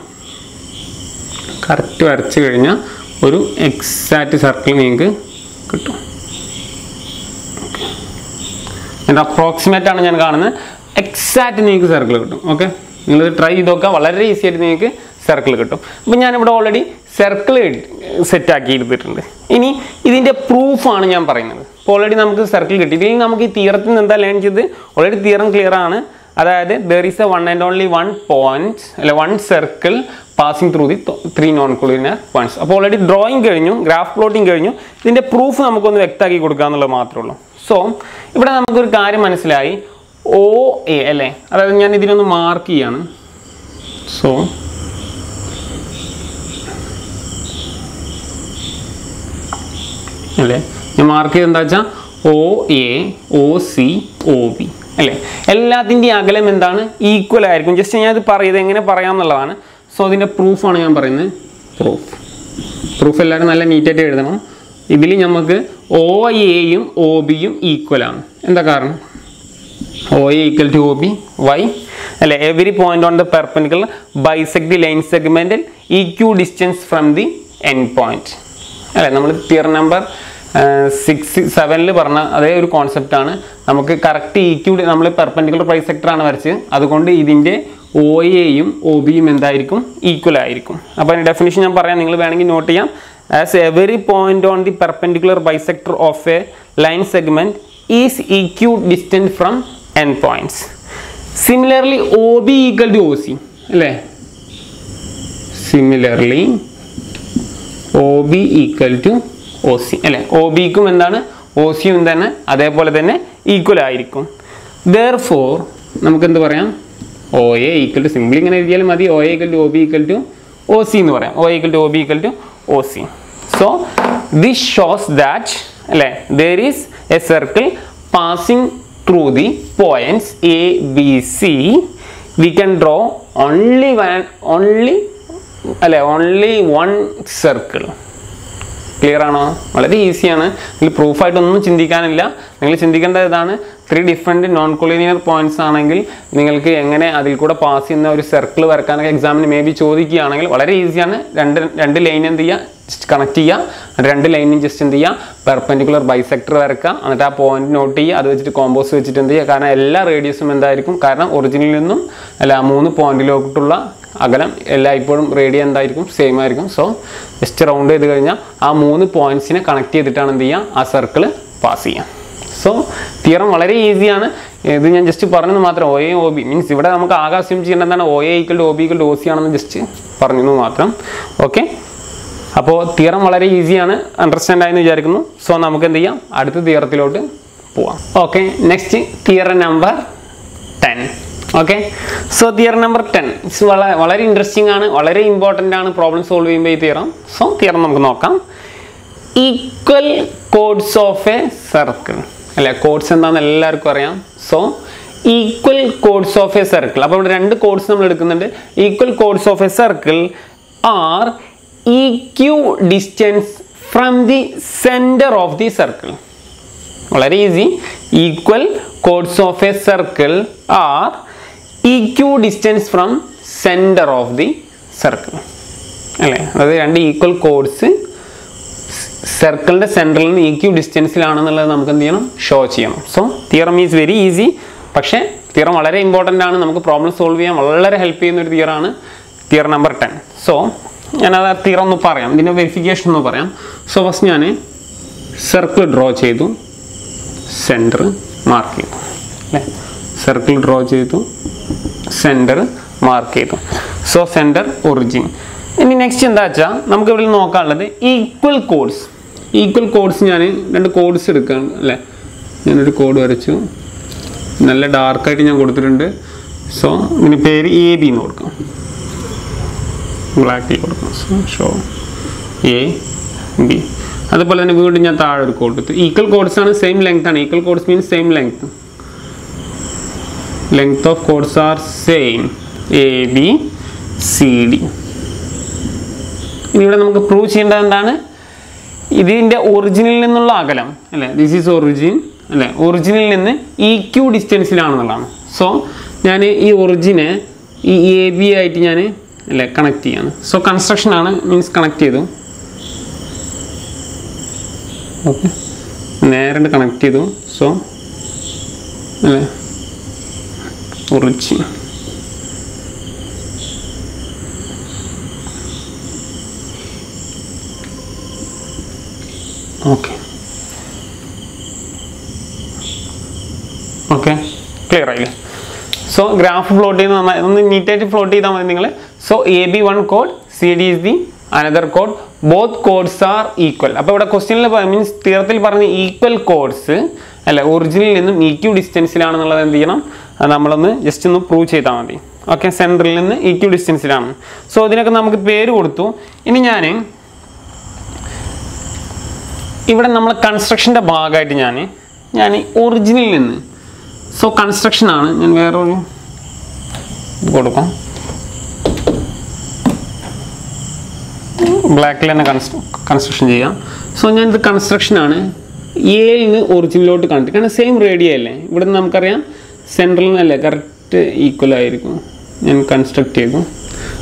കറക്റ്റ് വരച്ച് കഴിഞ്ഞാൽ ഒരു എക്സാക്റ്റ് സർക്കിൾ നിങ്ങൾക്ക് കിട്ടും. എന്റെ അപ്രോക്സിമേറ്റ് ആണ് ഞാൻ കാണുന്നത്. എക്സാക്റ്റ് നിങ്ങൾക്ക് സർക്കിൾ കിട്ടും. ഓക്കെ നിങ്ങളിത് ട്രൈ ചെയ്ത് നോക്കുക. വളരെ ഈസി ആയിട്ട് നിങ്ങൾക്ക് സർക്കിൾ കിട്ടും. അപ്പം ഞാനിവിടെ ഓൾറെഡി സർക്കിൾ സെറ്റ് ആക്കി എടുത്തിട്ടുണ്ട് ഇനി ഇതിന്റെ പ്രൂഫാണ് ഞാൻ പറയുന്നത്. ഇപ്പോൾ ഓൾറെഡി നമുക്ക് സർക്കിൾ കിട്ടി. ഇതിൽ നമുക്ക് ഈ തീരത്തിൽ നിന്ന് എന്താ ലേൺ ചെയ്ത് ഓൾറെഡി തീരം ക്ലിയർ ആണ്. അതായത് there is a one and only one point അല്ല one circle passing through the three non collinear points അപ്പോൾ ഓൾറെഡി ഡ്രോയിങ് കഴിഞ്ഞു ഗ്രാഫ് പ്ലോട്ടിങ് കഴിഞ്ഞു. ഇതിന്റെ പ്രൂഫ് നമുക്കൊന്ന് വ്യക്തമാക്കി കൊടുക്കുക എന്നുള്ളത് മാത്രമേ ഉള്ളൂ. സോ ഇവിടെ നമുക്കൊരു കാര്യം മനസ്സിലായി. ഒ എ അല്ലേ? അതായത് ഞാൻ ഇതിനൊന്ന് മാർക്ക് ചെയ്യാണ്. സോ അല്ലേ? ഞാൻ മാർക്ക് ചെയ്ത് എന്താ വെച്ചാൽ O A O C O B അല്ലേ? എല്ലാത്തിന്റെയും അകലം എന്താണ്? ഈക്വൽ ആയിരിക്കും. ജസ്റ്റ് ഞാൻ ഇത് പറയുന്നത് എങ്ങനെ പറയാമെന്നുള്ളതാണ്. സോ അതിന്റെ പ്രൂഫാണ് ഞാൻ പറയുന്നത്. പ്രൂഫ് പ്രൂഫ് എല്ലാവരും നല്ല നീറ്റായിട്ട് എഴുതണം. ഇതിൽ നമുക്ക് ഒ എയും ഒ ബിയും ഈക്വൽ ആണ്. എന്താ കാരണം? O A equal to O B why അല്ലെ? Every point on the perpendicular bisect the line segmental equidistant from the end point അല്ലെ? നമ്മൾ തിയർ നമ്പർ സിക്സ് സെവനിൽ പറഞ്ഞ അതേ ഒരു കോൺസെപ്റ്റാണ് നമുക്ക് കറക്റ്റ് ഈക്യൂ നമ്മൾ പെർപെൻഡിക്കുലർ പ്രൈസ് സെക്ടറാണ് വരച്ച് അതുകൊണ്ട് ഇതിന്റെ ഒ എയും ഒ ബിയും എന്തായിരിക്കും? ഈക്വൽ ആയിരിക്കും. അപ്പോൾ അതിന്റെ ഡെഫിനിഷൻ ഞാൻ പറയാം. നിങ്ങൾ വേണമെങ്കിൽ നോട്ട് ചെയ്യാം. As every point on the perpendicular bisector of a line segment is equidistant from end points similarly O B equal to O C അല്ലേ? Similarly O B equal to O C അല്ലേ? O ബിക്കും എന്താണ്? O സിയും തന്നെ അതേപോലെ തന്നെ equal ആയിരിക്കും. There for നമുക്ക് എന്ത് പറയാം? O A equal to simple ഇങ്ങനെ എഴുതിയാലും മതി. O A equal to O B equal to O C എന്ന് പറയാം. O equal to O B equal to O C so this shows that അല്ലേ? There is a circle passing through the points A B C we can draw only one only അല്ലെ? Only one circle clear ആണോ? വളരെ ഈസിയാണ് ഇതിൽ പ്രൂഫായിട്ടൊന്നും ചിന്തിക്കാനില്ല. നിങ്ങൾ ചിന്തിക്കേണ്ട ഇതാണ് three different non collinear points ആണെങ്കിൽ നിങ്ങൾക്ക് എങ്ങനെ അതിൽ കൂടെ പാസ് ചെയ്യുന്ന ഒരു സർക്കിൾ വരക്കാനൊക്കെ എക്സാമിന് മേ ബി ചോദിക്കുകയാണെങ്കിൽ വളരെ ഈസിയാണ് രണ്ട് രണ്ട് ലൈൻ എന്ത് ചെയ്യുക കണക്ട് ചെയ്യുക രണ്ട് ലൈനും ജസ്റ്റ് എന്ത് ചെയ്യുക പെർപെൻഡിക്കുലർ ബൈസെക്ടർ വരക്കുക എന്നിട്ട് ആ പോയിന്റ് നോട്ട് ചെയ്യുക. അത് വെച്ചിട്ട് കോമ്പോസ് വെച്ചിട്ട് എന്ത് ചെയ്യുക? കാരണം എല്ലാ റേഡിയസും എന്തായിരിക്കും? കാരണം ഒറിജിനിൽ നിന്നും അല്ല മൂന്ന് പോയിന്റിലോട്ടുള്ള അകലം എല്ലായ്പ്പോഴും റേഡിയോ എന്തായിരിക്കും? സെയിം ആയിരിക്കും. സോ ജസ്റ്റ് റൗണ്ട് ചെയ്ത് കഴിഞ്ഞാൽ ആ മൂന്ന് പോയിന്റ്സിനെ കണക്ട് ചെയ്തിട്ടാണ് എന്ത് ചെയ്യുക ആ സർക്കിൾ പാസ് ചെയ്യുക സോ തിയറം വളരെ ഈസിയാണ് ഇത് ഞാൻ ജസ്റ്റ് പറഞ്ഞത് മാത്രം. O A O B means ഇവിടെ നമുക്ക് ആകെ അസ്യൂം ചെയ്യേണ്ട എന്താണ്? O A equal O B equal O C ആണെന്ന് ജസ്റ്റ് പറഞ്ഞു മാത്രം. ഓക്കെ അപ്പോൾ തിയറം വളരെ ഈസിയാണ് അണ്ടർസ്റ്റാൻഡ് ആയെന്ന് വിചാരിക്കുന്നു. സോ നമുക്ക് എന്ത് ചെയ്യാം? അടുത്ത തിയറത്തിലോട്ട് പോവാം. Okay next theorem number ten okay so theorem number ten വളരെ വളരെ ഇൻട്രസ്റ്റിംഗ് ആണ്. വളരെ ഇമ്പോർട്ടന്റ് ആണ് പ്രോബ്ലം സോൾവ് ചെയ്യുമ്പോൾ ഈ തിയറം സോ തിയറം നമുക്ക് നോക്കാം. Equal chords of a circle അല്ലെ? കോഡ്സ് എന്താണെന്ന് എല്ലാവർക്കും അറിയാം. So equal chords of a circle അപ്പോൾ ഇവിടെ രണ്ട് കോഡ്സ് നമ്മൾ എടുക്കുന്നുണ്ട്. Equal chords of a circle are equidistant from the centre of the circle വളരെ easy equal chords of a circle are equidistant from centre of the circle അല്ലേ? അതായത് രണ്ട് equal codes സർക്കിളിന്റെ സെന്ററിൽ നിന്ന് ഈക്യു ഡിസ്റ്റൻസിലാണെന്നുള്ളത് നമുക്ക് എന്ത് ചെയ്യണം? ഷോ ചെയ്യണം. So theorem is very easy പക്ഷേ തിയറം വളരെ ഇമ്പോർട്ടന്റ് ആണ്. നമുക്ക് പ്രോബ്ലം സോൾവ് ചെയ്യാൻ വളരെ ഹെൽപ്പ് ചെയ്യുന്ന ഒരു തിയറാണ് തിയർ നമ്പർ ടെൻ സോ ഞാനത് ആ തിയറം ഒന്ന് പറയാം. ഇതിന്റെ വെരിഫിക്കേഷൻ ഒന്ന് പറയാം. സോ ഫസ്റ്റ് ഞാൻ സർക്കിൾ ഡ്രോ ചെയ്തു. സെന്റർ മാർക്ക് ചെയ്തു. അല്ലേ? സർക്കിൾ ഡ്രോ ചെയ്തു. സെന്റർ മാർക്ക് ചെയ്തു. സോ സെന്റർ ഒറിജിൻ ഇനി നെക്സ്റ്റ് എന്താ വെച്ചാൽ നമുക്ക് ഇവിടെ നോക്കാനുള്ളത് ഈക്വൽ കോഡ്സ് ഈക്വൽ കോഡ്സ് ഞാൻ രണ്ട് കോഡ്സ് എടുക്കുകയാണ് അല്ലേ? ഞാനൊരു കോഡ് വരച്ചു. നല്ല ഡാർക്കായിട്ട് ഞാൻ കൊടുത്തിട്ടുണ്ട്. സോ ഇതിന് പേര് എ ബി എന്ന് കൊടുക്കാം. ബ്ലാക്കിൽ കൊടുക്കാം. സോ ഷോ എ ബി അതുപോലെ തന്നെ വീണ്ടും ഞാൻ താഴെ ഒരു കോഡ് എടുത്തു ഈക്വൽ കോഡ്സ് ആണ് സെയിം ലെങ്ത് ആണ്. Equal chords means same length length of chords are same. A B C D ഇനി ഇവിടെ നമുക്ക് പ്രൂവ് ചെയ്യേണ്ടത് എന്താണ്? ഇതിന്റെ ഒറിജിനിൽ നിന്നുള്ള അകലം അല്ലേ? ദിസ് ഈസ് ഒറിജിൻ അല്ലേ? ഒറിജിനിൽ നിന്ന് ഈ ക്യൂ ഡിസ്റ്റൻസിലാണെന്നുള്ളതാണ് സോ ഞാൻ ഈ ഒറിജിനെ ഈ എ ബി ആയിട്ട് ഞാൻ അല്ലേ കണക്ട് ചെയ്യാണ്. സോ കൺസ്ട്രക്ഷൻ ആണ് മീൻസ് കണക്ട് ചെയ്തു. ഓക്കെ നേരെ കണക്ട് ചെയ്തു. സോ അല്ലേ? Origin okay. ഓക്കെ. ക്ലിയർ ആയില്ലേ? സോ ഗ്രാഫ് ഫ്ലോട്ട് ചെയ്ത് നന്നായി. ഒന്ന് നീറ്റായിട്ട് ഫ്ലോട്ട് ചെയ്താൽ മതി നിങ്ങൾ so A B one code C D is the another code both codes are equal അപ്പോൾ ഇവിടെ ക്വസ്റ്റ്യനിൽ മീൻസ് തീർത്തിൽ പറഞ്ഞ ഈക്വൽ കോഡ്സ് അല്ല ഒറിജിനിൽ നിന്നും ഈക്യു ഡിസ്റ്റൻസിലാണെന്നുള്ളത് എന്ത് ചെയ്യണം? അത് നമ്മളൊന്ന് ജസ്റ്റ് ഒന്ന് പ്രൂവ് ചെയ്താൽ മതി. ഓക്കെ സെന്ററിൽ നിന്ന് ഈക്യു ഡിസ്റ്റൻസിലാണ് സോ ഇതിനൊക്കെ നമുക്ക് പേര് കൊടുത്തു. ഇനി ഞാൻ ഇവിടെ നമ്മൾ കൺസ്ട്രക്ഷന്റെ ഭാഗമായിട്ട് ഞാൻ ഞാൻ ഒറിജിനിൽ നിന്ന്. സോ കൺസ്ട്രക്ഷൻ ആണ്. ഞാൻ വേറൊരു കൊടുക്കാം. ബ്ലാക്കിൽ തന്നെ കൺസ്ട്രക്ഷൻ ചെയ്യാം. സോ ഞാൻ കൺസ്ട്രക്ഷൻ ആണ്. എയിൽ നിന്ന് ഒറിജിനിലോട്ട് കണ്ടിട്ട്. കാരണം സെയിം റേഡിയോ അല്ലേ? ഇവിടെ നിന്ന് നമുക്കറിയാം സെൻട്രൽ നിന്നല്ലേ കറക്റ്റ് ഈക്വൽ ആയിരിക്കും. ഞാൻ കൺസ്ട്രക്ട് ചെയ്തു.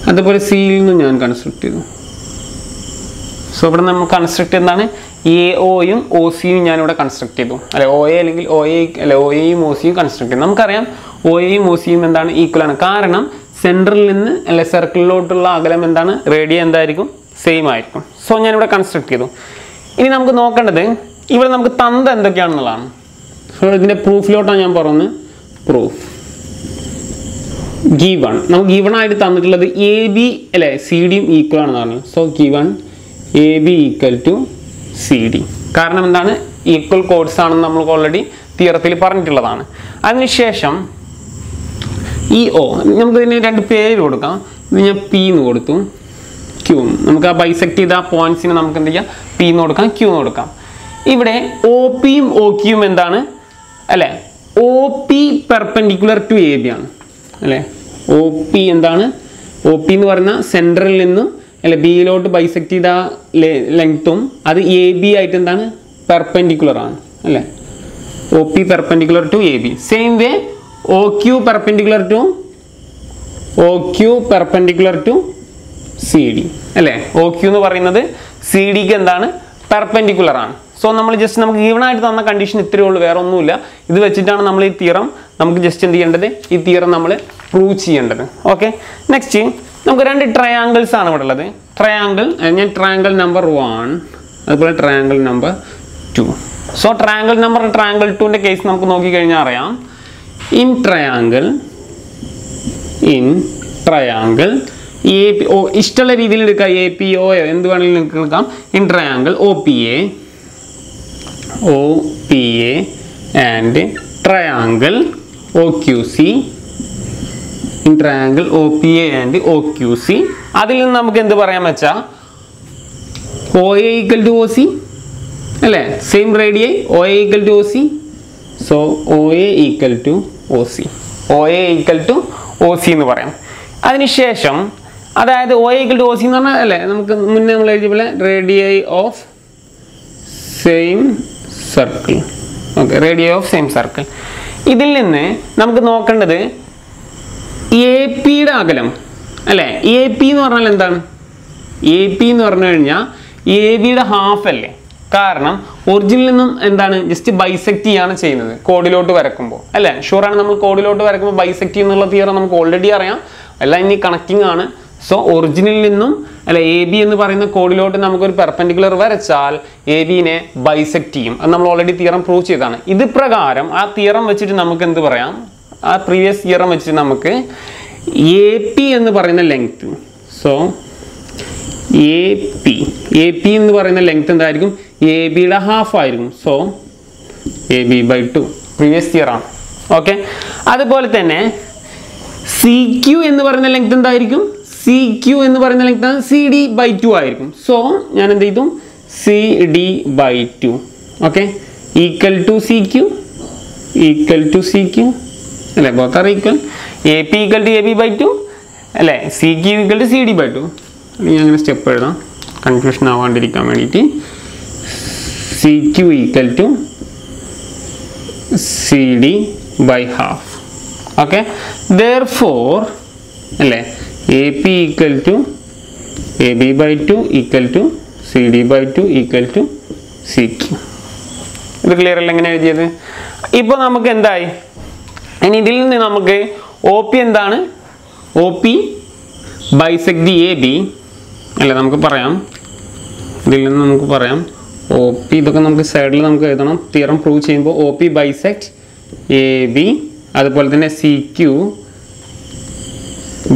അതുപോലെ സിയിൽ നിന്നും ഞാൻ കൺസ്ട്രക്ട് ചെയ്തു. സോ ഇവിടെ നമ്മൾ കൺസ്ട്രക്ട് എന്താണ് എ ഒയും ഒ സിയും ഞാനിവിടെ കൺസ്ട്രക്ട് ചെയ്തു. അല്ലെ ഒ എ അല്ലെങ്കിൽ ഒ എ അല്ലെ ഒ എയും ഒ സിയും കൺസ്ട്രക്ട് ചെയ്തു. നമുക്കറിയാം ഒ എയും ഒ സിയും എന്താണ് ഈക്വൽ ആണ്. കാരണം സെന്ററിൽ നിന്ന് അല്ലെ സർക്കിളിലോട്ടുള്ള അകലം എന്താണ്? റേഡിയ എന്തായിരിക്കും? സെയിം ആയിരിക്കും. സോ ഞാനിവിടെ കൺസ്ട്രക്ട് ചെയ്തു. ഇനി നമുക്ക് നോക്കേണ്ടത് ഇവിടെ നമുക്ക് തന്ത എന്തൊക്കെയാണെന്നുള്ളതാണ്. സോ ഇതിന്റെ പ്രൂഫിലോട്ടാണ് ഞാൻ പറയുന്നത് പ്രൂഫ് ഗീവൺ നമുക്ക് ഗീവൺ ആയിട്ട് തന്നിട്ടുള്ളത് എ ബി അല്ലേ? സി ഡിയും ഈക്വൽ ആണെന്ന് പറഞ്ഞു. So given A B equal to C D കാരണം എന്താണ്? ഈക്വൽ കോഡ്സ് ആണെന്ന് നമ്മൾ ഓൾറെഡി തിയറത്തിൽ പറഞ്ഞിട്ടുള്ളതാണ്. അതിനുശേഷം ഈ ഒ നമുക്ക് ഇതിന് രണ്ട് പേര് കൊടുക്കാം. ഇത് ഞാൻ പി എന്ന് കൊടുത്തു. ക്യൂ നമുക്ക് ആ ബൈസെക്ട് ചെയ്ത ആ പോയിന്റ്സിന് നമുക്ക് എന്ത് ചെയ്യാം? പി എന്ന് കൊടുക്കാം ക്യൂ എന്ന് കൊടുക്കാം. ഇവിടെ ഒ പിയും ഒ ക്യൂയും എന്താണ്? അല്ലേ? O P perpendicular to A B ആണ്. അല്ലേ? ഒ പി എന്താണ്? ഒ പി എന്ന് പറഞ്ഞാൽ സെന്ററിൽ നിന്നും അല്ലെ ബിയിലോട്ട് ബൈസെക്ട് ചെയ്ത ലെങ്ത്തും അത് എ ബി ആയിട്ട് എന്താണ്? പെർപെൻഡിക്കുലർ ആണ്. അല്ലേ? O P perpendicular to A B same way O Q perpendicular to O Q perpendicular to C D അല്ലേ? ഒ ക്യു എന്ന് പറയുന്നത് സി ഡിക്ക് എന്താണ്? പെർപെൻഡിക്കുലർ ആണ്. സോ നമ്മൾ ജസ്റ്റ് നമുക്ക് ഈവൺ ആയിട്ട് തന്ന കണ്ടീഷൻ ഇത്രയേ ഉള്ളൂ വേറെ ഒന്നുമില്ല. ഇത് വെച്ചിട്ടാണ് നമ്മൾ ഈ തീറം നമുക്ക് ജസ്റ്റ് എന്ത് ചെയ്യേണ്ടത്? ഈ തീറം നമ്മൾ പ്രൂവ് ചെയ്യേണ്ടത്. ഓക്കെ നെക്സ്റ്റ് നമുക്ക് രണ്ട് ട്രയാങ്കിൾസ് ആണ് ഇവിടെ ഉള്ളത്. ട്രയാങ്കിൾ ഞാൻ ട്രയാങ്കിൾ നമ്പർ വൺ അതുപോലെ triangle number two so triangle number triangle ടുവിന്റെ കേസ് നമുക്ക് നോക്കിക്കഴിഞ്ഞാൽ അറിയാം. In triangle in triangle A P O ഇഷ്ടമുള്ള രീതിയിൽ എടുക്കാം എ പി ഒ എന്ത് വേണമെങ്കിലും എടുക്കാം. In triangle O P A O P A and triangle O Q C in triangle O P A and O Q C അതിൽ നിന്ന് നമുക്ക് എന്ത് പറയാൻ വെച്ചാൽ O A equal to O C അല്ലേ? Same radii O A equal to O C so O A equal to O C O A equal to O C എന്ന് പറയാം. അതിനുശേഷം അതായത് O equal to O C എന്ന് പറഞ്ഞാൽ അല്ലേ? നമുക്ക് മുന്നേ നമ്മൾ എഴുതിയ പോലെ radii of same circle. Okay radii of same circle. ഇതിൽ നിന്ന് നമുക്ക് നോക്കേണ്ടത് എ പിയുടെ അകലം അല്ലേ? എ പി എന്ന് പറഞ്ഞാൽ എന്താണ്? എ പി എന്ന് പറഞ്ഞു കഴിഞ്ഞാൽ എ ബിയുടെ ഹാഫ് അല്ലേ? കാരണം ഒറിജിനിൽ നിന്നും എന്താണ് ജസ്റ്റ് ബൈസെക്ട് ചെയ്യാണ് ചെയ്യുന്നത് കോഡിലോട്ട് വരക്കുമ്പോൾ. അല്ലേ? ഷുവറാണ് നമ്മൾ കോഡിലോട്ട് വരക്കുമ്പോൾ ബൈസെക്ട് ചെയ്യുന്നുള്ള തിയറ നമുക്ക് ഓൾറെഡി അറിയാം. അല്ല ഇനി കണക്റ്റിംഗ് ആണ്. സോ ഒറിജിനിൽ നിന്നും അല്ല എ ബി എന്ന് പറയുന്ന കോഡിലോട്ട് നമുക്കൊരു പെർപെൻഡിക്കുലർ വരച്ചാൽ എ ബിനെ ബൈസെക്ട് ചെയ്യും. അത് നമ്മൾ ഓൾറെഡി തിയറം പ്രൂവ് ചെയ്തതാണ്. ഇത് പ്രകാരം ആ തിയറം വെച്ചിട്ട് നമുക്ക് എന്ത് പറയാം? ആ പ്രീവിയസ് തിയറം വെച്ചിട്ട് നമുക്ക് എ പി എന്ന് പറയുന്ന length so A P A P എന്ന് പറയുന്ന ലെങ്ത് എന്തായിരിക്കും? എ ബിയുടെ ഹാഫ് ആയിരിക്കും. So A B by two previous തിയറാണ് okay അതുപോലെ തന്നെ സി ക്യു എന്ന് പറയുന്ന ലെങ്ത് എന്തായിരിക്കും? സി ക്യു എന്ന് പറയുന്ന length C D by two ആയിരിക്കും. സോ ഞാൻ എന്ത് ചെയ്തു? C D by two okay equal to C Q equal to C Q അല്ലേ both are equal A P equal to A B by two അല്ലേ C Q equal to C D by two ഞാൻ അങ്ങനെ step എഴുതാം. Confusion ആവാണ്ടിരിക്കാൻ വേണ്ടിയിട്ട്. C Q equal to C D by half okay therefore അല്ലേ A P equal to A B by two equal to C D by two equal to C Q ഇത് clear അല്ല എങ്ങനെ എഴുതിയത്? ഇപ്പോൾ നമുക്ക് എന്തായി? ഇനി ഇതിൽ നിന്ന് നമുക്ക് ഒ പി എന്താണ്? O P bisect the A B അല്ല നമുക്ക് പറയാം. ഇതിൽ നിന്ന് നമുക്ക് പറയാം. ഒ പി ഇതൊക്കെ നമുക്ക് സൈഡിൽ നമുക്ക് എഴുതണം. തിയറം പ്രൂവ് ചെയ്യുമ്പോൾ O P bisect A B അതുപോലെ തന്നെ C Q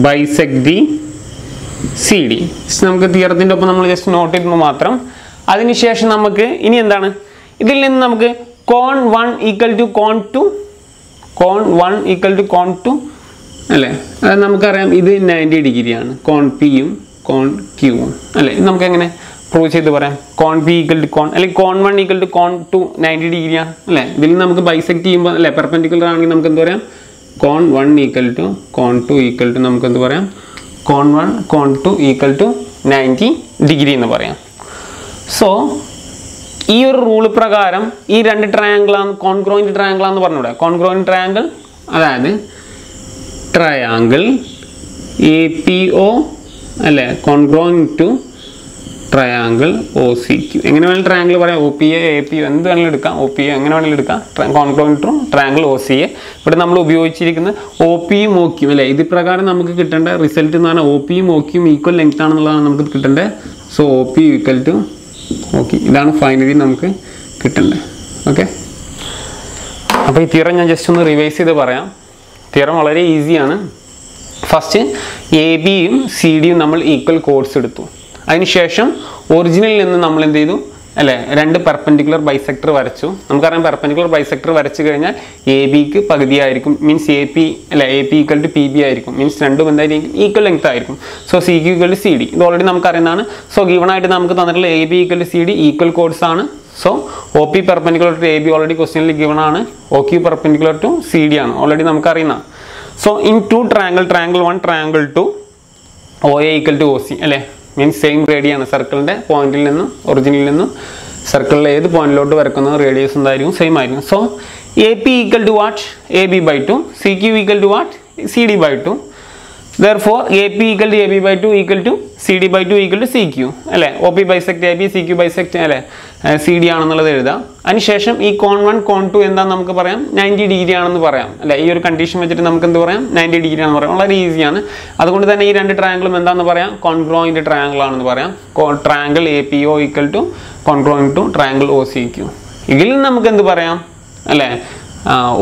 bisect the C D നമുക്ക് തിയറത്തിന്റെ ഒപ്പം നമ്മൾ ജസ്റ്റ് നോട്ട് ചെയ്യുമ്പോൾ മാത്രം. അതിനുശേഷം നമുക്ക് ഇനി എന്താണ്? ഇതിൽ നിന്ന് നമുക്ക് കോൺ വൺ ഈക്വൽ ടു കോൺ ടു കോൺ വൺ ഈക്വൽ ടു കോൺ ടു അല്ലേ? അത് നമുക്കറിയാം ഇത് നയന്റി ഡിഗ്രിയാണ് കോൺ പിയും കോൺ ക്യൂവും അല്ലേ? നമുക്ക് എങ്ങനെ പ്രൂവ് ചെയ്ത് പറയാം? കോൺ പി ഈക്വൽ ടു കോൺ അല്ലെങ്കിൽ കോൺ വൺ ഈക്വൽ ടു കോൺ ടു നയന്റി ഡിഗ്രിയാണ് അല്ലേ? ഇതിൽ നമുക്ക് ബൈസെക്ട് ചെയ്യുമ്പോൾ അല്ലേ? പെർപെൻഡിക്കുലർ ആണെങ്കിൽ നമുക്ക് എന്താ പറയാം? കോൺ വൺ ഈക്വൽ ടു കോൺ ടു ഈക്വൽ ടു നമുക്ക് എന്ത് പറയാം? കോൺ one cone two equal to ninety degree എന്ന് പറയാം. സോ ഈ ഒരു റൂൾ പ്രകാരം ഈ രണ്ട് ട്രയാങ്കിളാണ് കോൺഗ്രോയിന്റ് ട്രയാങ്കിളാന്ന് പറഞ്ഞൂടെ? കോൺഗ്രോയിന്റ് ട്രയാങ്കിൾ അതായത് ട്രയാങ്കിൾ എ പി ഒ അല്ലേ? Congruent to triangle O C Q എങ്ങനെ വേണമെങ്കിലും ട്രയാങ്കിൾ പറയാം. O P A A P എന്ത് വേണമെങ്കിലും എടുക്കാം. ഒ പി എ എങ്ങനെ വേണമെങ്കിലും എടുക്കാം. കോൺക്ലോമീറ്ററും ട്രയാങ്കിൾ ഒ സി എ ഇവിടെ നമ്മൾ ഉപയോഗിച്ചിരിക്കുന്ന ഒ പിയും ഒ അല്ലേ? ഇത് പ്രകാരം നമുക്ക് കിട്ടേണ്ട റിസൾട്ട് എന്ന് പറഞ്ഞാൽ ഒ പിയും ഒ ഈക്വൽ ലെങ്ത് ആണെന്നുള്ളതാണ് നമുക്ക് കിട്ടേണ്ടത്. So O P equal to okay ഇതാണ് ഫൈനലി നമുക്ക് കിട്ടേണ്ടത്. ഓക്കെ അപ്പോൾ ഈ തിയറം ഞാൻ ജസ്റ്റ് ഒന്ന് റിവൈസ് ചെയ്ത് പറയാം. തിയറം വളരെ ഈസിയാണ് ഫസ്റ്റ് എ ബിയും സി ഡിയും നമ്മൾ ഈക്വൽ കോഡ്സ് എടുത്തു. അതിനുശേഷം ഒറിജിനിൽ നിന്ന് നമ്മൾ എന്ത് ചെയ്തു അല്ലേ രണ്ട് പെർപെൻഡിക്കുലർ ബൈസെക്ടർ വരച്ചു. നമുക്കറിയാം പെർപെൻഡിക്കുലർ ബൈസെക്ടർ വരച്ചു കഴിഞ്ഞാൽ എ ബിക്ക് പകുതിയായിരിക്കും മീൻസ് എ പി അല്ല A P equal to P B ആയിരിക്കും. മീൻസ് രണ്ടും എന്തായിരിക്കും? ഈക്വൽ ലെങ്ത് ആയിരിക്കും. So C Q equal to C D ഇത് ഓൾറെഡി നമുക്കറിയുന്നതാണ്. സോ ഗീവൺ ആയിട്ട് നമുക്ക് തന്നിട്ടുള്ള A B equal to C D equal chords ആണ്. So O P perpendicular to A B already ക്വസ്റ്റ്യനിൽ ഗിവൺ ആണ്. O Q perpendicular to C D ആണ്. Already നമുക്കറിയുന്ന. So in two triangle triangle one triangle two O A equal to O C അല്ലേ? Means same റേഡിയാണ് സർക്കിളിന്റെ പോയിന്റിൽ നിന്നും ഒറിജിനിൽ നിന്നും. സർക്കിളിൽ ഏത് പോയിന്റിലോട്ട് വരക്കുന്ന റേഡിയസ് എന്തായിരിക്കും സെയിം ആയിരിക്കും. So A P equal to what A B by two C Q equal to what C D by two therefore AP equal to AB by 2 equal to CD by 2 equal to CQ അല്ലേ? OP bisect bisect A B C Q അല്ലേ? C ആണെന്നുള്ളത് എഴുതാം. അതിനുശേഷം ഈ കോൺ one കോൺ two എന്താ നമുക്ക് പറയാം? നയന്റി ഡിഗ്രി ആണെന്ന് പറയാം അല്ലേ? ഈ ഒരു കണ്ടീഷൻ വെച്ചിട്ട് നമുക്ക് എന്ത് പറയാം? നയന്റി ഡിഗ്രി ആണെന്ന് പറയാം. വളരെ ഈസിയാണ് അതുകൊണ്ട് തന്നെ ഈ രണ്ട് ട്രയാങ്കിളും എന്താണെന്ന് പറയാം? കോൺഗ്രോയിന്റെ ട്രയാങ്കിൾ ആണെന്ന് പറയാം. Triangle A P O equal to congruent to triangle O C Q ഇതിൽ നമുക്ക് എന്ത് പറയാം? അല്ലേ?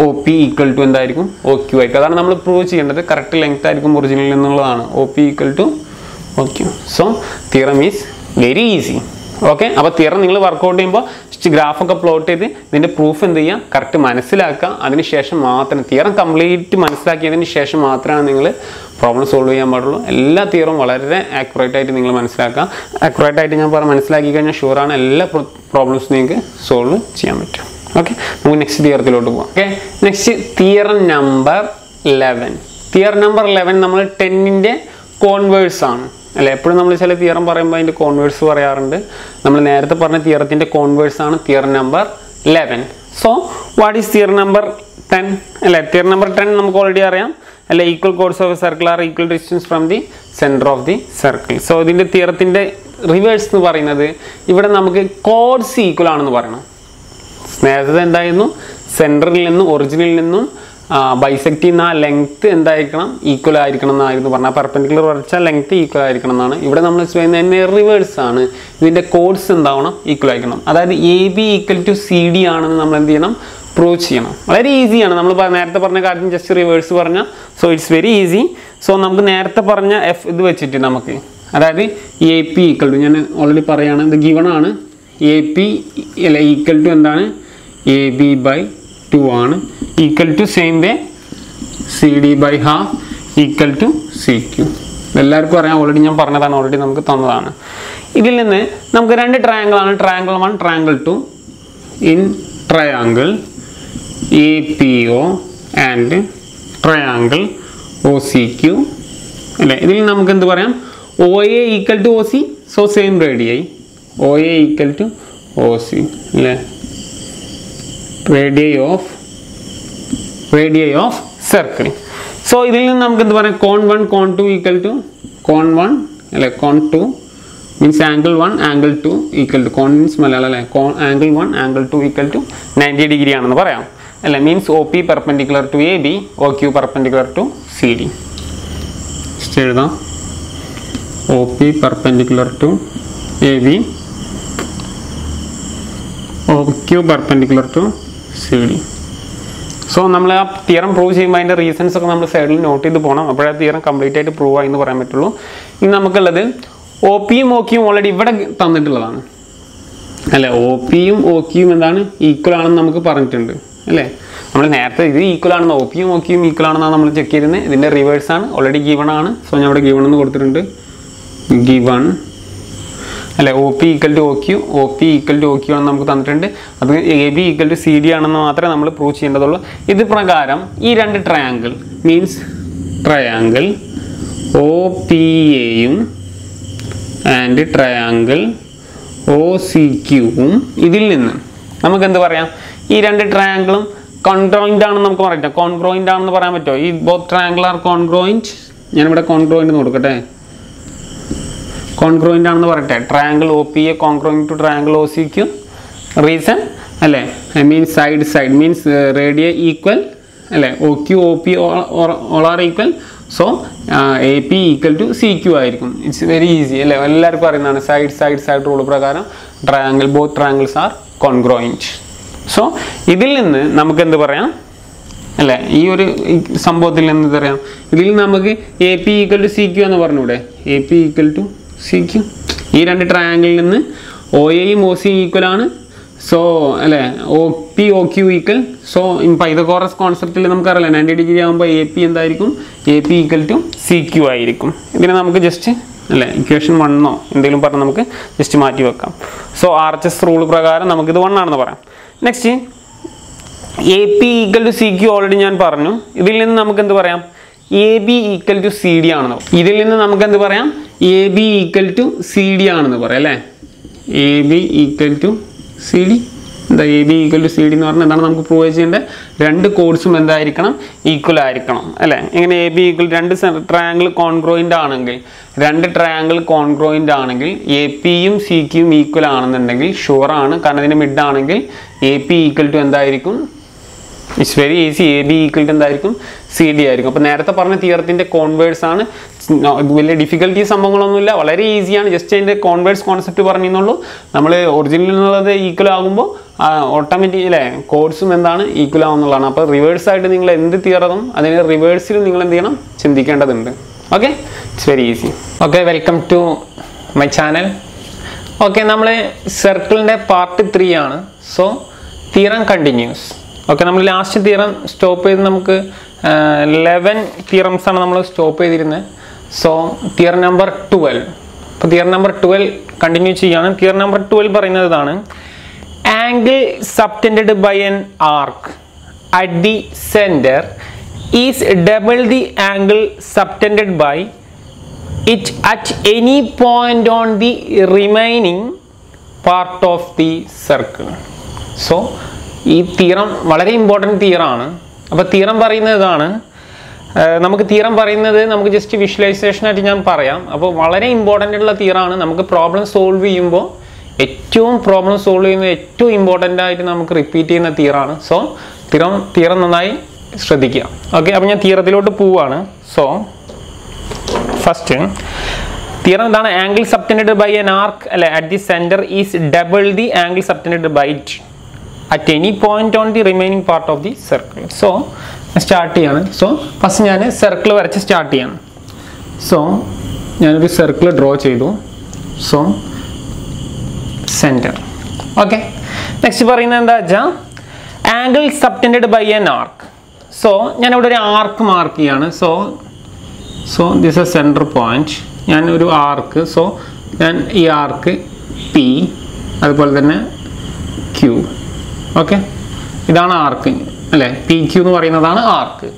ഒ പി ഈക്വൽ ടു എന്തായിരിക്കും? ഒ ക്യു ആയിരിക്കും. അതാണ് നമ്മൾ പ്രൂവ് ചെയ്യേണ്ടത്. കറക്റ്റ് ലെങ്ത് ആയിരിക്കും ഒറിജിനൽ എന്നുള്ളതാണ് O P equal to O Q so theorem is very easy okay അപ്പോൾ തിയറം നിങ്ങൾ വർക്കൗട്ട് ചെയ്യുമ്പോൾ ഗ്രാഫൊക്കെ പ്ലോട്ട് ചെയ്ത് ഇതിന്റെ പ്രൂഫ് എന്ത് ചെയ്യുക? കറക്റ്റ് മനസ്സിലാക്കുക. അതിനുശേഷം മാത്രം തിയറം കംപ്ലീറ്റ് മനസ്സിലാക്കിയതിന് ശേഷം മാത്രമാണ് നിങ്ങൾ പ്രോബ്ലം സോൾവ് ചെയ്യാൻ പാടുള്ളൂ. എല്ലാ തിയറും വളരെ ആക്യുറേറ്റ് ആയിട്ട് നിങ്ങൾ മനസ്സിലാക്കുക. ആക്യുറേറ്റ് ആയിട്ട് ഞാൻ പറഞ്ഞ മനസ്സിലാക്കി കഴിഞ്ഞാൽ ഷുവറാണ് എല്ലാ പ്രോബ്ലംസും നിങ്ങൾക്ക് സോൾവ് ചെയ്യാൻ പറ്റും. ഓക്കെ നമുക്ക് നെക്സ്റ്റ് തിയറത്തിലോട്ട് പോകാം okay next theorem number eleven theorem number eleven നമ്മൾ ടെന്നിന്റെ കോൺവേഴ്സ് ആണ്. അല്ലേ? എപ്പോഴും നമ്മൾ ചില തിയറം പറയുമ്പോൾ അതിന്റെ കോൺവേഴ്സ് പറയാറുണ്ട്. നമ്മൾ നേരത്തെ പറഞ്ഞ തിയറത്തിന്റെ കോൺവേഴ്സ് ആണ് theorem number eleven so what is theorem number ten അല്ലെ? തിയർ നമ്പർ ടെൻ നമുക്ക് ഓൾറെഡി അറിയാം. അല്ലെ? Equal chords of circle are equal distance from the centre of the circle so ഇതിന്റെ തിയറത്തിന്റെ റിവേഴ്സ് എന്ന് പറയുന്നത് ഇവിടെ നമുക്ക് കോഡ്സ് ഈക്വൽ ആണെന്ന് പറയണം. നേരത്തെ എന്തായിരുന്നു? സെന്ററിൽ നിന്നും ഒറിജിനിൽ നിന്നും ബൈസെക്ട് ചെയ്യുന്ന ആ ലെങ്ത് എന്തായിരിക്കണം? ഈക്വൽ ആയിരിക്കണം എന്നായിരുന്നു പറഞ്ഞാൽ പെർപെൻഡിക്കുലർ വരച്ചാൽ ലെങ്ത് ഈക്വൽ ആയിരിക്കണം എന്നാണ്. ഇവിടെ നമ്മൾ ചെയ്യുന്നത് റിവേഴ്സ് ആണ്. ഇതിന്റെ കോഡ്സ് എന്താവണം? ഈക്വൽ ആയിരിക്കണം. അതായത് A B equal to C D ആണെന്ന് നമ്മൾ എന്ത് ചെയ്യണം? പ്രൂവ് ചെയ്യണം. വളരെ ഈസിയാണ് നമ്മൾ നേരത്തെ പറഞ്ഞ കാര്യം ജസ്റ്റ് റിവേഴ്സ് പറഞ്ഞാൽ so it's very easy so നമുക്ക് നേരത്തെ പറഞ്ഞ എഫ് ഇത് വെച്ചിട്ട് നമുക്ക്. അതായത് എ പി ഈക്വൽ ടു ഞാൻ ഓൾറെഡി പറയുകയാണ് ഇത് ഗിവൺ ആണ്. എ പി അല്ല ഈക്വൽ ടു എന്താണ്? എ ബി ബൈ ടു ആണ്. Equal to same way C D by half equal to C Q എല്ലാവർക്കും അറിയാം. ഓൾറെഡി ഞാൻ പറഞ്ഞതാണ്. ഓൾറെഡി നമുക്ക് തന്നതാണ്. ഇതിൽ നിന്ന് നമുക്ക് രണ്ട് triangle ആണ്. Triangle one triangle two in triangle A P O and triangle O C Q അല്ലേ? ഇതിൽ നമുക്ക് എന്ത് പറയാം? O A equal to O C so same radii O A equal to O C അല്ലേ radii of radii of circle so ഇതിൽ നിന്ന് നമുക്ക് എന്ത് പറയാം? കോൺ വൺ കോൺ ടു ഈക്വൽ ടു കോൺ വൺ അല്ലെ? കോൺ two means angle one angle two equal to cone means Malayalam അല്ലേ? കോൺ angle one angle two equal to ninety degree ആണെന്ന് പറയാം. അല്ലെ? Means O P perpendicular to A B O Q perpendicular to C D എഴുതാം. O P perpendicular to A B O Q perpendicular to C D so നമ്മൾ ആ theorem prove ചെയ്യുമ്പോൾ അതിന്റെ reasons ഒക്കെ നമ്മൾ സൈഡിൽ നോട്ട് ചെയ്ത് പോകണം അപ്പോഴേ തിയറം കംപ്ലീറ്റ് ആയിട്ട് പ്രൂവ് ആയി എന്ന് പറയാൻ പറ്റുള്ളൂ. ഇനി നമുക്കുള്ളത് ഒ പിയും ഒ ക്യൂം ഓൾറെഡി ഇവിടെ തന്നിട്ടുള്ളതാണ്. അല്ലേ? ഒ പിയും ഒ ക്യൂം എന്താണ്? ഈക്വൽ ആണെന്ന് നമുക്ക് പറഞ്ഞിട്ടുണ്ട്. അല്ലേ? നമ്മൾ നേരത്തെ ഇത് ഈക്വൽ ആണെന്ന് ഒ പിയും ഒ ക്യൂം ഈക്വൽ ആണെന്നാണ് നമ്മൾ ചെക്ക് ചെയ്തിരുന്നത്. ഇതിന്റെ റിവേഴ്സ് ആണ്. ഓൾറെഡി ഗീവൺ ആണ്. സോ ഞാൻ അവിടെ ഗീവൺ എന്ന് കൊടുത്തിട്ടുണ്ട്. ഗിവൺ അല്ലെ O P equal to O Q O P equal to O Q ആണെന്ന് നമുക്ക് തന്നിട്ടുണ്ട്. അത് A B equal to C D ആണെന്ന് മാത്രമേ നമ്മൾ പ്രൂവ് ചെയ്യേണ്ടതുള്ളൂ. ഇത് പ്രകാരം ഈ രണ്ട് triangle means triangle O P എയും ആൻഡ് ട്രയാങ്കിൾ ഒ സി ക്യൂവും ഇതിൽ നിന്ന് നമുക്ക് എന്ത് പറയാം? ഈ രണ്ട് ട്രയാങ്കിളും കോൺഗ്രോയിന്റ് ആണെന്ന് നമുക്ക് പറയാം കോൺഗ്രോയിന്റ് ആണെന്ന് പറയാൻ പറ്റുമോ? ഈ ബോത്ത് ട്രയാങ്കിൾ ആർ കോൺഗ്രോയിന്റ് ഞാനിവിടെ കോൺഗ്രോയിന്റ് കൊടുക്കട്ടെ. കോൺഗ്രോയിന്റ് ആണെന്ന് പറയട്ടെ. Triangle O P A congruent to triangle O സിക്കും reason അല്ലേ? I mean side side means radii equal അല്ലേ? O Q O P all are equal so A P equal to C Q ആയിരിക്കും. It's very easy അല്ലേ? എല്ലാവർക്കും അറിയുന്നതാണ് side side side rule പ്രകാരം triangle both triangles are congruent so ഇതിൽ നിന്ന് നമുക്ക് എന്ത് പറയാം? അല്ലേ? ഈ ഒരു സംഭവത്തിൽ നിന്ന് പറയാം? ഇതിൽ നമുക്ക് A P equal to C Q എന്ന് പറഞ്ഞൂടെ? A P equal to Q ഈ രണ്ട് ട്രയാങ്കിളിൽ നിന്ന് ഒ എയും ഒ സി ഈക്വൽ ആണ്. സോ അല്ലേ? O P O Q equal so Pythagoras കോൺസെപ്റ്റിൽ നമുക്കറിയാം നയന്റി ഡിഗ്രി ആകുമ്പോൾ എ പി എന്തായിരിക്കും? A P equal to C Q ആയിരിക്കും. ഇതിനെ നമുക്ക് ജസ്റ്റ് അല്ലേ? ഇക്വേഷൻ വണ്ണോ എന്തെങ്കിലും പറഞ്ഞ് നമുക്ക് ജസ്റ്റ് മാറ്റി വെക്കാം. So R H S rule പ്രകാരം നമുക്കിത് വൺ ആണെന്ന് പറയാം. Next A P equal to C Q already ഞാൻ പറഞ്ഞു. ഇതിൽ നിന്ന് നമുക്ക് എന്ത് പറയാം? A B equal to C D ആണെന്ന്. ഇതിൽ നിന്ന് നമുക്ക് എന്ത് പറയാം? A B equal to C D ആണെന്ന് പറയാം അല്ലേ? A B equal to C D എന്താ A B equal to C D എന്ന് പറഞ്ഞാൽ എന്താണ് നമുക്ക് പ്രൂവ് ചെയ്യേണ്ടത്? രണ്ട് കോഡ്സും എന്തായിരിക്കണം? ഈക്വൽ ആയിരിക്കണം അല്ലേ? ഇങ്ങനെ എ ബി ഈക്വൽ രണ്ട് ട്രയാങ്കിൾ കോൺഗ്രോയിന്റ് ആണെങ്കിൽ രണ്ട് ട്രയാങ്കിൾ കോൺഗ്രോയിന്റ് ആണെങ്കിൽ എ പിയും സി ക്യൂയും ഈക്വൽ ആണെന്നുണ്ടെങ്കിൽ ഷുവർ ആണ്. കാരണം ഇതിന് മിഡ് ആണെങ്കിൽ എ പി ഈക്വൽ ടു എന്തായിരിക്കും? It's very easy A B equal to എന്തായിരിക്കും? സി ഡി ആയിരിക്കും. അപ്പോൾ നേരത്തെ പറഞ്ഞ തിയറത്തിന്റെ കോൺവേഴ്സ് ആണ്. വലിയ ഡിഫിക്കൽട്ടി സംഭവങ്ങളൊന്നുമില്ല. വളരെ ഈസിയാണ് ജസ്റ്റ് അതിന്റെ കോൺവേഴ്സ് കോൺസെപ്റ്റ് പറഞ്ഞെന്നുള്ളൂ. നമ്മൾ ഒറിജിനൽ എന്നുള്ളത് ഈക്വൽ ആകുമ്പോൾ ഓട്ടോമാറ്റിക് അല്ലേ? കോഴ്സും എന്താണ്? ഈക്വൽ ആവുന്നുള്ളതാണ്. അപ്പോൾ റിവേഴ്സ് ആയിട്ട് നിങ്ങൾ എന്ത് തിയറതും അതിന് റിവേഴ്സിൽ നിങ്ങൾ എന്ത് ചെയ്യണം? ചിന്തിക്കേണ്ടതുണ്ട്. Okay it's very easy okay welcome to my channel okay നമ്മൾ സർക്കിളിന്റെ പാർട്ട് ത്രീ ആണ്. സോ തിയറം കണ്ടിന്യൂസ് ഓക്കെ നമ്മൾ ലാസ്റ്റ് തിയറം സ്റ്റോപ്പ് ചെയ്ത് നമുക്ക് ലെവൻ തിയറംസ് ആണ് നമ്മൾ സ്റ്റോപ്പ് ചെയ്തിരുന്നത് സോ തിയർ നമ്പർ ട്വൽവ് അപ്പോൾ തിയർ നമ്പർ ട്വൽവ് കണ്ടിന്യൂ ചെയ്യാണ്. തിയർ നമ്പർ ട്വൽവ് പറയുന്നത് ഇതാണ്. Angle subtend by an arc at the centre is double the angle subtend by it at any point on the remaining part of the circle so ഈ theorem വളരെ important തീറാണ് അപ്പോൾ theorem പറയുന്നത് ഇതാണ്. നമുക്ക് theorem പറയുന്നത് നമുക്ക് ജസ്റ്റ് വിഷ്വലൈസേഷനായിട്ട് ഞാൻ പറയാം. അപ്പോൾ വളരെ ഇമ്പോർട്ടന്റ് ഉള്ള തീറാണ് നമുക്ക് പ്രോബ്ലം സോൾവ് ചെയ്യുമ്പോൾ ഏറ്റവും പ്രോബ്ലം സോൾവ് ചെയ്യുന്നത് ഏറ്റവും ഇമ്പോർട്ടന്റ് ആയിട്ട് നമുക്ക് റിപ്പീറ്റ് ചെയ്യുന്ന തീറാണ് സോ തീറം തീറം നന്നായി ശ്രദ്ധിക്കുക. ഓക്കെ അപ്പോൾ ഞാൻ തീറത്തിലോട്ട് പോവാണ്. സോ ഫസ്റ്റ് തിയറം എന്താണ്? Angle subtend by an arc അല്ലെ at the centre is double the angle subtend by it at any point on the remaining part of the circle so start ചെയ്യാണ്. So first ഞാൻ circle വരച്ച് start ചെയ്യാണ്. So ഞാനൊരു circle draw ചെയ്തു. So centre okay next പറയുന്നത് എന്താ വെച്ചാൽ angle subtend by an arc so ഞാനിവിടെ ഒരു ആർക്ക് മാർക്ക് ചെയ്യാണ്. So so this a centre point ഞാൻ ഒരു ആർക്ക് സോ ഞാൻ ഈ ആർക്ക് പി അതുപോലെ തന്നെ ക്യൂ ഓക്കെ? ഇതാണ് ആർക്ക് അല്ലേ? പി ക്യൂ എന്ന് പറയുന്നതാണ് ആർക്ക്.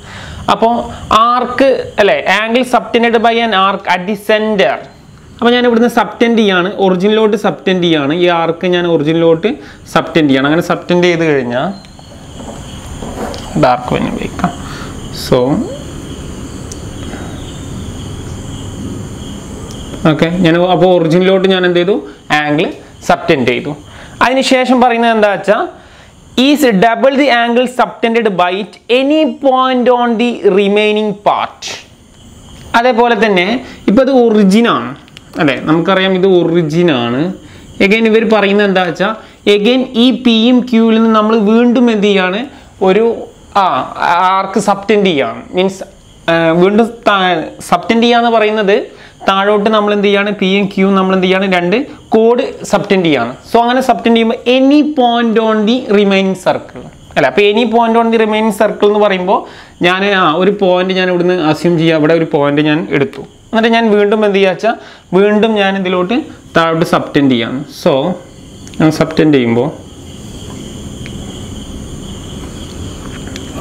അപ്പോൾ ആർക്ക് അല്ലേ? Angle subtend by an arc at the centre അപ്പോൾ ഞാൻ ഇവിടുന്ന് സബ്റ്റൻഡ് ചെയ്യാണ്. ഒറിജിനിലോട്ട് സബ്റ്റൻഡ് ചെയ്യാണ്. ഈ ആർക്ക് ഞാൻ ഒറിജിനിലോട്ട് സബ്റ്റൻഡ് ചെയ്യാണ്. അങ്ങനെ സബ്റ്റൻഡ് ചെയ്ത് കഴിഞ്ഞാൽ ഡാർക്ക് വൈൻ ഉപയോഗിക്കാം സോ ഓക്കെ ഞാൻ അപ്പോൾ ഒറിജിനിലോട്ട് ഞാൻ എന്ത് ചെയ്തു? ആംഗിൾ സബ്റ്റൻഡ് ചെയ്തു. അതിനുശേഷം പറയുന്നത് എന്താ വെച്ചാൽ is the angle subtended by it any point on the remaining part. അതേപോലെ തന്നെ ഇപ്പോൾ ഇത് ഒറിജിനാണ് അല്ലേ? നമുക്കറിയാം ഇത് ഒറിജിനാണ് എഗൈൻ ഇവർ പറയുന്നത് എന്താ വെച്ചാൽ എഗൈൻ ഈ പിയും ക്യൂവിൽ നിന്ന് നമ്മൾ വീണ്ടും എന്ത് ചെയ്യാണ്? ഒരു ആ ആർക്ക് സബ്റ്റൻഡ് ചെയ്യാണ്. മീൻസ് വീണ്ടും സബ്റ്റൻഡ് ചെയ്യുക എന്ന് പറയുന്നത് താഴോട്ട് നമ്മൾ എന്ത് ചെയ്യാണ്? പി എം ക്യൂ നമ്മൾ എന്ത് ചെയ്യാണ്? രണ്ട് കോഡ് സബ്റ്റൻഡ് ചെയ്യാണ്. സോ അങ്ങനെ സബ്റ്റൻഡ് ചെയ്യുമ്പോൾ any point on the remaining circle അല്ല അപ്പോൾ any point on the remaining circle എന്ന് പറയുമ്പോൾ ഞാൻ ആ ഒരു പോയിന്റ് ഞാൻ ഇവിടുന്ന് അസ്യൂം ചെയ്യുക അവിടെ ഒരു പോയിന്റ് ഞാൻ എടുത്തു. എന്നിട്ട് ഞാൻ വീണ്ടും എന്ത് ചെയ്യുക വെച്ചാൽ വീണ്ടും ഞാൻ ഇതിലോട്ട് താഴോട്ട് സബ്റ്റൻഡ് ചെയ്യാണ്. സോ ഞാൻ സബ്റ്റൻഡ് ചെയ്യുമ്പോൾ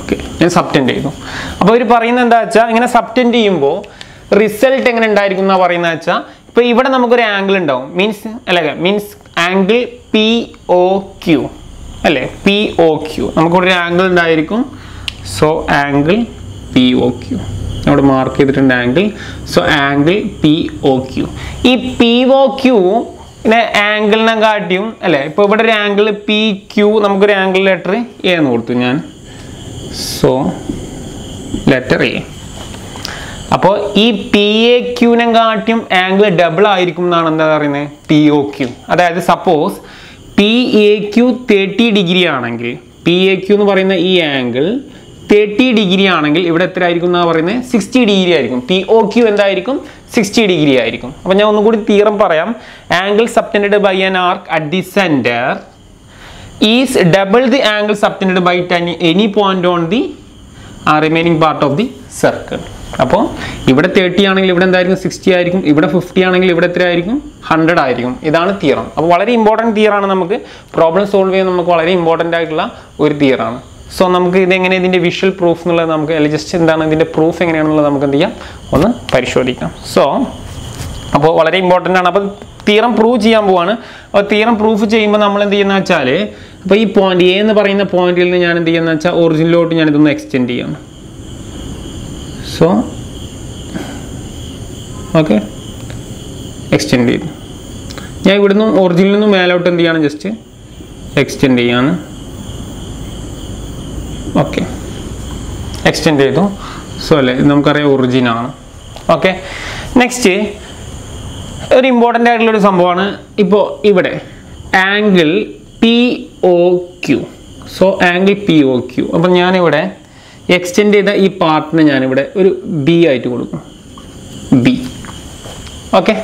ഓക്കെ ഞാൻ സബ്റ്റൻഡ് ചെയ്തു. അപ്പോൾ ഇവർ പറയുന്നത് എന്താ വെച്ചാൽ ഇങ്ങനെ സബ്റ്റൻഡ് ചെയ്യുമ്പോൾ റിസൾട്ട് എങ്ങനെ ഉണ്ടായിരിക്കും എന്നാ പറയുന്നത് വെച്ചാൽ ഇപ്പോൾ ഇവിടെ നമുക്കൊരു ആംഗിൾ ഉണ്ടാവും. മീൻസ് അല്ലെ means angle P O Q അല്ലേ? പി ഒ ക്യു നമുക്കിവിടെ ഒരു ആംഗിൾ ഉണ്ടായിരിക്കും so angle P O Q അവിടെ മാർക്ക് ചെയ്തിട്ടുണ്ട് angle so angle P O Q ഈ പി ഒ ക്യു ആംഗിളിനെ കാട്ടിയും അല്ലേ? ഇപ്പോൾ ഇവിടെ ഒരു ആംഗിൾ പി ക്യു നമുക്കൊരു ആംഗിൾ ലെറ്റർ എ എന്ന് കൊടുത്തു ഞാൻ. സോ ലെറ്റർ എ അപ്പോൾ ഈ പി എ ക്യൂനെ കാട്ടിയും ആംഗിൾ ഡബിൾ ആയിരിക്കും എന്നാണ് എന്താ പറയുന്നത്? പി ഒ ക്യു അതായത് suppose P A Q thirty degree ആണെങ്കിൽ പി എ ക്യൂ എന്ന് പറയുന്ന ഈ ആംഗിൾ തേർട്ടി ഡിഗ്രി ആണെങ്കിൽ ഇവിടെ എത്ര ആയിരിക്കും എന്നാ പറയുന്നത്? സിക്സ്റ്റി ഡിഗ്രി ആയിരിക്കും. പി ഒ ക്യൂ എന്തായിരിക്കും? സിക്സ്റ്റി ഡിഗ്രി ആയിരിക്കും. അപ്പോൾ ഞാൻ ഒന്നുകൂടി തീരം പറയാം. Angle subtend by an arc at the centre is double the angle subtend by ten any point on the remaining part of the circle അപ്പോൾ ഇവിടെ thirty ആണെങ്കിൽ ഇവിടെ എന്തായിരിക്കും? സിക്സ്റ്റി ആയിരിക്കും. ഇവിടെ ഫിഫ്റ്റി ആണെങ്കിൽ ഇവിടെ എത്ര ആയിരിക്കും? ഹൺഡ്രഡ് ആയിരിക്കും. ഇതാണ് തിയറം അപ്പോൾ വളരെ ഇമ്പോർട്ടന്റ് തിയറാണ് നമുക്ക് പ്രോബ്ലം സോൾവ് ചെയ്യാൻ നമുക്ക് വളരെ ഇമ്പോർട്ടന്റ് ആയിട്ടുള്ള ഒരു തിയറാണ് സോ നമുക്ക് ഇതെങ്ങനെ ഇതിന്റെ വിഷ്വൽ പ്രൂഫ് എന്നുള്ളത് നമുക്ക് അല്ലെങ്കിൽ ജസ്റ്റ് എന്താണ് ഇതിന്റെ പ്രൂഫ് എങ്ങനെയാണെന്നുള്ളത് നമുക്ക് എന്ത് ചെയ്യാം? ഒന്ന് പരിശോധിക്കാം. സോ അപ്പോൾ വളരെ ഇമ്പോർട്ടന്റ് ആണ്. അപ്പോൾ തീരം പ്രൂവ് ചെയ്യാൻ പോവാണ്. അപ്പോൾ തീറം പ്രൂഫ് ചെയ്യുമ്പോൾ നമ്മൾ എന്ത് ചെയ്യുന്ന വെച്ചാൽ അപ്പോൾ ഈ പോയിന്റ് എ എന്ന് പറയുന്ന പോയിന്റിൽ നിന്ന് ഞാൻ എന്ത് ചെയ്യുന്ന വെച്ചാൽ ഒറിജിനിലോട്ട് ഞാൻ ഇതൊന്ന് എക്സ്റ്റെൻഡ് ചെയ്യണം. സോ ഓക്കെ എക്സ്റ്റെൻഡ് ചെയ്തു. ഞാൻ ഇവിടുന്ന് ഒറിജിനിൽ നിന്നും മേലോട്ട് എന്ത് ചെയ്യണം? ജസ്റ്റ് എക്സ്റ്റെൻഡ് ചെയ്യാണ്. ഓക്കെ എക്സ്റ്റെൻഡ് ചെയ്തു. സോ അല്ലേ? നമുക്കറിയാം ഒറിജിനാണ് ഓക്കെ നെക്സ്റ്റ് ഒരു ഇമ്പോർട്ടന്റ് ആയിട്ടുള്ള ഒരു സംഭവമാണ്. ഇപ്പോൾ ഇവിടെ angle P O Q so angle P O Q അപ്പം ഞാനിവിടെ എക്സ്റ്റെൻഡ് ചെയ്ത ഈ പാർട്ടിന് ഞാനിവിടെ ഒരു ബി ആയിട്ട് കൊടുക്കും. ബി ഓക്കെ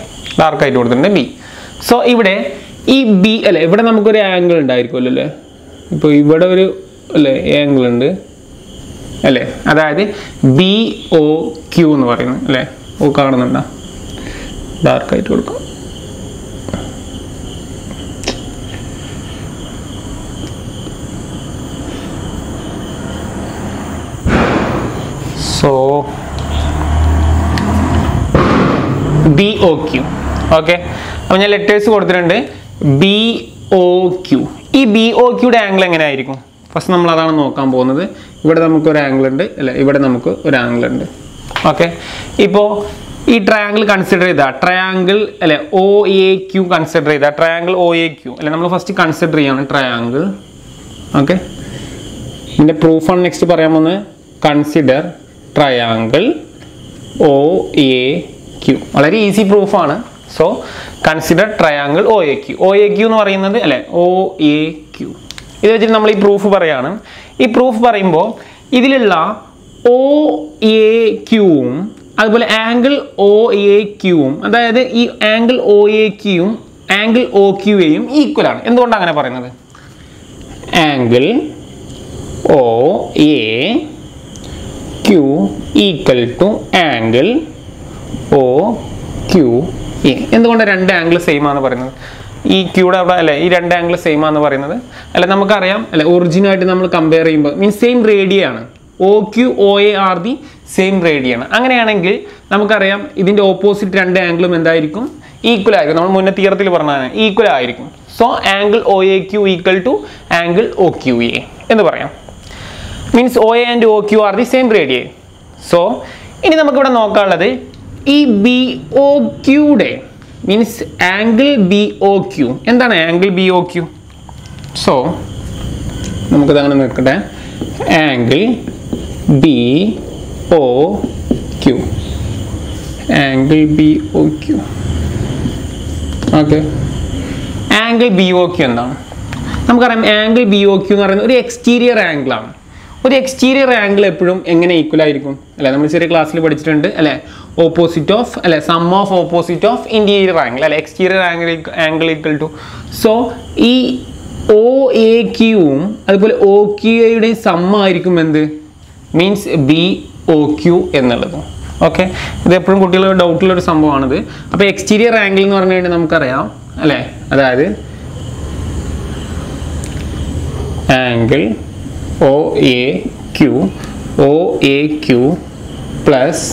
ഡാർക്കായിട്ട് കൊടുത്തിട്ടുണ്ട് ബി സോ ഇവിടെ ഈ ബി അല്ലേ ഇവിടെ നമുക്കൊരു ആംഗിൾ ഉണ്ടായിരിക്കുമല്ലോ അല്ലേ? ഇപ്പോൾ ഇവിടെ ഒരു അല്ലേ ആംഗിൾ ഉണ്ട്. അല്ലേ? അതായത് ബി ഒ ക്യു എന്ന് പറയുന്നത് അല്ലേ? ഓ കാണുന്നുണ്ടോ? ഡാർക്കായിട്ട് കൊടുക്കാം. So B O Q okay അപ്പൊ ഞാൻ ലെറ്റേഴ്സ് കൊടുത്തിട്ടുണ്ട്. ബി ഒ ക്യു ഈ ബി ഒ ക്യൂടെ ആംഗിൾ എങ്ങനെ ആയിരിക്കും ഫസ്റ്റ് നമ്മൾ അതാണ് നോക്കാൻ പോകുന്നത്. ഇവിടെ നമുക്ക് ഒരു ആംഗിൾ ഉണ്ട്. അല്ലെ ഇവിടെ നമുക്ക് ഒരു ആംഗിൾ ഉണ്ട്. ഓക്കെ ഇപ്പോൾ ഈ ട്രയാങ്കിൾ കൺസിഡർ ചെയ്ത. ട്രയാങ്കിൾ അല്ലെ ഒ എ ക്യൂ കൺസിഡർ ചെയ്ത. ട്രയാങ്കിൾ ഒ എ ക്യൂ അല്ലെ നമ്മൾ ഫസ്റ്റ് കൺസിഡർ ചെയ്യാണ് ട്രയാങ്കിൾ ഓക്കെ ഇതിന്റെ പ്രൂഫാണ് നെക്സ്റ്റ് പറയാൻ പോകുന്നത് consider triangle O A Q വളരെ easy പ്രൂഫാണ് so consider triangle O A Q O A Q എന്ന് പറയുന്നത് അല്ലെ ഒ എ ക്യൂ ഇത് വെച്ചിട്ട് നമ്മൾ ഈ പ്രൂഫ് പറയാണ്. ഈ പ്രൂഫ് പറയുമ്പോൾ ഇതിലുള്ള ഒ എ ക്യൂവും അതുപോലെ ആംഗിൾ ഒ എ ക്യൂവും അതായത് ഈ ആംഗിൾ ഒ എ ക്യൂവും ആംഗിൾ ഒ ക്യൂയെയും ഈക്വൽ ആണ്. എന്തുകൊണ്ടാണ് അങ്ങനെ പറയുന്നത്? Angle O A Q equal to angle O Q A എന്തുകൊണ്ട് രണ്ട് ആംഗിൾ സെയിം ആണെന്ന് പറയുന്നത്? ഈ ക്യൂടെ അവിടെ അല്ലെ ഈ രണ്ട് ആംഗിൾ സെയിം ആണെന്ന് പറയുന്നത്? അല്ല നമുക്കറിയാം അല്ലെ ഒറിജിനായിട്ട് നമ്മൾ കമ്പയർ ചെയ്യുമ്പോൾ means same റേഡിയാണ് O Q O A are the same റേഡിയാണ് അങ്ങനെയാണെങ്കിൽ നമുക്കറിയാം ഇതിന്റെ ഓപ്പോസിറ്റ് രണ്ട് ആംഗിളും എന്തായിരിക്കും? ഈക്വൽ ആയിരിക്കും. നമ്മൾ മുന്നേ തീരത്തിൽ പറഞ്ഞതാണ്. ഈക്വൽ ആയിരിക്കും. So angle O A Q equal to angle O Q A എന്ന് പറയാം. Means O A and O Q are the same റേഡിയേ so ഇനി നമുക്കിവിടെ നോക്കാനുള്ളത് ഈ B O ക്യൂടെ means angle B O Q എന്താണ് angle B O Q so നമുക്കത് അങ്ങനെ നിൽക്കട്ടെ. Angle B O Q angle B O Q okay angle B O Q എന്താണ് നമുക്കറിയാം ആംഗിൾ ബി ഒ ക്യു എന്ന് പറയുന്നത് ഒരു എക്സ്റ്റീരിയർ ആംഗിൾ ആണ്. ഒരു എക്സ്റ്റീരിയർ ആംഗിൾ എപ്പോഴും എങ്ങനെ ഈക്വൽ ആയിരിക്കും? അല്ലെ നമ്മൾ ചെറിയ ക്ലാസ്സിൽ പഠിച്ചിട്ടുണ്ട് അല്ലെ? ഓപ്പോസിറ്റ് ഓഫ് അല്ലെ sum of opposite of interior angle അല്ലെ? Exterior angle angle equal to so ഈ ഒ എ ക്യൂവും അതുപോലെ ഒ ക്യു എയുടെയും സം ആയിരിക്കും എന്ത്? മീൻസ് ബി ഒ ക്യു എന്നുള്ളത്. ഓക്കെ ഇത് എപ്പോഴും കുട്ടികളുടെ ഡൗട്ടിലൊരു സംഭവമാണിത്. അപ്പോൾ എക്സ്റ്റീരിയർ ആംഗിൾ എന്ന് പറഞ്ഞു കഴിഞ്ഞാൽ നമുക്കറിയാം അല്ലേ? അതായത് angle O A Q O A Q plus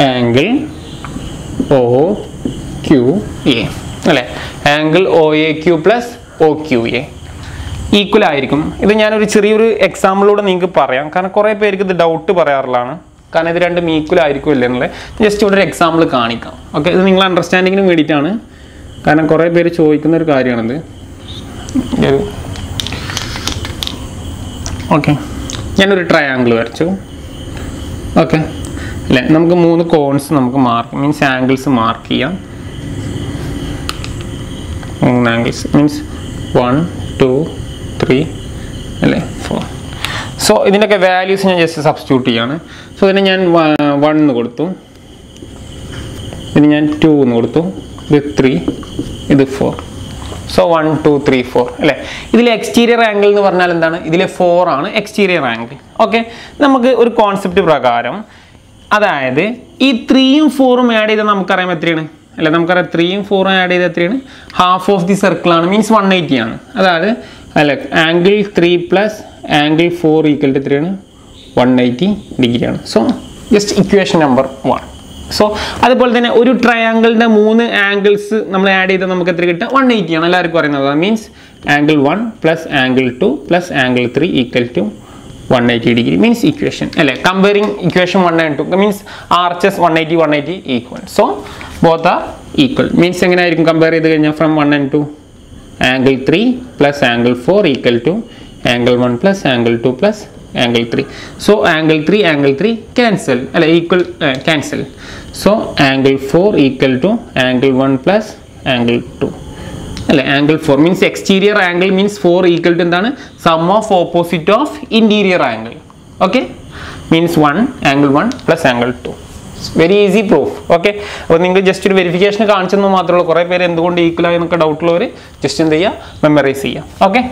angle O Q A അല്ലേ? Angle O A Q plus O Q A equal ആയിരിക്കും. ഇത് ഞാനൊരു ചെറിയൊരു എക്സാമ്പിളിലൂടെ നിങ്ങൾക്ക് പറയാം. കാരണം കുറേ പേർക്ക് ഇത് ഡൗട്ട് പറയാറുള്ളതാണ്. കാരണം ഇത് രണ്ടും ഈക്വൽ ആയിരിക്കും ഇല്ല എന്നുള്ളത്. ജസ്റ്റ് ഇവിടെ ഒരു എക്സാമ്പിൾ കാണിക്കാം. ഓക്കെ ഇത് നിങ്ങൾ അണ്ടർസ്റ്റാൻഡിങ്ങിന് വേണ്ടിയിട്ടാണ്. കാരണം കുറേ പേര് ചോദിക്കുന്ന ഒരു കാര്യമാണിത്. ഓക്കെ ഞാനൊരു ട്രയാങ്കിൾ വരച്ചു. ഓക്കെ അല്ലേ? നമുക്ക് മൂന്ന് കോൺസ് നമുക്ക് മാർക്ക് മീൻസ് ആംഗിൾസ് മാർക്ക് ചെയ്യാം. മൂന്ന് angles means one two three അല്ലേ? ഫോർ സോ ഇതിന്റെയൊക്കെ വാല്യൂസ് ഞാൻ ജസ്റ്റ് സബ്സ്റ്റിറ്റ്യൂട്ട് ചെയ്യാണ്. സോ ഇതിന് ഞാൻ വൺ എന്ന് കൊടുത്തു. ഇതിന് ഞാൻ ടു എന്ന് കൊടുത്തു. ഇത് ത്രീ ഇത് four so one two three four അല്ലേ? ഇതിലെ എക്സ്റ്റീരിയർ ആംഗിൾ എന്ന് പറഞ്ഞാൽ എന്താണ്? ഇതിലെ ഫോർ ആണ് എക്സ്റ്റീരിയർ ആംഗിൾ ഓക്കെ നമുക്ക് ഒരു കോൺസെപ്റ്റ് പ്രകാരം അതായത് ഈ ത്രീയും ഫോറും ആഡ് ചെയ്താൽ നമുക്കറിയാം എത്രയാണ്? അല്ലെ നമുക്കറിയാം ത്രീയും ഫോറും ആഡ് ചെയ്താൽ എത്രയാണ്? ഹാഫ് ഓഫ് ദി സർക്കിൾ ആണ്. മീൻസ് വൺ എയ്റ്റി ആണ്. അതായത് അല്ലെ angle three plus angle four equal to three ആണ്. വൺ എയ്റ്റി ഡിഗ്രി ആണ് so just equation number one so അതുപോലെ തന്നെ ഒരു ട്രയാങ്കിളിന്റെ മൂന്ന് ആംഗിൾസ് നമ്മൾ ആഡ് ചെയ്താൽ നമുക്ക് എത്ര കിട്ടുക? വൺ എയ്റ്റി ആണ്. എല്ലാവർക്കും പറയുന്നത് means angle one plus angle two plus angle three equal to one eighty degree means equation അല്ലേ? Comparing equation one and two means R H S one eighty one eighty equal so both are equal means എങ്ങനെയായിരിക്കും compare ചെയ്ത് കഴിഞ്ഞാൽ from one and two angle three plus angle four equal to angle one plus angle two plus angle three so angle three angle three cancel അല്ലെ equal cancel so angle four equal to angle one plus angle two അല്ലെ angle four means exterior angle means four equal to എന്താണ് sum of opposite of interior angle okay means one angle one plus angle two Very easy proof okay അപ്പോൾ നിങ്ങൾക്ക് just ഒരു verification കാണിച്ചെന്ന് മാത്രമേ ഉള്ളൂ. കുറേ പേര് എന്തുകൊണ്ട് ഈക്വൽ ആയി എന്നൊക്കെ ഡൗട്ടുള്ളവർ ജസ്റ്റ് എന്ത് ചെയ്യുക മെമ്മറൈസ് ചെയ്യുക ഓക്കെ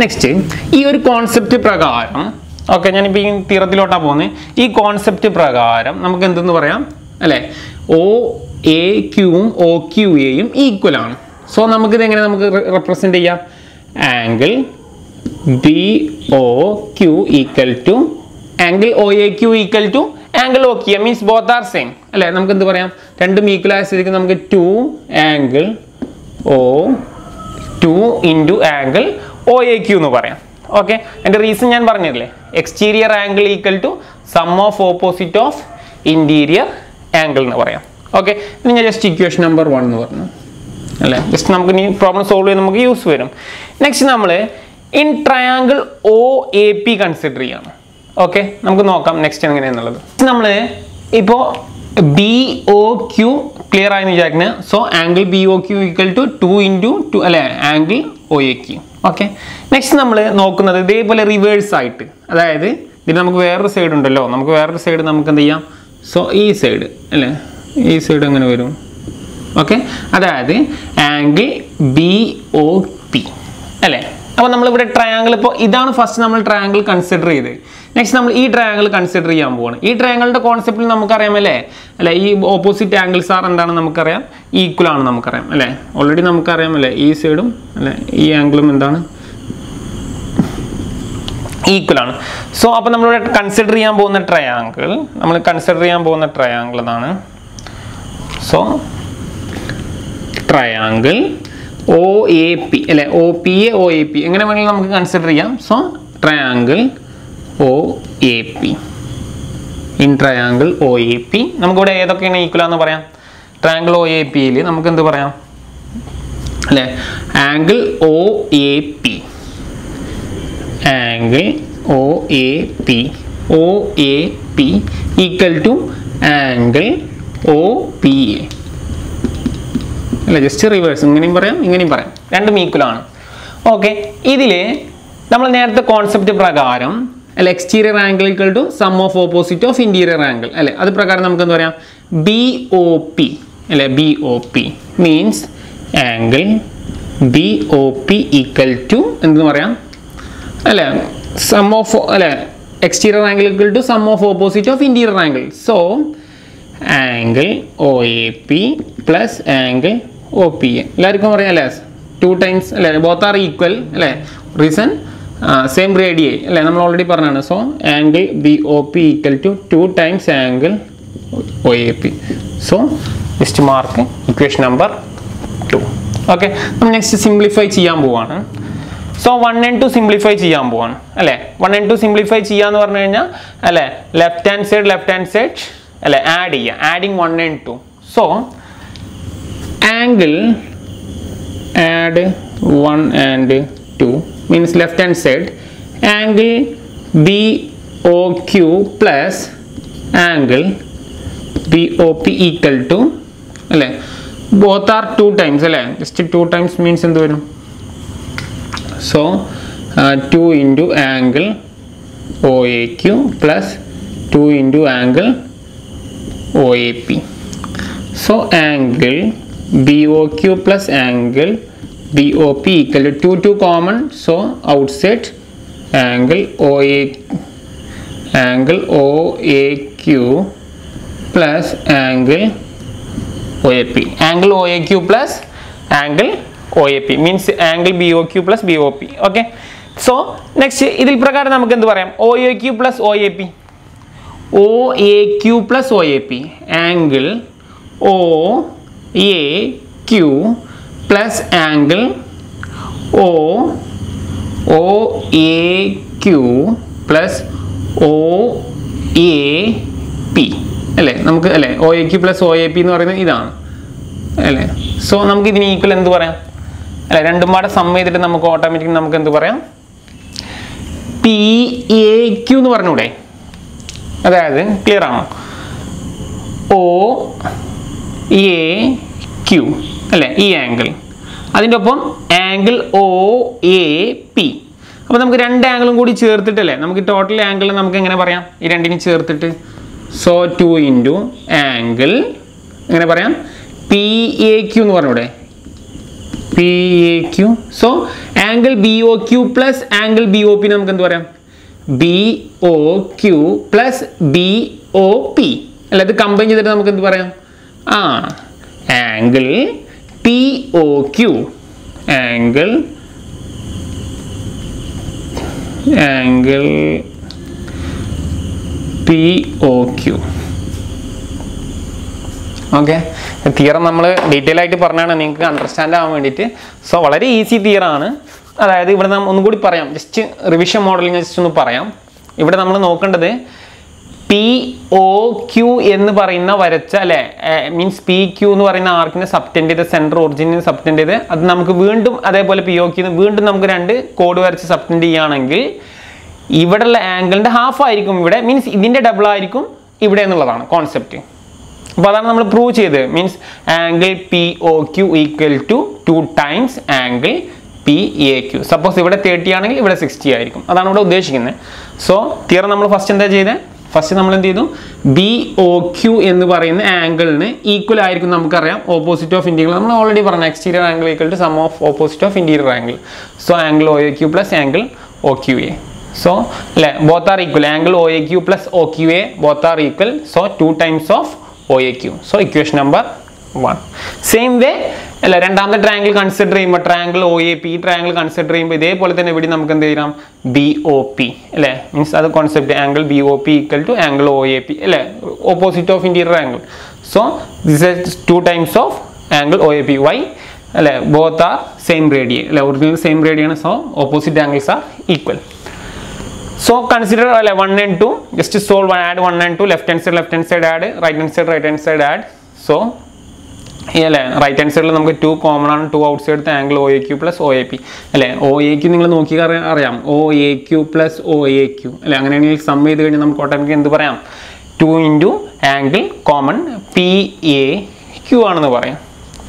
നെക്സ്റ്റ് ഈ ഒരു കോൺസെപ്റ്റ് പ്രകാരം ഓക്കെ ഞാനിപ്പോൾ ഈ തീരത്തിലോട്ടാണ് പോകുന്നത് ഈ കോൺസെപ്റ്റ് പ്രകാരം നമുക്ക് എന്തെന്ന് പറയാം? അല്ലേ? ഒ എ ക്യൂവും ഒ ക്യു എയും ഈക്വൽ ആണ്. സോ നമുക്കിത് എങ്ങനെ നമുക്ക് റെപ്രസെന്റ് ചെയ്യാം? Angle B O Q equal to angle O A Q equal to angle O Q means both are same അല്ലേ? നമുക്ക് എന്ത് പറയാം? രണ്ടും ഈക്വൽ ആയ സ്ഥിതിക്ക് നമുക്ക് two angle O two into angle O A Q എന്ന് പറയാം. ഓക്കെ എന്റെ റീസൺ ഞാൻ പറഞ്ഞില്ലേ? Exterior angle equal to sum of opposite of interior angle എന്ന് പറയാം. ഓക്കെ ഇനി ഞാൻ ജസ്റ്റ് ഇക്വേഷൻ നമ്പർ വൺ എന്ന് പറഞ്ഞു. അല്ലേ? ജസ്റ്റ് നമുക്ക് ഇനി പ്രോബ്ലം സോൾവ് ചെയ്യാൻ നമുക്ക് യൂസ് വരും. നെക്സ്റ്റ് നമ്മൾ in triangle O A P consider ചെയ്യാണ്. ഓക്കെ നമുക്ക് നോക്കാം നെക്സ്റ്റ് എങ്ങനെയാണെന്നുള്ളത് നമ്മൾ ഇപ്പോൾ ബി ഒ ക്യു ക്ലിയർ ആയെന്ന് വിചാരിക്കുന്നത് so angle B O Q equal to to into into two angle O A Q okay next നമ്മൾ നോക്കുന്നത് ഇതേപോലെ റിവേഴ്സ് ആയിട്ട്. അതായത് ഇതിന് നമുക്ക് വേറൊരു സൈഡ് ഉണ്ടല്ലോ. നമുക്ക് വേറൊരു സൈഡ് നമുക്ക് എന്ത് ചെയ്യാം? സോ ഈ സൈഡ് അല്ലേ? ഈ സൈഡ് എങ്ങനെ വരും? ഓക്കെ അതായത് ആംഗിൾ ബി ഒ പി അല്ലേ? അപ്പോൾ നമ്മളിവിടെ ട്രയാങ്കിൾ ഇപ്പോൾ ഇതാണ് ഫസ്റ്റ് നമ്മൾ ട്രയാങ്കിൾ കൺസിഡർ ചെയ്ത് നെക്സ്റ്റ് നമ്മൾ ഈ ട്രയാങ്കിൾ കൺസിഡർ ചെയ്യാൻ പോവാണ്. ഈ ട്രയാങ്കിളിന്റെ കോൺസെപ്റ്റിൽ നമുക്കറിയാം അല്ലേ? അല്ലേ ഈ ഓപ്പോസിറ്റ് ആംഗിൾസ് ആർ എന്താണ് നമുക്കറിയാം. ഈക്വൽ ആണ് നമുക്കറിയാം അല്ലേ? ഓൾറെഡി നമുക്കറിയാം അല്ലേ? ഈ സൈഡും അല്ലേ? ഈ ആംഗിളും എന്താണ്? ഈക്വൽ ആണ്. സോ അപ്പോൾ നമ്മളിവിടെ കൺസിഡർ ചെയ്യാൻ പോകുന്ന ട്രയാങ്കിൾ നമ്മൾ കൺസിഡർ ചെയ്യാൻ പോകുന്ന ട്രയാങ്കിൾ ഇതാണ്. So triangle O A P അല്ലെ? O P A O A P എങ്ങനെ വേണമെങ്കിലും നമുക്ക് കൺസിഡർ ചെയ്യാം. So triangle P in triangle O A P നമുക്കിവിടെ ഏതൊക്കെയാണ് ഈക്വൽ ആണെന്ന് പറയാം? ട്രയാങ്കിൾ ഒ എ പിയിൽ നമുക്ക് എന്ത് പറയാം? അല്ലേ? Angle O A P angle O A P O A P equal to angle O P A അല്ല? ജസ്റ്റ് റിവേഴ്സ് ഇങ്ങനെയും പറയാം ഇങ്ങനെയും പറയാം. രണ്ടും ഈക്വൽ ആണ്. ഓക്കെ ഇതിൽ നമ്മൾ നേരത്തെ കോൺസെപ്റ്റ് പ്രകാരം അല്ല exterior angle equal to sum of opposite of interior angle അല്ലേ അത് പ്രകാരം നമുക്ക് എന്താ പറയാം? ബി ഒ പി അല്ലെ B O P means angle B O P equal to എന്തെന്ന് പറയാം? അല്ലേ സം ഓഫ് അല്ലെ to sum of opposite of interior angle so angle O A P plus angle O P എല്ലാവർക്കും അറിയാം അല്ലേ? Two times അല്ലേ both are equal അല്ലേ? Reason same റേഡിയേ അല്ലേ? നമ്മൾ ഓൾറെഡി പറഞ്ഞാണ് so angle B O P equal to two times angle O A P so just mark equation number two okay നമ്മൾ നെക്സ്റ്റ് സിംപ്ലിഫൈ ചെയ്യാൻ പോവാണ്. So one and two simplify ചെയ്യാൻ പോവാണ് അല്ലേ? വൺ ആൻഡ് ടു സിംപ്ലിഫൈ ചെയ്യാന്ന് പറഞ്ഞു കഴിഞ്ഞാൽ അല്ലേ? Left hand side left hand side അല്ലെ? ആഡ് ചെയ്യുക adding one and two so angle add one and two means left hand side angle B O Q plus angle B O P equal to അല്ലേ? Both are two times അല്ലേ? Just two times means എന്ത് വരും? So two into angle O A Q plus two into angle OAP. So angle BOQ plus angle BOP equal to 2 2 common. So outside angle OA angle OAQ plus angle OAP. Angle OAQ plus angle OAP means angle BOQ plus BOP. Okay. So next ഇതിൽ പ്രകാരം നമുക്ക് എന്ത് പറയാം OAQ plus OAP. O A Q plus O A Q plus O A P അല്ലേ? നമുക്ക് അല്ലേ? O A Q plus O A P എന്ന് പറയുന്നത് ഇതാണ്. അല്ലേ? സോ നമുക്ക് ഇതിന് ഈക്വൽ എന്ത് പറയാം? അല്ലെ രണ്ടും പാടെ സം ചെയ്തിട്ട് നമുക്ക് ഓട്ടോമാറ്റിക് നമുക്ക് എന്ത് പറയാം? പി എ ക്യു എന്ന് പറഞ്ഞൂടെ? അതായത് ക്ലിയർ ആണോ? ഒ എ ക്യു അല്ലേ? ഈ ആംഗിൾ അതിന്റെ ഒപ്പം ആംഗിൾ ഒ എ പി അപ്പോൾ നമുക്ക് രണ്ട് ആംഗിളും കൂടി ചേർത്തിട്ടല്ലേ? നമുക്ക് ടോട്ടൽ ആംഗിൾ നമുക്ക് എങ്ങനെ പറയാം? ഈ രണ്ടിനും ചേർത്തിട്ട്. സോ ടു ഇന്റു ആംഗിൾ എങ്ങനെ പറയാം? പി എ ക്യു എന്ന് പറഞ്ഞൂടെ P A Q so angle B O Q plus angle B O P നമുക്ക് എന്ത് പറയാം? B O Q plus B O P അല്ല ഇത് കമ്പൈൻ ചെയ്തിട്ട് നമുക്ക് എന്ത് പറയാം? ആ angle angle P O Q okay theorem നമ്മൾ ഡീറ്റെയിൽ ആയിട്ട് പറഞ്ഞാണ് നിങ്ങൾക്ക് അണ്ടർസ്റ്റാൻഡ് ആവാൻ വേണ്ടിയിട്ട്. സോ വളരെ ഈസി തിയറാണ് അതായത് ഇവിടെ നമ്മൾ ഒന്നുകൂടി പറയാം. ജസ്റ്റ് റിവിഷൻ മോഡലിംഗ് ജസ്റ്റ് ഒന്ന് പറയാം. ഇവിടെ നമ്മൾ നോക്കേണ്ടത് പി ഒ ക്യു എന്ന് പറയുന്ന വരച്ച അല്ലെ? മീൻസ് പി ക്യു എന്ന് പറയുന്ന ആർക്കിനെ സബ്റ്റൻഡ് ചെയ്ത് സെന്റർ ഒറിജിനിൽ സബ്റ്റൻഡ് ചെയ്ത് അത് നമുക്ക് വീണ്ടും അതേപോലെ പി ഒ ക്യു വീണ്ടും നമുക്ക് രണ്ട് കോഡ് വരച്ച് സബ്റ്റൻഡ് ചെയ്യുകയാണെങ്കിൽ ഇവിടെയുള്ള ആംഗിളിന്റെ ഹാഫ് ആയിരിക്കും ഇവിടെ. മീൻസ് ഇതിന്റെ ഡബിൾ ആയിരിക്കും ഇവിടെ എന്നുള്ളതാണ് കോൺസെപ്റ്റ് അപ്പോൾ അതാണ് നമ്മൾ പ്രൂവ് ചെയ്തത്. Means angle P O Q equal to two times angle P A Q suppose ഇവിടെ തേർട്ടി ആണെങ്കിൽ ഇവിടെ സിക്സ്റ്റി ആയിരിക്കും. അതാണ് ഇവിടെ ഉദ്ദേശിക്കുന്നത്. സോ തിയറം നമ്മൾ ഫസ്റ്റ് എന്താ ചെയ്തത് ഫസ്റ്റ് നമ്മൾ എന്ത് ചെയ്തു ബി ഒ ക്യു എന്ന് പറയുന്ന ആംഗിളിന് ഈക്വൽ ആയിരിക്കും നമുക്കറിയാം. ഓപ്പോസിറ്റ് ഓഫ് ഇന്റീരിയർ നമ്മൾ ഓൾറെഡി പറഞ്ഞു exterior angle equal to sum of opposite of interior angle so angle O Q plus angle O Q A so അല്ലെ both are equal angle O A Q plus O Q A both are equal so two times of O A Q so equation number one same way അല്ല രണ്ടാമത്തെ triangle consider ചെയ്യുമ്പോൾ triangle O A P triangle consider ചെയ്യുമ്പോൾ ഇതേപോലെ തന്നെ ഇവിടെ നമുക്ക് എന്ത് ചെയ്യാം? ബി ഒ പി അല്ലേ? മീൻസ് അത് concept angle B O P equal to angle O A P അല്ലേ? Opposite of interior angle so this is two times of angle O A P why അല്ലേ ബോത്ത് ആർ സെയിം റേഡിയ അല്ലെ? Original same റേഡിയാണ് so opposite angles are equal uh, 1 and 2, just to solve one, add 1 and 2, left hand side, left hand side add, right hand side, right hand side add. So, അല്ലേ right hand സൈഡിൽ നമുക്ക് two common ആണ് two outside angle O A Q plus O A P അല്ലേ O A Q നിങ്ങൾ നോക്കി അറിയാം O A Q plus O A Q അല്ലെ അങ്ങനെയാണെങ്കിൽ സം ചെയ്ത് കഴിഞ്ഞാൽ നമുക്ക് ഓട്ടോമാറ്റിക് എന്ത് പറയാം? Two into angle common P A Q ആണെന്ന് പറയാം.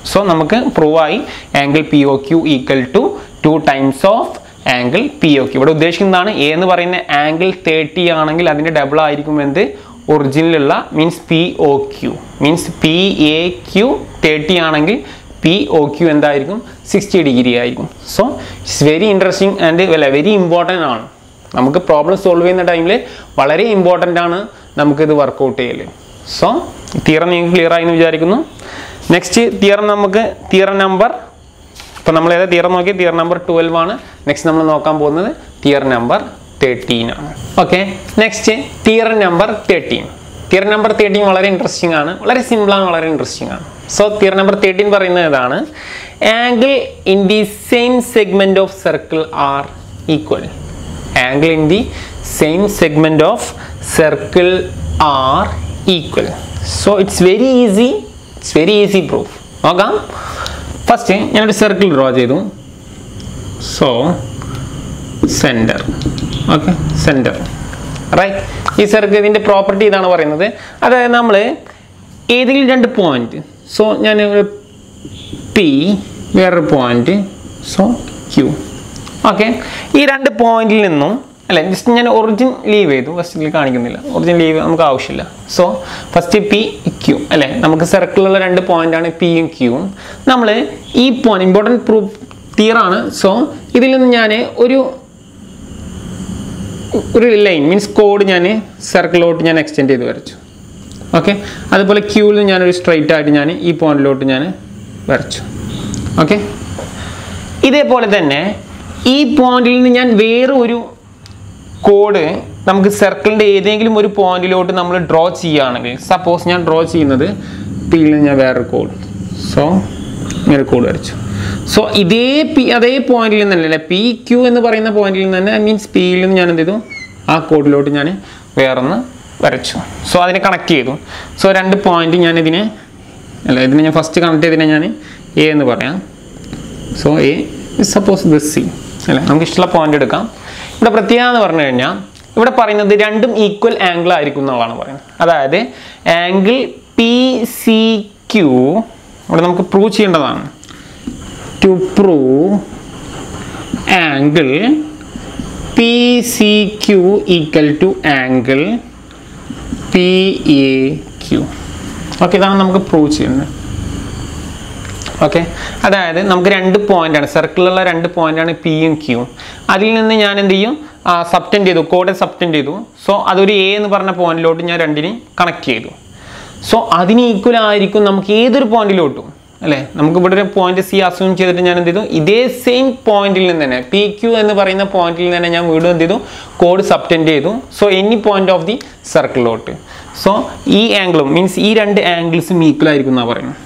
സോ നമുക്ക് പ്രൂവ് ആയി angle P O Q equal to two times of angle P O Q ഇവിടെ ഉദ്ദേശിക്കുന്നതാണ് എ എന്ന് പറയുന്ന ആംഗിൾ തേർട്ടി ആണെങ്കിൽ അതിന്റെ ഡബിൾ ആയിരിക്കും എന്ത് ഒറിജിനലുള്ള means P O Q means P A Q thirty ആണെങ്കിൽ പി ഒ ക്യു എന്തായിരിക്കും? സിക്സ്റ്റി ഡിഗ്രി ആയിരിക്കും. So it's very interesting and അല്ല വെരി ഇമ്പോർട്ടന്റ് ആണ്. നമുക്ക് പ്രോബ്ലം സോൾവ് ചെയ്യുന്ന ടൈമിൽ വളരെ ഇമ്പോർട്ടന്റ് ആണ് നമുക്കിത് വർക്കൗട്ട് ചെയ്യൽ സോ തിയറം നിങ്ങൾക്ക് ക്ലിയർ ആയി എന്ന് വിചാരിക്കുന്നു. നെക്സ്റ്റ് തിയറം നമുക്ക് തിയറം നമ്പർ ഇപ്പോൾ നമ്മൾ ഏതാ തിയറം നോക്കി തിയർ നമ്പർ ട്വൽവ് ആണ്. നെക്സ്റ്റ് നമ്മൾ നോക്കാൻ പോകുന്നത് theorem number thirteen okay next theorem number thirteen theorem number thirteen വളരെ ഇൻട്രസ്റ്റിംഗ് ആണ്. വളരെ സിമ്പിളാണ് വളരെ ഇൻട്രസ്റ്റിംഗ് ആണ്. സോ തിയർ നമ്പർ തേർട്ടീൻ പറയുന്നത് ഇതാണ് angle in the same segment of circle are equal angle in the same segment of circle are equal so it's very easy it's very easy proof നോക്കാം. First ഞാനൊരു circle draw ചെയ്തു. So centre okay centre right ഈ circle ഇതിന്റെ property ഇതാണ് പറയുന്നത്. അതായത് നമ്മൾ ഏതെങ്കിലും രണ്ട് പോയിന്റ് സോ ഞാൻ പി വേറൊരു പോയിന്റ് സോ ക്യൂ ഓക്കെ ഈ രണ്ട് പോയിന്റിൽ നിന്നും അല്ല ജസ്റ്റ് ഞാൻ ഒറിജിൻ ലീവ് ചെയ്തു. ഫസ്റ്റിൽ കാണിക്കുന്നില്ല. ഒറിജിൻ ലീവ് നമുക്ക് ആവശ്യമില്ല. സോ ഫസ്റ്റ് പി ക്യൂ അല്ലേ നമുക്ക് സർക്കിളുള്ള രണ്ട് പോയിന്റാണ് പിയും ക്യൂവും നമ്മൾ ഈ പോയിന്റ് ഇമ്പോർട്ടന്റ് പ്രൂഫ് തിയറാണ് സോ ഇതിൽ നിന്ന് ഞാൻ ഒരു ഒരു ലൈൻ മീൻസ് കോഡ് ഞാൻ സർക്കിളിലോട്ട് ഞാൻ എക്സ്റ്റെൻഡ് ചെയ്ത് വരച്ചു. ഓക്കെ അതുപോലെ ക്യൂവിൽ നിന്ന് ഞാനൊരു സ്ട്രൈറ്റ് ആയിട്ട് ഞാൻ ഈ പോയിന്റിലോട്ട് ഞാൻ വരച്ചു. ഓക്കെ ഇതേപോലെ തന്നെ ഈ പോയിന്റിൽ നിന്ന് ഞാൻ വേറെ ഒരു കോഡ് നമുക്ക് സർക്കിളിന്റെ ഏതെങ്കിലും ഒരു പോയിന്റിലോട്ട് നമ്മൾ ഡ്രോ ചെയ്യുകയാണെങ്കിൽ സപ്പോസ് ഞാൻ ഡ്രോ ചെയ്യുന്നത് പിയിൽ നിന്ന് ഞാൻ വേറൊരു കോഡ് സോ ഇങ്ങനെ കോഡ് വരച്ചു. സോ ഇതേ പി അതേ പോയിന്റിൽ നിന്ന് തന്നെ അല്ലേ? പി ക്യു എന്ന് പറയുന്ന പോയിന്റിൽ നിന്ന് തന്നെ മീൻസ് പിയിൽ നിന്ന് ഞാൻ എന്ത് ചെയ്തു? ആ കോഡിലോട്ട് ഞാൻ വേറൊന്ന് വരച്ചു. സോ അതിനെ കണക്ട് ചെയ്തു. സോ രണ്ട് പോയിന്റ് ഞാൻ ഇതിനെ അല്ല ഇതിനെ ഞാൻ ഫസ്റ്റ് കണക്ട് ചെയ്തതിനെ ഞാൻ എ എന്ന് പറയാം. So A suppose this C അല്ലേ? നമുക്ക് ഇഷ്ടമുള്ള പോയിന്റ് എടുക്കാം. ഇവിടെ പ്രത്യേകത എന്ന് പറഞ്ഞു കഴിഞ്ഞാൽ ഇവിടെ പറയുന്നത് രണ്ടും ഈക്വൽ ആംഗിൾ ആയിരിക്കും എന്നുള്ളതാണ് പറയുന്നത്. അതായത് ആംഗിൾ പി സി ക്യു ഇവിടെ നമുക്ക് പ്രൂവ് ചെയ്യേണ്ടതാണ്. To prove angle P C Q equal to angle P A Q okay ഇതാണ് നമുക്ക് പ്രൂവ് ചെയ്യുന്നത്. ഓക്കെ അതായത് നമുക്ക് രണ്ട് പോയിന്റാണ് സർക്കിളിലുള്ള രണ്ട് പോയിന്റാണ് പിയും ക്യൂവും അതിൽ നിന്ന് ഞാൻ എന്ത് ചെയ്യും? സബ്റ്റൻഡ് ചെയ്തു കോഡ് സബ്റ്റൻഡ് ചെയ്തു. സോ അതൊരു എ എന്ന് പറഞ്ഞ പോയിന്റിലോട്ട് ഞാൻ രണ്ടിനെയും കണക്ട് ചെയ്തു. സോ അതിന് ഈക്വൽ ആയിരിക്കും നമുക്ക് ഏതൊരു പോയിന്റിലോട്ടും അല്ലേ? നമുക്ക് ഇവിടെ ഒരു പോയിന്റ് സി അസ്യൂം ചെയ്തിട്ട് ഞാൻ എന്ത് ചെയ്തു? ഇതേ സെയിം പോയിന്റിൽ നിന്ന് തന്നെ പി ക്യു എന്ന് പറയുന്ന പോയിന്റിൽ നിന്ന് തന്നെ ഞാൻ വീണ്ടും എന്ത് ചെയ്തു? കോഡ് സബ്റ്റെൻഡ് ചെയ്തു. So any point of the സർക്കിളിലോട്ട് so ഈ ആംഗിളും മീൻസ് ഈ രണ്ട് ആംഗിൾസും ഈക്വൽ ആയിരിക്കും എന്നാണ് പറയുന്നത്.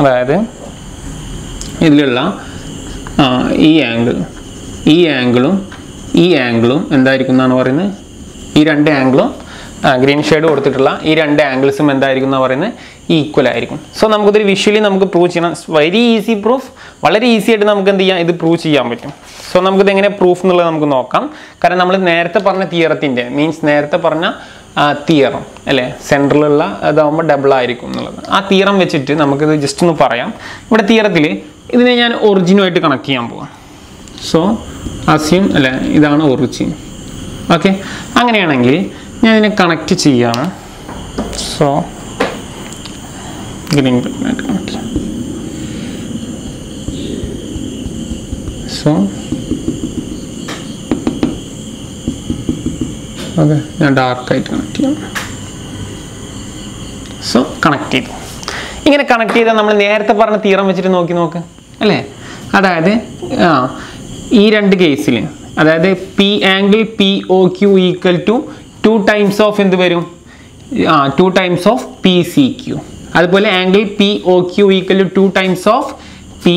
അതായത് ഇതിലുള്ള ഈ ആംഗിൾ ഈ ആംഗിളും ഈ ആംഗിളും എന്തായിരിക്കും എന്നാണ് പറയുന്നത്? ഈ രണ്ട് ആംഗിളും ഗ്രീൻ ഷെയ്ഡ് കൊടുത്തിട്ടുള്ള ഈ രണ്ട് ആംഗിൾസും എന്തായിരിക്കും എന്ന് പറയുന്നത്? ഈക്വൽ ആയിരിക്കും. സോ നമുക്കിതൊരു വിഷ്വലി നമുക്ക് പ്രൂവ് ചെയ്യണം. വെരി ഈസി പ്രൂഫ് വളരെ ഈസി ആയിട്ട് നമുക്ക് എന്ത് ചെയ്യാം? ഇത് പ്രൂവ് ചെയ്യാൻ പറ്റും. സോ നമുക്കിത് എങ്ങനെ പ്രൂഫ് എന്നുള്ളത് നമുക്ക് നോക്കാം. കാരണം നമ്മൾ നേരത്തെ പറഞ്ഞ തിയറത്തിന്റെ മീൻസ് നേരത്തെ പറഞ്ഞ തിയറം അല്ലേ? സെൻട്രലുള്ള അതാകുമ്പോൾ ഡബിൾ ആയിരിക്കും എന്നുള്ളത്. ആ തിയറം വെച്ചിട്ട് നമുക്കിത് ജസ്റ്റ് ഒന്ന് പറയാം. ഇവിടെ തിയറത്തിൽ ഇതിനെ ഞാൻ ഒറിജിനുമായിട്ട് കണക്ട് ചെയ്യാൻ പോവാം. സോ അസ്യം അല്ലേ? ഇതാണ് ഒറിജിൻ ഓക്കെ അങ്ങനെയാണെങ്കിൽ ഞാൻ ഇതിനെ കണക്ട് ചെയ്യാണ് so green connect so okay ഞാൻ ഡാർക്കായിട്ട് കണക്ട് ചെയ്യാം. സോ കണക്ട് ചെയ്തു. ഇങ്ങനെ കണക്ട് ചെയ്താൽ നമ്മൾ നേരത്തെ പറഞ്ഞ തീറം വെച്ചിട്ട് നോക്കി നോക്ക് അല്ലേ? അതായത് ആ ഈ രണ്ട് കേസിൽ അതായത് P angle P O Q equal to two times of എന്ത് വരും? ആ two times of P C Q അതുപോലെ angle P O Q equal to two times of P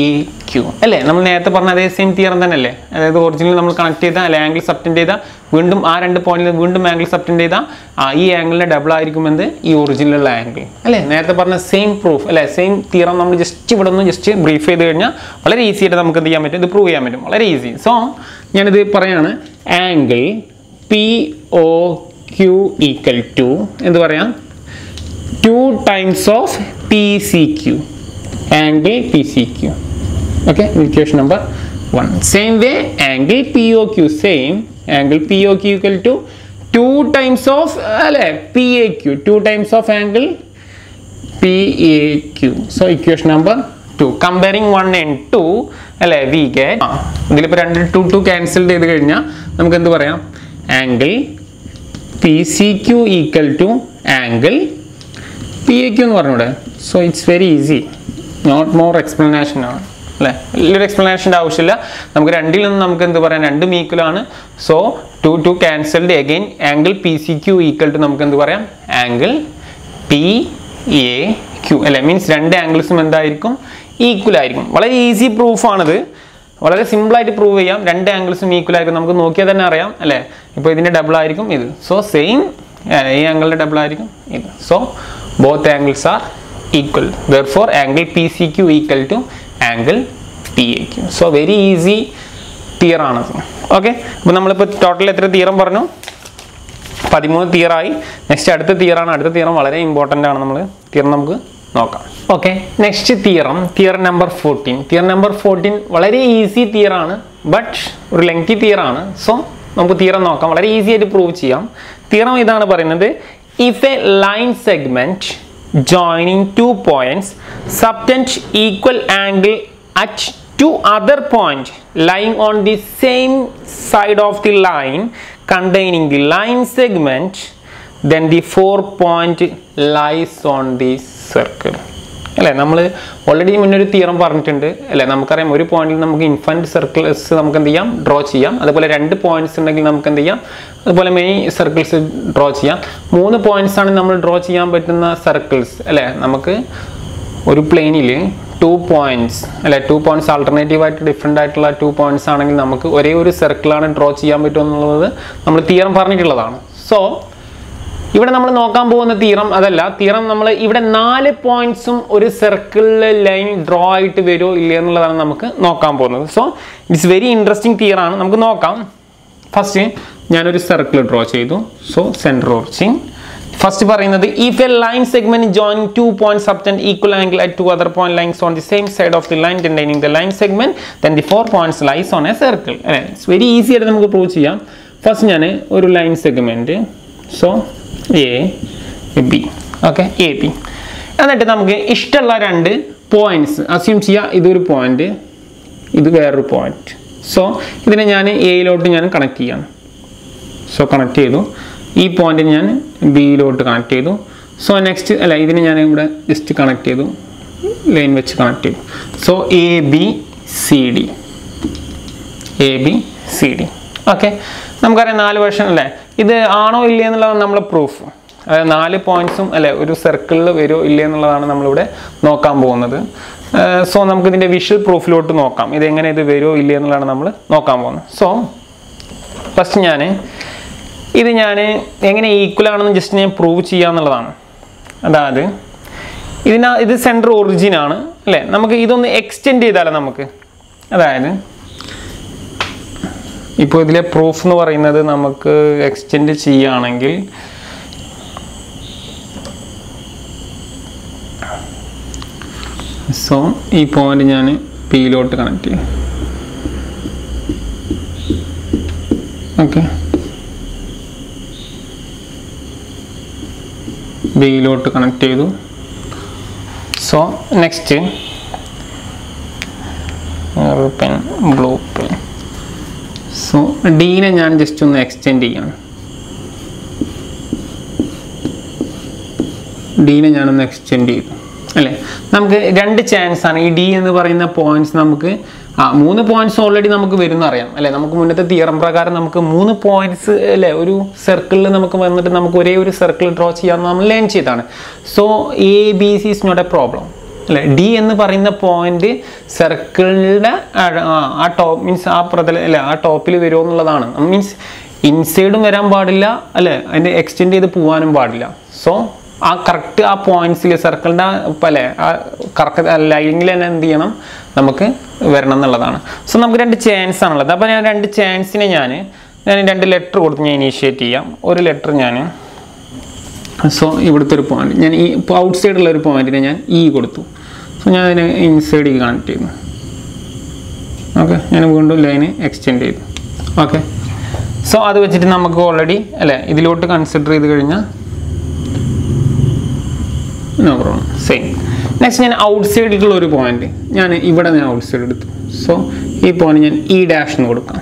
A Q അല്ലേ? നമ്മൾ നേരത്തെ പറഞ്ഞ അതേ സെയിം തിയറം തന്നെ അല്ലേ അതായത് ഒറിജിനൽ നമ്മൾ കണക്ട് ചെയ്ത അല്ലെ ആംഗിൾ സബ്റ്റൻഡ് ചെയ്താൽ വീണ്ടും ആ രണ്ട് പോയിന്റിൽ വീണ്ടും ആംഗിൾ സബ്റ്റൻഡ് ചെയ്താൽ ആ ഈ ആംഗിളിന്റെ ഡബിൾ ആയിരിക്കും എന്ത്? ഈ ഒറിജിനലുള്ള ആംഗിൾ അല്ലേ? നേരത്തെ പറഞ്ഞ സെയിം പ്രൂഫ് അല്ലേ സെയിം തിയറം നമ്മൾ ജസ്റ്റ് ഇവിടെ നിന്ന് ജസ്റ്റ് ബ്രീഫ് ചെയ്ത് കഴിഞ്ഞാൽ വളരെ ഈസി ആയിട്ട് നമുക്ക് എന്ത് ചെയ്യാൻ പറ്റും? ഇത് പ്രൂവ് ചെയ്യാൻ പറ്റും. വളരെ ഈസി സോ ഞാനിത് പറയാണ് angle P O Q equal to എന്ത് പറയാം two times of P C Q angle PCQ. Okay, equation number one. Same way, angle POQ, same angle POQ equal to 2 times of uh, PAQ, 2 times of angle PAQ. So, equation number 2. Comparing 1 and 2, അല്ലേ we get ഇതിലിപ്പോൾ രണ്ട് two two cancel ചെയ്ത് കഴിഞ്ഞാൽ നമുക്ക് എന്ത് പറയാം angle P C Q equal to angle P A Q എന്ന് പറഞ്ഞൂടെ. So it's very easy not more explanation ആണ്. അല്ലേ? വലിയൊരു എക്സ്പ്ലനേഷന്റെ ആവശ്യമില്ല. നമുക്ക് രണ്ടിൽ നിന്ന് നമുക്ക് എന്ത് പറയാം? രണ്ടും ഈക്വൽ ആണ്. So two two cancelled again angle P C Q equal to നമുക്ക് എന്ത് പറയാം? ആംഗിൾ പി എ ക്യു അല്ലെ? മീൻസ് രണ്ട് ആംഗിൾസും എന്തായിരിക്കും? ഈക്വൽ ആയിരിക്കും. വളരെ ഈസി പ്രൂഫാണിത് വളരെ സിമ്പിളായിട്ട് പ്രൂവ് ചെയ്യാം. രണ്ട് ആംഗിൾസും ഈക്വൽ ആയിരിക്കും. നമുക്ക് നോക്കിയാൽ തന്നെ അറിയാം അല്ലേ? ഇപ്പോൾ ഇതിന്റെ ഡബിൾ ആയിരിക്കും ഇത്. സോ സെയിം ഈ ആംഗിളിന്റെ ഡബിൾ ആയിരിക്കും ഇത്. So both angles are equal therefore angle P C Q equal to angle P A Q so very easy theorem ആണത് ഓക്കെ അപ്പോൾ നമ്മളിപ്പോൾ ടോട്ടൽ എത്ര തിയറം പറഞ്ഞു? പതിമൂന്ന് തിയറായി നെക്സ്റ്റ് അടുത്ത തിയറാണ് അടുത്ത തിയറം വളരെ ഇമ്പോർട്ടന്റ് ആണ് നമ്മൾ തിയർ നമുക്ക് നോക്കാം okay next theorem theorem number fourteen theorem number fourteen വളരെ ഈസി തിയറാണ് ബട്ട് ഒരു ലെങ്തി തിയറാണ് സോ നമുക്ക് തിയറം നോക്കാം വളരെ ഈസി ആയിട്ട് പ്രൂവ് ചെയ്യാം തിയറം ഇതാണ് പറയുന്നത് if a line segment joining two points subtend equal angle at two other point lying on the same side of the line containing the line segment then the four point lies on the circle. അല്ലേ നമ്മൾ already മുന്നേ ഒരു theorem പറഞ്ഞിട്ടുണ്ട്. അല്ലേ നമുക്കറിയാം ഒരു പോയിന്റിൽ നമുക്ക് ഇൻഫന്റ് സർക്കിൾസ് നമുക്ക് എന്ത് ചെയ്യാം? ഡ്രോ ചെയ്യാം. അതുപോലെ രണ്ട് പോയിന്റ്സ് ഉണ്ടെങ്കിൽ നമുക്ക് എന്ത് ചെയ്യാം? അതുപോലെ മെയിൻ സർക്കിൾസ് ഡ്രോ ചെയ്യാം. മൂന്ന് പോയിന്റ്സ് ആണ് നമ്മൾ ഡ്രോ ചെയ്യാൻ പറ്റുന്ന സർക്കിൾസ് അല്ലേ നമുക്ക് ഒരു പ്ലെയിനിൽ ടു പോയിന്റ്സ് അല്ലെ ടു പോയിന്റ്സ് ആൾട്ടർനേറ്റീവ് ആയിട്ട് ഡിഫറെന്റ് ആയിട്ടുള്ള ടു പോയിന്റ്സ് ആണെങ്കിൽ നമുക്ക് ഒരേ ഒരു സർക്കിളാണ് ഡ്രോ ചെയ്യാൻ പറ്റുമെന്നുള്ളത് നമ്മൾ തിയറം പറഞ്ഞിട്ടുള്ളതാണ്. സോ ഇവിടെ നമ്മൾ നോക്കാൻ പോകുന്ന തീറം അതല്ല തീറം നമ്മൾ ഇവിടെ നാല് പോയിന്റ്സും ഒരു സർക്കിളിലെ ലൈൻ ഡ്രോ ആയിട്ട് വരുമോ ഇല്ല എന്നുള്ളതാണ് നമുക്ക് നോക്കാൻ പോകുന്നത്. സോ ഇറ്റ്സ് വെരി ഇൻട്രസ്റ്റിംഗ് തീറാണ് നമുക്ക് നോക്കാം. ഫസ്റ്റ് ഞാനൊരു സർക്കിൾ ഡ്രോ ചെയ്തു. സോ സെന്റർ ഓർച്ചിങ് ഫസ്റ്റ് പറയുന്നത് if a line segment join two point subtend equal angle at two other point lines on the same side of the line containing the line segment then the four points lies on a circle it's very easy ആയിട്ട് നമുക്ക് prove ചെയ്യാം. First ഞാൻ ഒരു line segment so A B okay A B എന്നിട്ട് നമുക്ക് ഇഷ്ടമുള്ള രണ്ട് points assume ചെയ്യുക ഇതൊരു പോയിന്റ് ഇത് വേറൊരു പോയിന്റ് സോ ഇതിനെ ഞാൻ എയിലോട്ട് ഞാൻ കണക്ട് ചെയ്യാം. സോ കണക്ട് ചെയ്തു. ഈ പോയിന്റിന് ഞാൻ ബിയിലോട്ട് കണക്ട് ചെയ്തു. സോ നെക്സ്റ്റ് അല്ല ഇതിന് ഞാൻ ഇവിടെ ജസ്റ്റ് കണക്ട് ചെയ്തു. ലൈൻ വെച്ച് കണക്ട് ചെയ്തു. So A B C D A B C D okay നമുക്കറിയാം നാല് വേർഷൻ അല്ലേ? ഇത് ആണോ ഇല്ലേ എന്നുള്ളതാണ് നമ്മൾ പ്രൂഫ് അതായത് നാല് പോയിന്റ്സും അല്ലെ ഒരു സർക്കിളിൽ വരുമോ ഇല്ലേ എന്നുള്ളതാണ് നമ്മളിവിടെ നോക്കാൻ പോകുന്നത്. സോ നമുക്ക് ഇതിന്റെ വിഷ്വൽ പ്രൂഫിലോട്ട് നോക്കാം. ഇത് എങ്ങനെ ഇത് വരുമോ ഇല്ലേ എന്നുള്ളതാണ് നമ്മൾ നോക്കാൻ പോകുന്നത്. സോ ഫസ്റ്റ് ഞാൻ ഇത് ഞാൻ എങ്ങനെ ഈക്വൽ ആണെന്ന് ജസ്റ്റ് ഞാൻ പ്രൂവ് ചെയ്യാന്നുള്ളതാണ് അതായത് ഇതിനാ ഇത് സെന്റർ ഒറിജിൻ ആണ് അല്ലേ? നമുക്ക് ഇതൊന്ന് എക്സ്റ്റെൻഡ് ചെയ്താലോ നമുക്ക്? അതായത് ഇപ്പോൾ ഇതിലെ പ്രൂഫ് എന്ന് പറയുന്നത് നമുക്ക് എക്സ്റ്റെൻഡ് ചെയ്യുകയാണെങ്കിൽ സോ ഈ പോയിന്റ് ഞാൻ പിയിലോട്ട് കണക്ട് ചെയ്യും. ഓക്കെ ബിയിലോട്ട് കണക്ട് ചെയ്തു. So next pen blue so ഡീനെ ഞാൻ ജസ്റ്റ് ഒന്ന് എക്സ്റ്റെൻഡ് ചെയ്യാണ്. ഡീനെ ഞാനൊന്ന് എക്സ്റ്റെൻഡ് ചെയ്തു. അല്ലേ? നമുക്ക് രണ്ട് ചാൻസ് ആണ്. ഈ ഡി എന്ന് പറയുന്ന പോയിന്റ്സ് നമുക്ക് ആ മൂന്ന് പോയിന്റ്സ് ഓൾറെഡി നമുക്ക് വരുന്ന അറിയാം. അല്ലേ? നമുക്ക് മുന്നത്തെ തിയറം പ്രകാരം നമുക്ക് മൂന്ന് പോയിന്റ്സ് അല്ലേ? ഒരു സർക്കിളിൽ നമുക്ക് വന്നിട്ട് നമുക്ക് ഒരേ ഒരു സർക്കിൾ ഡ്രോ ചെയ്യാമെന്ന് നമ്മൾ ലേൺ ചെയ്താണ് so A B C is not a problem അല്ലേ? ഡി എന്ന് പറയുന്ന പോയിന്റ് സർക്കിളിന്റെ ആ ടോപ്പ് മീൻസ് ആ പ്രതല അല്ലെ ആ ടോപ്പിൽ വരുമോ എന്നുള്ളതാണ്. മീൻസ് ഇൻസൈഡും വരാൻ പാടില്ല അല്ലെ? അതിന്റെ എക്സ്റ്റെൻഡ് ചെയ്ത് പോകാനും പാടില്ല. സോ ആ കറക്റ്റ് ആ പോയിന്റ്സിൽ സർക്കിളിന്റെ അല്ലെ ആ കറക്റ്റ് ലൈനിൽ തന്നെ എന്ത് ചെയ്യണം? നമുക്ക് വരണം എന്നുള്ളതാണ്. സോ നമുക്ക് രണ്ട് ചാൻസ് ആണുള്ളത്. അപ്പോൾ ഞാൻ രണ്ട് ചാൻസിനെ ഞാൻ ഞാൻ രണ്ട് ലെറ്റർ കൊടുത്ത് ഞാൻ ഇനീഷ്യേറ്റ് ചെയ്യാം. ഒരു ലെറ്റർ ഞാൻ സോ ഇവിടുത്തെ ഒരു പോയിന്റ് ഞാൻ ഈ ഔട്ട് സൈഡുള്ള ഒരു പോയിന്റിനെ ഞാൻ ഇ കൊടുത്തു. സോ ഞാൻ അതിനെ ഇൻസൈഡിൽ കണക്ട് ചെയ്യുന്നു ഓക്കെ ഞാൻ വീണ്ടും ലൈന് എക്സ്റ്റെൻഡ് ചെയ്തു. ഓക്കെ സോ അത് വെച്ചിട്ട് നമുക്ക് ഓൾറെഡി അല്ലേ ഇതിലോട്ട് കൺസിഡർ ചെയ്ത് കഴിഞ്ഞാൽ നോ പ്രോബ്ലം സെയിം നെക്സ്റ്റ് ഞാൻ ഔട്ട് സൈഡിലുള്ള ഒരു പോയിന്റ് ഞാൻ ഇവിടെ ഞാൻ ഔട്ട് സൈഡ് എടുത്തു. സോ ഈ പോയിന്റ് ഞാൻ ഇ ഡാഷ് എന്ന് കൊടുക്കാം.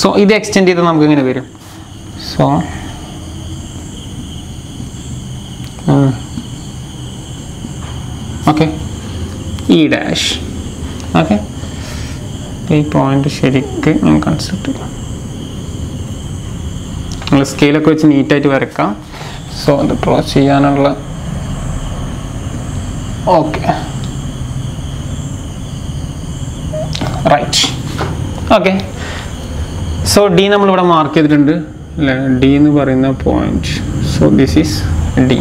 സോ ഇത് എക്സ്റ്റെൻഡ് ചെയ്താൽ നമുക്ക് ഇങ്ങനെ വരും? So okay. E dash. Okay. ഈ പോയിന്റ് ശരിക്ക് നമുക്ക് കൺസിഡർ ചെയ്യാം. നമ്മൾ സ്കെയിലൊക്കെ വെച്ച് നീറ്റായിട്ട് വരക്കാം. സോ അത് ഡ്രോ ചെയ്യാനുള്ള okay right okay so D നമ്മളിവിടെ മാർക്ക് ചെയ്തിട്ടുണ്ട്. അല്ലേ? ഡി എന്ന് പറയുന്ന point so this is D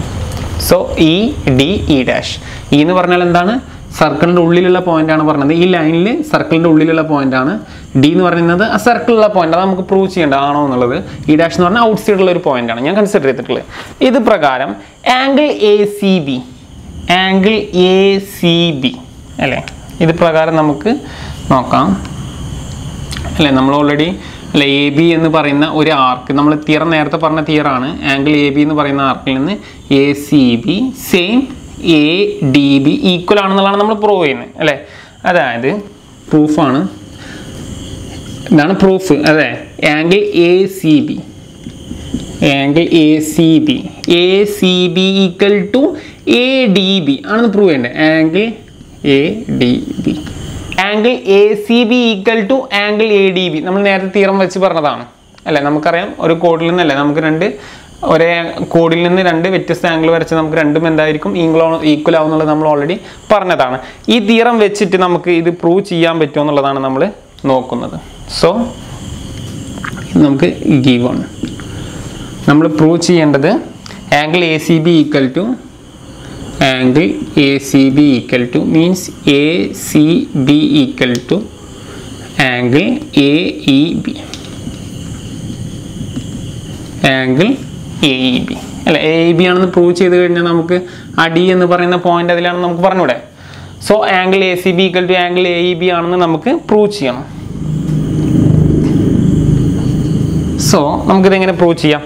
so E D E dash E എന്ന് പറഞ്ഞാൽ എന്താണ്? സർക്കിളിന്റെ ഉള്ളിലുള്ള പോയിന്റ് ആണ് പറഞ്ഞത്. ഈ ലൈനിൽ സർക്കിളിന്റെ ഉള്ളിലുള്ള പോയിന്റ് ആണ്. ഡി എന്ന് പറയുന്നത് ആ സർക്കിളിലുള്ള പോയിന്റ് അത് നമുക്ക് പ്രൂവ് ചെയ്യേണ്ട ആണോ എന്നുള്ളത്. ഈ ഡാഷ് എന്ന് പറഞ്ഞാൽ ഔട്ട് സൈഡുള്ള ഒരു പോയിന്റ് ആണ്. ഞാൻ കൺസിഡർ ചെയ്തിട്ടുള്ളത്. ഇത് പ്രകാരം angle A C B angle A C B അല്ലേ? ഇത് പ്രകാരം നമുക്ക് നോക്കാം. അല്ലേ? നമ്മൾ ഓൾറെഡി അല്ലെ എ ബി എന്ന് പറയുന്ന ഒരു ആർക്ക് നമ്മൾ തിയർ നേരത്തെ പറഞ്ഞ തിയറാണ് ആംഗിൾ എ ബി എന്ന് പറയുന്ന ആർക്കിൽ നിന്ന് A C B same A D B equal ആണെന്നുള്ളതാണ് നമ്മൾ പ്രൂവ് ചെയ്യുന്നത് അല്ലേ? അതായത് പ്രൂഫാണ് ഇതാണ് പ്രൂഫ് അതെ angle A C B angle A C B A C B equal to A D B ആണെന്ന് പ്രൂവ് ചെയ്യേണ്ടത് angle A D B angle A C B equal to angle A D B നമ്മൾ നേരത്തെ theorem വെച്ച് പറഞ്ഞതാണ്. അല്ലേ? നമുക്കറിയാം ഒരു കോഡിൽ നിന്നല്ലേ? നമുക്ക് രണ്ട് ഒരേ കോഡിൽ നിന്ന് രണ്ട് വ്യത്യസ്ത ആംഗിൾ വരച്ച് നമുക്ക് രണ്ടും എന്തായിരിക്കും? ഈങ്കളോ ഈക്വൽ ആവുന്നുള്ളത് നമ്മൾ ഓൾറെഡി പറഞ്ഞതാണ്. ഈ തീറം വെച്ചിട്ട് നമുക്ക് ഇത് പ്രൂവ് ചെയ്യാൻ പറ്റുമോ എന്നുള്ളതാണ് നമ്മൾ നോക്കുന്നത്. സോ നമുക്ക് ഗീവ് ആണ്. നമ്മൾ പ്രൂവ് ചെയ്യേണ്ടത് angle A C B equal to C B equal to means A C B equal to angle A E B അല്ല എ ഇ ബി ആണെന്ന് പ്രൂവ് ചെയ്ത് കഴിഞ്ഞാൽ നമുക്ക് ആ ഡി എന്ന് പറയുന്ന പോയിന്റ് അതിലാണെന്ന് നമുക്ക് പറഞ്ഞൂടെ? So angle A C B equal to angle A E B ആണെന്ന് നമുക്ക് പ്രൂവ് ചെയ്യണം. സോ നമുക്കിത് എങ്ങനെ പ്രൂവ് ചെയ്യാം?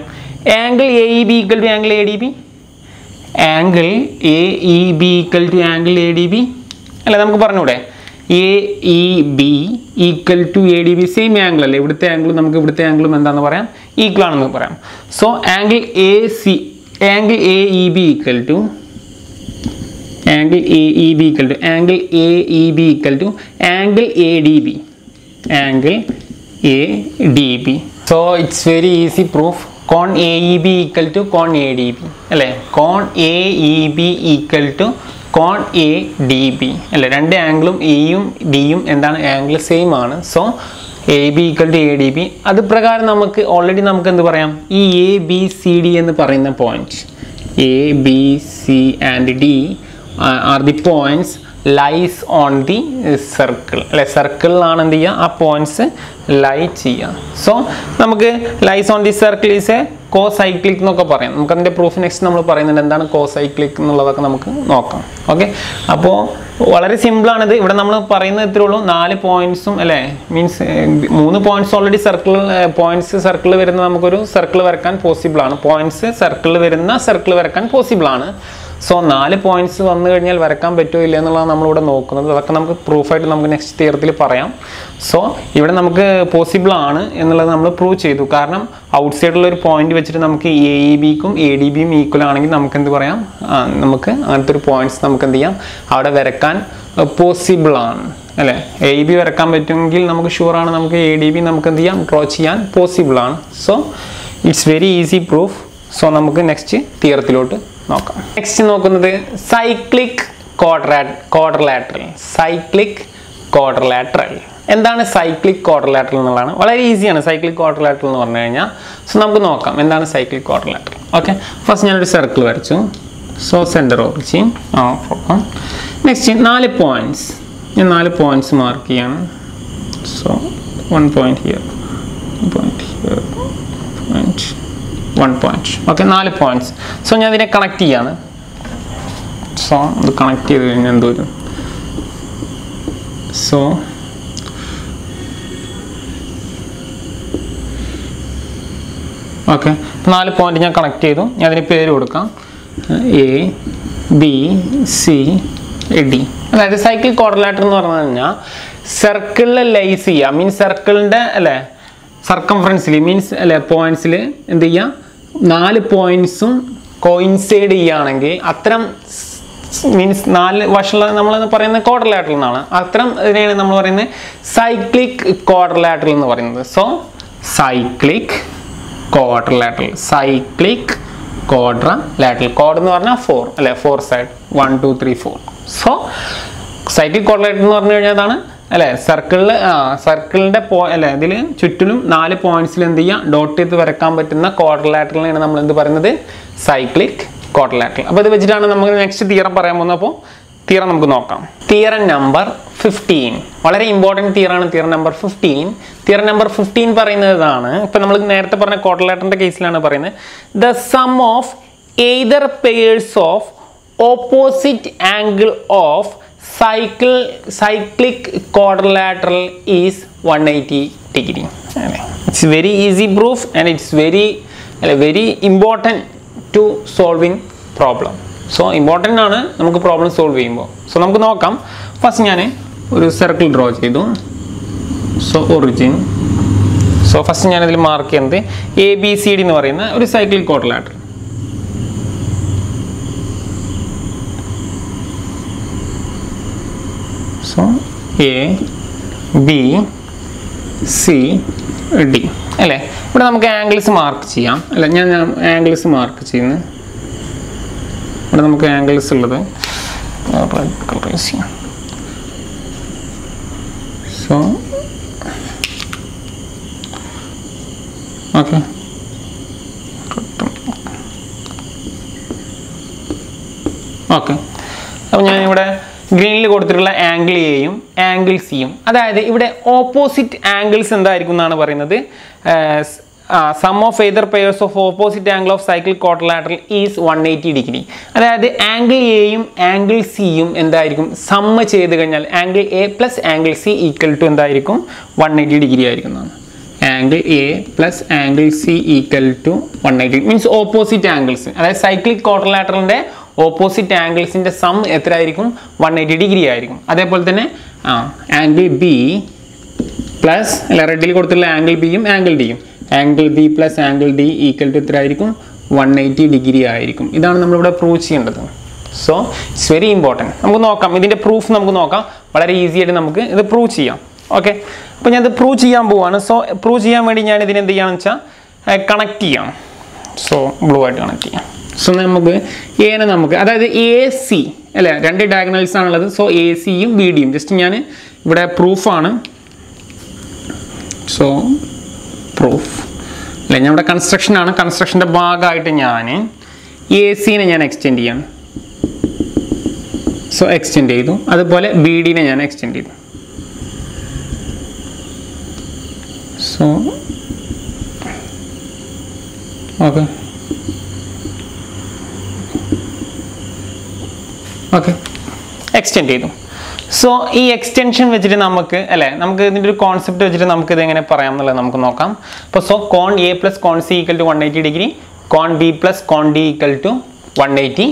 Angle A E B equal to angle A D B angle A E B equal to angle A D B അല്ല നമുക്ക് പറഞ്ഞൂടെ. A E B equal to A D B same angle അല്ലേ? ഇവിടുത്തെ ആംഗിളും നമുക്ക് ഇവിടുത്തെ ആംഗിളും എന്താണെന്ന് പറയാം? ഈക്വൽ ആണെന്ന് പറയാം. So angle A C angle A E B equal to angle A E B equal to angle A E B equal to angle A D B angle A D B so it's very easy proof cone A E B equal to cone A D B അല്ലേ? കോൺ A E B equal to cone A D B അല്ലേ? രണ്ട് ആംഗിളും എയും ഡിയും എന്താണ്? Angle same ആണ്. So A B equal to A D B അത് പ്രകാരം നമുക്ക് ഓൾറെഡി നമുക്ക് എന്ത് പറയാം? ഈ എ ബി സി ഡി എന്ന് പറയുന്ന point A B C and D are the points lies on the circle അല്ലെ സർക്കിളിലാണ് എന്ത് ചെയ്യുക? ആ പോയിന്റ്സ് ലൈ ചെയ്യുക. സോ നമുക്ക് lies on the circle is a concyclic എന്നൊക്കെ പറയാം. നമുക്ക് അതിന്റെ പ്രൂഫ് നെക്സ്റ്റ് നമ്മൾ പറയുന്നുണ്ട് എന്താണ് കോ സൈക്ലിക് എന്നുള്ളതൊക്കെ നമുക്ക് നോക്കാം. ഓക്കെ അപ്പോൾ വളരെ സിമ്പിളാണിത് ഇവിടെ നമ്മൾ പറയുന്നത് ഇത്രേ ഉള്ളൂ. നാല് പോയിന്റ്സും അല്ലേ മീൻസ് മൂന്ന് points already circle points circle വരുന്ന നമുക്കൊരു സർക്കിൾ വരക്കാൻ പോസിബിൾ ആണ്. പോയിന്റ്സ് സർക്കിൾ വരുന്ന സർക്കിൾ വരക്കാൻ പോസിബിൾ ആണ്. സോ നാല് പോയിന്റ്സ് വന്നു കഴിഞ്ഞാൽ വരക്കാൻ പറ്റുമോ ഇല്ല എന്നുള്ളതാണ് നമ്മളിവിടെ നോക്കുന്നത്. അതൊക്കെ നമുക്ക് പ്രൂഫായിട്ട് നമുക്ക് നെക്സ്റ്റ് തിയറത്തിൽ പറയാം. സോ ഇവിടെ നമുക്ക് പോസിബിൾ ആണ് എന്നുള്ളത് നമ്മൾ പ്രൂവ് ചെയ്തു. കാരണം ഔട്ട് സൈഡിലുള്ള ഒരു പോയിന്റ് വെച്ചിട്ട് നമുക്ക് എ ഇ ബിക്കും എ ഡി ബിയും ഈക്വൽ ആണെങ്കിൽ നമുക്ക് എന്ത് പറയാം? നമുക്ക് അങ്ങനത്തെ ഒരു പോയിന്റ്സ് നമുക്ക് എന്ത് ചെയ്യാം? അവിടെ വരക്കാൻ പോസിബിൾ ആണ്. അല്ലേ? എ ബി വരക്കാൻ പറ്റുമെങ്കിൽ നമുക്ക് ഷുവറാണ് നമുക്ക് എ ഡി ബി നമുക്ക് എന്ത് ചെയ്യാം? ഡ്രോ ചെയ്യാൻ പോസിബിൾ ആണ്. So it's very easy proof so നമുക്ക് നെക്സ്റ്റ് തിയറത്തിലോട്ട് നോക്കാം. നെക്സ്റ്റ് നോക്കുന്നത് സൈക്ലിക് കോഡർലാറ്ററൽ സൈക്ലിക് കോഡർലാറ്ററൽ എന്താണ് സൈക്ലിക് കോഡർലാറ്ററൽ എന്നുള്ളതാണ്? വളരെ ഈസിയാണ് സൈക്ലിക് കോഡർലാറ്ററൽ എന്ന് പറഞ്ഞു കഴിഞ്ഞാൽ. സോ നമുക്ക് നോക്കാം എന്താണ് സൈക്ലിക് കോഡർലാറ്ററൽ ഓക്കെ ഫസ്റ്റ് ഞാനൊരു സർക്കിൾ വരച്ചു. സോ സെന്റർ ഓറിജിൻ ആ ഫോക്കാം നെക്സ്റ്റ് നാല് പോയിന്റ്സ് ഞാൻ നാല് പോയിന്റ്സ് മാർക്ക് ചെയ്യാണ്. So one point here point here point one point okay നാല് പോയിന്റ്സ് സോ ഞാൻ ഇതിനെ കണക്ട് ചെയ്യാണ്. സോ ഇത് കണക്ട് ചെയ്ത് കഴിഞ്ഞാൽ എന്ത് വരും? സോ ഓക്കെ നാല് പോയിന്റ് ഞാൻ കണക്ട് ചെയ്തു. ഞാൻ അതിന് പേര് കൊടുക്കാം. എ ബി സി ഡി അതായത് സൈക്കിൾ കോർഡിനേറ്റർ എന്ന് പറഞ്ഞു കഴിഞ്ഞാൽ സർക്കിളിൽ ലൈസ് ചെയ്യുക മീൻസ് സർക്കിളിന്റെ അല്ലേ? സർക്കംഫറൻസിൽ മീൻസ് അല്ലെ പോയിന്റ്സിൽ എന്ത് ചെയ്യുക നാല് പോയിന്റ്സും കോയിൻസൈഡ് ചെയ്യുകയാണെങ്കിൽ അത്തരം മീൻസ് നാല് വശമുള്ള നമ്മൾ പറയുന്ന ക്വാഡർലാറ്ററൽ എന്നാണ് അത്തരം ഇതിനെയാണ് നമ്മൾ പറയുന്നത് സൈക്ലിക് ക്വാഡർലാറ്ററൽ എന്ന് പറയുന്നത്. So cyclic quadrilateral cyclic quadrilateral quad എന്ന് പറഞ്ഞാൽ ഫോർ അല്ലെ? Four side one two three four so cyclic quadrilateral എന്ന് പറഞ്ഞു കഴിഞ്ഞാൽ അതാണ് അല്ലെ? സർക്കിളിൽ സർക്കിളിന്റെ അല്ലെ? ഇതിൽ ചുറ്റിലും നാല് പോയിന്റ്സിൽ എന്ത് ചെയ്യാം? ഡോട്ട് ചെയ്ത് വരക്കാൻ പറ്റുന്ന ക്വാഡ്രലാറ്ററലിനെയാണ് നമ്മൾ എന്ത് പറയുന്നത്? സൈക്ലിക് ക്വാഡ്രലാറ്ററൽ അപ്പോൾ ഇത് വെച്ചിട്ടാണ് നമുക്ക് നെക്സ്റ്റ് തിയറം പറയാൻ പോകുന്നത്. അപ്പോൾ തിയറം നമുക്ക് നോക്കാം. തിയറം നമ്പർ ഫിഫ്റ്റീൻ വളരെ important തിയറാണ് theorem number fifteen theorem number fifteen പറയുന്നത് ഇപ്പം നമ്മൾ നേരത്തെ പറഞ്ഞ ക്വാഡ്രലാറ്ററിന്റെ കേസിലാണ് പറയുന്നത്. The sum of either pairs of opposite angle of cycle cyclic is one 180 degree it's very easy proof and it's very അല്ലെ very important to solving problem so important ആണ് നമുക്ക് പ്രോബ്ലം സോൾവ് ചെയ്യുമ്പോൾ. സോ നമുക്ക് നോക്കാം. First ഞാൻ ഒരു circle draw ചെയ്തു. So origin so first ഞാനിതിൽ മാർക്ക് ചെയ്യുന്നത് എ ബി സി ഡി എന്ന് പറയുന്ന ഒരു cyclic quadrilateral so A B C D അല്ലേ? ഇവിടെ നമുക്ക് ആംഗിൾസ് മാർക്ക് ചെയ്യാം. അല്ല ഞാൻ ആംഗിൾസ് മാർക്ക് ചെയ്യുന്നു. ഇവിടെ നമുക്ക് ആംഗിൾസ് ഉള്ളത് സോ ഓക്കെ ഓക്കെ അപ്പം ഞാനിവിടെ ഗ്രീനിൽ കൊടുത്തിട്ടുള്ള ആംഗിൾ എയും ആംഗിൾ സിയും അതായത് ഇവിടെ ഓപ്പോസിറ്റ് ആംഗിൾസ് എന്തായിരിക്കും എന്നാണ് പറയുന്നത്. Sum of either pairs of opposite angle of cyclic quadrilateral is one eighty degree അതായത് ആംഗിൾ എയും ആംഗിൾ സിയും എന്തായിരിക്കും? സമ്മ ചെയ്ത് കഴിഞ്ഞാൽ angle A plus angle C equal to എന്തായിരിക്കും? വൺ എയ്റ്റി ഡിഗ്രി ആയിരിക്കും എന്നാണ്. Angle A plus angle C equal to one eighty means opposite angles അതായത് സൈക്ലിക് കോട്ടലാറ്ററിന്റെ ഓപ്പോസിറ്റ് ആംഗിൾസിന്റെ സം എത്ര ആയിരിക്കും വൺ എയ്റ്റി ഡിഗ്രി ആയിരിക്കും. അതേപോലെ തന്നെ ആ ആംഗിൾ ബി പ്ലസ് അല്ല റെഡിൽ കൊടുത്തിട്ടുള്ള ആംഗിൾ ബിയും ആംഗിൾ ഡിയും angle B plus angle D equal to എത്ര ആയിരിക്കും വൺ എയ്റ്റി ഡിഗ്രി ആയിരിക്കും. ഇതാണ് നമ്മളിവിടെ പ്രൂവ് ചെയ്യേണ്ടത്. സോ ഇറ്റ്സ് വെരി ഇമ്പോർട്ടന്റ് നമുക്ക് നോക്കാം. ഇതിന്റെ പ്രൂഫ് നമുക്ക് നോക്കാം. വളരെ ഈസി ആയിട്ട് നമുക്ക് ഇത് പ്രൂവ് ചെയ്യാം. ഓക്കെ അപ്പോൾ ഞാൻ ഇത് പ്രൂവ് ചെയ്യാൻ പോവാണ്. സോ പ്രൂവ് ചെയ്യാൻ വേണ്ടി ഞാൻ ഇതിനെന്ത് എന്ത് ചെയ്യാന്ന് വെച്ചാൽ കണക്ട് ചെയ്യാം. സോ ബ്ലൂ ആയിട്ട് കണക്ട് ചെയ്യാം. സോ നമുക്ക് എനെ നമുക്ക് അതായത് എ സി അല്ലേ? രണ്ട് ഡയഗണൽസ് ആണുള്ളത്. സോ എ സിയും ബി ഡിയും ജസ്റ്റ് ഞാൻ ഇവിടെ പ്രൂഫാണ് സോ പ്രൂഫ് അല്ലേ ഞാൻ ഇവിടെ കൺസ്ട്രക്ഷൻ ആണ്. കൺസ്ട്രക്ഷന്റെ ഭാഗമായിട്ട് ഞാൻ എ സിനെ ഞാൻ എക്സ്റ്റെൻഡ് ചെയ്യാണ്. സോ എക്സ്റ്റെൻഡ് ചെയ്തു. അതുപോലെ ബി ഡിനെ ഞാൻ എക്സ്റ്റെൻഡ് ചെയ്തു. So okay okay. എക്സ്റ്റെൻഡ് ചെയ്തു. സോ ഈ എക്സ്റ്റെൻഷൻ വെച്ചിട്ട് നമുക്ക് അല്ലേ നമുക്ക് ഇതിന്റെ ഒരു കോൺസെപ്റ്റ് വെച്ചിട്ട് നമുക്ക് ഇത് എങ്ങനെ പറയാം എന്നുള്ളത് നമുക്ക് നോക്കാം. അപ്പോൾ സോ കോൺ A plus cone C equal to one eighty degree cone B plus cone D equal to one eighty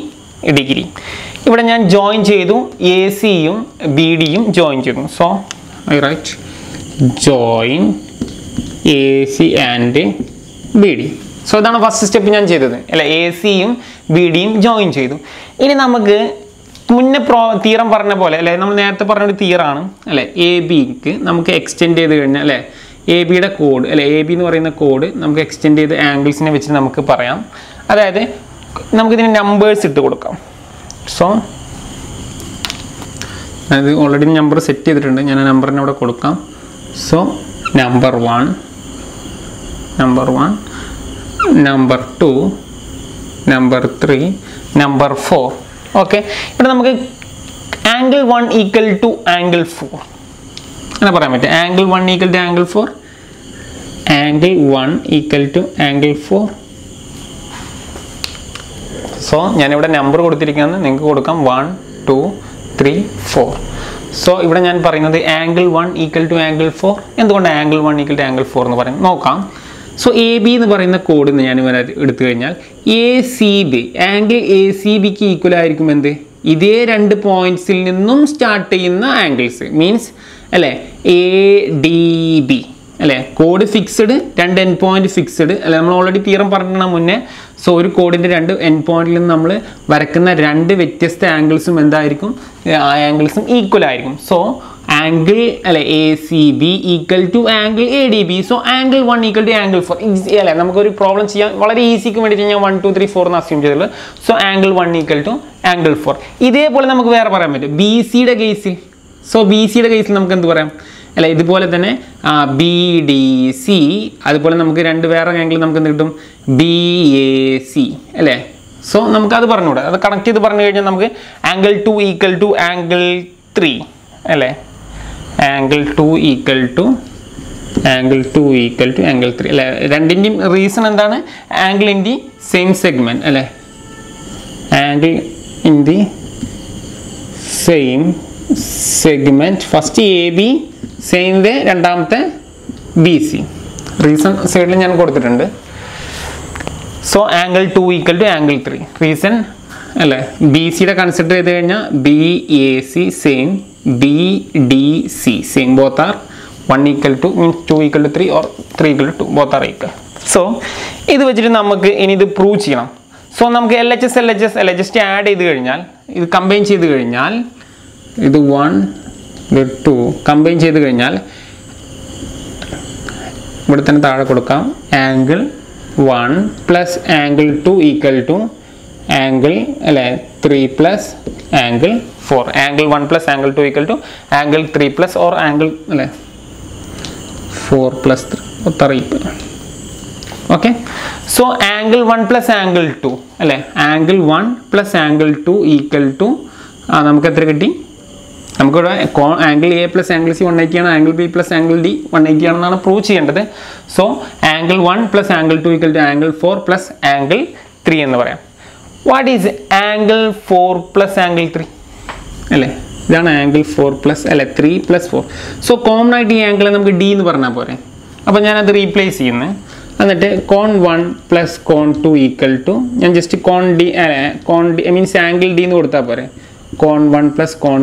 degree ഇവിടെ ഞാൻ ജോയിൻ ചെയ്തു എ സിയും ബി ഡിയും ജോയിൻ ചെയ്തു. So I write join A C and B D so ഇതാണ് first step ഞാൻ ചെയ്തത്. അല്ല എ സിയും ബി ഡിയും ജോയിൻ ചെയ്തു. ഇനി നമുക്ക് മുന്നേ പ്രോ തീരം പറഞ്ഞ പോലെ അല്ലെ? നമ്മൾ നേരത്തെ പറഞ്ഞ ഒരു തീറാണ് അല്ലെ? എ ബിക്ക് നമുക്ക് എക്സ്റ്റെൻഡ് ചെയ്ത് കഴിഞ്ഞാൽ അല്ലെ? എ ബിയുടെ കോഡ് അല്ലെ? എ ബി എന്ന് പറയുന്ന കോഡ് നമുക്ക് എക്സ്റ്റെൻഡ് ചെയ്ത് ആംഗിൾസിനെ വെച്ച് നമുക്ക് പറയാം. അതായത് നമുക്കിതിന് നമ്പേഴ്സ് ഇട്ട് കൊടുക്കാം. സോ അതായത് ഓൾറെഡി നമ്പർ സെറ്റ് ചെയ്തിട്ടുണ്ട്. ഞാൻ ആ നമ്പറിനെ അവിടെ കൊടുക്കാം. So number one number one number two number three number four okay ഇവിടെ നമുക്ക് angle one equal to angle four അങ്ങനെ പറയാൻ പറ്റും. Angle one equal to angle four angle one equal to angle four so ഞാനിവിടെ number കൊടുത്തിരിക്കുന്നത് നിങ്ങൾക്ക് കൊടുക്കാം. One two three four so ഇവിടെ ഞാൻ പറയുന്നത് angle one equal to angle four എന്തുകൊണ്ട് angle one equal to angle four എന്ന് പറയുന്നത് നോക്കാം. സോ എ ബി എന്ന് പറയുന്ന കോഡ് ഞാൻ ഇവിടെ എടുത്തു കഴിഞ്ഞാൽ A C B angle A C ബിക്ക് ഈക്വൽ ആയിരിക്കും എന്ത്? ഇതേ രണ്ട് പോയിന്റ്സിൽ നിന്നും സ്റ്റാർട്ട് ചെയ്യുന്ന ആംഗിൾസ് മീൻസ് അല്ലേ? എ ഡി ബി അല്ലേ? കോഡ് ഫിക്സ്ഡ് രണ്ട് എൻ പോയിന്റ് ഫിക്സ്ഡ് അല്ലെ? നമ്മൾ ഓൾറെഡി തീരം പറഞ്ഞ മുന്നേ. സോ ഒരു കോഡിന്റെ രണ്ട് എൻ പോയിന്റിൽ നിന്ന് നമ്മൾ വരക്കുന്ന രണ്ട് വ്യത്യസ്ത ആംഗിൾസും എന്തായിരിക്കും? ആ ആംഗിൾസും ഈക്വൽ ആയിരിക്കും. സോ ആംഗിൾ അല്ലെ A C B equal to angle A D B so angle one equal to angle four easy അല്ലെ? നമുക്കൊരു പ്രോബ്ലം ചെയ്യാൻ വളരെ ഈസിക്ക് വേണ്ടിയിട്ട് ഞാൻ വൺ ടു ത്രീ ഫോർ എന്ന് അസ്യൂം ചെയ്തിട്ടുള്ളൂ so angle one equal to angle four ഇതേപോലെ നമുക്ക് വേറെ പറയാൻ പറ്റും. ബി സിയുടെ കേസിൽ സോ ബി സിയുടെ കേസിൽ നമുക്ക് എന്ത് പറയാം? അല്ല ഇതുപോലെ തന്നെ ബി ഡി സി അതുപോലെ നമുക്ക് രണ്ട് വേറെ ആംഗിൾ നമുക്ക് എന്ത് കിട്ടും? ബി എ സി അല്ലേ? സോ നമുക്കത് പറഞ്ഞുകൂടെ. അത് കണക്ട് ചെയ്ത് പറഞ്ഞു കഴിഞ്ഞാൽ നമുക്ക് angle two equal to angle three അല്ലേ? Angle two equal to angle two equal to angle three അല്ലേ? രണ്ടിന്റെയും റീസൺ എന്താണ്? Angle in the same segment അല്ലേ? Angle in the same segment first A B same way രണ്ടാമത്തെ B C reason സൈഡിൽ ഞാൻ കൊടുത്തിട്ടുണ്ട്. So angle two equal to angle three reason അല്ലേ? B സിയുടെ കൺസിഡർ ചെയ്ത് കഴിഞ്ഞാൽ B A C same B D C same both are one equal to means two equal to three or three equal to two both are equal so ഇത് വെച്ചിട്ട് നമുക്ക് ഇനി ഇത് prove ചെയ്യണം. സോ നമുക്ക് L H S L H S L H just add ചെയ്ത് കഴിഞ്ഞാൽ ഇത് കമ്പൈൻ ചെയ്ത് കഴിഞ്ഞാൽ ഇത് വൺ ഇത് ടു കമ്പൈൻ ചെയ്ത് കഴിഞ്ഞാൽ ഇവിടെ തന്നെ താഴെ കൊടുക്കാം. Angle one plus angle two equal to angle അല്ലെ? Three plus angle four angle one plus angle two equal to angle three plus or angle അല്ലെ? Four plus three okay so angle one plus angle two അല്ലെ? Angle one plus angle two equal to നമുക്ക് എത്ര കിട്ടി? നമുക്കിവിടെ angle A plus angle C one eighty ആണ് angle B plus angle D one eighty ആണെന്നാണ് prove ചെയ്യേണ്ടത്. So angle one plus angle two equal to angle four plus angle three എന്ന് പറയാം. What is angle four plus angle three അല്ലേ? ഇതാണ് angle four plus അല്ലെ three plus four so common ആയിട്ട് ഈ angle നമുക്ക് ഡി എന്ന് പറഞ്ഞാൽ പോരെ. അപ്പോൾ ഞാനത് റീപ്ലേസ് ചെയ്യുന്നത് എന്നിട്ട് കോൺ വൺ പ്ലസ് കോൺ ടു ഈക്വൽ ടു ഞാൻ ജസ്റ്റ് കോൺ ഡി അല്ലെ കോൺ ഡി മീൻസ് ആംഗിൾ ഡി എന്ന് കൊടുത്താൽ പോരെ. കോൺ one plus cone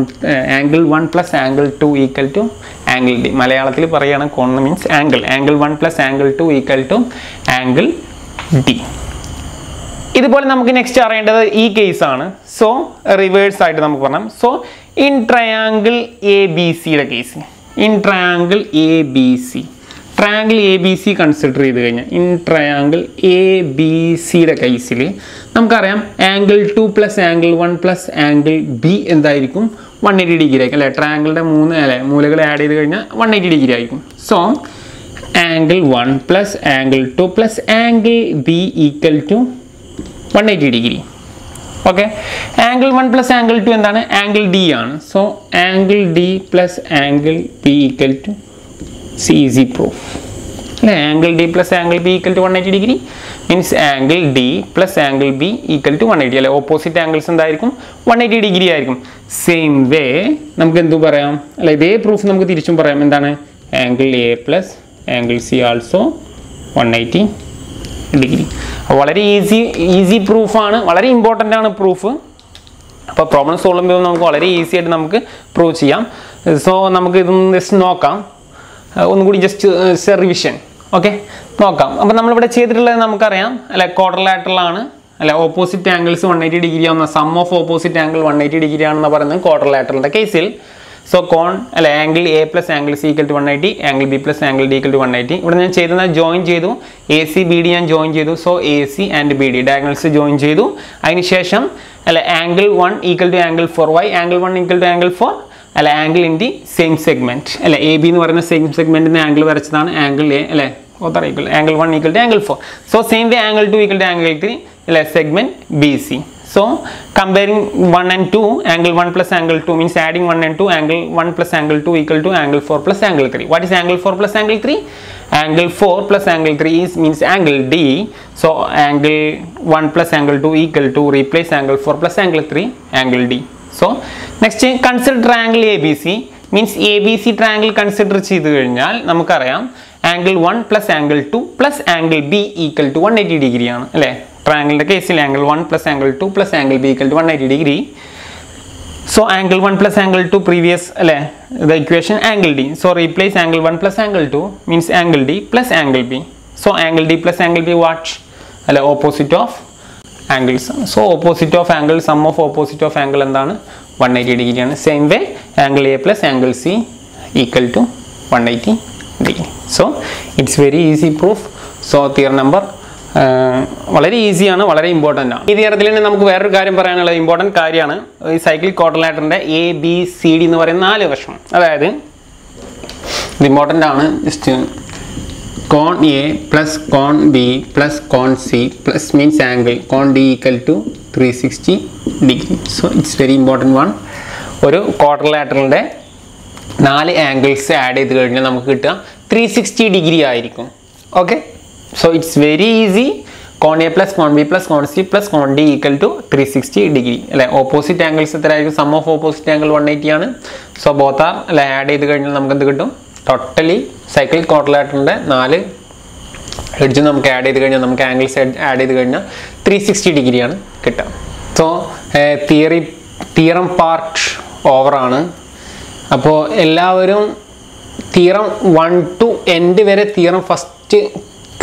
angle one plus angle two equal to angle D മലയാളത്തിൽ പറയുകയാണ് കോൺ means angle angle one plus angle two equal to angle D ഇതുപോലെ നമുക്ക് നെക്സ്റ്റ് അറിയേണ്ടത് ഈ കേസാണ് സോ റിവേഴ്സ് ആയിട്ട് നമുക്ക് പറയാം. So in triangle A B സിയുടെ case in triangle A B C triangle A B C consider ചെയ്ത് കഴിഞ്ഞാൽ ഇൻ ട്രയാങ്കിൾ എ ബി സിയുടെ കേസിൽ നമുക്കറിയാം angle two plus angle one plus angle B എന്തായിരിക്കും? വൺ എയ്റ്റി ഡിഗ്രി ആയിരിക്കും. അല്ലേ? ട്രയാങ്കിളിന്റെ മൂന്ന് അല്ലേ? മൂലകൾ ആഡ് ചെയ്ത് കഴിഞ്ഞാൽ വൺ എയ്റ്റി ഡിഗ്രി ആയിരിക്കും. So angle one plus angle two plus angle B equal to one eighty degree okay angle one plus angle two എന്താണ്? ആംഗിൾ ഡി ആണ്. So angle D plus angle P equal to C easy proof അല്ലേ? Angle D plus angle B equal to one eighty degree means angle D plus angle B equal to one eighty അല്ലെ? Opposite angles എന്തായിരിക്കും? One eighty degree ആയിരിക്കും. Same way നമുക്ക് എന്തു പറയാം? അല്ല? ഇതേ proof നമുക്ക് തിരിച്ചും പറയാം. എന്താണ്? Angle A plus angle C also one eighty degree. വളരെ ഈസി ഈസി പ്രൂഫാണ് വളരെ ഇമ്പോർട്ടന്റ് ആണ് പ്രൂഫ് അപ്പോൾ പ്രോബ്ലം സോൾവ് ചെയ്യുമ്പോൾ നമുക്ക് വളരെ ഈസി ആയിട്ട് നമുക്ക് പ്രൂവ് ചെയ്യാം. സോ നമുക്ക് ഇതൊന്ന് ജസ്റ്റ് നോക്കാം. ഒന്നുകൂടി ഒന്നും കൂടി ജസ്റ്റ് റിവിഷൻ ഓക്കെ നോക്കാം. അപ്പോൾ നമ്മളിവിടെ ചെയ്തിട്ടുള്ളത് നമുക്കറിയാം. അല്ലെ ക്വാർട്ടർ അല്ലെ opposite angles one eighty degree ആവുന്ന sum of opposite angle one eighty degree ആണെന്ന് പറയുന്നത് ക്വാർട്ടർ കേസിൽ സോ കോൺ അല്ല angle A plus angle C equal to one eighty angle B plus angle D equal to one eighty ഇവിടെ ഞാൻ ചെയ്തത് join ചെയ്തു. എ സി ബി ഡി ഞാൻ ജോയിൻ ചെയ്തു. So A C and B D diagonals join ചെയ്തു. അതിനുശേഷം അല്ല angle one equal to angle four why angle one equal to angle four അല്ല angle in the same segment അല്ല A B എന്ന് പറയുന്ന same സെഗ്മെന്റിന് ആംഗിൾ വരച്ചതാണ് ആംഗിൾ എ അല്ലെ? Other equal angle one equal to angle four so same way angle two equal to angle three അല്ലെ segment B C so comparing 1 and 2 angle 1 plus angle 2 means adding 1 and 2 angle 1 plus angle 2 equal to angle 4 plus angle 3 what is angle 4 plus angle 3 angle 4 plus angle 3 is means angle d so angle 1 plus angle 2 equal to replace angle 4 plus angle 3 angle d so next consider triangle abc means abc triangle consider ചെയ്തു കഴിഞ്ഞാൽ നമുക്കറിയാം angle one plus angle two plus angle B equal to one eighty degree ആണ് അല്ലേ? ട്രയാങ്കിളിന്റെ കേസിൽ angle one plus angle two plus angle B equal to one eighty degree so angle one plus angle two previous അല്ലേ? The equation angle D so replace angle one plus angle two means angle D plus angle B so angle D plus angle B what അല്ലെ? Opposite of angles so opposite of angle sum of opposite of angle എന്താണ്? One eighty degree ആണ്. Same way angle A plus angle C equal to one eighty degree so it's very easy proof so theorem number വളരെ ഈസിയാണ് വളരെ important ആണ്. ഈ തിയറത്തിൽ തന്നെ നമുക്ക് വേറൊരു കാര്യം പറയാനുള്ളത് ഇമ്പോർട്ടന്റ് കാര്യമാണ്. ഈ സൈക്കിൾ കോട്ടലാറ്ററിന്റെ എ ബി സി ഡി എന്ന് പറയുന്ന നാല് വശം. അതായത് ഇത് ഇമ്പോർട്ടന്റ് ആണ്. ജസ്റ്റ് കോൺ എ പ്ലസ് കോൺ ബി പ്ലസ് കോൺ C plus means angle cone D equal to three sixty degree so it's very important one ഒരു ക്വാർട്ടർലാറ്ററിന്റെ നാല് ആംഗിൾസ് ആഡ് ചെയ്ത് കഴിഞ്ഞാൽ നമുക്ക് കിട്ടുക ത്രീ സിക്സ്റ്റി ഡിഗ്രി ആയിരിക്കും. Okay so it's very easy cone A plus കോൺ ബി പ്ലസ് കോൺ C plus cone D equal to three sixty degree അല്ലെ? ഓപ്പോസിറ്റ് ആംഗിൾസ് എത്ര ആയിരിക്കും sum of opposite angle one eighty ആണ് സോ ബോത്ത അല്ലെ add ചെയ്ത് കഴിഞ്ഞാൽ നമുക്ക് എന്ത് കിട്ടും? ടോട്ടലി സൈക്കിൾ ക്വാർട്ടർലാറ്ററിന്റെ നാല് എഡ്ജ് നമുക്ക് ആഡ് ചെയ്ത് കഴിഞ്ഞാൽ നമുക്ക് ആംഗിൾസ് ആഡ് ചെയ്ത് കഴിഞ്ഞാൽ ത്രീ സിക്സ്റ്റി ഡിഗ്രിയാണ് കിട്ടുക. സോ തിയറി തിയറം പാർട്ട് ഓവറാണ് അപ്പോൾ എല്ലാവരും തീറം വൺ ടു എൻഡ് വരെ തീറം ഫസ്റ്റ്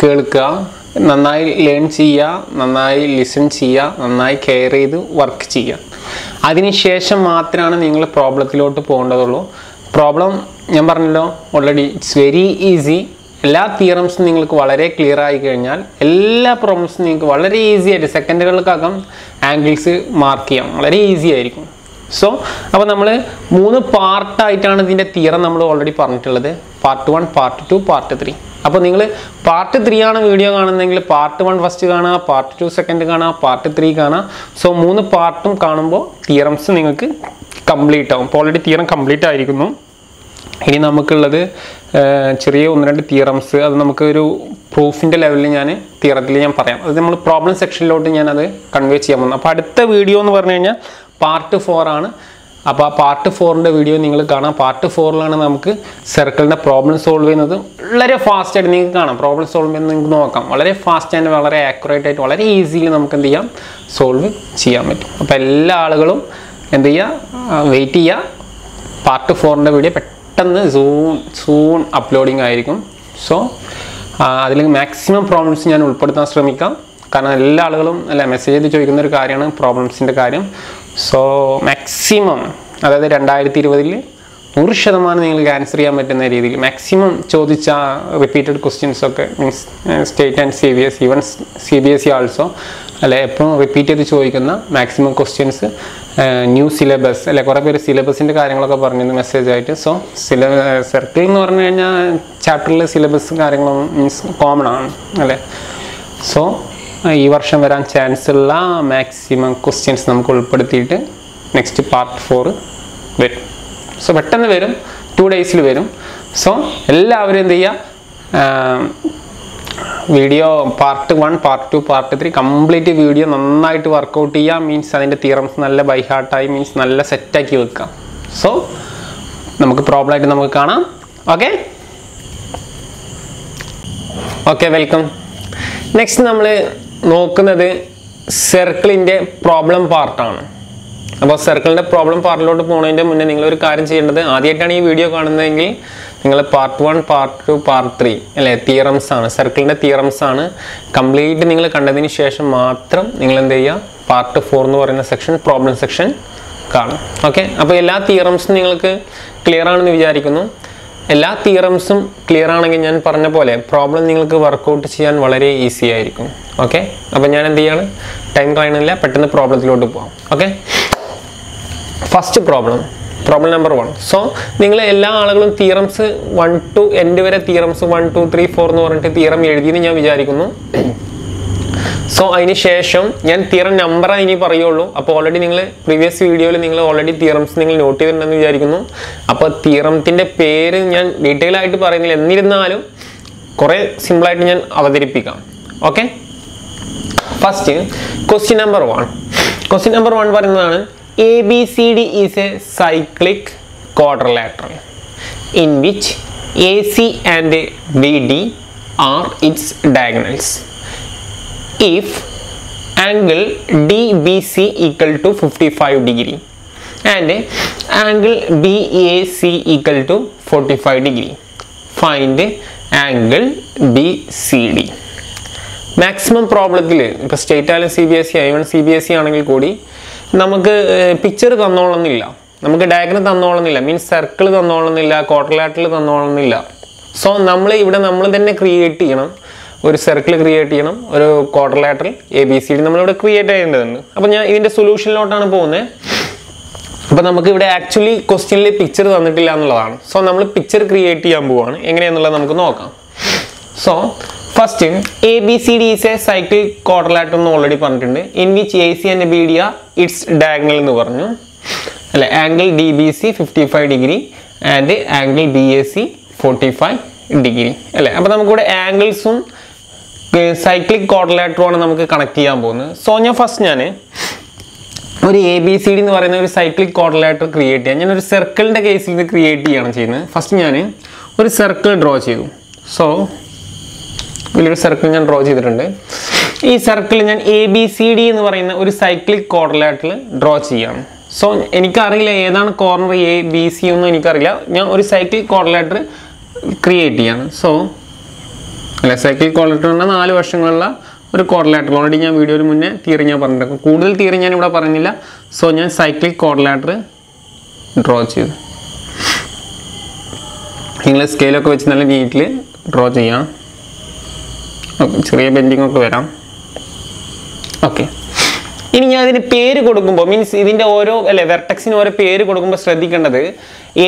കേൾക്കുക നന്നായി ലേൺ ചെയ്യുക നന്നായി ലിസൺ ചെയ്യുക നന്നായി കെയർ ചെയ്ത് വർക്ക് ചെയ്യുക. അതിനുശേഷം മാത്രമാണ് നിങ്ങൾ പ്രോബ്ലത്തിലോട്ട് പോകേണ്ടതുള്ളൂ. പ്രോബ്ലം ഞാൻ പറഞ്ഞല്ലോ ഓൾറെഡി ഇറ്റ്സ് വെരി ഈസി എല്ലാ തിയറംസും നിങ്ങൾക്ക് വളരെ ക്ലിയർ ആയി കഴിഞ്ഞാൽ എല്ലാ പ്രോബ്ലംസും നിങ്ങൾക്ക് വളരെ ഈസി ആയിട്ട് സെക്കൻഡുകൾക്കകം ആംഗിൾസ് മാർക്ക് ചെയ്യാം. വളരെ ഈസി ആയിരിക്കും. സോ അപ്പോൾ നമ്മൾ മൂന്ന് പാർട്ടായിട്ടാണ് ഇതിന്റെ തിയറം നമ്മൾ ഓൾറെഡി പറഞ്ഞിട്ടുള്ളത്. Part one part two part three അപ്പോൾ നിങ്ങൾ പാർട്ട് ത്രീ ആണ് വീഡിയോ കാണുന്നതെങ്കിൽ പാർട്ട് വൺ ഫസ്റ്റ് കാണുക പാർട്ട് ടു സെക്കൻഡ് കാണുക പാർട്ട് ത്രീ കാണുക. സോ മൂന്ന് പാർട്ടും കാണുമ്പോൾ തിയറംസ് നിങ്ങൾക്ക് കംപ്ലീറ്റ് ആവും. ഇപ്പോൾ ഓൾറെഡി തിയറം കംപ്ലീറ്റ് ആയിരിക്കുന്നു. ഇനി നമുക്കുള്ളത് ചെറിയ ഒന്ന് രണ്ട് തിയറംസ് അത് നമുക്ക് ഒരു പ്രൂഫിന്റെ ലെവലിൽ ഞാൻ തിയറത്തിൽ ഞാൻ പറയാം. അത് നമ്മൾ പ്രോബ്ലം സെക്ഷനിലോട്ട് ഞാൻ അത് കൺവേ ചെയ്യാൻ പോകുന്നു. അപ്പോൾ അടുത്ത വീഡിയോ എന്ന് പറഞ്ഞു കഴിഞ്ഞാൽ പാർട്ട് ഫോർ ആണ്. അപ്പോൾ ആ പാർട്ട് ഫോറിന്റെ വീഡിയോ നിങ്ങൾ കാണാം. പാർട്ട് ഫോറിലാണ് നമുക്ക് സർക്കിളിന്റെ പ്രോബ്ലം സോൾവ് ചെയ്യുന്നത്. വളരെ ഫാസ്റ്റായിട്ട് നിങ്ങൾക്ക് കാണാം. പ്രോബ്ലം സോൾവ് ചെയ്യുന്നത് നിങ്ങൾക്ക് നോക്കാം. വളരെ ഫാസ്റ്റ് ആൻഡ് വളരെ ആക്യുറേറ്റ് ആയിട്ട് വളരെ ഈസിയിൽ നമുക്ക് എന്ത് ചെയ്യാം? സോൾവ് ചെയ്യാൻ പറ്റും. അപ്പോൾ എല്ലാ ആളുകളും എന്ത് ചെയ്യുക വെയിറ്റ് ചെയ്യുക പാർട്ട് ഫോറിന്റെ വീഡിയോ പെട്ടെന്ന് സൂൺ സൂൺ അപ്ലോഡിങ് ആയിരിക്കും. സോ അതിൽ മാക്സിമം പ്രോബ്ലംസ് ഞാൻ ഉൾപ്പെടുത്താൻ ശ്രമിക്കാം. കാരണം എല്ലാ ആളുകളും അല്ല മെസ്സേജ് ചെയ്ത് ചോദിക്കുന്ന ഒരു കാര്യമാണ് പ്രോബ്ലംസിന്റെ കാര്യം. സോ മാക്സിമം അതായത് രണ്ടായിരത്തി ഇരുപതിൽ നൂറ് ശതമാനം നിങ്ങൾക്ക് ആൻസർ ചെയ്യാൻ പറ്റുന്ന രീതിയിൽ മാക്സിമം ചോദിച്ച റിപ്പീറ്റഡ് ക്വസ്റ്റ്യൻസ് ഒക്കെ means state and C B S even C B S E also അല്ലെ എപ്പോഴും റിപ്പീറ്റ് ചെയ്ത് ചോദിക്കുന്ന മാക്സിമം ക്വസ്റ്റ്യൻസ് ന്യൂ സിലബസ് അല്ലെ കുറേ പേര് സിലബസിന്റെ കാര്യങ്ങളൊക്കെ പറഞ്ഞു മെസ്സേജ് ആയിട്ട്. സോ സില സർക്കിൾ എന്ന് പറഞ്ഞു കഴിഞ്ഞാൽ ചാപ്റ്ററിലെ സിലബസ് കാര്യങ്ങളും മീൻസ് കോമൺ ആണ് അല്ലേ? സോ ഈ വർഷം വരാൻ ചാൻസ് ഉള്ള മാക്സിമം ക്വസ്റ്റ്യൻസ് നമുക്ക് ഉൾപ്പെടുത്തിയിട്ട് നെക്സ്റ്റ് പാർട്ട് ഫോർ വരും. സോ പെട്ടെന്ന് വരും. ടു ഡേയ്സിൽ വരും. സോ എല്ലാവരും എന്ത് ചെയ്യുക video part one part two part three complete video നന്നായിട്ട് വർക്കൗട്ട് ചെയ്യുക മീൻസ് അതിന്റെ തിയറംസ് നല്ല ബൈഹാർട്ടായി മീൻസ് നല്ല സെറ്റാക്കി വെക്കാം. സോ നമുക്ക് പ്രോബ്ലമായിട്ട് നമുക്ക് കാണാം. ഓക്കെ ഓക്കെ വെൽക്കം നെക്സ്റ്റ് നമ്മൾ നോക്കുന്നത് സർക്കിളിന്റെ പ്രോബ്ലം പാർട്ടാണ് അപ്പോൾ സർക്കിളിന്റെ പ്രോബ്ലം പാർട്ടിലോട്ട് പോകുന്നതിന്റെ മുന്നേ നിങ്ങളൊരു കാര്യം ചെയ്യേണ്ടത് ആദ്യമായിട്ടാണ് ഈ വീഡിയോ കാണുന്നതെങ്കിൽ നിങ്ങൾ part one part two part three അല്ലേ? തിയറംസ് ആണ്. സർക്കിളിന്റെ തിയറംസ് ആണ്. കംപ്ലീറ്റ് നിങ്ങൾ കണ്ടതിന് ശേഷം മാത്രം നിങ്ങൾ എന്ത് ചെയ്യുക പാർട്ട് ഫോർ എന്ന് പറയുന്ന സെക്ഷൻ പ്രോബ്ലം സെക്ഷൻ കാണും ഓക്കെ അപ്പോൾ എല്ലാ തിയറംസും നിങ്ങൾക്ക് ക്ലിയർ ആണെന്ന് വിചാരിക്കുന്നു. എല്ലാ തിയറംസും ക്ലിയർ ആണെങ്കിൽ ഞാൻ പറഞ്ഞ പോലെ പ്രോബ്ലം നിങ്ങൾക്ക് വർക്കൗട്ട് ചെയ്യാൻ വളരെ ഈസി ആയിരിക്കും. ഓക്കെ അപ്പോൾ ഞാൻ എന്ത് ചെയ്യാണ്? ടൈം കളയണില്ല പെട്ടെന്ന് പ്രോബ്ലത്തിലോട്ട് പോകാം okay first problem problem number one so നിങ്ങൾ എല്ലാ ആളുകളും തിയറംസ് വൺ ടു എൻഡ് വരെ theorems one two three four എന്ന് പറഞ്ഞിട്ട് തിയറം എഴുതിയെന്ന് ഞാൻ വിചാരിക്കുന്നു. സോ അതിന് ശേഷം ഞാൻ തിയറം നമ്പർ ഇനി പറയുള്ളൂ. അപ്പോൾ ഓൾറെഡി നിങ്ങൾ പ്രീവിയസ് വീഡിയോയിൽ നിങ്ങൾ ഓൾറെഡി തിയറംസ് നിങ്ങൾ നോട്ട് ചെയ്തിട്ടുണ്ടെന്ന് വിചാരിക്കുന്നു. അപ്പോൾ തിയറത്തിന്റെ പേര് ഞാൻ ഡീറ്റെയിൽ ആയിട്ട് പറയുന്നില്ല. എന്നിരുന്നാലും കുറേ സിമ്പിളായിട്ട് ഞാൻ അവതരിപ്പിക്കാം. Okay first question number one question number one പറയുന്നതാണ് A B C D is a cyclic quadrilateral in which A C and B D are its diagonals if angle DBC equal to 55 degree and angle BAC equal to 45 degree. Find angle BCD maximum പ്രോബ്ലത്തിൽ ഇപ്പോൾ state ആയാലും C B S C ആയാലും C B S C ആണെങ്കിൽ കൂടി നമുക്ക് picture തന്നോളന്നില്ല. നമുക്ക് diagram തന്നോളന്നില്ല. Means circle തന്നോളന്നില്ല ക്വാർട്ടർലാറ്ററിൽ തന്നോളന്നില്ല. സോ നമ്മൾ ഇവിടെ നമ്മൾ തന്നെ ക്രിയേറ്റ് ചെയ്യണം. ഒരു സർക്കിൾ ക്രിയേറ്റ് ചെയ്യണം ഒരു quarter quadrilateral A B C D നമ്മളിവിടെ ക്രിയേറ്റ് ചെയ്യേണ്ടതുണ്ട് അപ്പോൾ ഞാൻ ഇതിന്റെ സൊല്യൂഷനിലോട്ടാണ് പോകുന്നത് അപ്പോൾ നമുക്ക് ഇവിടെ ആക്ച്വലി ക്വസ്റ്റ്യനിൽ പിക്ചർ തന്നിട്ടില്ല എന്നുള്ളതാണ്. സോ നമ്മൾ പിക്ചർ ക്രിയേറ്റ് ചെയ്യാൻ പോവാണ്. എങ്ങനെയാണെന്നുള്ളത് നമുക്ക് നോക്കാം. So first A B C D is a cycle quadrilateral എന്ന് ഓൾറെഡി പറഞ്ഞിട്ടുണ്ട്. In which A C and B D are its diagonal എന്ന് പറഞ്ഞു. അല്ലെ? Angle D B C fifty five degree and angle B A C forty five degree അല്ലേ? അപ്പോൾ നമുക്കിവിടെ ആംഗിൾസും cyclic കോർഡിലേറ്ററുമാണ് നമുക്ക് connect ചെയ്യാൻ പോകുന്നത്. സോ ഞാൻ ഫസ്റ്റ് ഞാൻ ഒരു എ ബി സി ഡി എന്ന് പറയുന്ന ഒരു സൈക്ലിക് കോർഡിലേറ്റർ ക്രിയേറ്റ് ചെയ്യാം. ഞാൻ ഒരു സർക്കിളിന്റെ കേസിൽ ഇത് ക്രിയേറ്റ് ചെയ്യാണ് ചെയ്യുന്നത്. ഫസ്റ്റ് ഞാൻ ഒരു സർക്കിൾ ഡ്രോ ചെയ്തു. സോ വലിയൊരു സർക്കിൾ ഞാൻ ഡ്രോ ചെയ്തിട്ടുണ്ട്. ഈ സർക്കിൾ ഞാൻ എ ബി സി ഡി എന്ന് പറയുന്ന ഒരു സൈക്ലിക് കോർഡിലേറ്ററിൽ ഡ്രോ ചെയ്യാണ്. സോ എനിക്കറിയില്ല ഏതാണ് കോർണർ എ ബി സി ഒന്നും എനിക്കറിയില്ല. ഞാൻ ഒരു സൈക്ലിക് കോർഡിലേറ്റർ ക്രിയേറ്റ് ചെയ്യാണ്. സോ അല്ലെ? സൈക്കിൾ പറഞ്ഞാൽ നാല് വർഷങ്ങളുള്ള ഒരു കോർഡിലേറ്റർ ഓൾറെഡി ഞാൻ വീഡിയോയിൽ മുന്നേ തിയറി ഞാൻ പറഞ്ഞിട്ടുണ്ട്. കൂടുതൽ തിയറി ഞാൻ ഇവിടെ പറഞ്ഞില്ല. സോ ഞാൻ സൈക്കിൾ കോർഡിലേറ്റർ ഡ്രോ ചെയ്തു. നിങ്ങൾ സ്കെയിലൊക്കെ വെച്ച് നല്ല നീറ്റിൽ ഡ്രോ ചെയ്യാം. ചെറിയ ബെൻഡിങ് ഒക്കെ വരാം. ഓക്കെ ഇനി ഞാൻ ഇതിന് പേര് കൊടുക്കുമ്പോൾ മീൻസ് ഇതിന്റെ ഓരോ അല്ലെ വെർട്ടക്സിന് ഓരോ പേര് കൊടുക്കുമ്പോൾ ശ്രദ്ധിക്കേണ്ടത്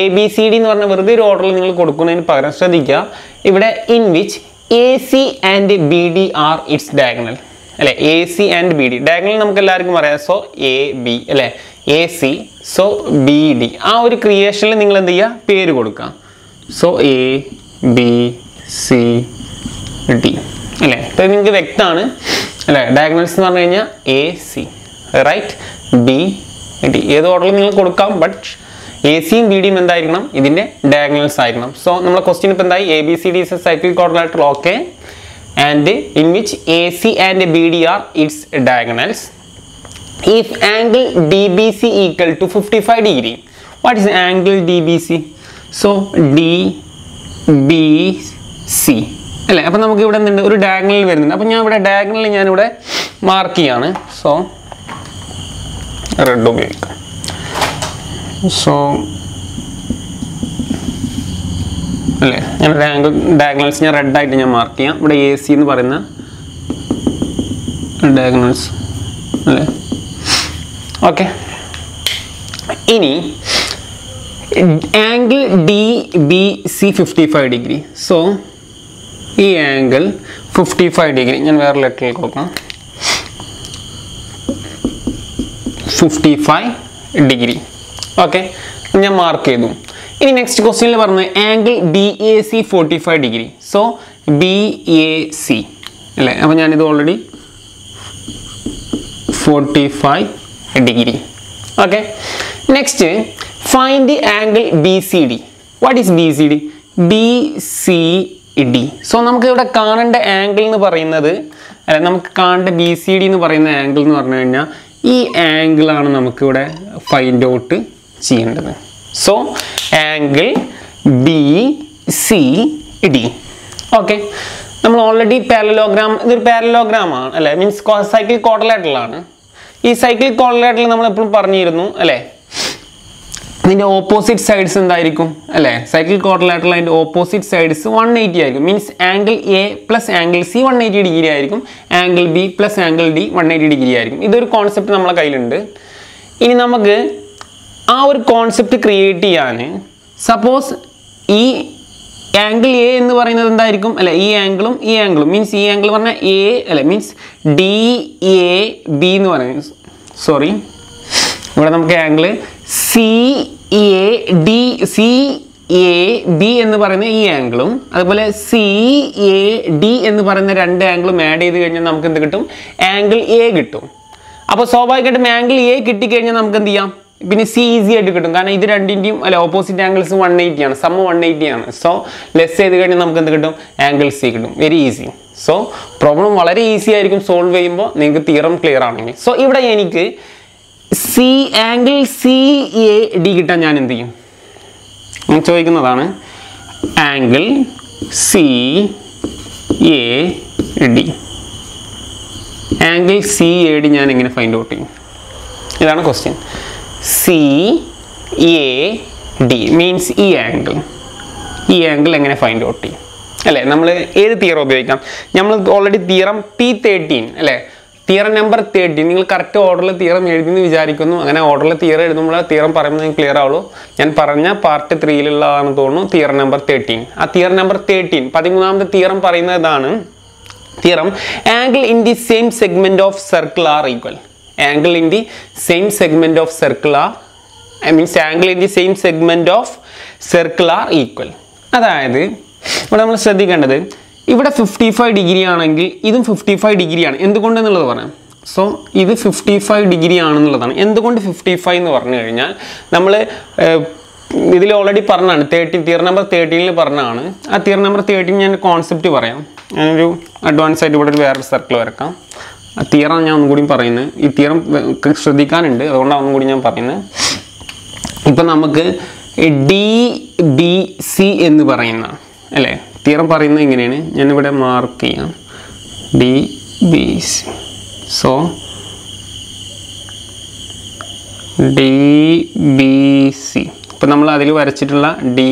എ ബി സി ഡി എന്ന് പറഞ്ഞ വെറുതെ ഒരു ഓർഡറിൽ നിങ്ങൾ കൊടുക്കുന്നതിന് പകരം ശ്രദ്ധിക്കുക. ഇവിടെ in which A C and B D are its diagonal അല്ലെ? A C and B D diagonal നമുക്ക് എല്ലാവർക്കും അറിയാം സോ എ ബി അല്ലെ? A C so B D ആ ഒരു ക്രിയേഷനിൽ നിങ്ങൾ എന്ത് ചെയ്യുക? പേര് കൊടുക്കുക. So A B C D അല്ലേ? ഇപ്പം നിങ്ങൾക്ക് വ്യക്തമാണ്. അല്ലേ? ഡയഗണൽസ് എന്ന് പറഞ്ഞു കഴിഞ്ഞാൽ A C right B D ഏത് ഓർഡറിൽ നിങ്ങൾ കൊടുക്കാം. ബട്ട് എ സിയും ബി ഡിയും എന്തായിരിക്കണം? ഇതിന്റെ ഡയഗ്നൽസ് ആയിരിക്കണം. സോ നമ്മളെ ക്വസ്റ്റ്യൻ ഇപ്പോൾ എന്തായി? A B C D is cycle quadrilateral okay and in which A C and B D are its diagonals if angle dbc equal to 55 degree what is angle dbc so dbc അല്ലേ? അപ്പം നമുക്ക് ഇവിടെ എന്തുണ്ട്? ഒരു diagonal വരുന്നുണ്ട്. അപ്പം ഞാൻ ഇവിടെ ഡയഗണൽ ഞാനിവിടെ മാർക്ക് ചെയ്യാണ്. സോ റെഡ് ഉപയോഗിക്കാം. സോ അല്ലേ? ഞാൻ ആംഗിൾ ഡയഗണൽസ് ഞാൻ റെഡ് ആയിട്ട് ഞാൻ മാർക്ക് ചെയ്യാം. ഇവിടെ എ സി എന്ന് പറയുന്ന ഡയഗണൽസ് അല്ലേ? ഓക്കെ ഇനി angle D B C fifty five degree so ഈ ആംഗിൾ ഫിഫ്റ്റി ഫൈവ് ഡിഗ്രി ഞാൻ വേറെ ലെറ്ററിൽ കൊടുക്കാം ഫിഫ്റ്റി ഫൈവ് ഡിഗ്രി ഓക്കെ ഞാൻ മാർക്ക് ചെയ്തു. ഇനി നെക്സ്റ്റ് ക്വസ്റ്റ്യനിൽ പറഞ്ഞത് angle B A C forty five degree so B A C അല്ലേ? അപ്പോൾ ഞാനിത് already forty five degree okay next find angle B C D what is B C D B C D so നമുക്ക് ഇവിടെ കാണേണ്ട angle എന്ന് പറയുന്നത് അല്ല നമുക്ക് കാണേണ്ട ബി സി ഡി എന്ന് പറയുന്ന ആംഗിൾ എന്ന് പറഞ്ഞു കഴിഞ്ഞാൽ ഈ ആംഗിളാണ് നമുക്കിവിടെ ഫൈൻഡ് ഔട്ട് ചെയ്യേണ്ടത്. So angle B C D okay നമ്മൾ ഓൾറെഡി പാരലോഗ്രാം ഇതൊരു പാരലോഗ്രാം ആണ് അല്ലേ? മീൻസ് സൈക്കിൾ കോട്ടലായിട്ടുള്ളതാണ് ഈ സൈക്കിൾ കോട്ടലായിട്ടുള്ള നമ്മൾ എപ്പോഴും പറഞ്ഞിരുന്നു അല്ലേ? ഇതിന്റെ ഓപ്പോസിറ്റ് സൈഡ്സ് എന്തായിരിക്കും അല്ലേ? സൈക്കിൾ കോട്ടലായിട്ടുള്ള അതിന്റെ ഓപ്പോസിറ്റ് സൈഡ്സ് വൺ എയ്റ്റി ആയിരിക്കും. Means angle A plus angle C one eighty degree ആയിരിക്കും. Angle B plus angle D one eighty degree ആയിരിക്കും. ഇതൊരു കോൺസെപ്റ്റ് നമ്മളെ കയ്യിലുണ്ട്. ഇനി നമുക്ക് ആ ഒരു കോൺസെപ്റ്റ് ക്രിയേറ്റ് ചെയ്യാൻ സപ്പോസ് ഈ ആംഗിൾ എ എന്ന് പറയുന്നത് എന്തായിരിക്കും? അല്ലെ ഈ ആംഗിളും ഈ ആംഗിളും മീൻസ് ഈ ആംഗിൾ പറഞ്ഞാൽ എ അല്ലെ മീൻസ് ഡി എ ബി എന്ന് പറയുന്നത്. സോറി ഇവിടെ നമുക്ക് angle C A D C A B എന്ന് പറയുന്ന ഈ ആംഗിളും അതുപോലെ സി എ ഡി എന്ന് പറയുന്ന രണ്ട് ആംഗിളും ആഡ് ചെയ്ത് കഴിഞ്ഞാൽ നമുക്ക് എന്ത് കിട്ടും? ആംഗിൾ എ കിട്ടും. അപ്പോൾ സ്വാഭാവികമായിട്ടും ആംഗിൾ എ കിട്ടിക്കഴിഞ്ഞാൽ നമുക്ക് എന്ത് ചെയ്യാം? പിന്നെ സി ഈസി ആയിട്ട് കിട്ടും. കാരണം ഇത് രണ്ടിന്റെയും അല്ല ഓപ്പോസിറ്റ് ആംഗിൾസ് വൺ എയ്റ്റി ആണ്. സമ്മ വൺ എയ്റ്റി ആണ്. സോ ലെസ് ചെയ്ത് കഴിഞ്ഞാൽ നമുക്ക് എന്ത് കിട്ടും? ആംഗിൾ സി കിട്ടും. വെരി ഈസി സോ പ്രോബ്ലം വളരെ ഈസി ആയിരിക്കും സോൾവ് ചെയ്യുമ്പോൾ നിങ്ങൾക്ക് തീറം ക്ലിയർ ആണെങ്കിൽ സോ ഇവിടെ എനിക്ക് C angle C A D കിട്ടാൻ ഞാൻ എന്ത് ചെയ്യും? ചോദിക്കുന്നതാണ്. Angle C A D angle C A D ഞാൻ എങ്ങനെ ഫൈൻഡ് ഔട്ട് ചെയ്യും? ഇതാണ് ക്വസ്റ്റ്യൻ ഡി മീൻസ് ഈ ആംഗിൾ ഈ ആംഗിൾ എങ്ങനെ ഫൈൻഡ് ഔട്ട് ചെയ്യും? അല്ലേ? നമ്മൾ ഏത് തിയറം ഉപയോഗിക്കാം? നമ്മൾ ഓൾറെഡി തിയറം ടി തേർട്ടീൻ അല്ലേ? തിയറം നമ്പർ തേർട്ടീൻ നിങ്ങൾ കറക്റ്റ് ഓർഡറിൽ തിയറം എഴുതിയെന്ന് വിചാരിക്കുന്നു. അങ്ങനെ ഓർഡറിൽ തിയറം എഴുതുമ്പോൾ തിയറം പറയുമ്പോൾ നിങ്ങൾക്ക് ക്ലിയർ ആവുള്ളൂ. ഞാൻ പറഞ്ഞ പാർട്ട് ത്രീയിലുള്ളതാണെന്ന് തോന്നുന്നു. തിയറം നമ്പർ തേർട്ടീൻ ആ തിയറം നമ്പർ തേർട്ടീൻ പതിമൂന്നാമത്തെ തിയറം പറയുന്നത് ഇതാണ്. Theorem angle in the same segment of circle are equal angle in the same segment of circle are I means angle in the same segment of circle are equal. അതായത് ഇവിടെ നമ്മൾ ശ്രദ്ധിക്കേണ്ടത് ഇവിടെ fifty five degree ആണെങ്കിൽ ഇതും fifty five ഡിഗ്രിയാണ് എന്തുകൊണ്ടെന്നുള്ളത് പറയാം. സോ ഇത് ഫിഫ്റ്റി ഫൈവ് ഡിഗ്രി ആണെന്നുള്ളതാണ്. എന്തുകൊണ്ട് ഫിഫ്റ്റി ഫൈവ് എന്ന് പറഞ്ഞു കഴിഞ്ഞാൽ നമ്മൾ ഇതിൽ ഓൾറെഡി പറഞ്ഞാണ് തേർട്ടി തിയർ നമ്പർ തേർട്ടീനിൽ പറഞ്ഞാണ് ആ തിയർ നമ്പർ തേർട്ടീൻ ഞാൻ കോൺസെപ്റ്റ് പറയാം. ഞാനൊരു അഡ്വാൻസ് ആയിട്ട് ഇവിടെ ഒരു വേറൊരു സർക്കിൾ വരക്കാം. തിയറാണ് ഞാൻ ഒന്നും കൂടി പറയുന്നത്. ഈ തിയറം ശ്രദ്ധിക്കാനുണ്ട്. അതുകൊണ്ടാണ് ഒന്നും കൂടി ഞാൻ പറയുന്നത്. ഇപ്പം നമുക്ക് ഡി ബി സി എന്ന് പറയുന്ന അല്ലേ? തിയറം പറയുന്നത് ഇങ്ങനെയാണ് ഞാനിവിടെ മാർക്ക് ചെയ്യാം. D B C so D B C ഇപ്പം നമ്മൾ അതിൽ വരച്ചിട്ടുള്ള ഡി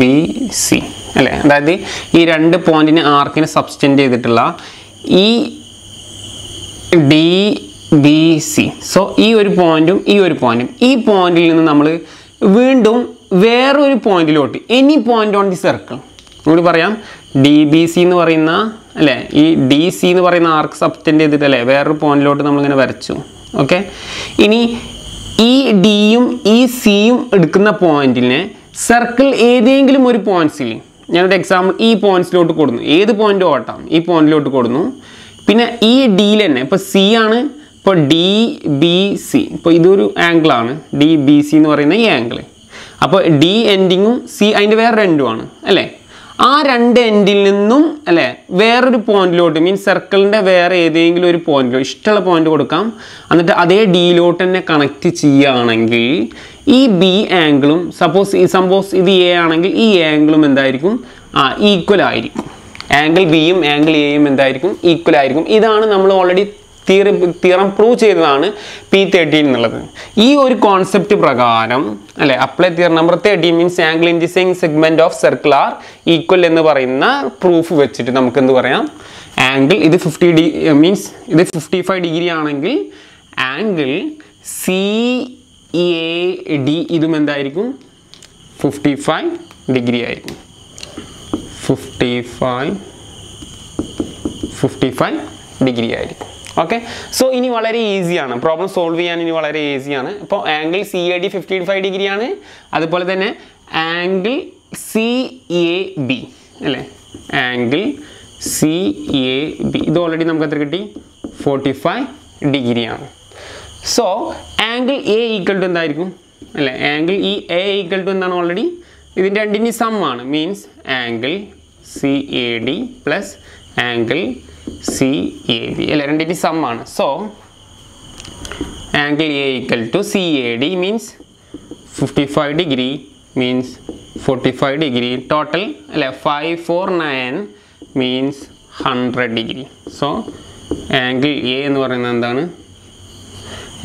ബി സി അല്ലേ? അതായത് ഈ രണ്ട് പോയിന്റിന് ആർക്കിനെ സബ്സ്റ്റെൻഡ് ചെയ്തിട്ടുള്ള ഈ ഡി ബി സി സോ ഈ ഒരു പോയിന്റും ഈ ഒരു പോയിന്റും ഈ പോയിന്റിൽ നിന്ന് നമ്മൾ വീണ്ടും വേറൊരു പോയിന്റിലോട്ട് any point on the circle നമ്മൾ പറയാം ഡി ബി സി എന്ന് പറയുന്ന അല്ലേ? ഈ ഡി സി എന്ന് പറയുന്ന ആർക്ക് സബ്സ്റ്റന്റ് ചെയ്തിട്ട് അല്ലേ വേറൊരു പോയിന്റിലോട്ട് നമ്മളിങ്ങനെ വരച്ചു. ഓക്കെ ഇനി ഈ ഡിയും ഈ സിയും എടുക്കുന്ന പോയിന്റിനെ സർക്കിൾ ഏതെങ്കിലും ഒരു പോയിന്റ്സിൽ ഞാനൊരു എക്സാമ്പിൾ ഈ പോയിന്റ്സിലോട്ട് കൊടുന്നു. ഏത് പോയിന്റ് ഓട്ടാം? ഈ പോയിന്റിലോട്ട് കൊടുന്നു. പിന്നെ ഈ ഡിയിൽ തന്നെ ഇപ്പോൾ സി ആണ് ഇപ്പോൾ ഡി ബി സി ഇപ്പോൾ ഇതൊരു ആംഗിളാണ് ഡി ബി സി എന്ന് പറയുന്ന ഈ ആംഗിൾ അപ്പോൾ ഡി എൻഡിങ്ങും സി അതിന്റെ വേറെ ആണ് അല്ലേ? ആ രണ്ട് എൻഡിൽ നിന്നും അല്ലേ വേറൊരു പോയിന്റിലോട്ട് മീൻസ് സർക്കിളിന്റെ വേറെ ഏതെങ്കിലും ഒരു പോയിന്റിലോ ഇഷ്ടമുള്ള പോയിന്റ് കൊടുക്കാം. എന്നിട്ട് അതേ ഡിയിലോട്ട് തന്നെ കണക്ട് ചെയ്യുകയാണെങ്കിൽ ഈ ബി ആംഗിളും സപ്പോസ് ഈ സപ്പോസ് ഇത് എ ആണെങ്കിൽ ഈ ആംഗിളും എന്തായിരിക്കും? ആ ഈക്വൽ ആയിരിക്കും. ആംഗിൾ ബിയും ആംഗിൾ എയും എന്തായിരിക്കും? ഈക്വൽ ആയിരിക്കും. ഇതാണ് നമ്മൾ ഓൾറെഡി തിയറി തിയറം പ്രൂവ് ചെയ്തതാണ് പി തേർട്ടീൻ എന്നുള്ളത്. ഈ ഒരു കോൺസെപ്റ്റ് പ്രകാരം അല്ലെ? Apply theorem number thirteen means angle in the same segment of circle are equal എന്ന് പറയുന്ന പ്രൂഫ് വെച്ചിട്ട് നമുക്ക് എന്ത് പറയാം? ആംഗിൾ ഇത് ഫിഫ്റ്റി ഡി മീൻസ് ഇത് ഫിഫ്റ്റി ഫൈവ് ഡിഗ്രി ആണെങ്കിൽ ആംഗിൾ സി എ ഡി ഇതും എന്തായിരിക്കും? ഫിഫ്റ്റി ഫൈവ് ഡിഗ്രി ആയിരിക്കും. Fifty five fifty five degree ആയിരിക്കും. ഓക്കെ സോ ഇനി വളരെ ഈസിയാണ് പ്രോബ്ലം സോൾവ് ചെയ്യാൻ ഇനി വളരെ ഈസിയാണ് ഇപ്പോൾ angle C A D fifty five ഡിഗ്രിയാണ് അതുപോലെ തന്നെ ആംഗിൾ സി എ ബി അല്ലേ? ആംഗിൾ സി എ ബി ഇത് ഓൾറെഡി നമുക്ക് എത്ര കിട്ടി? ഫോർട്ടി ഫൈവ് ഡിഗ്രിയാണ് so angle A equal to എന്തായിരിക്കും? അല്ലേ? ആംഗിൾ ഈ എ ഈക്വൽ ടു എന്താണ് ഓൾറെഡി ഇതിന്റെ രണ്ടിന്റെ സം ആണ്. Means angle C A D plus angle C A B അല്ലേ രണ്ടിന്റെ ആണ്. So angle A equal to C A D means fifty five degree means forty five degree total അല്ലേ five four nine means hundred degree so angle A എന്ന് പറയുന്നത് എന്താണ്?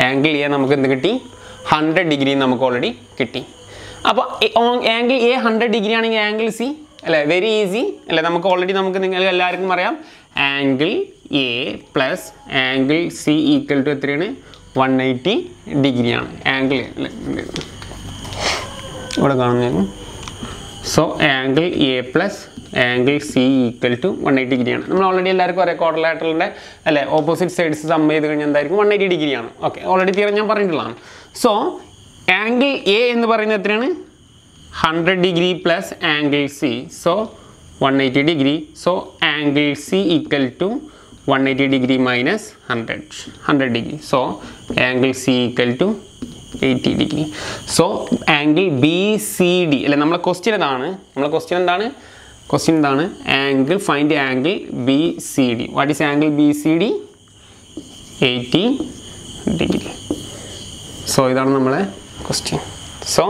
Angle A നമുക്ക് എന്ത് കിട്ടി? ഹൺഡ്രഡ് ഡിഗ്രി നമുക്ക് ഓൾറെഡി കിട്ടി. അപ്പോൾ ആംഗിൾ എ ഹൺഡ്രഡ് ഡിഗ്രി ആണെങ്കിൽ ആംഗിൾ സി അല്ലേ വെരി ഈസി അല്ലേ നമുക്ക് ഓൾറെഡി നമുക്ക് നിങ്ങൾ എല്ലാവർക്കും അറിയാം. Angle A plus angle C equal to എത്രയാണ്? വൺ എയ്റ്റി ഡിഗ്രിയാണ് ആംഗിൾ ഇവിടെ കാണുന്നു so angle A plus angle C equal to one eighty ഡിഗ്രിയാണ് നമ്മൾ ഓൾറെഡി എല്ലാവർക്കും അറിയാം ക്വാഡ്രിലാറ്ററിന്റെ അല്ലെ ഓപ്പോസിറ്റ് സൈഡ്സ് സം ചെയ്ത് കഴിഞ്ഞാൽ എന്തായിരിക്കും? വൺ എയ്റ്റി ഡിഗ്രിയാണ് ഓക്കെ ഓൾറെഡി തീരെ ഞാൻ പറഞ്ഞിട്ടുള്ളതാണ്. സോ ആംഗിൾ എ എന്ന് പറയുന്നത് എത്രയാണ്? Hundred degree plus angle C so one eighty degree so angle C equal to one eighty degree minus hundred hundred degree so angle C equal to eighty degree so angle B C D അല്ലെ നമ്മളെ question ഇതാണ്. നമ്മളെ question എന്താണ്? Question എന്താണ് angle find angle B C D what is angle B C D eighty degree so ഇതാണ് നമ്മളെ question so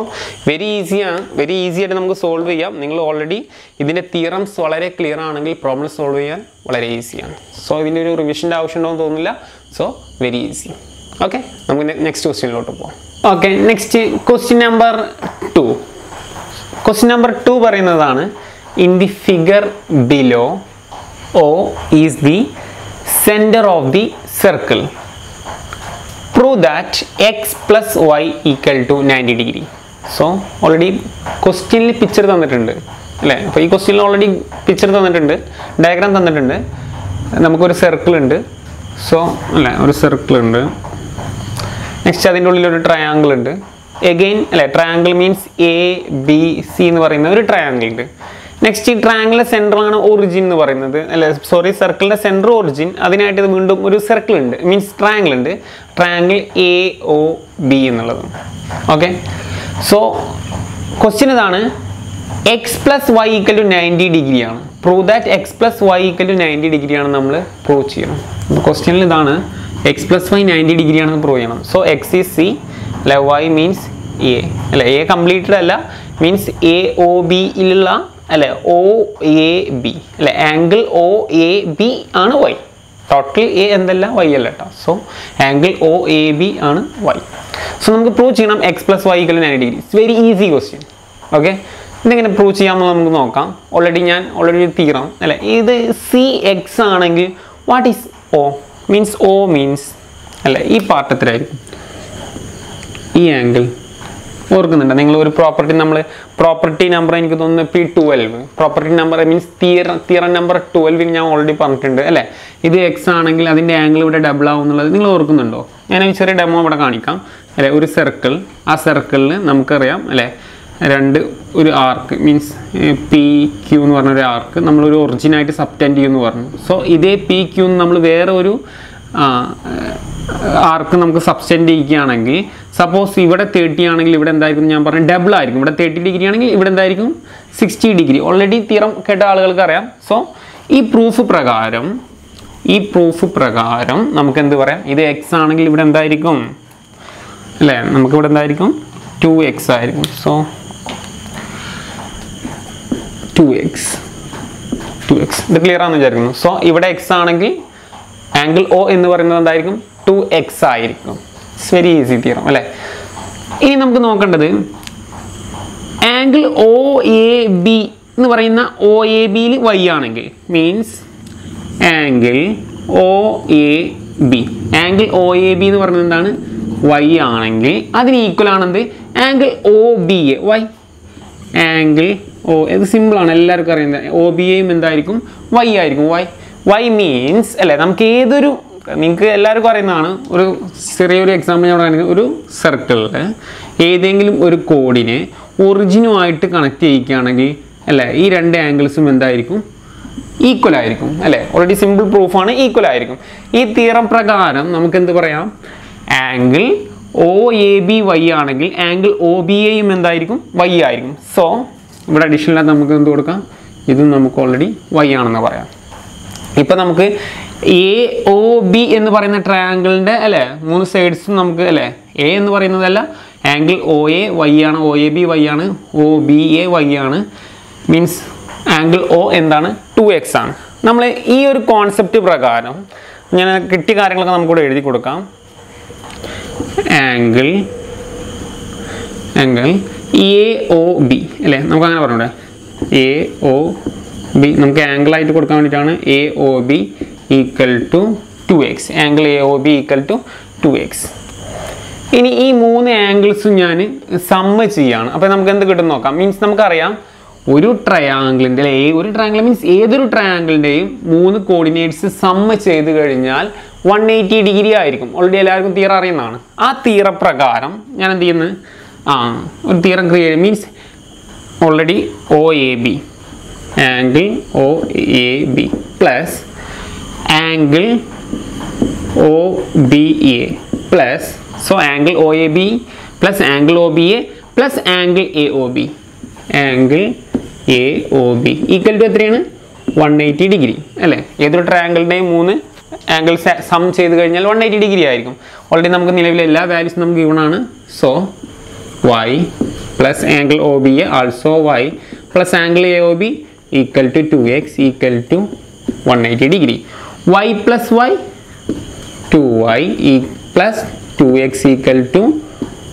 very ഈസിയാണ് very easy ആയിട്ട് നമുക്ക് സോൾവ് ചെയ്യാം. നിങ്ങൾ ഓൾറെഡി ഇതിന്റെ തിയറംസ് വളരെ ക്ലിയർ ആണെങ്കിൽ പ്രോബ്ലം സോൾവ് ചെയ്യാൻ വളരെ ഈസിയാണ് സോ ഇതിന്റെ ഒരു റിവിഷന്റെ ആവശ്യം ഉണ്ടോ എന്ന് തോന്നുന്നില്ല. സോ വെരി ഈസി ഓക്കെ നമുക്ക് നെക്സ്റ്റ് ക്വസ്റ്റ്യനിലോട്ട് പോകാം okay next question number two question number two പറയുന്നതാണ് in the figure below O is the centre of the circle prove that X plus Y equal to ninety degree so already ക്വസ്റ്റ്യനിൽ picture തന്നിട്ടുണ്ട്. അല്ലേ? അപ്പോൾ ഈ ക്വസ്റ്റ്യനിൽ already picture തന്നിട്ടുണ്ട്. Diagram തന്നിട്ടുണ്ട്. നമുക്കൊരു സർക്കിൾ ഉണ്ട്. സോ അല്ലേ? ഒരു സർക്കിൾ ഉണ്ട്. നെക്സ്റ്റ് അതിന്റെ ഉള്ളിൽ ഒരു ട്രയാങ്കിൾ ഉണ്ട്. എഗെയിൻ അല്ലേ? Triangle means A B C എന്ന് പറയുന്ന ഒരു ട്രയാങ്കിൾ ഉണ്ട്. നെക്സ്റ്റ് ഈ ട്രയാങ്കിളിന്റെ സെന്ററാണ് ഒറിജിൻ എന്ന് പറയുന്നത്. അല്ല? സോറി സർക്കിളിന്റെ സെന്റർ ഒറിജിൻ അതിനായിട്ട് ഇത് വീണ്ടും ഒരു സർക്കിൾ ഉണ്ട്. മീൻസ് ട്രാങ്കിൾ ഉണ്ട്. ട്രാങ്കിൾ എ ഒ ബി എന്നുള്ളത്. ഓക്കെ സോ ക്വസ്റ്റ്യൻ ഇതാണ്. X plus Y equal to ninety ഡിഗ്രിയാണ് prove that X plus Y equal to ninety ഡിഗ്രിയാണ് നമ്മൾ പ്രൂവ് ചെയ്യണം. ക്വസ്റ്റ്യനിൽ ഇതാണ്. എക്സ് പ്ലസ് വൈ നയന്റി ഡിഗ്രിയാണെന്ന് പ്രൂവ് ചെയ്യണം. സോ എക്സ് ഈസ് സി അല്ലെ? വൈ മീൻസ് എ അല്ല? എ കംപ്ലീറ്റഡ് അല്ല. മീൻസ് എ ഒ ബിയിലുള്ള അല്ലെ? ഒ എ ബി അല്ലെ? ആംഗിൾ ഒ എ ബി ആണ് വൈ ടോട്ടൽ എ എന്തല്ല? വൈ അല്ല കേട്ടോ so angle O A B ആണ് വൈ സോ നമുക്ക് പ്രൂവ് ചെയ്യണം X plus Y equal nine degree it's very easy question okay ഇതെങ്ങനെ പ്രൂവ് ചെയ്യാമെന്ന് നമുക്ക് നോക്കാം. ഓൾറെഡി ഞാൻ ഓൾറെഡി തീറാം അല്ലെ? ഇത് സി എക്സ് ആണെങ്കിൽ what is O means O means അല്ലെ? ഈ പാർട്ട് എത്രയായിരിക്കും? ഈ ആംഗിൾ ഓർക്കുന്നുണ്ട്. നിങ്ങൾ ഒരു പ്രോപ്പർട്ടി നമ്മൾ പ്രോപ്പർട്ടി നമ്പർ എനിക്ക് തോന്നുന്നു P twelve property number means theorem theorem number ട്വൽവിന് ഞാൻ ഓൾറെഡി പറഞ്ഞിട്ടുണ്ട് അല്ലേ? ഇത് എക്സ് ആണെങ്കിൽ അതിന്റെ ആംഗിൾ ഇവിടെ ഡബിൾ ആവും എന്നുള്ളത് നിങ്ങൾ ഓർക്കുന്നുണ്ടോ? ഞാൻ ചെറിയ ഡെമോ ഇവിടെ കാണിക്കാം. അല്ലേ? ഒരു സർക്കിൾ ആ സർക്കിളിൽ നമുക്കറിയാം അല്ലേ? രണ്ട് ഒരു ആർക്ക് മീൻസ് പി ക്യൂ എന്ന് പറഞ്ഞ ഒരു ആർക്ക് നമ്മളൊരു ഒറിജിനായിട്ട് സബ്റ്റൻഡ് ചെയ്യുമെന്ന് പറഞ്ഞു. സോ ഇതേ പി ക്യൂ നമ്മൾ വേറെ ഒരു ആർക്ക് നമുക്ക് സബ്സ്റ്റൻഡ് ചെയ്യുകയാണെങ്കിൽ സപ്പോസ് ഇവിടെ തേർട്ടി ആണെങ്കിൽ ഇവിടെ എന്തായിരിക്കും ഞാൻ പറഞ്ഞു ഡബിൾ ആയിരിക്കും. ഇവിടെ തേർട്ടി ഡിഗ്രി ആണെങ്കിൽ ഇവിടെ എന്തായിരിക്കും? സിക്സ്റ്റി ഡിഗ്രി ഓൾറെഡി തീറം കേട്ട ആളുകൾക്ക് അറിയാം. സോ ഈ പ്രൂഫ് പ്രകാരം ഈ പ്രൂഫ് പ്രകാരം നമുക്ക് എന്ത് പറയാം? ഇത് എക്സ് ആണെങ്കിൽ ഇവിടെ എന്തായിരിക്കും? അല്ലേ? നമുക്ക് ഇവിടെ എന്തായിരിക്കും? ടു എക്സ് ആയിരിക്കും. So two X two X ഇത് ക്ലിയർ ആണെന്ന് വിചാരിക്കുന്നു. സോ ഇവിടെ എക്സ് ആണെങ്കിൽ ആംഗിൾ ഒ എന്ന് പറയുന്നത് എന്തായിരിക്കും? ടു എക്സ് ആയിരിക്കും. ഇറ്റ്സ് വെരി ഈസി തിയറം അല്ലേ? ഇനി നമുക്ക് നോക്കേണ്ടത് ആംഗിൾ ഒ എ ബി എന്ന് പറയുന്ന ഒ എ ബിയിൽ വൈ ആണെങ്കിൽ means angle O A B angle O A B എന്ന് പറയുന്നത് എന്താണ്? വൈ ആണെങ്കിൽ അതിന് equal ആണെന്ത് angle O B A Y angle O ഇത് സിമ്പിളാണ് എല്ലാവർക്കും അറിയുന്നത്. ഒ ബി എയും എന്തായിരിക്കും? വൈ ആയിരിക്കും. വൈ വൈ മീൻസ് അല്ലേ നമുക്ക് ഏതൊരു നിങ്ങൾക്ക് എല്ലാവർക്കും അറിയുന്നതാണ് ഒരു ചെറിയൊരു എക്സാമ്പിൾ ഞാൻ പറയുന്നത് ഒരു സർക്കിളിൽ ഏതെങ്കിലും ഒരു കോഡിനെ ഒറിജിനുമായിട്ട് കണക്ട് ചെയ്യിക്കുകയാണെങ്കിൽ അല്ലേ ഈ രണ്ട് ആംഗിൾസും എന്തായിരിക്കും? ഈക്വൽ ആയിരിക്കും അല്ലേ? ഓൾറെഡി സിമ്പിൾ പ്രൂഫാണ് ഈക്വൽ ആയിരിക്കും. ഈ തീറം പ്രകാരം നമുക്ക് എന്ത് പറയാം? Angle O A B Y ആണെങ്കിൽ ആംഗിൾ ഒ ബി എയും എന്തായിരിക്കും? വൈ ആയിരിക്കും. സോ ഇവിടെ അഡീഷണലായിട്ട് നമുക്ക് എന്ത് കൊടുക്കാം? ഇതും നമുക്ക് ഓൾറെഡി വൈ ആണെന്ന് പറയാം. ഇപ്പം നമുക്ക് എ ഒ ബി എന്ന് പറയുന്ന ട്രയാങ്കിളിന്റെ അല്ലേ? മൂന്ന് സൈഡ്സും നമുക്ക് അല്ലേ? എ എന്ന് പറയുന്നതല്ല. ആംഗിൾ ഒ എ വൈ ആണ്. ഒ എ ബി വൈ ആണ്. ഒ ബി എ വൈ ആണ്. മീൻസ് ആംഗിൾ ഒ എന്താണ്? ടു എക്സ് ആണ്. നമ്മൾ ഈ ഒരു കോൺസെപ്റ്റ് പ്രകാരം ഞാൻ കിട്ടിയ കാര്യങ്ങളൊക്കെ നമുക്കിവിടെ എഴുതി കൊടുക്കാം. Angle angle A O B അല്ലേ? നമുക്ക് അങ്ങനെ പറഞ്ഞൂടെ. എ ഒ ബി നമുക്ക് ആംഗിൾ ആയിട്ട് കൊടുക്കാൻ വേണ്ടിയിട്ടാണ് A O B equal to two X angle A O B equal to two X ഇനി ഈ മൂന്ന് ആംഗിൾസും ഞാൻ സമ്മ ചെയ്യാണ്. അപ്പോൾ നമുക്ക് എന്ത് കിട്ടും നോക്കാം. മീൻസ് നമുക്കറിയാം ഒരു ട്രയാങ്കിളിന്റെ അല്ലെ ഒരു ട്രയാംഗിൾ മീൻസ് ഏതൊരു ട്രയാങ്കിളിന്റെയും മൂന്ന് കോർഡിനേറ്റ്സ് സമ്മ ചെയ്ത് കഴിഞ്ഞാൽ വൺ എയ്റ്റി ഡിഗ്രി ആയിരിക്കും. ഓൾറെഡി എല്ലാവർക്കും തീറ അറിയുന്നതാണ്. ആ തീറ പ്രകാരം ഞാൻ എന്ത് ചെയ്യുന്നത് ആ ഒരു തീറ create means already O A B B B O A B plus angle O B A plus angle A O B angle A O B equal to എത്രയാണ്? വൺ എയ്റ്റി ഡിഗ്രി അല്ലേ? ഏതൊരു ട്രയാങ്കിളിന്റെയും മൂന്ന് ആംഗിൾ സം ചെയ്ത് കഴിഞ്ഞാൽ one eighty degree ആയിരിക്കും. Already നമുക്ക് നിലവിലെ എല്ലാ വാല്യൂസും നമുക്ക് ഗിവണാണ് so Y plus angle O B A also Y plus angle A O AOB equal to 2x equal to 180 degree. Y plus y 2y e plus 2x equal to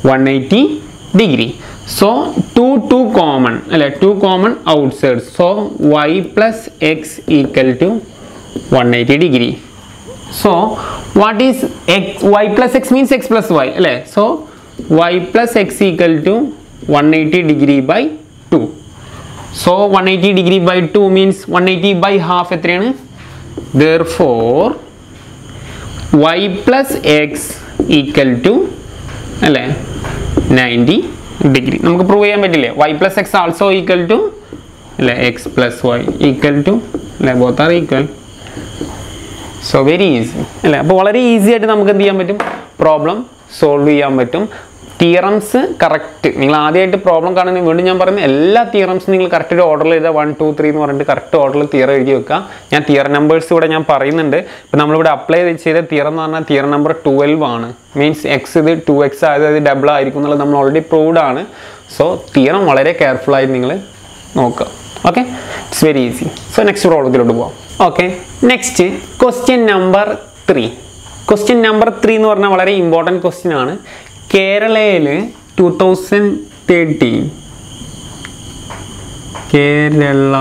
180 degree. So 2 2 common like 2 common outside so y plus x equal to 180 degree. So what is x y plus x means x plus y like so y plus x equal to 180 degree by 2 so 180 degree by 2 means 180 by half എത്രയാണ് therefore y plus x equal to അല്ലേ 90 degree നമുക്ക് prove ചെയ്യാൻ പറ്റില്ലേ y plus x also equal to അല്ലേ x plus y equal to അല്ലേ both are equal so very easy അല്ലേ അപ്പോൾ വളരെ ഈസി ആയിട്ട് നമുക്ക് എന്ത് ചെയ്യാൻ പറ്റും പ്രോബ്ലം സോൾവ് ചെയ്യാൻ പറ്റും തിയറംസ് കറക്റ്റ് നിങ്ങൾ ആദ്യമായിട്ട് പ്രോബ്ലം കാണുന്ന വീണ്ടും ഞാൻ പറയുന്ന എല്ലാ തിയറംസും നിങ്ങൾ കറക്റ്റ് ഒരു ഓർഡറിൽ എഴുതുക. വൺ ടു ത്രീ എന്ന് പറഞ്ഞിട്ട് കറക്റ്റ് ഓർഡറിൽ തിയർ എഴുതി വെക്കുക. ഞാൻ തിയർ നമ്പേഴ്സ് ഇവിടെ ഞാൻ പറയുന്നുണ്ട്. ഇപ്പം നമ്മളിവിടെ അപ്ലൈ ചെയ്ത തിയർ എന്ന് പറഞ്ഞാൽ തിയർ നമ്പർ ട്വൽവ് ആണ്. മീൻസ് എക്സ് ഇത് ടു എക്സ് ആയത് ഡബിൾ ആയിരിക്കും എന്നുള്ളത് നമ്മൾ ഓൾറെഡി പ്രൂവ്ഡ് ആണ്. സോ തിയറം വളരെ കെയർഫുൾ ആയിട്ട് നിങ്ങൾ നോക്കുക. Okay it's very easy so next പ്രോബ്ലത്തിലോട്ട് പോവാം. Okay next question number three question number three എന്ന് പറഞ്ഞാൽ വളരെ ഇമ്പോർട്ടന്റ് ക്വസ്റ്റ്യൻ ആണ്. കേരളയിൽ two thousand thirteen Kerala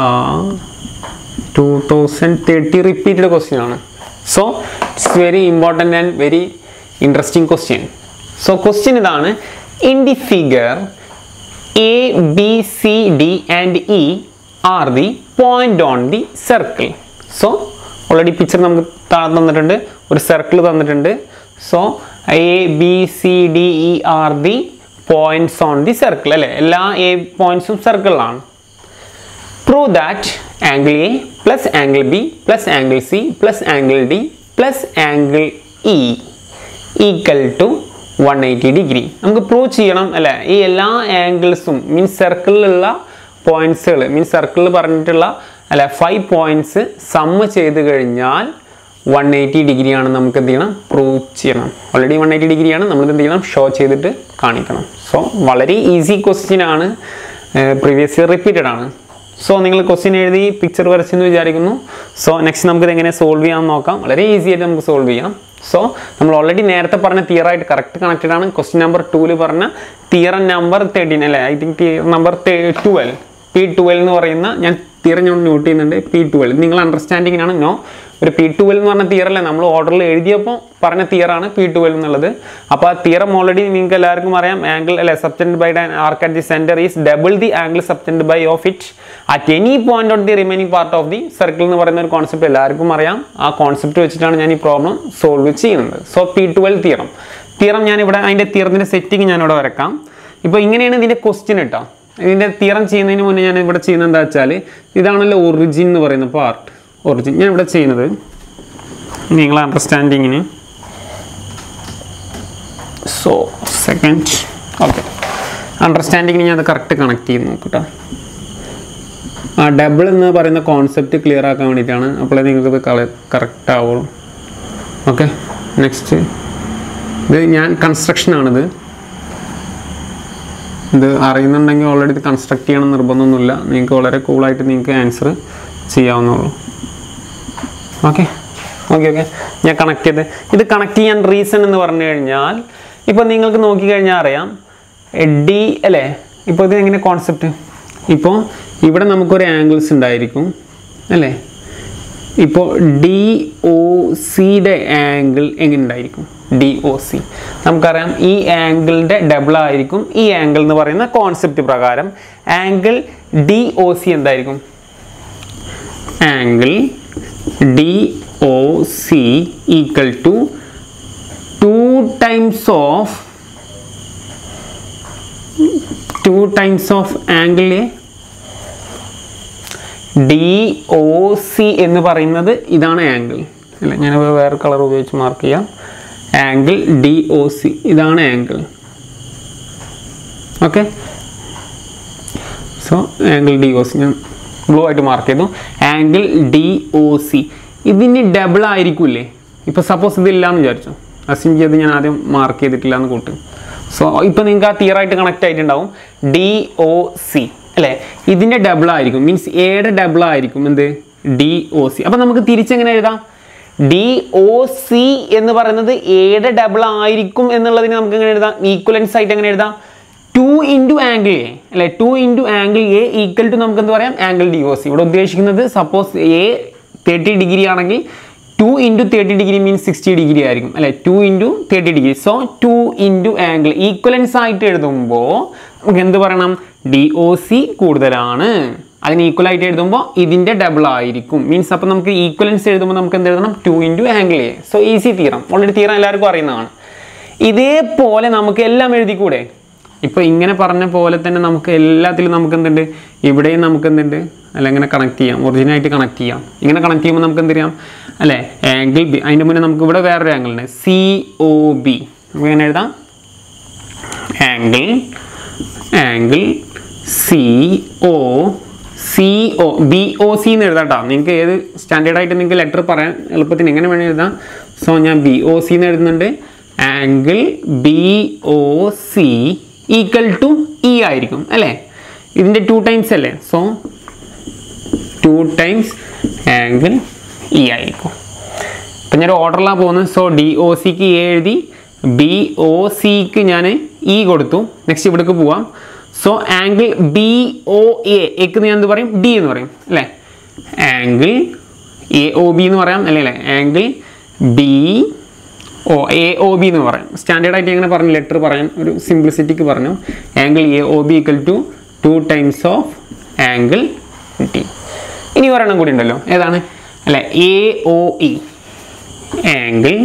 two thousand thirty repeated question ആണ്. So it's very important and very interesting question so question ഇതാണ്. In the figure A B C D and E are the point on the circle so already picture നമുക്ക് തന്നിട്ടുണ്ട്. ഒരു circle തന്നിട്ടുണ്ട്. So A B C D E R the points on the circle അല്ലേ? എല്ലാ A പോയിന്റ്സും സർക്കിളിലാണ് prove that angle A plus angle B plus angle C plus angle D plus angle E equal to one eighty degree നമുക്ക് prove ചെയ്യണം അല്ലേ? ഈ എല്ലാ ആംഗിൾസും means സർക്കിളിലുള്ള പോയിന്റ്സുകൾ means സർക്കിളിൽ പറഞ്ഞിട്ടുള്ള അല്ല ഫൈവ് പോയിന്റ്സ് സമ്മ് ചെയ്ത് കഴിഞ്ഞാൽ വൺ എയ്റ്റി ഡിഗ്രിയാണ് നമുക്ക് എന്ത് ചെയ്യണം? പ്രൂവ് ചെയ്യണം. ഓൾറെഡി വൺ എയ്റ്റി ഡിഗ്രിയാണ്. നമ്മൾ എന്ത് ചെയ്യണം? ഷോ ചെയ്തിട്ട് കാണിക്കണം. സോ വളരെ ഈസി ക്വസ്റ്റ്യൻ ആണ്. പ്രീവിയസ് ഇയർ റിപ്പീറ്റഡ് ആണ്. സോ നിങ്ങൾ ക്വസ്റ്റ്യൻ എഴുതി പിക്ചർ വരച്ചെന്ന് വിചാരിക്കുന്നു. സോ നെക്സ്റ്റ് നമുക്കിത് എങ്ങനെ സോൾവ് ചെയ്യാമെന്ന് നോക്കാം. വളരെ ഈസി ആയിട്ട് നമുക്ക് സോൾവ് ചെയ്യാം. സോ നമ്മൾ ഓൾറെഡി നേരത്തെ പറഞ്ഞ തിയറായിട്ട് കറക്റ്റ് കണക്റ്റഡ് ആണ്. ക്വസ്റ്റ്യൻ നമ്പർ ടൂവിൽ പറഞ്ഞ തിയർ നമ്പർ തേർട്ടീൻ അല്ലേ? I think theorem number twelve P twelve എന്ന് പറയുന്ന ഞാൻ തിയറം നോട്ട് ചെയ്യുന്നുണ്ട്. പി ട്വൽവ് നിങ്ങൾ അണ്ടർസ്റ്റാൻഡിങ്ങിനാണ് നോ ഒരു പി ട്വൽവ് എന്ന് പറഞ്ഞ തിയർ അല്ലേ? നമ്മൾ ഓർഡറിൽ എഴുതിയപ്പോൾ പറഞ്ഞ തിയറാണ് പി ട്വൽവ് എന്നുള്ളത്. അപ്പോൾ ആ തിയറം ഓൾറെഡി നിങ്ങൾക്ക് എല്ലാവർക്കും അറിയാം. ആംഗിൾ അല്ലെ subtend by arc at the centre is double the angle subtend by of it at any point of the remaining part of the circle എന്ന് പറയുന്ന ഒരു കോൺസെപ്റ്റ് എല്ലാവർക്കും അറിയാം. ആ കോൺസെപ്റ്റ് വെച്ചിട്ടാണ് ഞാൻ ഈ പ്രോബ്ലം സോൾവ് ചെയ്യുന്നത്. So P twelve theorem theorem ഞാനിവിടെ അതിന്റെ തിയറത്തിന്റെ സെറ്റിങ് ഞാനിവിടെ വരക്കാം. ഇപ്പോൾ ഇങ്ങനെയാണ് ഇതിന്റെ ക്വസ്റ്റ്യൻ കേട്ടോ ഇതിന്റെ തിയറം ചെയ്യുന്നതിന് മുന്നേ ഞാൻ ഇവിടെ ചെയ്യുന്നത് എന്താ വെച്ചാൽ ഇതാണല്ലോ ഒറിജിൻ എന്ന് പറയുന്ന പാർട്ട് ഒറിജിൻ ഞാൻ ഇവിടെ ചെയ്യുന്നത് നിങ്ങൾ അണ്ടർസ്റ്റാൻഡിങ്ങിന് സോ സെക്കൻഡ് ഓക്കെ അണ്ടർസ്റ്റാൻഡിങ്ങിന് ഞാൻ അത് കറക്റ്റ് കണക്ട് ചെയ്ത് നോക്കട്ടോ. ആ ഡബിൾ എന്ന് പറയുന്ന കോൺസെപ്റ്റ് ക്ലിയർ ആക്കാൻ വേണ്ടിയിട്ടാണ്. അപ്പോഴേ നിങ്ങൾക്കത് കറക്റ്റ് ആവുള്ളൂ. ഓക്കെ നെക്സ്റ്റ് ഇത് ഞാൻ കൺസ്ട്രക്ഷനാണിത് ഇത് അറിയുന്നുണ്ടെങ്കിൽ ഓൾറെഡി ഇത് കൺസ്ട്രക്ട് ചെയ്യണം നിർബന്ധമൊന്നുമില്ല. നിങ്ങൾക്ക് വളരെ കൂളായിട്ട് നിങ്ങൾക്ക് ആൻസർ ചെയ്യാവുന്നുള്ളൂ ഓക്കെ ഓക്കെ ഓക്കെ ഞാൻ കണക്ട് ചെയ്ത്. ഇത് കണക്ട് ചെയ്യാൻ റീസൺ എന്ന് പറഞ്ഞു കഴിഞ്ഞാൽ ഇപ്പോൾ നിങ്ങൾക്ക് നോക്കിക്കഴിഞ്ഞാൽ അറിയാം ഡി അല്ലേ? ഇപ്പോൾ ഇത് എങ്ങനെ കോൺസെപ്റ്റ് ഇപ്പോൾ ഇവിടെ നമുക്കൊരു ആംഗിൾസ് ഉണ്ടായിരിക്കും അല്ലേ? ഇപ്പോൾ ഡി ഒ സിയുടെ ആംഗിൾ എങ്ങനെ ഉണ്ടായിരിക്കും? ഡി ഒ സി നമുക്കറിയാം ഈ ആംഗിളിന്റെ ഡബിൾ ആയിരിക്കും. ഈ ആംഗിൾ എന്ന് പറയുന്ന കോൺസെപ്റ്റ് പ്രകാരം ആംഗിൾ ഡി ഒ സി എന്തായിരിക്കും? Angle D O C equal to two times of two times of angle D O C എന്ന് പറയുന്നത് ഇതാണ് ആംഗിൾ. അല്ല? ഞാൻ വേറെ കളർ ഉപയോഗിച്ച് മാർക്ക് ചെയ്യാം. ആംഗിൾ ഡി ഒ സി ഇതാണ് angle okay so angle D O C ഞാൻ ബ്ലൂ ആയിട്ട് മാർക്ക് ചെയ്തു. ആംഗിൾ ഡി ഒ സി ഇതിന് ഡബിൾ ആയിരിക്കില്ലേ? ഇപ്പോൾ സപ്പോസ് ഇതില്ല എന്ന് വിചാരിച്ചു. അസിം ചെയ്ത് ഞാൻ ആദ്യം മാർക്ക് ചെയ്തിട്ടില്ല എന്ന് കൂട്ടും. സോ ഇപ്പോൾ നിങ്ങൾക്ക് ആ തിയറായിട്ട് കണക്ട് ആയിട്ടുണ്ടാവും. ഡി ഒ സി അല്ലേ? ഇതിന്റെ ഡബിൾ ആയിരിക്കും. മീൻസ് എയുടെ ഡബിൾ ആയിരിക്കും. എന്ത്? ഡി ഒ സി അപ്പൊ നമുക്ക് തിരിച്ചെങ്ങനെ എഴുതാം? ഡി ഒ സി എന്ന് പറയുന്നത് എയുടെ ഡബിൾ ആയിരിക്കും എന്നുള്ളതിന് നമുക്ക് എങ്ങനെ എഴുതാം? ഈക്വലൻസ് ആയിട്ട് എങ്ങനെ എഴുതാം? ടു ഇന്റു ആംഗിൾ എ അല്ലെ? Two into angle A equal to നമുക്ക് എന്ത് പറയാം? ആംഗിൾ ഡി ഒ സി ഇവിടെ ഉദ്ദേശിക്കുന്നത് സപ്പോസ് എ തേർട്ടി ഡിഗ്രി ആണെങ്കിൽ two into thirty degree means sixty degree ആയിരിക്കും. അല്ലെ? Two into thirty degree so two into angle equivalence ആയിട്ട് എഴുതുമ്പോൾ നമുക്ക് എന്ത് പറയണം? ഡി ഒ സി കൂടുതലാണ്. അതിന് ഈക്വൽ ആയിട്ട് എഴുതുമ്പോൾ ഇതിന്റെ ഡബിൾ ആയിരിക്കും. മീൻസ് അപ്പോൾ നമുക്ക് ഈക്വലൻസ് എഴുതുമ്പോൾ നമുക്ക് എന്ത് എഴുതണം? Two into angle A so easy theorem already theorem എല്ലാവർക്കും അറിയുന്നതാണ്. ഇതേപോലെ നമുക്ക് എല്ലാം എഴുതിക്കൂടെ? ഇപ്പോൾ ഇങ്ങനെ പറഞ്ഞ പോലെ തന്നെ നമുക്ക് എല്ലാത്തിലും നമുക്ക് എന്തുണ്ട്? ഇവിടെയും നമുക്ക് എന്തുണ്ട്? അല്ല ഇങ്ങനെ കണക്ട് ചെയ്യാം. ഒറിജിനായിട്ട് കണക്ട് ചെയ്യാം. ഇങ്ങനെ കണക്ട് ചെയ്യുമ്പോൾ നമുക്ക് എന്ത് ചെയ്യാം? അല്ലേ? ആംഗിൾ ബി അതിന്റെ മുന്നേ നമുക്ക് ഇവിടെ വേറൊരു ആംഗിൾ ഉണ്ട്. സി ഒ ബി നമുക്ക് എങ്ങനെ എഴുതാം? Angle angle C O C O B O C എന്ന് എഴുതാം കേട്ടോ നിങ്ങൾക്ക് ഏത് സ്റ്റാൻഡേർഡ് ആയിട്ട് നിങ്ങൾക്ക് ലെറ്റർ പറയാൻ എളുപ്പത്തിന് എങ്ങനെ വേണമെങ്കിൽ എഴുതാം. സോ ഞാൻ ബി ഒ സി എന്ന് എഴുതുന്നുണ്ട്. Angle B O C equal to E ആയിരിക്കും അല്ലേ? ഇതിന്റെ ടു ടൈംസ് അല്ലേ? So two times angle E ആയിരിക്കും. അപ്പം ഞാൻ ഓർഡറിലാണ് പോകുന്നത്. സോ ഡി ഒ സിക്ക് എ എഴുതി ബി ഒ സിക്ക് ഞാൻ ഇ കൊടുത്തു. നെക്സ്റ്റ് ഇവിടേക്ക് പോവാം. സോ ആംഗിൾ ബി ഒ എക്ക് ഞാൻ എന്ത് പറയും? ഡി എന്ന് പറയും അല്ലേ? ആംഗിൾ എ ഒ ബി എന്ന് പറയാം അല്ലേ അല്ലേ? Angle B O A O B എന്ന് പറയാം. സ്റ്റാൻഡേർഡ് ആയിട്ട് എങ്ങനെ പറഞ്ഞു? ലെറ്റർ പറയാൻ ഒരു സിംപ്ലിസിറ്റിക്ക് പറഞ്ഞു. Angle A O B equal to two times of angle T ഇനി ഒരെണ്ണം കൂടി ഉണ്ടല്ലോ ഏതാണ്? അല്ലെ A O E angle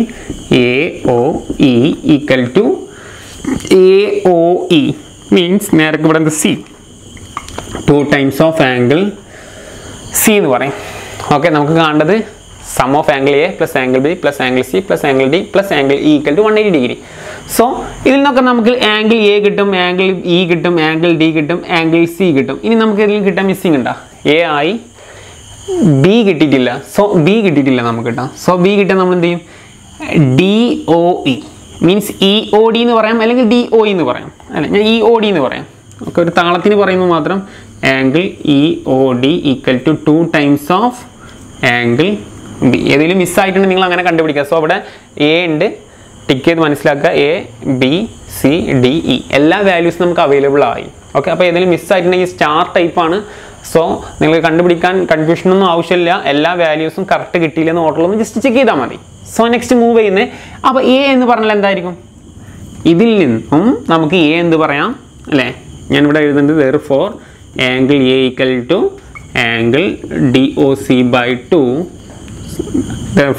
A O E equal to A O E means നേരെ ഇവിടെ എന്ത്? C two times of angle C എന്ന് പറയും. ഓക്കെ നമുക്ക് കാണേണ്ടത് sum of angle A plus angle B plus angle C plus angle D plus angle E equal to one eighty degree so ഇതിൽ നിന്നൊക്കെ നമുക്ക് ആംഗിൾ എ കിട്ടും angle E കിട്ടും angle D കിട്ടും ആംഗിൾ സി കിട്ടും. ഇനി നമുക്ക് ഇതിൽ കിട്ടാൻ മിസ്സിംഗ് ഉണ്ടോ? എ ആയി ബി കിട്ടിയിട്ടില്ല. സോ ബി കിട്ടിയിട്ടില്ല നമുക്ക് കിട്ടാം സോ ബി കിട്ടാൻ നമ്മൾ എന്ത് ചെയ്യും? D O E means E O D എന്ന് പറയാം അല്ലെങ്കിൽ ഡി ഒ എന്ന് പറയാം. അല്ല? ഞാൻ ഇ ഒ ഡി എന്ന് പറയാം. ഓക്കെ ഒരു താളത്തിന് പറയുമ്പോൾ മാത്രം angle E O D equal to two times of angle B ഏതെങ്കിലും മിസ്സായിട്ടുണ്ട് നിങ്ങൾ അങ്ങനെ കണ്ടുപിടിക്കുക. സോ അവിടെ എ ഉണ്ട്. ടിക്ക് ചെയ്ത് മനസ്സിലാക്കുക. A B C D E എല്ലാ വാല്യൂസും നമുക്ക് അവൈലബിൾ ആയി. ഓക്കെ അപ്പോൾ ഏതെങ്കിലും മിസ്സായിട്ടുണ്ടെങ്കിൽ സ്റ്റാർ ടൈപ്പാണ് സോ നിങ്ങൾ കണ്ടുപിടിക്കാൻ കൺഫ്യൂഷനൊന്നും ആവശ്യമില്ല. എല്ലാ വാല്യൂസും കറക്റ്റ് കിട്ടിയില്ലെന്ന് ഓർഡറിലൊന്ന് ജസ്റ്റ് ചെക്ക് ചെയ്താൽ മതി. സോ നെക്സ്റ്റ് മൂവ് ചെയ്യുന്നത് അപ്പോൾ എ എന്ന് പറഞ്ഞാൽ എന്തായിരിക്കും? ഇതിൽ നിന്നും നമുക്ക് എ എന്ത് പറയാം? അല്ലേ? ഞാനിവിടെ എഴുതുന്നത് വേറെ for angle A equal to angle D O C by two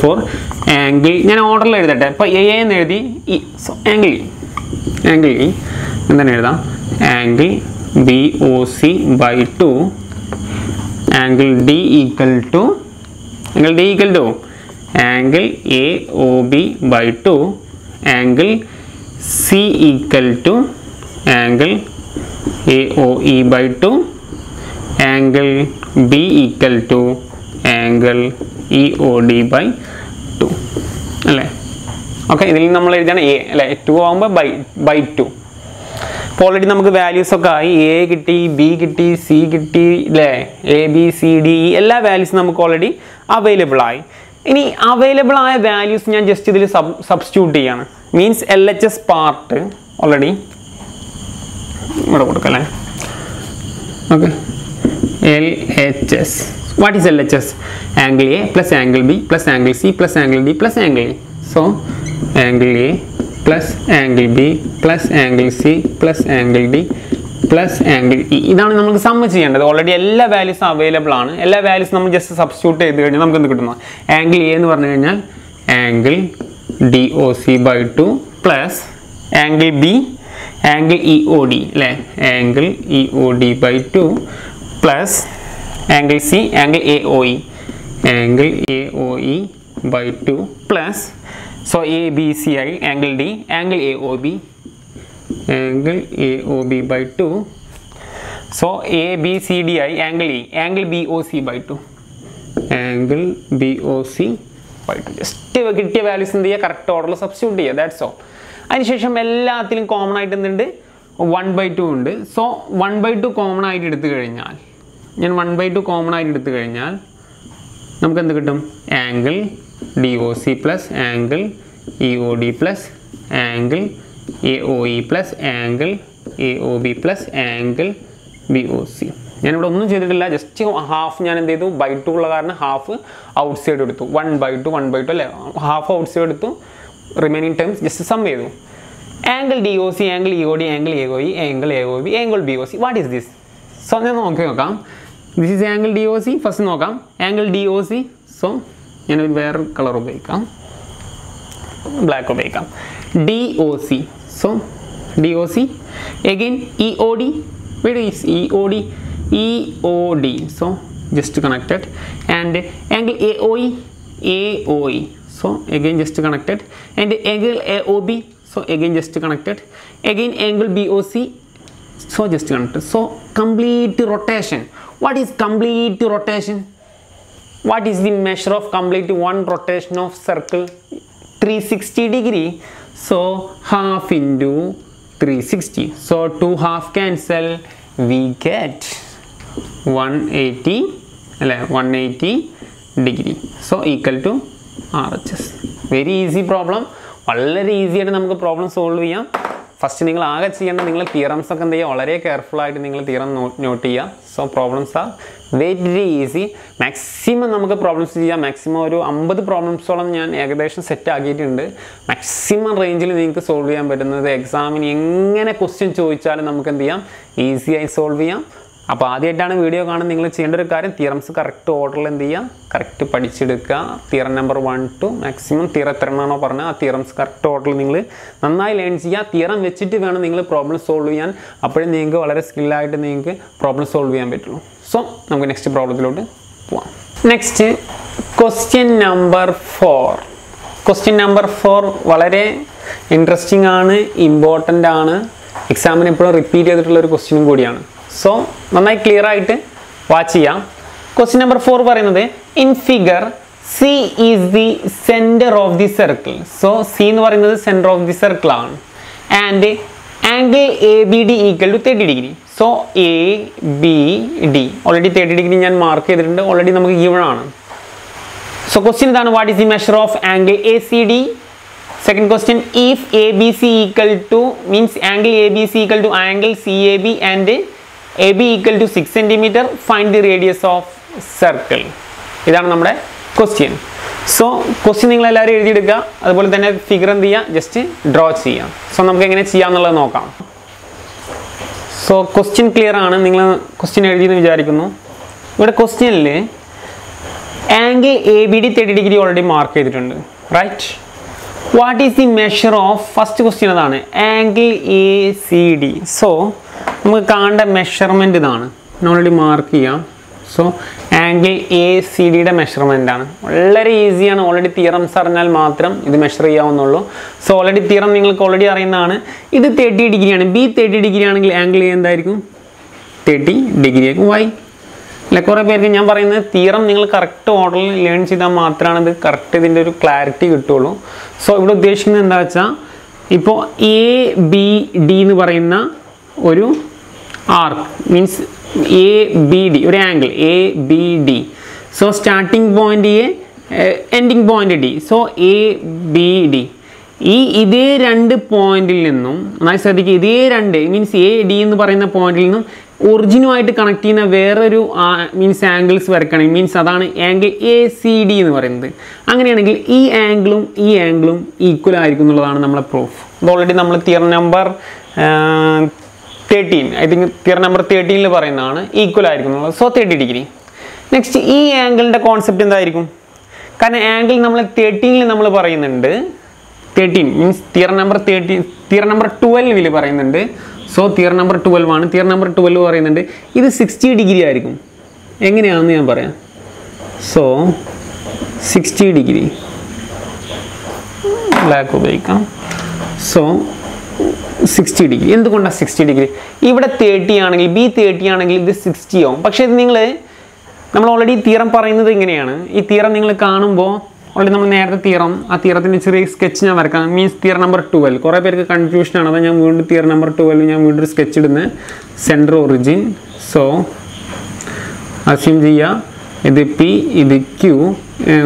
for angle ഞാൻ ഓർഡറിൽ എഴുതട്ടെ. ഇപ്പോൾ എ എന്ന് എഴുതി E so angle angle E എന്താണ് എഴുതാം? Angle B O C by two angle D equal to angle D equal to angle A O B by two angle C equal to angle A O E by two angle B equal to angle E O D by two അല്ലേ? Okay ഇതിൽ നമ്മൾ എഴുതിയാണ് A അല്ലേ? Two ആകുമ്പോൾ by by two ഇപ്പോൾ already നമുക്ക് values ഒക്കെ ആയി. എ കിട്ടി ബി കിട്ടി സി കിട്ടി അല്ലേ? എ ബി സി ഡി എല്ലാ വാല്യൂസും നമുക്ക് ഓൾറെഡി അവൈലബിൾ ആയി. ഇനി അവൈലബിൾ ആയ വാല്യൂസ് ഞാൻ ജസ്റ്റ് ഇതിൽ സബ് സബ്സ്റ്റിറ്റ്യൂട്ട് ചെയ്യാണ്. Means L H S part already ഇവിടെ കൊടുക്കല്ലേ? Okay L H S what is L H S angle A plus angle B plus angle C plus angle D plus angle A so angle A plus angle B plus angle C plus angle D plus angle E ഇതാണ് നമുക്ക് സമ്മ ചെയ്യേണ്ടത്. Already എല്ലാ വാല്യൂസും available ആണ്. എല്ലാ വാല്യൂസും നമ്മൾ just substitute ചെയ്ത് കഴിഞ്ഞാൽ നമുക്ക് എന്ത് കിട്ടുന്നു? ആംഗിൾ എ എന്ന് പറഞ്ഞു കഴിഞ്ഞാൽ angle D O C by two plus angle B angle E O D അല്ലേ? Angle E O D by two plus angle C angle A O E angle A O E by two plus so A B C ആയി angle D angle A O B D ആയി angle E angle B O C by two angle B O C by two just കിട്ടിയ values എന്ത് ചെയ്യുക? Correct ഓർഡറിൽ substitute ചെയ്യുക. That's all അതിനുശേഷം എല്ലാത്തിലും common ആയിട്ട് എന്തുണ്ട്? വൺ ബൈ ടു ഉണ്ട്. So one by two common ആയിട്ട് എടുത്തു കഴിഞ്ഞാൽ ഞാൻ വൺ ബൈ ടു കോമൺ ആയിട്ട് എടുത്തു കഴിഞ്ഞാൽ നമുക്ക് എന്ത് കിട്ടും? Angle D O C plus angle E O D plus angle E plus angle A O B plus angle B O C ഞാനിവിടെ ഒന്നും ചെയ്തിട്ടില്ല. ജസ്റ്റ് ഹാഫ് ഞാൻ എന്ത് ചെയ്തു? ബൈ ടു ഉള്ള കാരണം ഹാഫ് ഔട്ട് സൈഡ് എടുത്തു. One by two one by two അല്ലേ? ഹാഫ് ഔട്ട് സൈഡ് എടുത്തു. റിമൈനിങ് ടൈംസ് ജസ്റ്റ് സം ചെയ്തു. Angle D O C angle E O D angle A O E angle A O B angle B O C what is this so ഞാൻ നോക്കി നോക്കാം. This is angle D O C first നോക്കാം. Angle D O C so ഞാൻ വേറെ colour ഉപയോഗിക്കാം. Black ഉപയോഗിക്കാം. D O C So DOC again EOD where is EOD EOD so just connect it. And angle AOE AOE so again just connect it. And angle AOB so again just connect it. Again angle BOC so just connect so complete rotation. What is complete rotation? What is the measure of complete one rotation of circle? 360 degree. So half into 360 so two half cancel we get 180 അല്ലേ 180 degree. So equal to RHS. Very easy problem. വളരെ easy ആയിട്ട് നമുക്ക് problem solve ചെയ്യാം first നിങ്ങൾ ആകെ ചെയ്യേണ്ട നിങ്ങൾ theorems ഒക്കെ എന്ത് ചെയ്യുക വളരെ കെയർഫുൾ ആയിട്ട് നിങ്ങൾ തിയറം നോട്ട് ചെയ്യുക so problems are very easy maximum നമുക്ക് പ്രോബ്ലംസ് ചെയ്യാം. മാക്സിമം ഒരു അമ്പത് പ്രോബ്ലംസോളം ഞാൻ ഏകദേശം സെറ്റ് ആക്കിയിട്ടുണ്ട്. മാക്സിമം റേഞ്ചിൽ നിങ്ങൾക്ക് സോൾവ് ചെയ്യാൻ പറ്റുന്നത് എക്സാമിന് എങ്ങനെ ക്വസ്റ്റ്യൻ ചോദിച്ചാലും നമുക്ക് എന്ത് ചെയ്യാം? ഈസിയായി സോൾവ് ചെയ്യാം. അപ്പോൾ ആദ്യമായിട്ടാണ് വീഡിയോ കാണുന്നത്. നിങ്ങൾ ചെയ്യേണ്ട ഒരു കാര്യം തിയറംസ് കറക്റ്റ് ഓർഡറിൽ എന്ത് ചെയ്യുക correct പഠിച്ചെടുക്കുക. Theorem number one two maximum theorem എത്ര എണ്ണമാണോ പറഞ്ഞാൽ ആ തിയറംസ് കറക്റ്റ് ഓർഡറിൽ നിങ്ങൾ നന്നായി ലേൺ ചെയ്യുക. തിയറം വെച്ചിട്ട് വേണം നിങ്ങൾ പ്രോബ്ലം സോൾവ് ചെയ്യാൻ. അപ്പോഴേ നിങ്ങൾക്ക് വളരെ സ്കില്ലായിട്ട് നിങ്ങൾക്ക് പ്രോബ്ലം സോൾവ് ചെയ്യാൻ പറ്റുള്ളൂ. സോ നമുക്ക് നെക്സ്റ്റ് പ്രോബ്ലത്തിലോട്ട് പോവാം. Next question number four question number four വളരെ ഇൻട്രസ്റ്റിംഗ് ആണ് ഇമ്പോർട്ടന്റ് ആണ്. എക്സാമിന് എപ്പോഴും റിപ്പീറ്റ് ചെയ്തിട്ടുള്ള ഒരു ക്വസ്റ്റ്യനും കൂടിയാണ്. സോ നന്നായി ക്ലിയർ ആയിട്ട് വാച്ച് ചെയ്യാം. ക്വസ്റ്റ്യൻ നമ്പർ ഫോർ പറയുന്നത് in figure C is the centre of the circle so C എന്ന് പറയുന്നത് സെന്റർ ഓഫ് ദി സർക്കിൾ ആണ്. And angle A B D equal to thirty degree so A B D already thirty degree ഞാൻ mark ചെയ്തിട്ടുണ്ട്. Already നമുക്ക് given ആണ്. So question ഇതാണ്. What is the measure of angle A C D second question if A B C equal to means angle A B C equal to angle C A B and A B equal to six centimetre find the radius of circle ഇതാണ് നമ്മുടെ question so question നിങ്ങൾ എല്ലാവരും എഴുതിയെടുക്കുക. അതുപോലെ തന്നെ figure എന്ത് ചെയ്യുക? Just draw ചെയ്യാം സോ നമുക്ക് എങ്ങനെ ചെയ്യാമെന്നുള്ളത് നോക്കാം. സോ ക്വസ്റ്റ്യൻ ക്ലിയർ ആണ്. നിങ്ങൾ ക്വസ്റ്റ്യൻ എഴുതിയെന്ന് വിചാരിക്കുന്നു. ഇവിടെ ക്വസ്റ്റ്യനിൽ angle A B D thirty degree already mark ചെയ്തിട്ടുണ്ട്. Right what is the measure of first question അതാണ് angle A C D so നമുക്ക് കാണേണ്ട മെഷർമെന്റ് ഇതാണ്. ഓൾറെഡി മാർക്ക് ചെയ്യാം. സോ ആംഗിൾ എ സി ഡിയുടെ മെഷർമെന്റ് ആണ്. വളരെ ഈസിയാണ് ഓൾറെഡി തിയറംസ് അറിഞ്ഞാൽ മാത്രം ഇത് മെഷർ ചെയ്യാവുന്നുള്ളൂ. സോ ഓൾറെഡി തിയറം നിങ്ങൾക്ക് ഓൾറെഡി അറിയുന്നതാണ്. ഇത് തേർട്ടി ഡിഗ്രിയാണ് ബി തേർട്ടി ഡിഗ്രി ആണെങ്കിൽ ആംഗിൾ എന്തായിരിക്കും? തേർട്ടി ഡിഗ്രി ആയിരിക്കും. വൈ അല്ല കുറേ പേർക്ക് ഞാൻ പറയുന്നത് തീറം നിങ്ങൾ കറക്റ്റ് ഓർഡറിൽ ലേൺ ചെയ്താൽ മാത്രമാണ് ഇത് കറക്റ്റ് ഇതിന്റെ ഒരു ക്ലാരിറ്റി കിട്ടുള്ളൂ സോ ഇവിടെ ഉദ്ദേശിക്കുന്നത് എന്താ വെച്ചാൽ ഇപ്പോൾ എ ബി ഡി എന്ന് പറയുന്ന ഒരു arc means A B D ഒരു angle A B D so starting point A ending point D so A B D ഈ ഇതേ രണ്ട് പോയിന്റിൽ നിന്നും നന്നായി ശ്രദ്ധിക്കുക ഇതേ രണ്ട് മീൻസ് എ ഡി എന്ന് പറയുന്ന പോയിന്റിൽ നിന്നും ഒറിജിനുമായിട്ട് കണക്ട് ചെയ്യുന്ന വേറൊരു മീൻസ് ആംഗിൾസ് വരക്കണം മീൻസ് അതാണ് ആംഗിൾ എ സി ഡി എന്ന് പറയുന്നത്. അങ്ങനെയാണെങ്കിൽ ഈ ആംഗിളും ഈ ആംഗിളും ഈക്വൽ ആയിരിക്കും എന്നുള്ളതാണ് നമ്മളെ പ്രൂഫ് ഓൾറെഡി നമ്മൾ theorem number thirteen I think theorem number തേർട്ടീനിൽ പറയുന്നതാണ് ഈക്വൽ ആയിരിക്കും. സോ തേർട്ടി ഡിഗ്രി നെക്സ്റ്റ് ഈ ആംഗിളിന്റെ കോൺസെപ്റ്റ് എന്തായിരിക്കും? കാരണം ആംഗിൾ നമ്മൾ തേർട്ടീനിൽ നമ്മൾ പറയുന്നുണ്ട്. Thirteen means theorem number thirteen theorem number ട്വൽവിൽ പറയുന്നുണ്ട്. സോ തിയർ നമ്പർ ട്വൽവ് ആണ്. തിയർ നമ്പർ ട്വൽവ് പറയുന്നുണ്ട്. ഇത് സിക്സ്റ്റി ഡിഗ്രി ആയിരിക്കും. എങ്ങനെയാണെന്ന് ഞാൻ പറയാം. സോ സിക്സ്റ്റി ഡിഗ്രി ബ്ലാക്ക് ഉപയോഗിക്കാം. സോ സിക്സ്റ്റി ഡിഗ്രി എന്തുകൊണ്ടാണ് സിക്സ്റ്റി ഡിഗ്രി ഇവിടെ തേർട്ടി ആണെങ്കിൽ ബി തേർട്ടി ആണെങ്കിൽ ഇത് സിക്സ്റ്റി ആവും. പക്ഷേ ഇത് നിങ്ങൾ നമ്മൾ ഓൾറെഡി തീറം പറയുന്നത് ഇങ്ങനെയാണ്. ഈ തീറം നിങ്ങൾ കാണുമ്പോൾ ഓൾറെഡി നമ്മൾ നേരത്തെ തീറം ആ തീറത്തിന്റെ ചെറിയ സ്കെച്ച് ഞാൻ വരക്കാം. മീൻസ് തീർ നമ്പർ ട്വൽവ് കുറേ പേർക്ക് കൺഫ്യൂഷനാണ് അപ്പോൾ ഞാൻ വീണ്ടും തീർ നമ്പർ ട്വൽവ് ഞാൻ വീണ്ടും ഒരു സ്കെച്ച് ഇടുന്നത്. സെൻട്രൽ ഒറിജിൻ സോ അസ്യൂം ചെയ്യുക ഇത് പി ഇത് ക്യൂ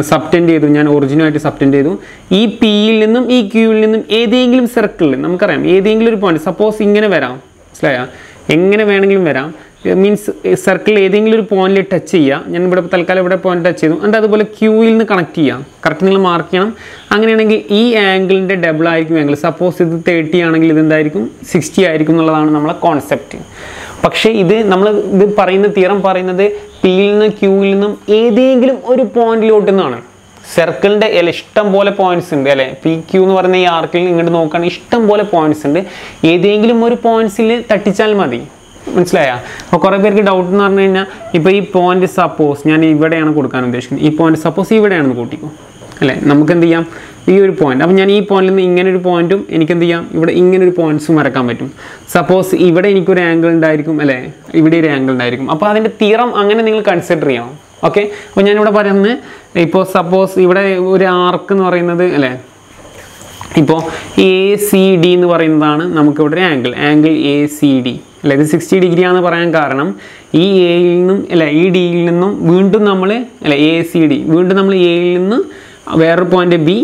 സബ്റ്റൻഡ് ചെയ്തു. ഞാൻ ഒറിജിനായിട്ട് സബ്റ്റൻഡ് ചെയ്തു. ഈ പിയിൽ നിന്നും ഈ ക്യൂവിൽ നിന്നും ഏതെങ്കിലും സർക്കിളിൽ നമുക്കറിയാം ഏതെങ്കിലും ഒരു പോയിന്റ് സപ്പോസ് ഇങ്ങനെ വരാം. മനസ്സിലായോ? എങ്ങനെ വേണമെങ്കിലും വരാം. മീൻസ് സർക്കിളിൽ ഏതെങ്കിലും ഒരു പോയിന്റിൽ ടച്ച് ചെയ്യുക ഞാൻ ഇവിടെ തൽക്കാലം ഇവിടെ പോയിന്റ് ടച്ച് ചെയ്തു. എന്നിട്ട് അതുപോലെ ക്യൂവിൽ നിന്ന് കണക്ട് ചെയ്യാം. കറക്റ്റ് നിങ്ങൾ മാർക്ക് ചെയ്യണം. അങ്ങനെയാണെങ്കിൽ ഈ ആംഗിളിന്റെ ഡബിൾ ആയിരിക്കും ആംഗിൾ സപ്പോസ് ഇത് തേർട്ടി ആണെങ്കിൽ ഇത് എന്തായിരിക്കും? സിക്സ്റ്റി ആയിരിക്കും എന്നുള്ളതാണ് നമ്മളെ കോൺസെപ്റ്റ് പക്ഷേ ഇത് നമ്മൾ ഇത് പറയുന്ന തീറം പറയുന്നത് പിയിൽ നിന്ന് ക്യൂവിൽ നിന്നും ഏതെങ്കിലും ഒരു പോയിന്റിലോട്ട് നിന്നാണ് സർക്കിളിന്റെ അല്ല ഇഷ്ടം പോലെ പോയിന്റ്സ് ഉണ്ട് അല്ലേ? പി ക്യൂ എന്ന് പറയുന്ന ഈ ആർക്കിൽ ഇങ്ങോട്ട് നോക്കുകയാണെങ്കിൽ ഇഷ്ടം പോലെ പോയിന്റ്സ് ഉണ്ട്. ഏതെങ്കിലും ഒരു പോയിന്റ്സിൽ തട്ടിച്ചാൽ മതി. മനസ്സിലായ? അപ്പോൾ കുറേ പേർക്ക് ഡൗട്ട് എന്ന് പറഞ്ഞു കഴിഞ്ഞാൽ ഇപ്പോൾ ഈ പോയിന്റ് സപ്പോസ് ഞാൻ ഇവിടെയാണ് കൊടുക്കാൻ ഉദ്ദേശിക്കുന്നത്. ഈ പോയിന്റ് സപ്പോസ് ഇവിടെയാണെന്ന് കൂട്ടിക്കോ. അല്ലേ? നമുക്ക് എന്ത് ചെയ്യാം ഈ ഒരു പോയിന്റ് അപ്പോൾ ഞാൻ ഈ പോയിന്റിൽ നിന്ന് ഇങ്ങനെ ഒരു പോയിന്റും എനിക്ക് എന്ത് ചെയ്യാം ഇവിടെ ഇങ്ങനെ ഒരു പോയിന്റ്സും വരക്കാൻ പറ്റും. സപ്പോസ് ഇവിടെ എനിക്കൊരു ആംഗിൾ ഉണ്ടായിരിക്കും അല്ലേ? ഇവിടെ ഒരു ആംഗിൾ ഉണ്ടായിരിക്കും. അപ്പോൾ അതിന്റെ തീറം അങ്ങനെ നിങ്ങൾ കൺസിഡർ ചെയ്യണം ഓക്കെ അപ്പോൾ ഞാനിവിടെ പറയുന്നത് ഇപ്പോൾ സപ്പോസ് ഇവിടെ ഒരു ആർക്ക് എന്ന് പറയുന്നത് അല്ലേ? ഇപ്പോൾ എ സി ഡി എന്ന് പറയുന്നതാണ് നമുക്കിവിടെ ഒരു angle angle A C D അല്ലെ? ഇത് സിക്സ്റ്റി ഡിഗ്രി ആണെന്ന് പറയാൻ കാരണം ഈ എയിൽ നിന്നും അല്ല? ഈ ഡിയിൽ നിന്നും വീണ്ടും നമ്മൾ അല്ല? എ സി ഡി വീണ്ടും നമ്മൾ എയിൽ നിന്ന് വേറൊരു പോയിന്റ് ബി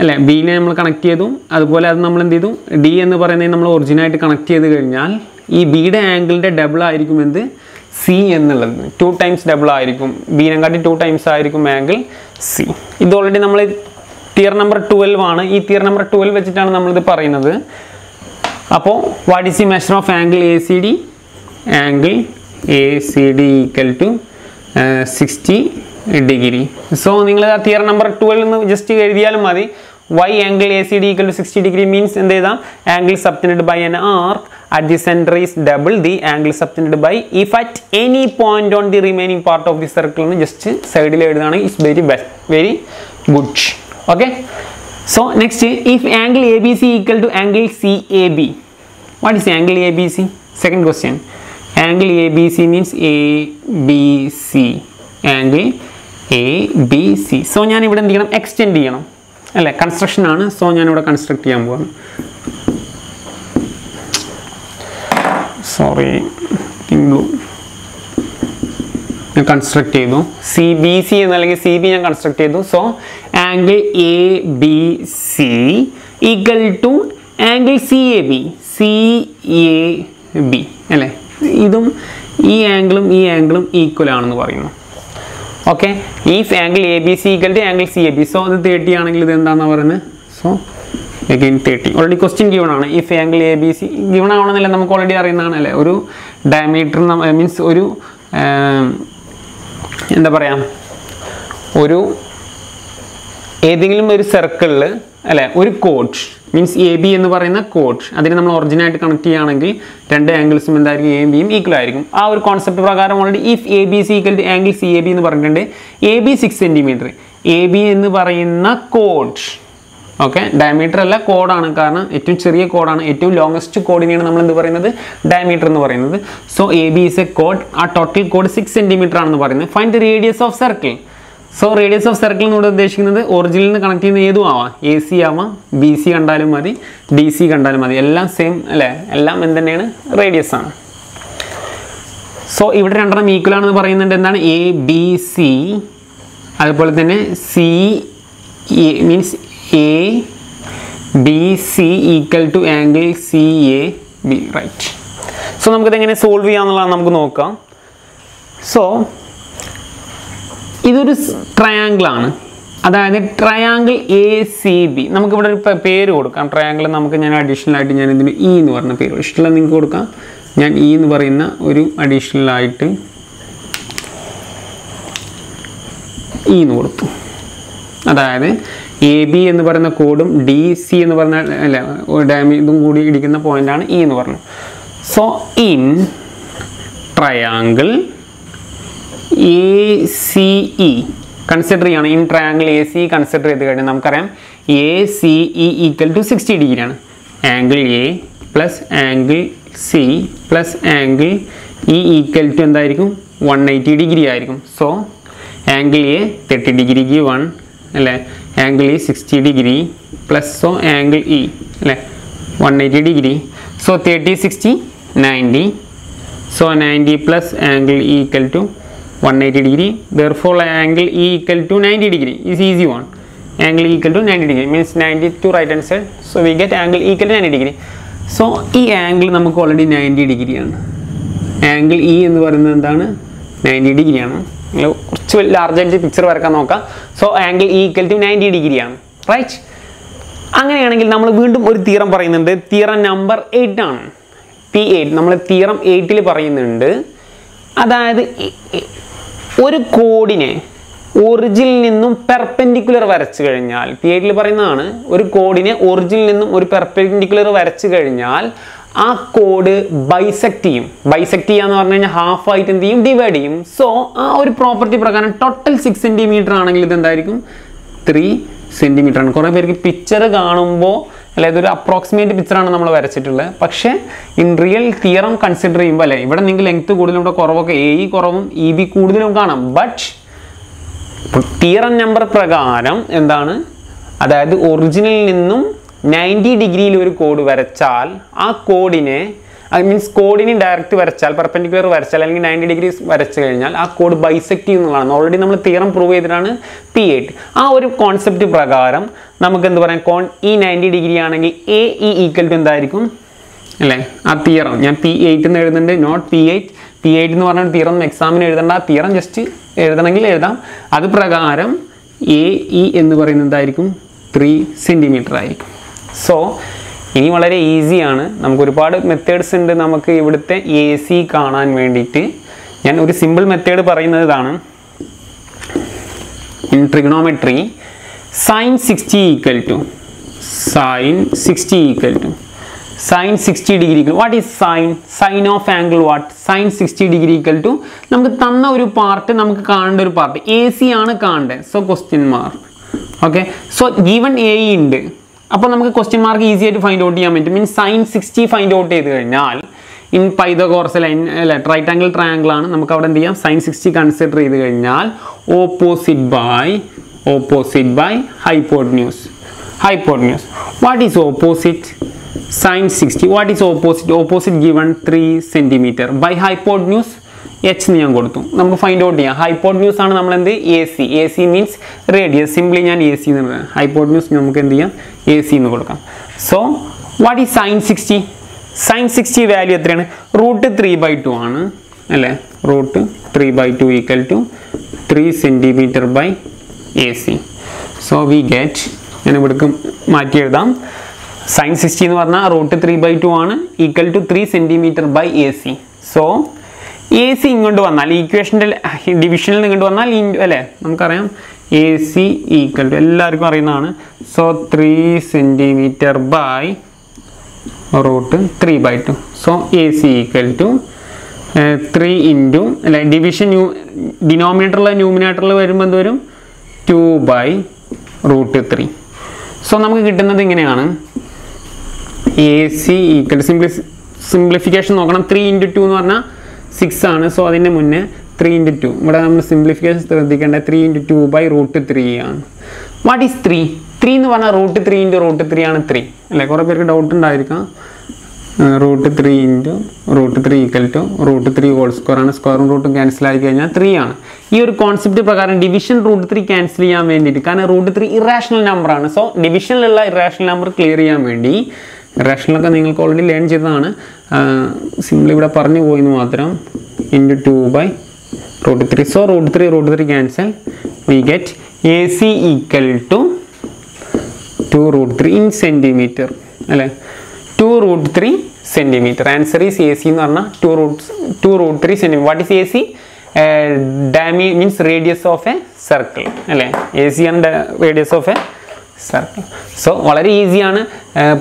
അല്ലേ? ബീനെ നമ്മൾ കണക്ട് ചെയ്തു അതുപോലെ അത് നമ്മൾ എന്ത് ചെയ്തു ഡി എന്ന് പറയുന്നത് നമ്മൾ ഒറിജിനായിട്ട് കണക്ട് ചെയ്ത് കഴിഞ്ഞാൽ ഈ ബിയുടെ ആംഗിളിന്റെ ഡബിൾ ആയിരിക്കും എന്ത്? സി എന്നുള്ളത്. ടു ടൈംസ് ഡബിൾ ആയിരിക്കും. ബീനെക്കാട്ടി ടു ടൈംസ് ആയിരിക്കും ആംഗിൾ സി ഇത് ഓൾറെഡി നമ്മൾ തിയർ നമ്പർ ട്വൽവ് ആണ്. ഈ തിയർ നമ്പർ ട്വൽവ് വെച്ചിട്ടാണ് നമ്മളിത് പറയുന്നത്. അപ്പോൾ what is the measure of angle A C D angle A C D equal to sixty degree. So നിങ്ങൾ ആ തിയർ നമ്പർ ട്വൽവ് എന്ന് ജസ്റ്റ് എഴുതിയാലും മതി. Why angle A C D equal to sixty degree means എന്ത് ചെയ്താൽ angle subtended by an arc at the centre is double the angle subtended by if at any point on the remaining part of the circle എന്ന് just സൈഡിൽ എഴുതുകയാണെങ്കിൽ it's very best very good okay so next if angle A B C equal to angle C A B what is angle A B C second question angle A B C means A B C angle A B C so ഞാൻ ഇവിടെ എന്ത് ചെയ്യണം? Extend ചെയ്യണം. അല്ലേ? Construction ആണ്. So ഞാൻ ഇവിടെ construct ചെയ്യാൻ പോവാണ്. സോറി ഞാൻ കൺസ്ട്രക്ട് ചെയ്തു. സി ബി സി എന്ന് അല്ലെങ്കിൽ സി ബി ഞാൻ കൺസ്ട്രക്ട് ചെയ്തു. So angle A B C equal to angle C A B C A B അല്ലേ? ഇതും ഈ ആംഗിളും ഈ ആംഗിളും ഈക്വൽ ആണെന്ന് പറയുന്നു. Okay if angle A B C equal to angle C A B so അത് തേർട്ടി ആണെങ്കിൽ ഇത് എന്താണെന്ന് പറയുന്നത്? So again thirty already question given ആണ്. If angle A B C given ആവണമെന്നില്ല. നമുക്ക് ഓൾറെഡി അറിയുന്നതാണ് അല്ലേ? ഒരു ഡയമീറ്റർ മീൻസ് ഒരു എന്താ പറയുക ഒരു ഏതെങ്കിലും ഒരു സർക്കിളിൽ അല്ലെ ഒരു കോഡ് മീൻസ് എ ബി എന്ന് പറയുന്ന കോഡ് അതിനെ നമ്മൾ ഒറിജിനായിട്ട് കണക്ട് ചെയ്യുകയാണെങ്കിൽ രണ്ട് ആംഗിൾസും എന്തായിരിക്കും എ ബിയും ഈക്വൽ ആയിരിക്കും. ആ ഒരു കോൺസെപ്റ്റ് പ്രകാരം already if A B C equal to angle C A B എന്ന് പറഞ്ഞിട്ടുണ്ട്. A B six centimetre A B എന്ന് പറയുന്ന കോഡ് ഓക്കെ ഡയമീറ്റർ അല്ല കോഡാണ് കാരണം ഏറ്റവും ചെറിയ കോഡാണ് ഏറ്റവും ലോങ്സ്റ്റ് കോഡിനെയാണ് നമ്മൾ എന്ത് പറയുന്നത്? ഡയമീറ്റർ എന്ന് പറയുന്നത്. So A B is a code ആ ടോട്ടൽ കോഡ് സിക്സ് സെന്റിമീറ്റർ ആണെന്ന് പറയുന്നത്. Find the radius of circle so radius of circle എന്നോട് ഉദ്ദേശിക്കുന്നത് ഒറിജിനിൽ നിന്ന് കണക്ട് ചെയ്യുന്ന ഏതും ആവാം. എ സി ആവാം ബി സി കണ്ടാലും മതി ഡി സി കണ്ടാലും മതി. എല്ലാം സെയിം അല്ലേ? എല്ലാം എന്ത് തന്നെയാണ്? റേഡിയസ് ആണ്. സോ ഇവിടെ രണ്ടെണ്ണം ഈക്വൽ ആണെന്ന് പറയുന്നുണ്ട്. എന്താണ്? എ ബി സി അതുപോലെ തന്നെ C means A B C equal to angle C A B right so നമുക്കിത് എങ്ങനെ സോൾവ് ചെയ്യാന്നുള്ളതാണ് നമുക്ക് നോക്കാം. സോ ഇതൊരു ട്രയാങ്കിൾ ആണ്. അതായത് ട്രയാങ്കിൾ എ സി ബി നമുക്കിവിടെ ഒരു പേര് കൊടുക്കാം. ട്രയാങ്കിൾ നമുക്ക് ഞാൻ അഡീഷണൽ ആയിട്ട് ഞാൻ ഇതിന് ഇ എന്ന് പറഞ്ഞ പേര് ഇഷ്ടമുള്ള നിങ്ങൾക്ക് കൊടുക്കാം. ഞാൻ ഇ എന്ന് പറയുന്ന ഒരു അഡീഷണൽ ആയിട്ട് ഇ എന്ന് കൊടുത്തു. അതായത് എ ബി എന്ന് പറയുന്ന കോഡും ഡി സി എന്ന് പറഞ്ഞ അല്ല ഡാമി ഇതും കൂടി ഇടിക്കുന്ന പോയിന്റാണ് ഇ എന്ന് പറഞ്ഞു. So in triangle A C E consider ചെയ്യണം. In triangle A C consider ചെയ്ത് കഴിഞ്ഞാൽ നമുക്കറിയാം A C E equal to sixty ഡിഗ്രിയാണ് angle A plus angle C plus angle E equal to എന്തായിരിക്കും? വൺ എയ്റ്റി ഡിഗ്രി ആയിരിക്കും. So angle A thirty ഡിഗ്രിക്ക് one അല്ലേ? Angle E sixty degree plus so angle E അല്ലേ? One eighty degree so thirty sixty ninety So 90 plus angle E equal to 180 degree. Therefore, angle E equal to 90 degree. Is easy one. Angle E equal to 90 degree. Means 90 to right hand side. So we get angle E equal to 90 degree. So ഈ angle നമുക്ക് already 90 ഡിഗ്രിയാണ് angle E എന്ന് പറയുന്നത് എന്താണ്? 90 ഡിഗ്രിയാണ് നിങ്ങൾ കുറച്ച് ലാർജായിട്ട് picture വരക്കാൻ നോക്കാം. സോ ആംഗിൾ ഈക്വൽ ടു 90 ഡിഗ്രിയാണ് റൈറ്റ് അങ്ങനെയാണെങ്കിൽ നമ്മൾ വീണ്ടും ഒരു തീറം പറയുന്നുണ്ട്. തീറം നമ്പർ എയ്റ്റ് ആണ്. പി എയ്റ്റ് നമ്മൾ തീറം എയ്റ്റിൽ പറയുന്നുണ്ട്. അതായത് ഒരു കോഡിനെ ഒറിജിനിൽ നിന്നും പെർപെൻഡിക്കുലർ വരച്ചു കഴിഞ്ഞാൽ പി എയ്റ്റിൽ പറയുന്നതാണ് ഒരു കോഡിനെ ഒറിജിനിൽ നിന്നും ഒരു പെർപെൻഡിക്കുലർ വരച്ചു കഴിഞ്ഞാൽ ആ കോഡ് ബൈസെക്ട് ചെയ്യും. ബൈസെക്ട് ചെയ്യാന്ന് പറഞ്ഞു കഴിഞ്ഞാൽ ഹാഫ് ആയിട്ട് എന്ത് ചെയ്യും? ഡിവൈഡ് ചെയ്യും. സോ ആ ഒരു പ്രോപ്പർട്ടി പ്രകാരം ടോട്ടൽ സിക്സ് സെന്റിമീറ്റർ ആണെങ്കിൽ ഇത് എന്തായിരിക്കും ത്രീ സെന്റിമീറ്റർ ആണ്. കുറേ പേർക്ക് പിക്ചർ കാണുമ്പോൾ അല്ലെ ഇതൊരു അപ്രോക്സിമേറ്റ് പിക്ചറാണ് നമ്മൾ വരച്ചിട്ടുള്ളത്. പക്ഷേ ഇൻ റിയൽ തിയറം കൺസിഡർ ചെയ്യുമ്പോൾ അല്ലേ ഇവിടെ നിങ്ങൾക്ക് ലെങ്ത് കൂടുതലും ഇവിടെ കുറവൊക്കെ എ ഇ കുറവും ഇ ബി കൂടുതലും കാണാം. ബട്ട് തിയറം നമ്പർ പ്രകാരം എന്താണ്? അതായത് ഒറിജിനലിൽ നിന്നും നയന്റി ഡിഗ്രിയിൽ ഒരു കോഡ് വരച്ചാൽ ആ കോഡിനെ ഐ മീൻസ് കോഡിന് ഡയറക്റ്റ് വരച്ചാൽ പെർപെൻഡിക്കുലർ വരച്ചാൽ അല്ലെങ്കിൽ നയന്റി ഡിഗ്രി വരച്ചു കഴിഞ്ഞാൽ ആ കോഡ് ബൈസെക്ട് ചെയ്യുന്നതാണ്. ഓൾറെഡി നമ്മൾ തിയറം പ്രൂവ് ചെയ്തിട്ടാണ് പി എയ്റ്റ് ആ ഒരു കോൺസെപ്റ്റ് പ്രകാരം നമുക്ക് എന്ത് പറയാം? കോൺ ഇ നയന്റി ഡിഗ്രി ആണെങ്കിൽ എ ഇ ഈക്വൽ ടു എന്തായിരിക്കും? അല്ലേ? ആ തിയറം ഞാൻ പി എയ്റ്റ് എന്ന് എഴുതുന്നുണ്ട് note P eight P eight എന്ന് പറഞ്ഞാൽ തിയറം എക്സാമിന് എഴുതേണ്ട. ആ തിയറം ജസ്റ്റ് എഴുതണമെങ്കിൽ എഴുതാം. അത് പ്രകാരം എ ഇ എന്ന് പറയുന്നത് എന്തായിരിക്കും? ത്രീ സെന്റിമീറ്റർ ആയിരിക്കും. സോ ഇനി വളരെ ഈസിയാണ് നമുക്ക് ഒരുപാട് മെത്തേഡ്സ് ഉണ്ട് നമുക്ക് ഇവിടുത്തെ എ സി കാണാൻ വേണ്ടിയിട്ട്. ഞാൻ ഒരു സിമ്പിൾ മെത്തേഡ് പറയുന്നത് ഇതാണ് in trigonometry sin 60 equal to sin 60 equal to sin 60 degree equal what is sin sin of angle what? Sin 60 equal to നമുക്ക് തന്ന ഒരു പാർട്ട് നമുക്ക് കാണേണ്ട ഒരു പാർട്ട് എ സി ആണ് കാണേണ്ടത്. So question mark okay so given A ഉണ്ട്. അപ്പോൾ നമുക്ക് ക്വസ്റ്റ്യൻ മാർക്ക് ഈസി ആയിട്ട് ഫൈൻഡ് ഔട്ട് ചെയ്യാൻ പറ്റും. Means sine sixty find out ചെയ്ത് കഴിഞ്ഞാൽ ഇൻ പൈതകോർസ് ലൈൻ അല്ലെ റൈറ്റ് ആംഗിൾ ട്രയാങ്കിൾ ആണ്. നമുക്ക് അവിടെ എന്ത് ചെയ്യാം? സൈൻ സിക്സ്റ്റി കൺസിഡർ ചെയ്ത് കഴിഞ്ഞാൽ opposite by opposite by hypotenuse hypotenuse what is opposite sine sixty what is opposite opposite given three centimetre by hypotenuse H എന്ന് ഞാൻ കൊടുത്തു. നമുക്ക് ഫൈൻഡ് ഔട്ട് ചെയ്യാം. ഹൈപ്പോഡ്ന്യൂസ് ആണ് നമ്മൾ എന്ത് A C A C means radius simply ഞാൻ A C എന്ന് പറയാം. ഹൈപ്പോഡ്ന്യൂസ് നമുക്ക് എന്ത് ചെയ്യാം? എ സി എന്ന് കൊടുക്കാം. So what is sine sixty sine sixty value എത്രയാണ്? റൂട്ട് ത്രീ ബൈ ടു ആണ്. അല്ലേ? Root three by two equal to three centimetre by A C so we get ഞാൻ ഇവിടേക്ക് മാറ്റി എഴുതാം. സൈൻ സിക്സ്റ്റി എന്ന് പറഞ്ഞാൽ റൂട്ട് ത്രീ ബൈ ടു ആണ്. Equal to three centimetre by A C so A C ഇങ്ങോട്ട് വന്നാൽ ഈക്വേഷന്റെ ഡിവിഷനിൽ ഇങ്ങോട്ട് വന്നാൽ അല്ലേ? നമുക്കറിയാം. എ സി ഈക്വൽ ടു എല്ലാവർക്കും അറിയുന്നതാണ്. So three centimetre by root three by two so A C equal to three into അല്ലെ ഡിവിഷൻ ന്യൂ ഡിനോമിനേറ്ററിൽ ന്യൂമിനേറ്ററിൽ വരുമ്പോൾ എന്ത് വരും? Two by root three so നമുക്ക് കിട്ടുന്നത് ഇങ്ങനെയാണ്. A C equal simply simplification നോക്കണം. ത്രീ ഇന്റു ടു എന്ന് പറഞ്ഞാൽ സിക്സ് ആണ്. സോ അതിന്റെ മുന്നേ ത്രീ ഇന്റു ടു ഇവിടെ നമ്മൾ സിംപ്ലിഫിക്കേഷൻ ശ്രദ്ധിക്കേണ്ട three into two by root three ആണ്. വാട്ട് ഈസ് ത്രീ ത്രീ എന്ന് പറഞ്ഞാൽ root three into root three ആണ് ത്രീ അല്ലേ? കുറേ പേർക്ക് ഡൗട്ട് ഉണ്ടായിരിക്കാം. Root three into root three equal to root three whole square ആണ്. സ്ക്വയറും റൂട്ടും ക്യാൻസൽ ആയി കഴിഞ്ഞാൽ ത്രീ ആണ്. ഈ ഒരു കോൺസെപ്റ്റ് പ്രകാരം ഡിവിഷൻ റൂട്ട് ത്രീ ക്യാൻസൽ ചെയ്യാൻ വേണ്ടിയിട്ട് കാരണം റൂട്ട് ത്രീ ഇറാഷണൽ നമ്പർ ആണ്. സോ ഡിവിഷനിലുള്ള ഇറാഷണൽ നമ്പർ ക്ലിയർ ചെയ്യാൻ വേണ്ടി ഇറാഷണലൊക്കെ നിങ്ങൾക്ക് ഓൾറെഡി ലേൺ ചെയ്തതാണ്. സിംപ്ലി ഇവിടെ പറഞ്ഞു പോയെന്ന് മാത്രം. Into two by root three so root three root three cancel we get A C equal to two root three in centimetre അല്ലേ? Two root three centimetre answer is A C എന്ന് പറഞ്ഞാൽ two root two root three centimetre what is A C Dami means radius of a circle അല്ലേ? A C ആണ് radius of a circle so വളരെ ഈസിയാണ്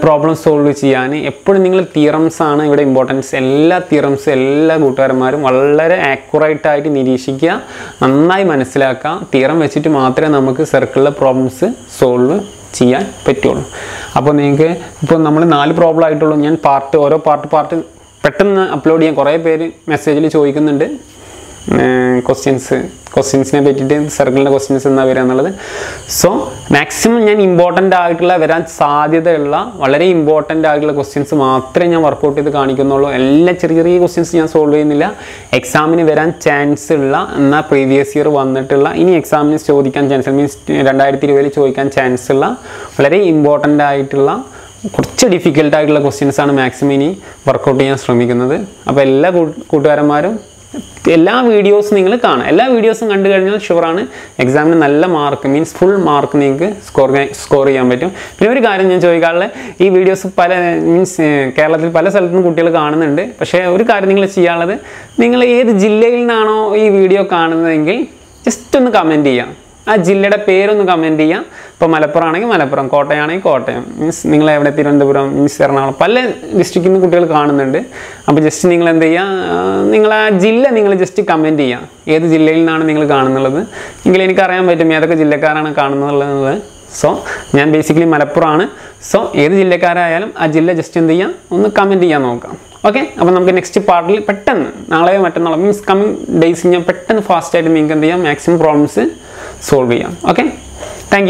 problem solve ചെയ്യാൻ. എപ്പോഴും നിങ്ങൾ theorems ആണ് ഇവിടെ ഇമ്പോർട്ടൻസ് എല്ലാ തിയറംസും എല്ലാ കൂട്ടുകാരന്മാരും വളരെ ആക്യുറേറ്റ് ആയിട്ട് നിരീക്ഷിക്കുക നന്നായി മനസ്സിലാക്കുക. തിയറം വെച്ചിട്ട് മാത്രമേ നമുക്ക് സർക്കിളിലെ പ്രോബ്ലംസ് സോൾവ് ചെയ്യാൻ പറ്റുള്ളൂ. അപ്പോൾ നിങ്ങൾക്ക് ഇപ്പോൾ നമ്മൾ നാല് പ്രോബ്ലം ആയിട്ടുള്ളൂ. ഞാൻ പാർട്ട് ഓരോ പാർട്ട് പാർട്ട് പെട്ടെന്ന് അപ്ലോഡ് ചെയ്യാൻ കുറേ പേര് മെസ്സേജിൽ ചോദിക്കുന്നുണ്ട്. ക്വസ്റ്റ്യൻസ് ക്വസ്റ്റ്യൻസിനെ പറ്റിയിട്ട് സർക്കിളിന്റെ ക്വസ്റ്റ്യൻസ് എന്നാ വരിക എന്നുള്ളത്. സോ മാക്സിമം ഞാൻ ഇമ്പോർട്ടന്റ് ആയിട്ടുള്ള വരാൻ സാധ്യതയുള്ള വളരെ ഇമ്പോർട്ടന്റ് ആയിട്ടുള്ള ക്വസ്റ്റ്യൻസ് മാത്രമേ ഞാൻ വർക്കൗട്ട് ചെയ്ത് കാണിക്കുന്നുള്ളൂ. എല്ലാ ചെറിയ ചെറിയ ക്വസ്റ്റ്യൻസ് ഞാൻ സോൾവ് ചെയ്യുന്നില്ല. എക്സാമിന് വരാൻ ചാൻസ് ഉള്ള എന്നാൽ പ്രീവിയസ് ഇയർ വന്നിട്ടുള്ള ഇനി എക്സാമിന് ചോദിക്കാൻ ചാൻസ് മീൻസ് രണ്ടായിരത്തി ഇരുപതിൽ ചോദിക്കാൻ ചാൻസ് ഉള്ള വളരെ ഇമ്പോർട്ടന്റ് ആയിട്ടുള്ള കുറച്ച് ഡിഫിക്കൽട്ടായിട്ടുള്ള ക്വസ്റ്റ്യൻസാണ് മാക്സിമം ഇനി വർക്കൗട്ട് ചെയ്യാൻ ശ്രമിക്കുന്നത്. അപ്പോൾ എല്ലാ കൂട്ടുകാരന്മാരും എല്ലാ വീഡിയോസും നിങ്ങൾ കാണുക എല്ലാ വീഡിയോസും കണ്ടു കഴിഞ്ഞാൽ ഷുവറാണ് എക്സാമിന് നല്ല മാർക്ക് മീൻസ് ഫുൾ മാർക്ക് നിങ്ങൾക്ക് സ്കോർ സ്കോർ ചെയ്യാൻ പറ്റും. പിന്നെ ഒരു കാര്യം ഞാൻ ചോദിക്കാറുള്ളത് ഈ വീഡിയോസ് പല മീൻസ് കേരളത്തിൽ പല സ്ഥലത്തും കുട്ടികൾ കാണുന്നുണ്ട്. പക്ഷേ ഒരു കാര്യം നിങ്ങൾ ചെയ്യാനുള്ളത് നിങ്ങൾ ഏത് ജില്ലയിൽ നിന്നാണോ ഈ വീഡിയോ കാണുന്നതെങ്കിൽ ജസ്റ്റ് ഒന്ന് കമന്റ് ചെയ്യാം. ആ ജില്ലയുടെ പേരൊന്ന് കമന്റ് ചെയ്യാം. ഇപ്പോൾ മലപ്പുറം ആണെങ്കിൽ മലപ്പുറം കോട്ടയമാണെങ്കിൽ കോട്ടയം. മീൻസ് നിങ്ങൾ എവിടെ? തിരുവനന്തപുരം മീൻസ് എറണാകുളം. പല ഡിസ്ട്രിക്റ്റിൽ നിന്ന് കുട്ടികൾ കാണുന്നുണ്ട്. അപ്പോൾ ജസ്റ്റ് നിങ്ങൾ എന്ത് ചെയ്യുക നിങ്ങൾ ആ ജില്ല നിങ്ങൾ ജസ്റ്റ് കമന്റ് ചെയ്യാം. ഏത് ജില്ലയിൽ നിന്നാണ് നിങ്ങൾ കാണുന്നുള്ളത്? എങ്കിൽ എനിക്കറിയാൻ പറ്റും ഏതൊക്കെ ജില്ലക്കാരാണ് കാണുന്നുള്ളത്. സോ ഞാൻ ബേസിക്കലി മലപ്പുറമാണ് സോ ഏത് ജില്ലക്കാരായാലും ആ ജില്ല ജസ്റ്റ് എന്ത് ചെയ്യാം? ഒന്ന് കമന്റ് ചെയ്യാൻ നോക്കാം. ഓക്കെ അപ്പോൾ നമുക്ക് നെക്സ്റ്റ് പാർട്ടിൽ പെട്ടെന്ന് നാളെ മറ്റന്നാളോ മീൻസ് കമ്മിങ് ഡേയ്സ് ഞാൻ പെട്ടെന്ന് ഫാസ്റ്റായിട്ട് നിങ്ങൾക്ക് എന്ത് ചെയ്യാം? മാക്സിമം പ്രോബ്ലംസ് സോൾവ് ചെയ്യാം. Okay thank